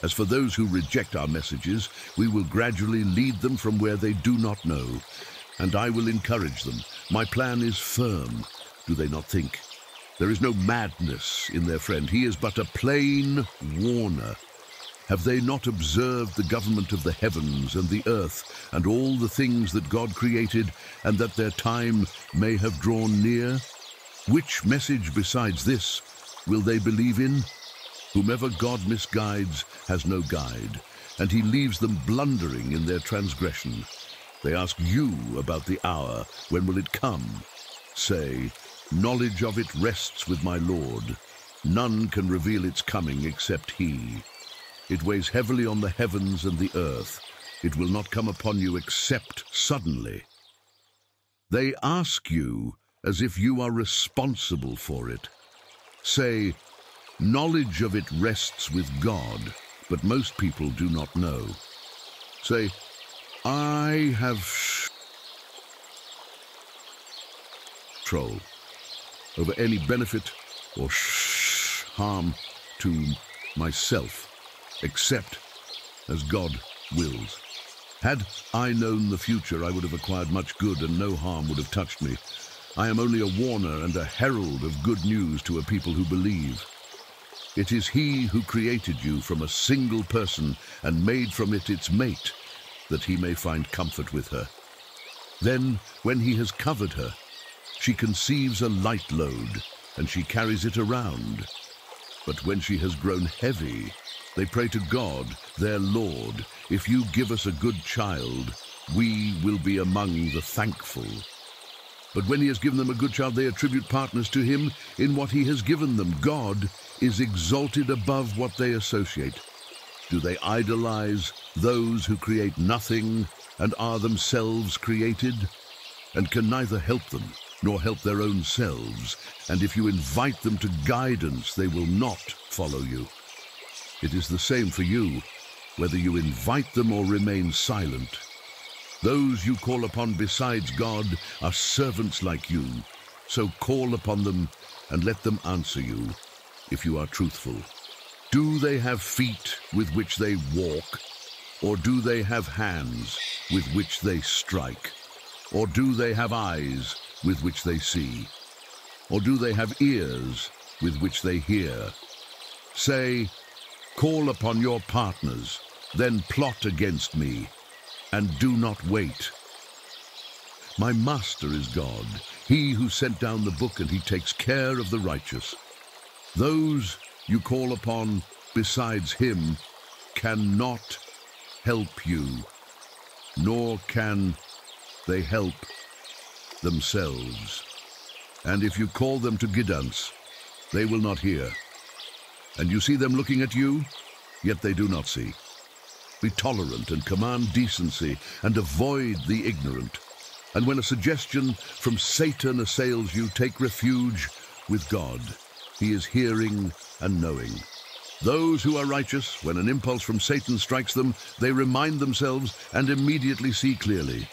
As for those who reject our messages, we will gradually lead them from where they do not know, and I will encourage them. My plan is firm. Do they not think? There is no madness in their friend. He is but a plain warner. Have they not observed the government of the heavens and the earth and all the things that God created, and that their time may have drawn near? Which message besides this will they believe in? Whomever God misguides has no guide, and he leaves them blundering in their transgression. They ask you about the hour, when will it come? Say, knowledge of it rests with my Lord. None can reveal its coming except he. It weighs heavily on the heavens and the earth. It will not come upon you except suddenly. They ask you as if you are responsible for it. Say, knowledge of it rests with God, but most people do not know. Say, I have control over any benefit or harm to myself, except as God wills. Had I known the future, I would have acquired much good and no harm would have touched me. I am only a warner and a herald of good news to a people who believe. It is he who created you from a single person and made from it its mate, that he may find comfort with her. Then, when he has covered her, she conceives a light load, and she carries it around. But when she has grown heavy, they pray to God, their Lord, if you give us a good child, we will be among the thankful. But when he has given them a good child, they attribute partners to him in what he has given them. God is exalted above what they associate. Do they idolize those who create nothing and are themselves created, and can neither help them nor help their own selves, and if you invite them to guidance, they will not follow you. It is the same for you, whether you invite them or remain silent. Those you call upon besides God are servants like you, so call upon them and let them answer you, if you are truthful. Do they have feet with which they walk, or do they have hands with which they strike? Or do they have eyes with which they see? Or do they have ears with which they hear? Say, call upon your partners, then plot against me, and do not wait. My master is God, he who sent down the book, and he takes care of the righteous. Those you call upon besides him cannot help you, nor can they help themselves. And if you call them to guidance, they will not hear. And you see them looking at you, yet they do not see. Be tolerant and command decency and avoid the ignorant. And when a suggestion from Satan assails you, take refuge with God. He is hearing and knowing. Those who are righteous, when an impulse from Satan strikes them, they remind themselves and immediately see clearly.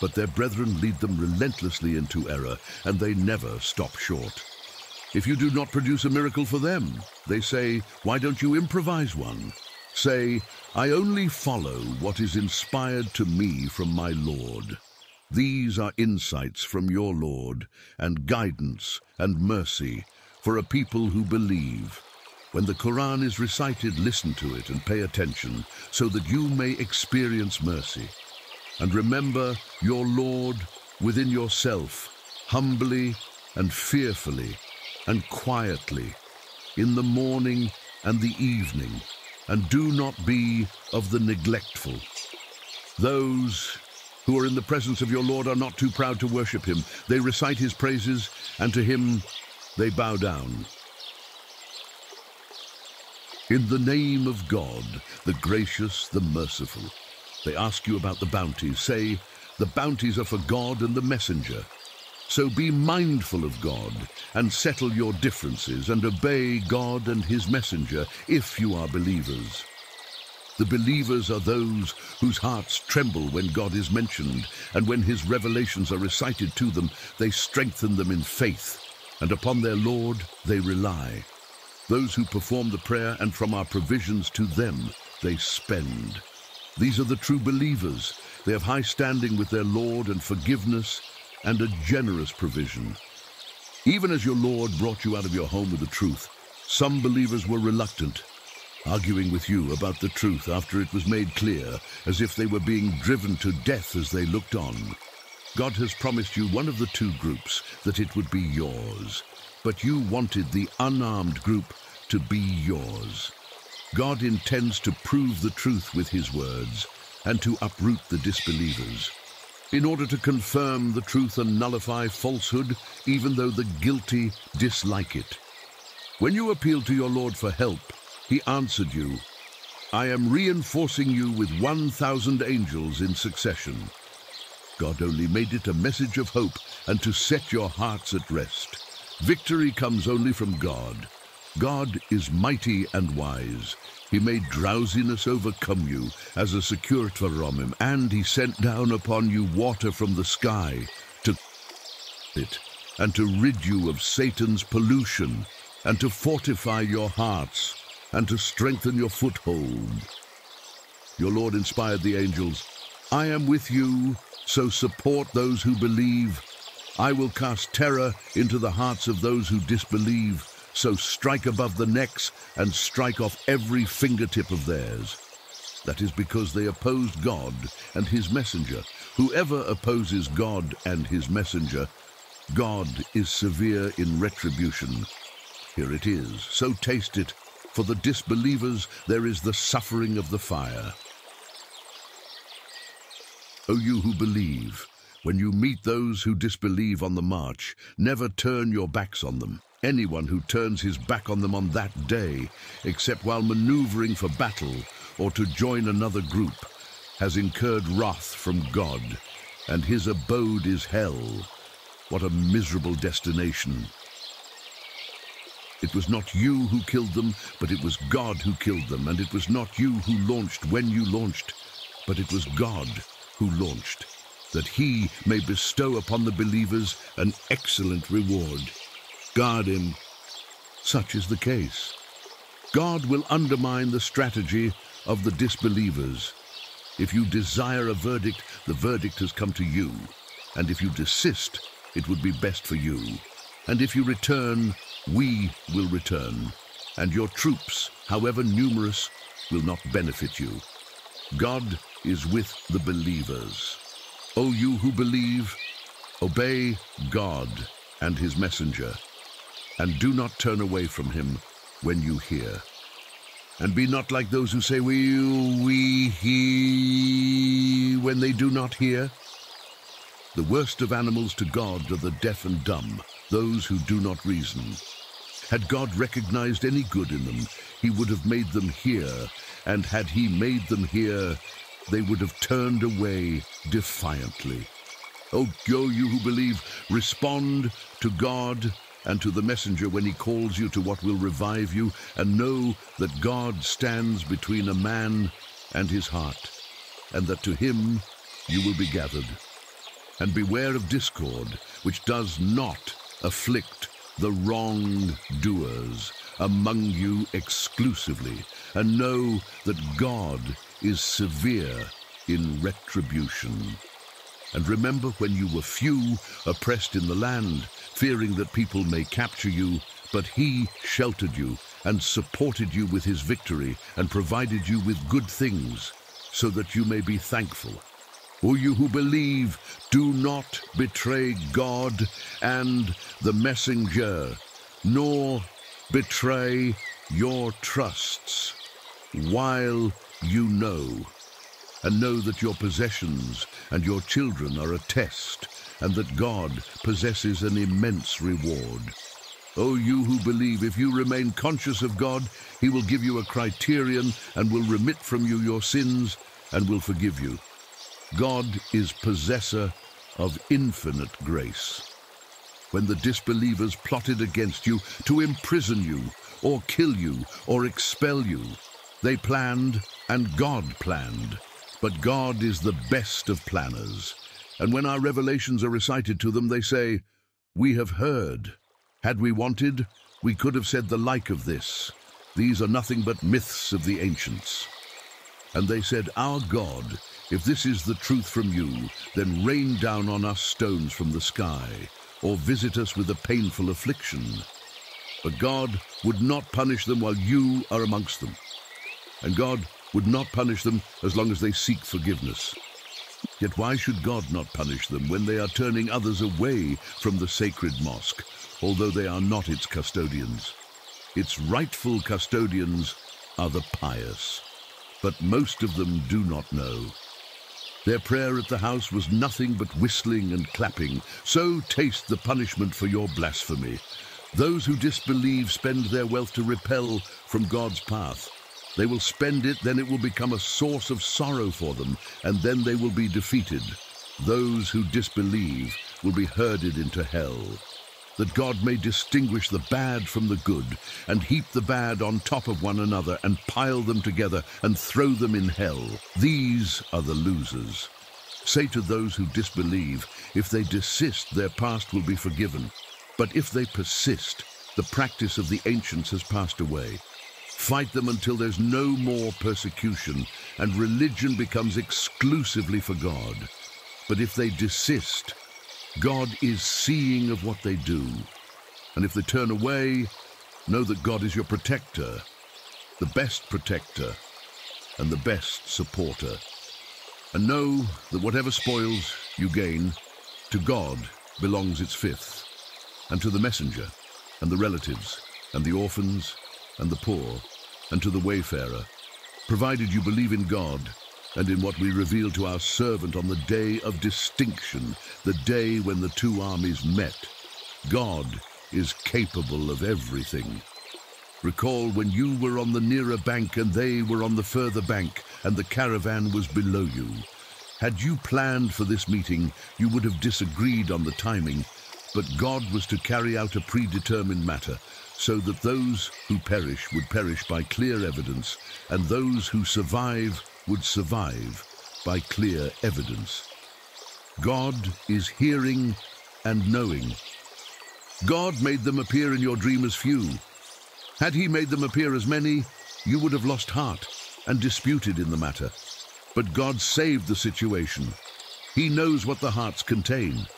But their brethren lead them relentlessly into error, and they never stop short. If you do not produce a miracle for them, they say, why don't you improvise one? Say, I only follow what is inspired to me from my Lord. These are insights from your Lord, and guidance and mercy for a people who believe. When the Quran is recited, listen to it and pay attention so that you may experience mercy. And remember your Lord within yourself, humbly and fearfully and quietly, in the morning and the evening, and do not be of the neglectful. Those who are in the presence of your Lord are not too proud to worship him. They recite his praises, and to him they bow down. In the name of God, the gracious, the merciful. They ask you about the bounties. Say, the bounties are for God and the messenger. So be mindful of God and settle your differences and obey God and his messenger if you are believers. The believers are those whose hearts tremble when God is mentioned, and when his revelations are recited to them, they strengthen them in faith, and upon their Lord they rely those who perform the prayer, and from our provisions to them they spend. These are the true believers. They have high standing with their Lord and forgiveness and a generous provision. Even as your Lord brought you out of your home with the truth, some believers were reluctant, arguing with you about the truth after it was made clear, as if they were being driven to death as they looked on. God has promised you one of the two groups, that it would be yours. But you wanted the unarmed group to be yours. God intends to prove the truth with his words and to uproot the disbelievers. In order to confirm the truth and nullify falsehood, even though the guilty dislike it. When you appealed to your Lord for help, he answered you, I am reinforcing you with 1,000 angels in succession. God only made it a message of hope and to set your hearts at rest. Victory comes only from God. God is mighty and wise. He made drowsiness overcome you as a secured him, and he sent down upon you water from the sky to it, and to rid you of Satan's pollution, and to fortify your hearts, and to strengthen your foothold. Your Lord inspired the angels, I am with you, so support those who believe. I will cast terror into the hearts of those who disbelieve, so strike above the necks and strike off every fingertip of theirs. That is because they opposed God and his messenger. Whoever opposes God and his messenger, God is severe in retribution. Here it is, so taste it. For the disbelievers there is the suffering of the fire. O you who believe, when you meet those who disbelieve on the march, never turn your backs on them. Anyone who turns his back on them on that day, except while maneuvering for battle or to join another group, has incurred wrath from God, and his abode is hell. What a miserable destination. It was not you who killed them, but it was God who killed them, and it was not you who launched when you launched, but it was God who launched, that he may bestow upon the believers an excellent reward. Guard him. Such is the case. God will undermine the strategy of the disbelievers. If you desire a verdict, the verdict has come to you. And if you desist, it would be best for you. And if you return, we will return. And your troops, however numerous, will not benefit you. God is with the believers. O you who believe, obey God and his messenger and do not turn away from him when you hear. And be not like those who say, We, we, he, when they do not hear. The worst of animals to God are the deaf and dumb, those who do not reason. Had God recognized any good in them, he would have made them hear, and had he made them hear, they would have turned away defiantly. O oh, go you who believe, respond to God and to the messenger when he calls you to what will revive you, and know that God stands between a man and his heart, and that to him you will be gathered. And beware of discord, which does not afflict the wrongdoers among you exclusively, and know that God is severe in retribution. And remember when you were few, oppressed in the land, fearing that people may capture you, but he sheltered you and supported you with his victory and provided you with good things, so that you may be thankful. O you who believe, do not betray God and the messenger, nor betray your trusts, while you know, and know that your possessions and your children are a test, and that God possesses an immense reward. O you who believe, if you remain conscious of God, he will give you a criterion and will remit from you your sins and will forgive you. God is possessor of infinite grace. When the disbelievers plotted against you to imprison you, or kill you, or expel you, they planned and God planned. But God is the best of planners. And when our revelations are recited to them, they say, We have heard. Had we wanted, we could have said the like of this. These are nothing but myths of the ancients. And they said, Our God if this is the truth from you, then rain down on us stones from the sky, or visit us with a painful affliction. But God would not punish them while you are amongst them. And God would not punish them as long as they seek forgiveness. Yet why should God not punish them when they are turning others away from the sacred mosque, although they are not its custodians? Its rightful custodians are the pious, but most of them do not know. Their prayer at the house was nothing but whistling and clapping. So taste the punishment for your blasphemy. Those who disbelieve spend their wealth to repel from God's path. They will spend it, then it will become a source of sorrow for them, and then they will be defeated. Those who disbelieve will be herded into hell that God may distinguish the bad from the good, and heap the bad on top of one another, and pile them together, and throw them in hell. These are the losers. Say to those who disbelieve, if they desist, their past will be forgiven. But if they persist, the practice of the ancients has passed away. Fight them until there's no more persecution, and religion becomes exclusively for God. But if they desist, God is seeing of what they do. And if they turn away, know that God is your protector, the best protector, and the best supporter. And know that whatever spoils you gain, to God belongs its fifth, and to the messenger, and the relatives, and the orphans, and the poor, and to the wayfarer, provided you believe in God and in what we reveal to our servant on the day of distinction, the day when the two armies met. God is capable of everything. Recall when you were on the nearer bank and they were on the further bank, and the caravan was below you. Had you planned for this meeting, you would have disagreed on the timing, but God was to carry out a predetermined matter, so that those who perish would perish by clear evidence, and those who survive would survive by clear evidence. God is hearing and knowing. God made them appear in your dream as few. Had he made them appear as many, you would have lost heart and disputed in the matter. But God saved the situation. He knows what the hearts contain.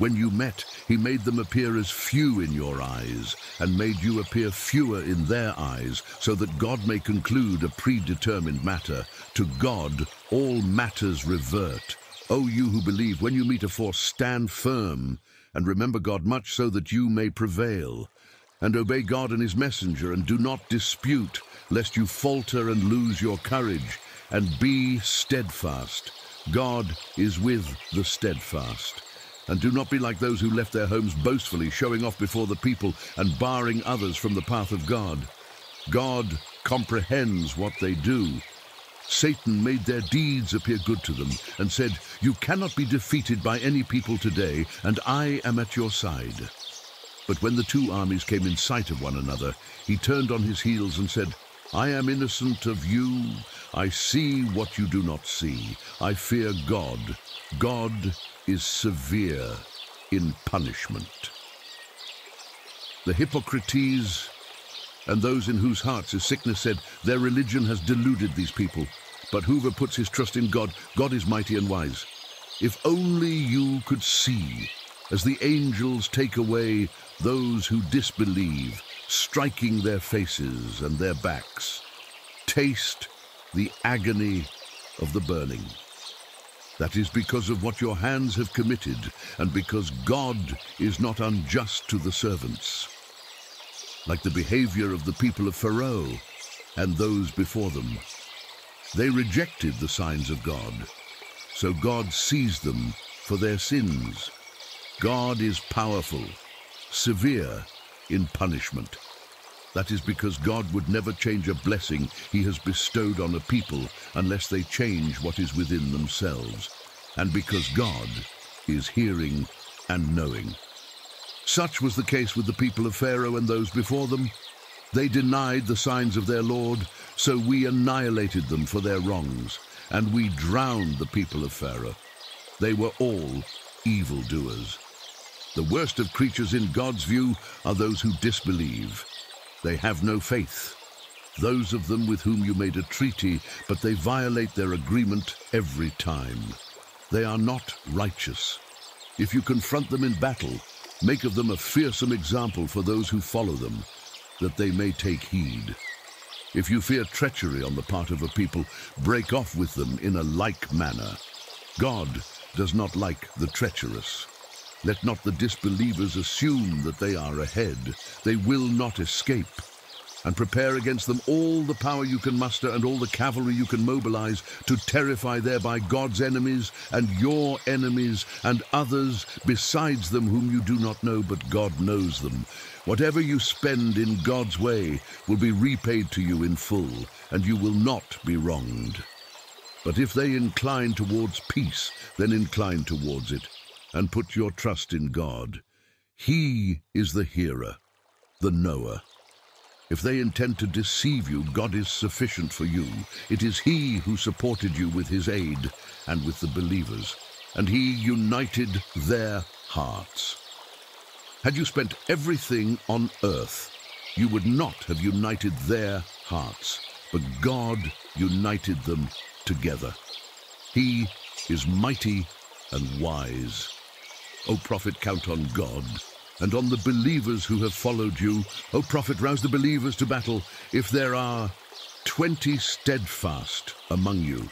When you met, he made them appear as few in your eyes, and made you appear fewer in their eyes, so that God may conclude a predetermined matter. To God all matters revert. O you who believe, when you meet a force, stand firm, and remember God much so that you may prevail. And obey God and his messenger, and do not dispute, lest you falter and lose your courage, and be steadfast. God is with the steadfast. And do not be like those who left their homes boastfully, showing off before the people and barring others from the path of God. God comprehends what they do. Satan made their deeds appear good to them and said, You cannot be defeated by any people today, and I am at your side. But when the two armies came in sight of one another, he turned on his heels and said, I am innocent of you. I see what you do not see. I fear God. God is severe in punishment. The hypocrites and those in whose hearts is sickness said, Their religion has deluded these people. But whoever puts his trust in God, God is mighty and wise. If only you could see, as the angels take away those who disbelieve, striking their faces and their backs, taste the agony of the burning. That is because of what your hands have committed, and because God is not unjust to the servants. Like the behavior of the people of Pharaoh and those before them. They rejected the signs of God, so God seized them for their sins. God is powerful, severe in punishment. That is because God would never change a blessing he has bestowed on a people unless they change what is within themselves, and because God is hearing and knowing. Such was the case with the people of Pharaoh and those before them. They denied the signs of their Lord, so we annihilated them for their wrongs, and we drowned the people of Pharaoh. They were all evildoers. The worst of creatures in God's view are those who disbelieve. They have no faith. Those of them with whom you made a treaty, but they violate their agreement every time. They are not righteous. If you confront them in battle, make of them a fearsome example for those who follow them, that they may take heed. If you fear treachery on the part of a people, break off with them in a like manner. God does not like the treacherous. Let not the disbelievers assume that they are ahead. They will not escape. And prepare against them all the power you can muster and all the cavalry you can mobilize to terrify thereby God's enemies and your enemies and others besides them whom you do not know, but God knows them. Whatever you spend in God's way will be repaid to you in full, and you will not be wronged. But if they incline towards peace, then incline towards it and put your trust in God. He is the hearer, the knower. If they intend to deceive you, God is sufficient for you. It is He who supported you with His aid and with the believers, and He united their hearts. Had you spent everything on earth, you would not have united their hearts, but God united them together. He is mighty and wise. O prophet, count on God and on the believers who have followed you. O prophet, rouse the believers to battle. If there are twenty steadfast among you,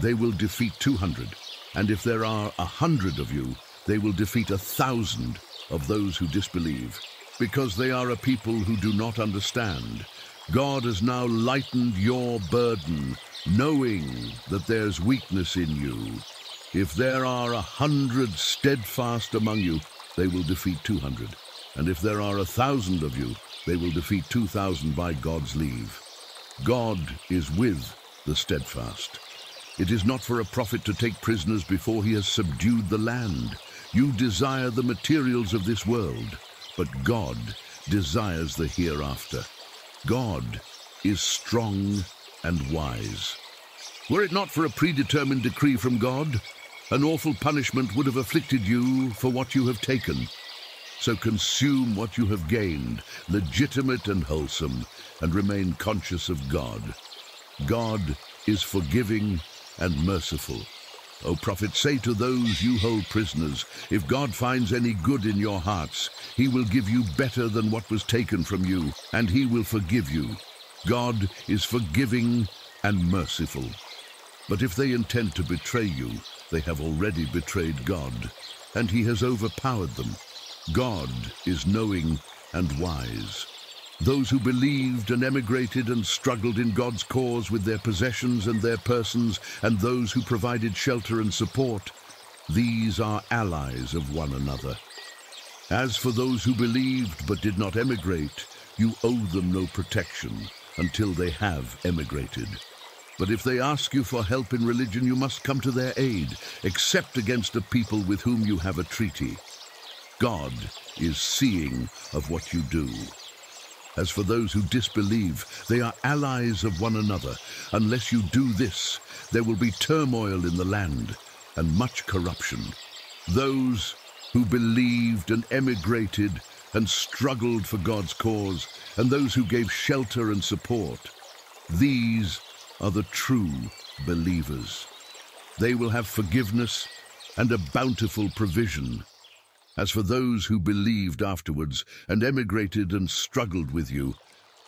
they will defeat two hundred. And if there are a hundred of you, they will defeat a thousand of those who disbelieve. Because they are a people who do not understand. God has now lightened your burden, knowing that there's weakness in you. If there are a hundred steadfast among you, they will defeat two hundred. And if there are a thousand of you, they will defeat two thousand by God's leave. God is with the steadfast. It is not for a prophet to take prisoners before he has subdued the land. You desire the materials of this world, but God desires the hereafter. God is strong and wise. Were it not for a predetermined decree from God, an awful punishment would have afflicted you for what you have taken. So consume what you have gained, legitimate and wholesome, and remain conscious of God. God is forgiving and merciful. O prophet, say to those you hold prisoners, if God finds any good in your hearts, he will give you better than what was taken from you, and he will forgive you. God is forgiving and merciful. But if they intend to betray you, they have already betrayed God, and he has overpowered them. God is knowing and wise. Those who believed and emigrated and struggled in God's cause with their possessions and their persons, and those who provided shelter and support, these are allies of one another. As for those who believed but did not emigrate, you owe them no protection until they have emigrated. But if they ask you for help in religion, you must come to their aid, except against a people with whom you have a treaty. God is seeing of what you do. As for those who disbelieve, they are allies of one another. Unless you do this, there will be turmoil in the land and much corruption. Those who believed and emigrated and struggled for God's cause, and those who gave shelter and support, these are the true believers. They will have forgiveness and a bountiful provision. As for those who believed afterwards and emigrated and struggled with you,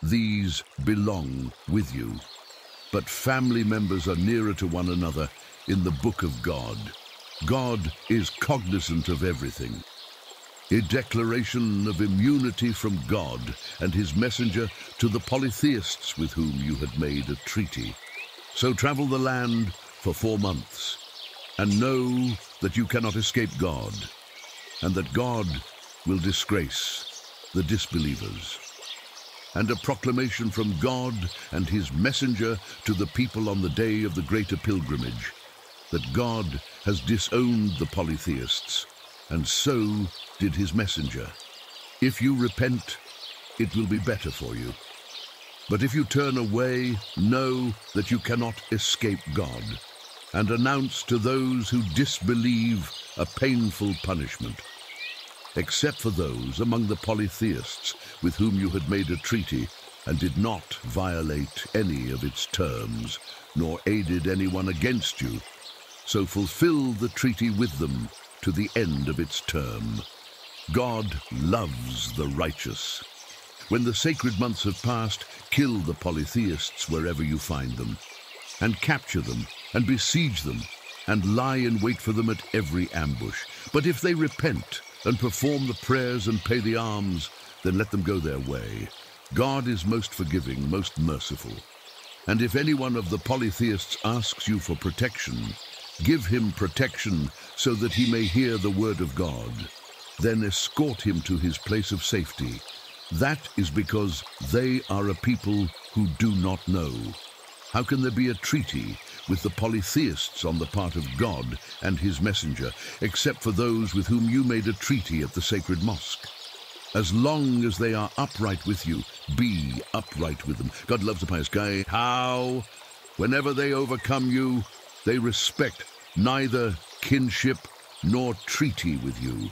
these belong with you. But family members are nearer to one another in the book of God. God is cognizant of everything. A declaration of immunity from God and his messenger to the polytheists with whom you had made a treaty. So travel the land for four months, and know that you cannot escape God and that God will disgrace the disbelievers. And a proclamation from God and his messenger to the people on the day of the greater pilgrimage, that God has disowned the polytheists, and so did his messenger. If you repent, it will be better for you. But if you turn away, know that you cannot escape God, and announce to those who disbelieve a painful punishment except for those among the polytheists with whom you had made a treaty and did not violate any of its terms, nor aided anyone against you. So fulfill the treaty with them to the end of its term. God loves the righteous. When the sacred months have passed, kill the polytheists wherever you find them, and capture them, and besiege them, and lie in wait for them at every ambush. But if they repent and perform the prayers and pay the alms, then let them go their way. God is most forgiving, most merciful. And if any one of the polytheists asks you for protection, give him protection so that he may hear the word of God. Then escort him to his place of safety. That is because they are a people who do not know. How can there be a treaty with the polytheists on the part of God and his messenger, except for those with whom you made a treaty at the sacred mosque. As long as they are upright with you, be upright with them. God loves the pious guy. How? Whenever they overcome you, they respect neither kinship nor treaty with you.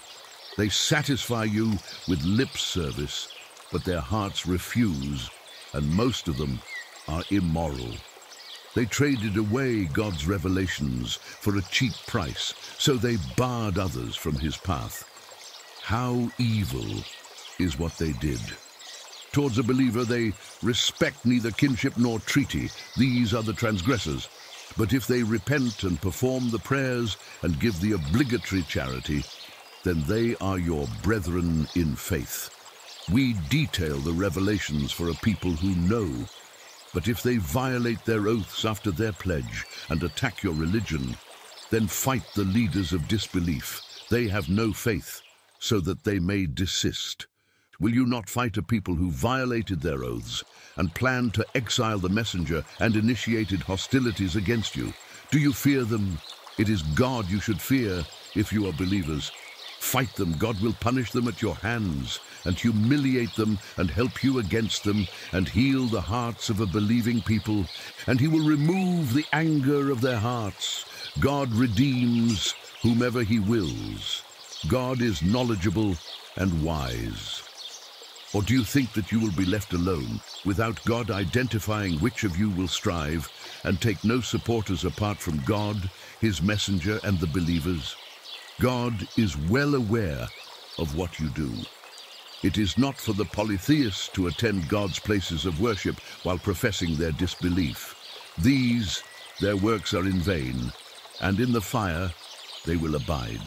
They satisfy you with lip service, but their hearts refuse, and most of them are immoral. They traded away God's revelations for a cheap price, so they barred others from his path. How evil is what they did. Towards a believer they respect neither kinship nor treaty. These are the transgressors. But if they repent and perform the prayers and give the obligatory charity, then they are your brethren in faith. We detail the revelations for a people who know but if they violate their oaths after their pledge and attack your religion, then fight the leaders of disbelief. They have no faith, so that they may desist. Will you not fight a people who violated their oaths and planned to exile the messenger and initiated hostilities against you? Do you fear them? It is God you should fear if you are believers. Fight them, God will punish them at your hands and humiliate them and help you against them and heal the hearts of a believing people, and he will remove the anger of their hearts. God redeems whomever he wills. God is knowledgeable and wise. Or do you think that you will be left alone without God identifying which of you will strive and take no supporters apart from God, his messenger, and the believers? God is well aware of what you do. It is not for the polytheists to attend God's places of worship while professing their disbelief. These, their works are in vain, and in the fire they will abide.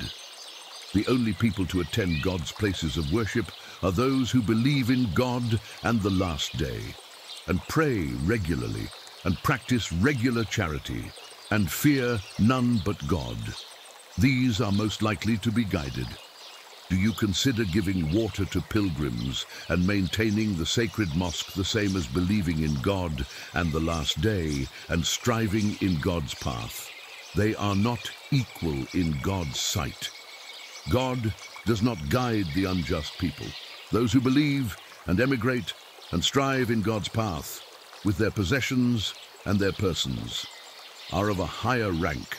The only people to attend God's places of worship are those who believe in God and the last day, and pray regularly, and practice regular charity, and fear none but God. These are most likely to be guided. Do you consider giving water to pilgrims and maintaining the sacred mosque the same as believing in God and the last day and striving in God's path? They are not equal in God's sight. God does not guide the unjust people. Those who believe and emigrate and strive in God's path with their possessions and their persons are of a higher rank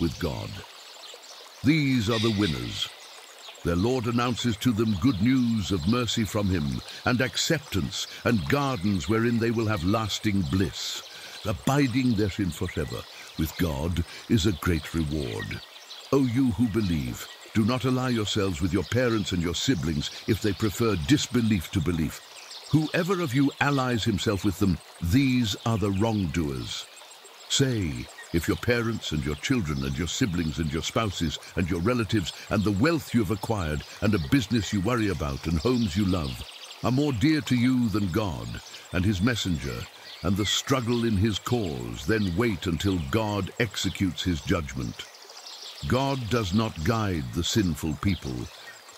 with God. These are the winners. Their Lord announces to them good news of mercy from him and acceptance and gardens wherein they will have lasting bliss. Abiding therein forever with God is a great reward. O you who believe, do not ally yourselves with your parents and your siblings if they prefer disbelief to belief. Whoever of you allies himself with them, these are the wrongdoers. Say, if your parents and your children and your siblings and your spouses and your relatives and the wealth you have acquired and a business you worry about and homes you love are more dear to you than God and his messenger and the struggle in his cause, then wait until God executes his judgment. God does not guide the sinful people.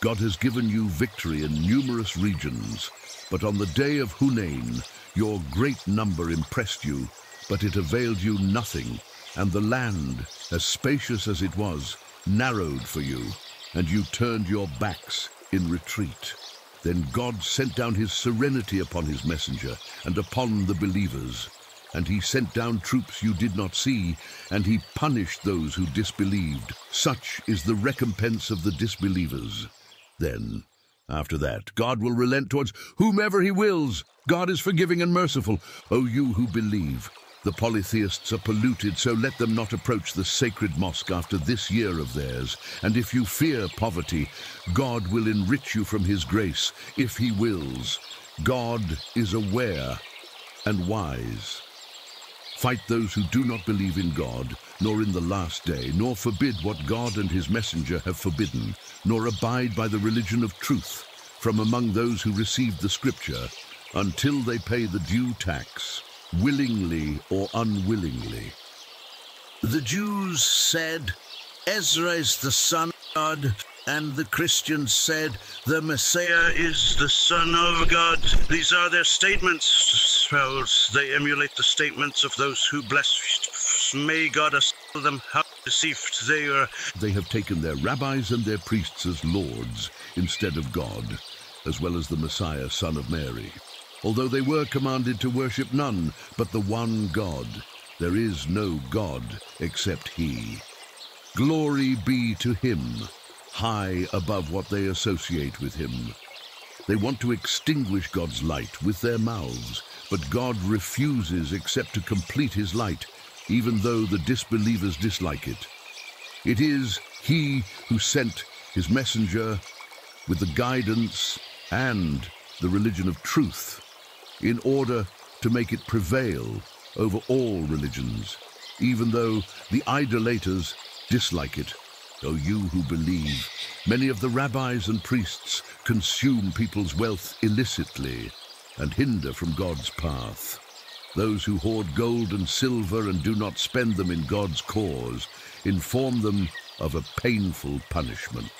God has given you victory in numerous regions, but on the day of Hunain, your great number impressed you, but it availed you nothing, and the land, as spacious as it was, narrowed for you, and you turned your backs in retreat. Then God sent down his serenity upon his messenger and upon the believers. And he sent down troops you did not see, and he punished those who disbelieved. Such is the recompense of the disbelievers. Then, after that, God will relent towards whomever he wills. God is forgiving and merciful. O you who believe, the polytheists are polluted, so let them not approach the sacred mosque after this year of theirs. And if you fear poverty, God will enrich you from his grace, if he wills. God is aware and wise. Fight those who do not believe in God, nor in the last day, nor forbid what God and his messenger have forbidden, nor abide by the religion of truth from among those who received the scripture, until they pay the due tax willingly or unwillingly. The Jews said, Ezra is the Son of God, and the Christians said, the Messiah is the Son of God. These are their statements. Well, they emulate the statements of those who blaspheme. May God assail them how deceived they are. They have taken their rabbis and their priests as lords instead of God, as well as the Messiah, Son of Mary although they were commanded to worship none but the one God. There is no God except he. Glory be to him, high above what they associate with him. They want to extinguish God's light with their mouths, but God refuses except to complete his light, even though the disbelievers dislike it. It is he who sent his messenger with the guidance and the religion of truth in order to make it prevail over all religions, even though the idolaters dislike it. O you who believe, many of the rabbis and priests consume people's wealth illicitly and hinder from God's path. Those who hoard gold and silver and do not spend them in God's cause inform them of a painful punishment.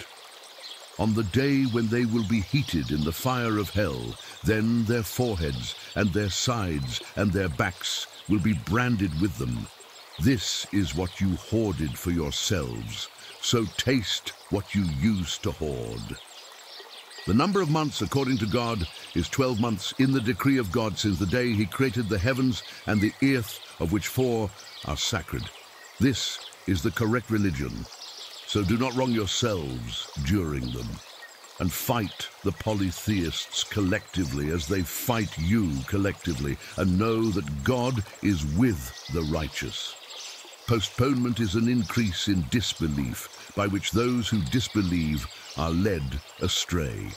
On the day when they will be heated in the fire of hell, then their foreheads and their sides and their backs will be branded with them. This is what you hoarded for yourselves, so taste what you used to hoard. The number of months according to God is twelve months in the decree of God since the day he created the heavens and the earth, of which four are sacred. This is the correct religion. So do not wrong yourselves during them, and fight the polytheists collectively as they fight you collectively, and know that God is with the righteous. Postponement is an increase in disbelief, by which those who disbelieve are led astray.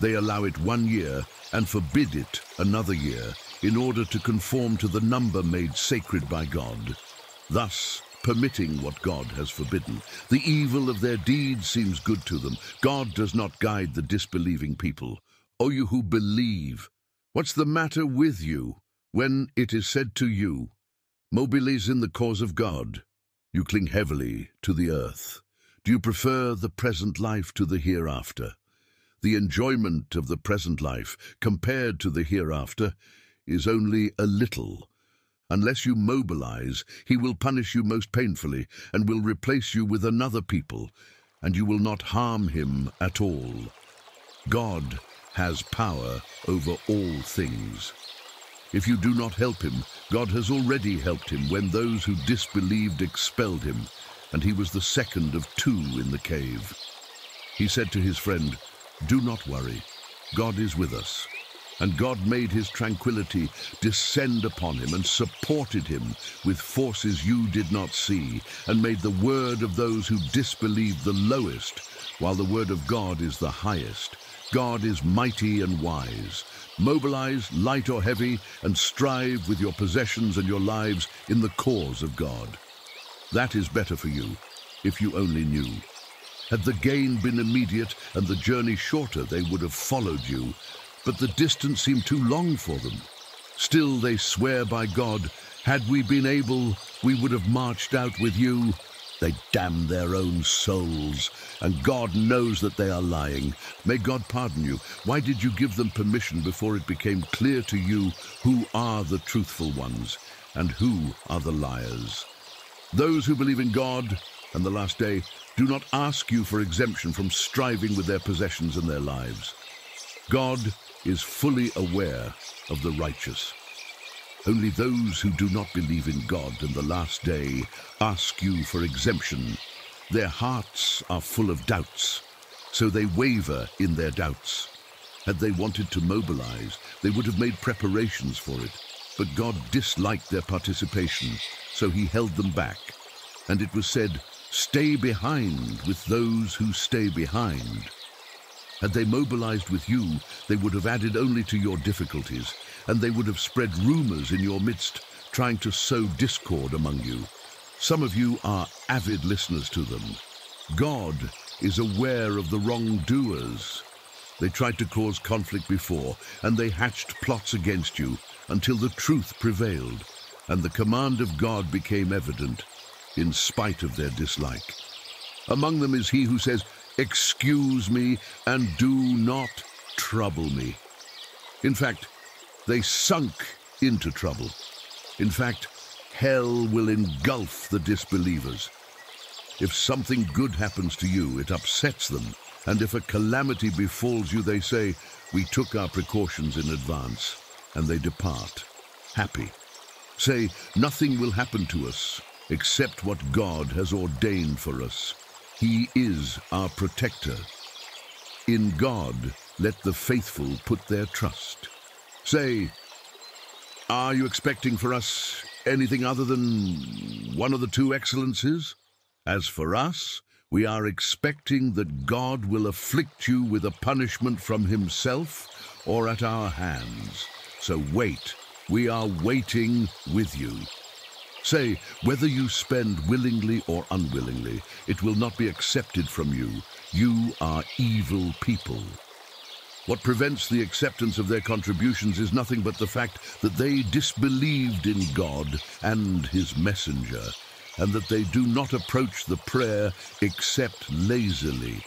They allow it one year and forbid it another year in order to conform to the number made sacred by God. Thus, permitting what God has forbidden. The evil of their deeds seems good to them. God does not guide the disbelieving people. O you who believe, what's the matter with you when it is said to you, Mobilize in the cause of God, you cling heavily to the earth. Do you prefer the present life to the hereafter? The enjoyment of the present life, compared to the hereafter, is only a little Unless you mobilize, he will punish you most painfully and will replace you with another people. and you will not harm him at all. God has power over all things. If you do not help him, God has already helped him when those who disbelieved expelled him, and he was the second of two in the cave. He said to his friend, Do not worry, God is with us. And God made his tranquility descend upon him and supported him with forces you did not see, and made the word of those who disbelieved the lowest, while the word of God is the highest. God is mighty and wise. Mobilize, light or heavy, and strive with your possessions and your lives in the cause of God. That is better for you, if you only knew. Had the gain been immediate and the journey shorter, they would have followed you, but the distance seemed too long for them. Still they swear by God, had we been able, we would have marched out with you. They damn their own souls, and God knows that they are lying. May God pardon you. Why did you give them permission before it became clear to you who are the truthful ones and who are the liars? Those who believe in God and the last day do not ask you for exemption from striving with their possessions and their lives. God is fully aware of the righteous. Only those who do not believe in God and the last day ask you for exemption. Their hearts are full of doubts, so they waver in their doubts. Had they wanted to mobilize, they would have made preparations for it. But God disliked their participation, so he held them back. And it was said, Stay behind with those who stay behind. Had they mobilized with you, they would have added only to your difficulties, and they would have spread rumors in your midst, trying to sow discord among you. Some of you are avid listeners to them. God is aware of the wrongdoers. They tried to cause conflict before, and they hatched plots against you until the truth prevailed, and the command of God became evident, in spite of their dislike. Among them is he who says, Excuse me and do not trouble me. In fact, they sunk into trouble. In fact, hell will engulf the disbelievers. If something good happens to you, it upsets them. And if a calamity befalls you, they say, We took our precautions in advance, and they depart, happy. Say, Nothing will happen to us except what God has ordained for us. He is our protector. In God, let the faithful put their trust. Say, are you expecting for us anything other than one of the two excellences? As for us, we are expecting that God will afflict you with a punishment from himself or at our hands. So wait, we are waiting with you. Say, whether you spend willingly or unwillingly, it will not be accepted from you. You are evil people. What prevents the acceptance of their contributions is nothing but the fact that they disbelieved in God and his messenger, and that they do not approach the prayer except lazily,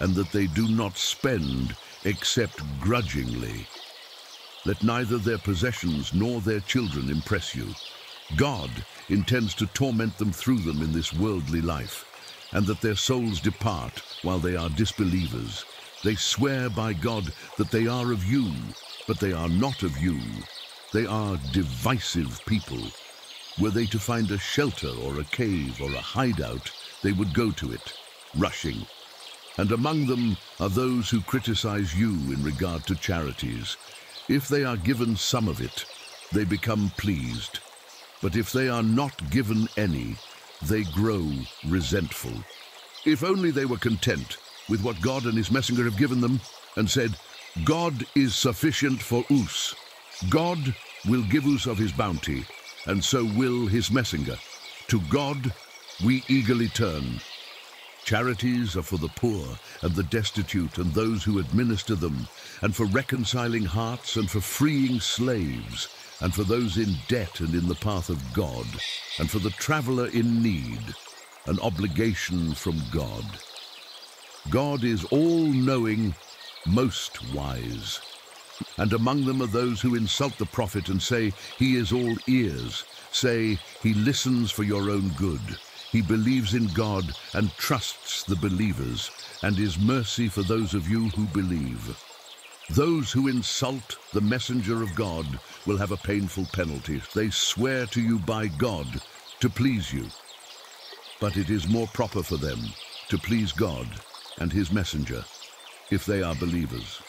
and that they do not spend except grudgingly. Let neither their possessions nor their children impress you. God intends to torment them through them in this worldly life, and that their souls depart while they are disbelievers. They swear by God that they are of you, but they are not of you. They are divisive people. Were they to find a shelter or a cave or a hideout, they would go to it, rushing. And among them are those who criticize you in regard to charities. If they are given some of it, they become pleased. But if they are not given any, they grow resentful. If only they were content with what God and his messenger have given them and said, God is sufficient for Us. God will give us of his bounty, and so will his messenger. To God we eagerly turn. Charities are for the poor and the destitute and those who administer them, and for reconciling hearts and for freeing slaves, and for those in debt and in the path of God, and for the traveler in need, an obligation from God. God is all-knowing, most wise. And among them are those who insult the prophet and say, he is all ears, say, he listens for your own good. He believes in God and trusts the believers, and is mercy for those of you who believe. Those who insult the messenger of God will have a painful penalty. They swear to you by God to please you. But it is more proper for them to please God and his messenger if they are believers.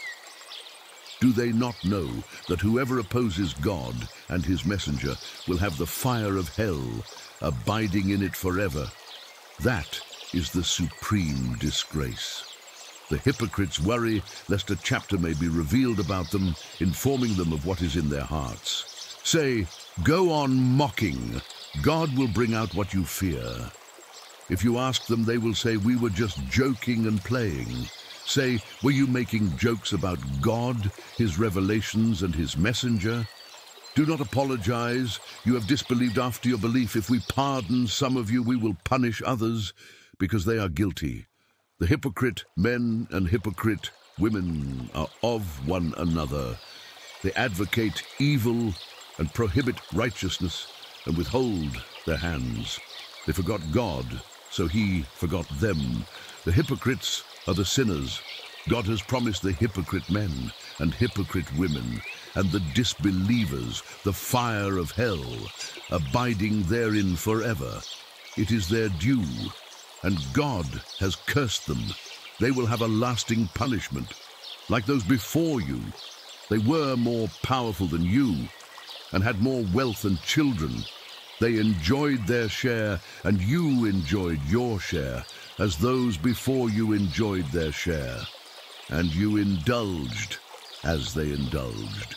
Do they not know that whoever opposes God and his messenger will have the fire of hell abiding in it forever? That is the supreme disgrace. The hypocrites worry lest a chapter may be revealed about them, informing them of what is in their hearts. Say, go on mocking. God will bring out what you fear. If you ask them, they will say, we were just joking and playing. Say, were you making jokes about God, his revelations, and his messenger? Do not apologize. You have disbelieved after your belief. If we pardon some of you, we will punish others because they are guilty. The hypocrite men and hypocrite women are of one another. They advocate evil and prohibit righteousness and withhold their hands. They forgot God, so he forgot them. The hypocrites are the sinners. God has promised the hypocrite men and hypocrite women and the disbelievers the fire of hell, abiding therein forever. It is their due and God has cursed them. They will have a lasting punishment, like those before you. They were more powerful than you, and had more wealth and children. They enjoyed their share, and you enjoyed your share, as those before you enjoyed their share. And you indulged as they indulged.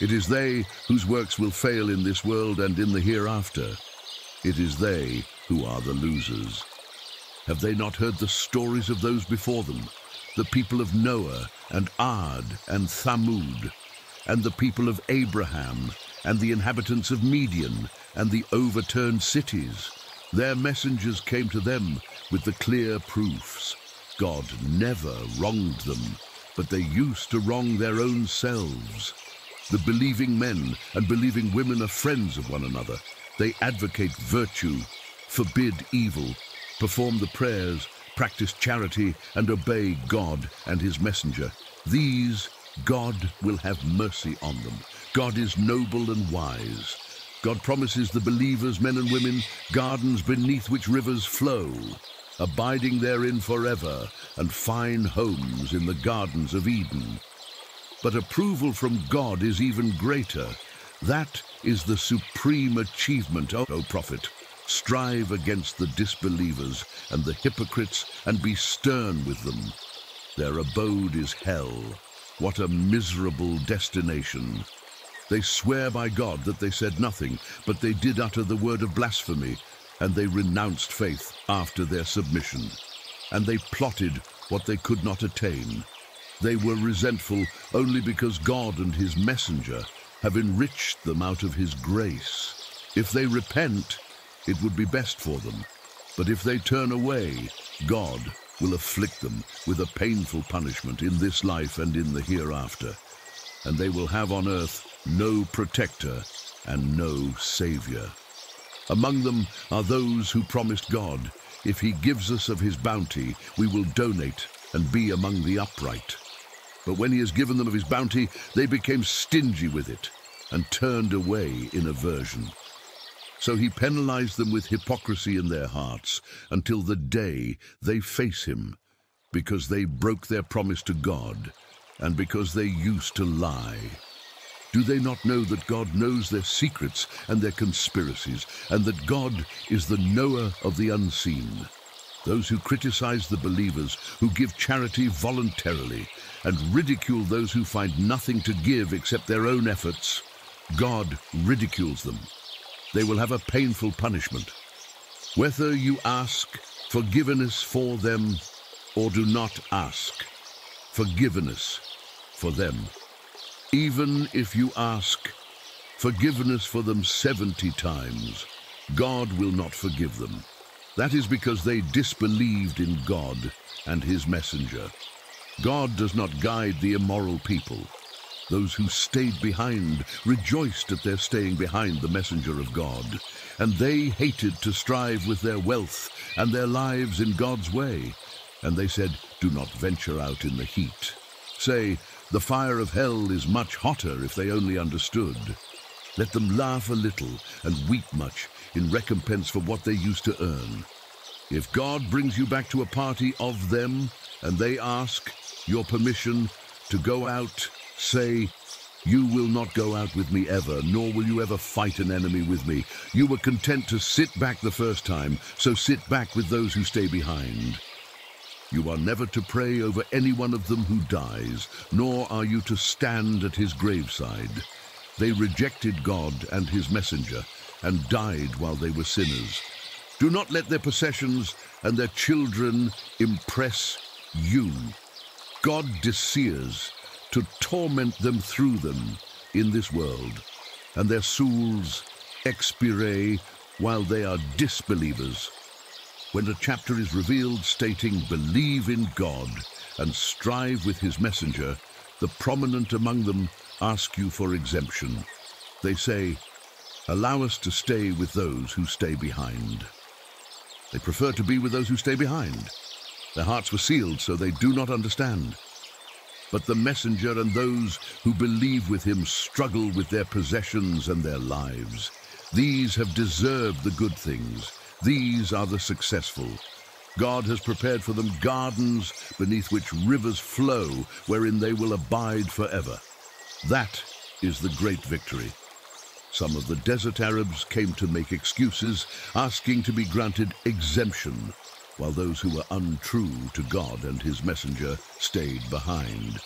It is they whose works will fail in this world and in the hereafter. It is they who are the losers. Have they not heard the stories of those before them, the people of Noah and Aad and Thamud, and the people of Abraham, and the inhabitants of Midian, and the overturned cities? Their messengers came to them with the clear proofs. God never wronged them, but they used to wrong their own selves. The believing men and believing women are friends of one another. They advocate virtue, forbid evil, perform the prayers, practice charity, and obey God and his messenger. These God will have mercy on them. God is noble and wise. God promises the believers, men and women, gardens beneath which rivers flow, abiding therein forever, and fine homes in the gardens of Eden. But approval from God is even greater. That is the supreme achievement, of O prophet. Strive against the disbelievers and the hypocrites and be stern with them. Their abode is hell. What a miserable destination. They swear by God that they said nothing, but they did utter the word of blasphemy, and they renounced faith after their submission. And they plotted what they could not attain. They were resentful only because God and his messenger have enriched them out of his grace. If they repent, it would be best for them. But if they turn away, God will afflict them with a painful punishment in this life and in the hereafter. And they will have on earth no protector and no savior. Among them are those who promised God, if he gives us of his bounty, we will donate and be among the upright. But when he has given them of his bounty, they became stingy with it and turned away in aversion. So he penalized them with hypocrisy in their hearts until the day they face him, because they broke their promise to God and because they used to lie. Do they not know that God knows their secrets and their conspiracies, and that God is the knower of the unseen? Those who criticize the believers, who give charity voluntarily, and ridicule those who find nothing to give except their own efforts, God ridicules them they will have a painful punishment. Whether you ask forgiveness for them or do not ask forgiveness for them. Even if you ask forgiveness for them 70 times, God will not forgive them. That is because they disbelieved in God and his messenger. God does not guide the immoral people. Those who stayed behind rejoiced at their staying behind the messenger of God, and they hated to strive with their wealth and their lives in God's way. And they said, Do not venture out in the heat. Say, the fire of hell is much hotter if they only understood. Let them laugh a little and weep much in recompense for what they used to earn. If God brings you back to a party of them, and they ask your permission to go out, say, You will not go out with me ever, nor will you ever fight an enemy with me. You were content to sit back the first time, so sit back with those who stay behind. You are never to pray over any one of them who dies, nor are you to stand at his graveside. They rejected God and his messenger, and died while they were sinners. Do not let their possessions and their children impress you. God desires to torment them through them in this world, and their souls expire while they are disbelievers. When a chapter is revealed stating, believe in God and strive with his messenger, the prominent among them ask you for exemption. They say, allow us to stay with those who stay behind. They prefer to be with those who stay behind. Their hearts were sealed, so they do not understand. But the messenger and those who believe with him struggle with their possessions and their lives. These have deserved the good things. These are the successful. God has prepared for them gardens beneath which rivers flow, wherein they will abide forever. That is the great victory. Some of the desert Arabs came to make excuses, asking to be granted exemption, while those who were untrue to God and his messenger stayed behind.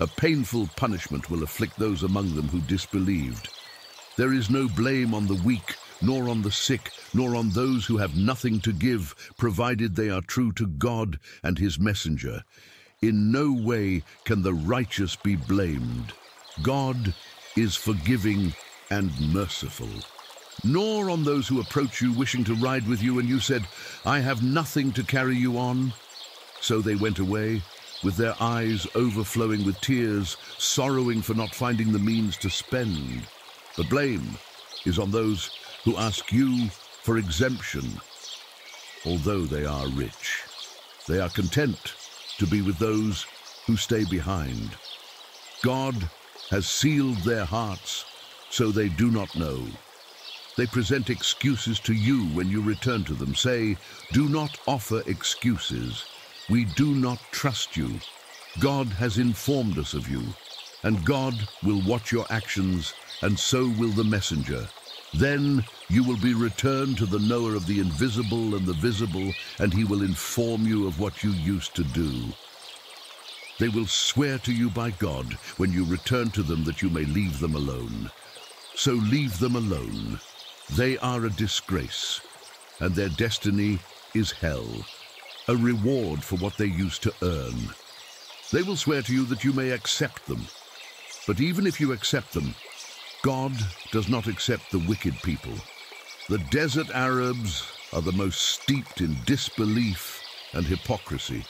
A painful punishment will afflict those among them who disbelieved. There is no blame on the weak, nor on the sick, nor on those who have nothing to give, provided they are true to God and his messenger. In no way can the righteous be blamed. God is forgiving and merciful. Nor on those who approach you wishing to ride with you, and you said, I have nothing to carry you on. So they went away, with their eyes overflowing with tears, sorrowing for not finding the means to spend. The blame is on those who ask you for exemption, although they are rich. They are content to be with those who stay behind. God has sealed their hearts so they do not know. They present excuses to you when you return to them. Say, do not offer excuses. We do not trust you. God has informed us of you, and God will watch your actions, and so will the messenger. Then you will be returned to the knower of the invisible and the visible, and he will inform you of what you used to do. They will swear to you by God when you return to them that you may leave them alone. So leave them alone. They are a disgrace, and their destiny is hell, a reward for what they used to earn. They will swear to you that you may accept them. But even if you accept them, God does not accept the wicked people. The desert Arabs are the most steeped in disbelief and hypocrisy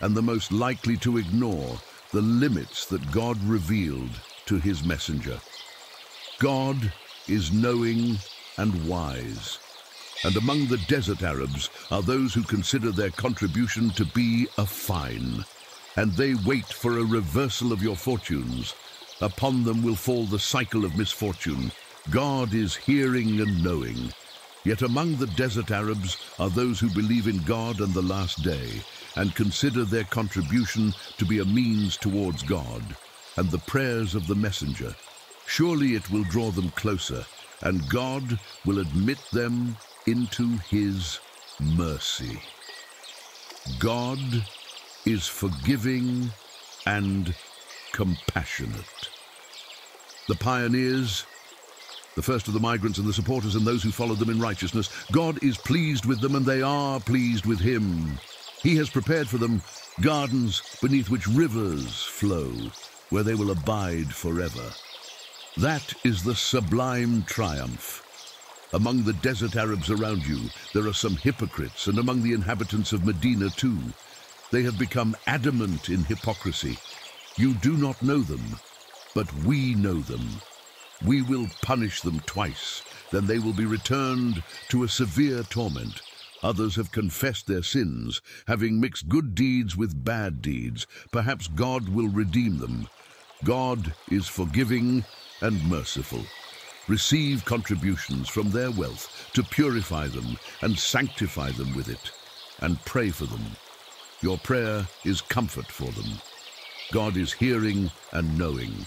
and the most likely to ignore the limits that God revealed to his messenger. God is knowing and wise, and among the desert Arabs are those who consider their contribution to be a fine, and they wait for a reversal of your fortunes. Upon them will fall the cycle of misfortune. God is hearing and knowing. Yet among the desert Arabs are those who believe in God and the last day, and consider their contribution to be a means towards God and the prayers of the messenger. Surely it will draw them closer, and God will admit them into his mercy. God is forgiving and compassionate. The pioneers, the first of the migrants and the supporters and those who followed them in righteousness, God is pleased with them and they are pleased with him. He has prepared for them gardens beneath which rivers flow, where they will abide forever. That is the sublime triumph. Among the desert Arabs around you, there are some hypocrites, and among the inhabitants of Medina too. They have become adamant in hypocrisy. You do not know them. but we know them. We will punish them twice, then they will be returned to a severe torment. Others have confessed their sins, having mixed good deeds with bad deeds. Perhaps God will redeem them. God is forgiving and merciful. Receive contributions from their wealth to purify them and sanctify them with it, and pray for them. Your prayer is comfort for them. God is hearing and knowing.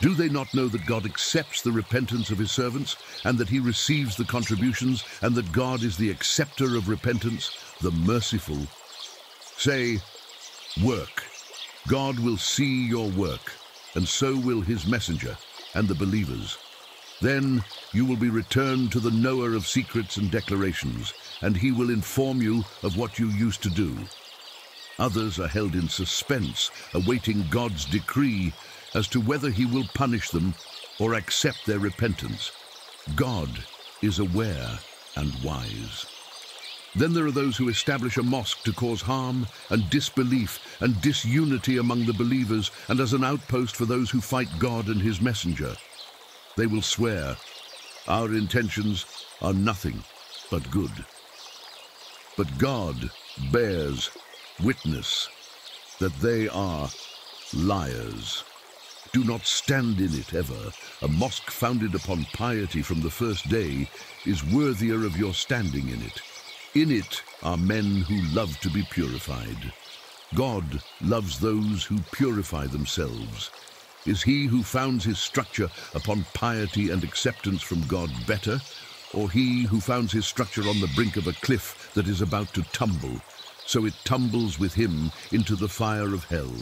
Do they not know that God accepts the repentance of his servants, and that he receives the contributions, and that God is the acceptor of repentance, the merciful? Say, work. God will see your work, and so will his messenger and the believers. Then you will be returned to the knower of secrets and declarations, and he will inform you of what you used to do. Others are held in suspense, awaiting God's decree as to whether he will punish them or accept their repentance. God is aware and wise. Then there are those who establish a mosque to cause harm and disbelief and disunity among the believers and as an outpost for those who fight God and his messenger. They will swear, our intentions are nothing but good. But God bears witness that they are liars. Do not stand in it ever. A mosque founded upon piety from the first day is worthier of your standing in it. In it are men who love to be purified. God loves those who purify themselves. Is he who founds his structure upon piety and acceptance from God better, or he who founds his structure on the brink of a cliff that is about to tumble, so it tumbles with him into the fire of hell?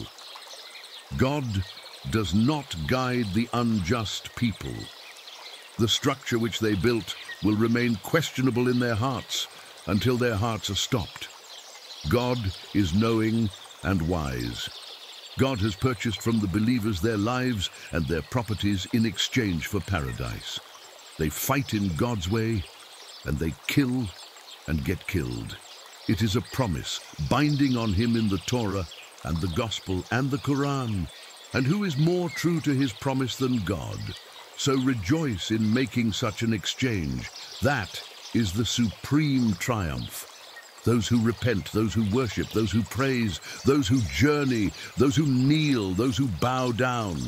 God does not guide the unjust people. The structure which they built will remain questionable in their hearts until their hearts are stopped. God is knowing and wise. God has purchased from the believers their lives and their properties in exchange for paradise. They fight in God's way, and they kill and get killed. It is a promise, binding on him in the Torah and the Gospel and the Quran. And who is more true to his promise than God? So rejoice in making such an exchange. That is the supreme triumph. Those who repent, those who worship, those who praise, those who journey, those who kneel, those who bow down,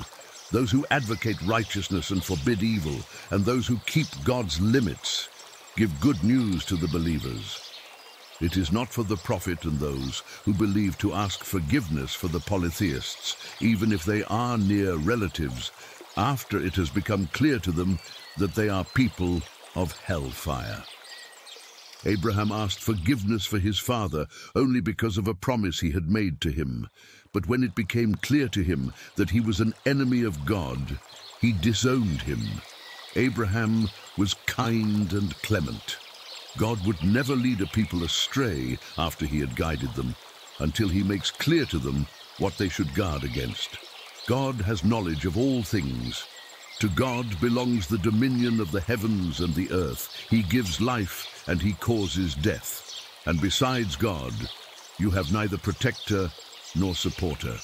those who advocate righteousness and forbid evil, and those who keep God's limits, give good news to the believers. It is not for the prophet and those who believe to ask forgiveness for the polytheists, even if they are near relatives, after it has become clear to them that they are people of hellfire. Abraham asked forgiveness for his father only because of a promise he had made to him. But when it became clear to him that he was an enemy of God, he disowned him. Abraham was kind and clement. God would never lead a people astray after he had guided them, until he makes clear to them what they should guard against. God has knowledge of all things. To God belongs the dominion of the heavens and the earth. He gives life and he causes death. And besides God, you have neither protector nor supporter.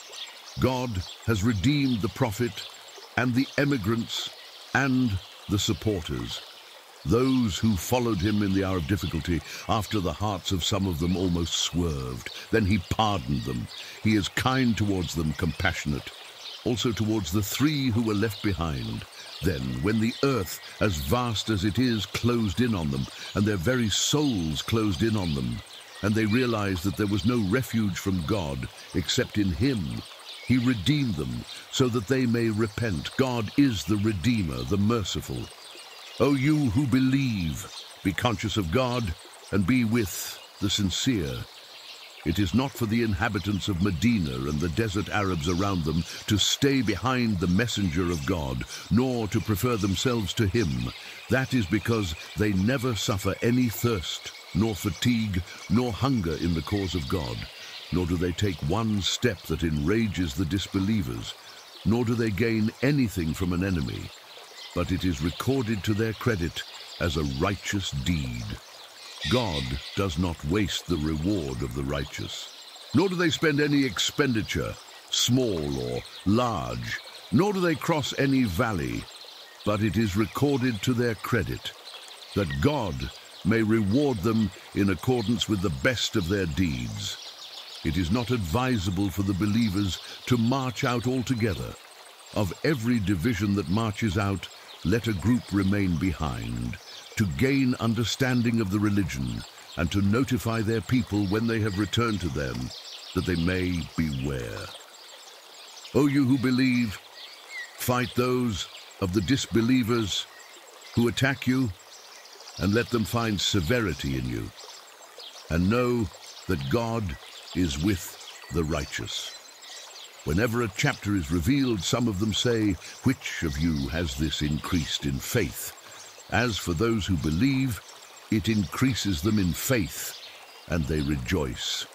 God has redeemed the prophet and the emigrants and the supporters. Those who followed him in the hour of difficulty, after the hearts of some of them almost swerved. Then he pardoned them. He is kind towards them, compassionate. Also towards the three who were left behind. Then, when the earth, as vast as it is, closed in on them, and their very souls closed in on them, and they realized that there was no refuge from God except in him, he redeemed them so that they may repent. God is the Redeemer, the merciful. O you who believe, be conscious of God and be with the sincere. It is not for the inhabitants of Medina and the desert Arabs around them to stay behind the messenger of God, nor to prefer themselves to him. That is because they never suffer any thirst, nor fatigue, nor hunger in the cause of God, nor do they take one step that enrages the disbelievers, nor do they gain anything from an enemy but it is recorded to their credit as a righteous deed. God does not waste the reward of the righteous, nor do they spend any expenditure, small or large, nor do they cross any valley, but it is recorded to their credit that God may reward them in accordance with the best of their deeds. It is not advisable for the believers to march out altogether. Of every division that marches out, let a group remain behind, to gain understanding of the religion, and to notify their people when they have returned to them, that they may beware. O you who believe, fight those of the disbelievers who attack you, and let them find severity in you. And know that God is with the righteous. Whenever a chapter is revealed, some of them say, Which of you has this increased in faith? As for those who believe, it increases them in faith, and they rejoice.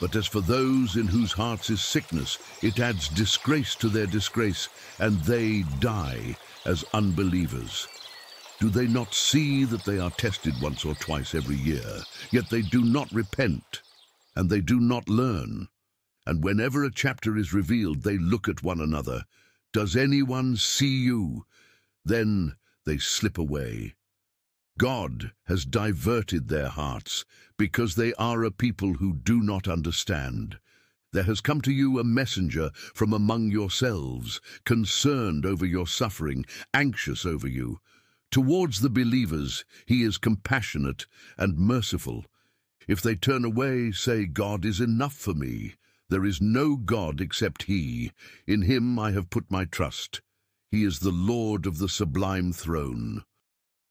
But as for those in whose hearts is sickness, it adds disgrace to their disgrace, and they die as unbelievers. Do they not see that they are tested once or twice every year, yet they do not repent, and they do not learn? And whenever a chapter is revealed, they look at one another. Does anyone see you? Then they slip away. God has diverted their hearts, because they are a people who do not understand. There has come to you a messenger from among yourselves, concerned over your suffering, anxious over you. Towards the believers he is compassionate and merciful. If they turn away, say, God is enough for me. There is no God except he. In him I have put my trust. He is the Lord of the sublime throne.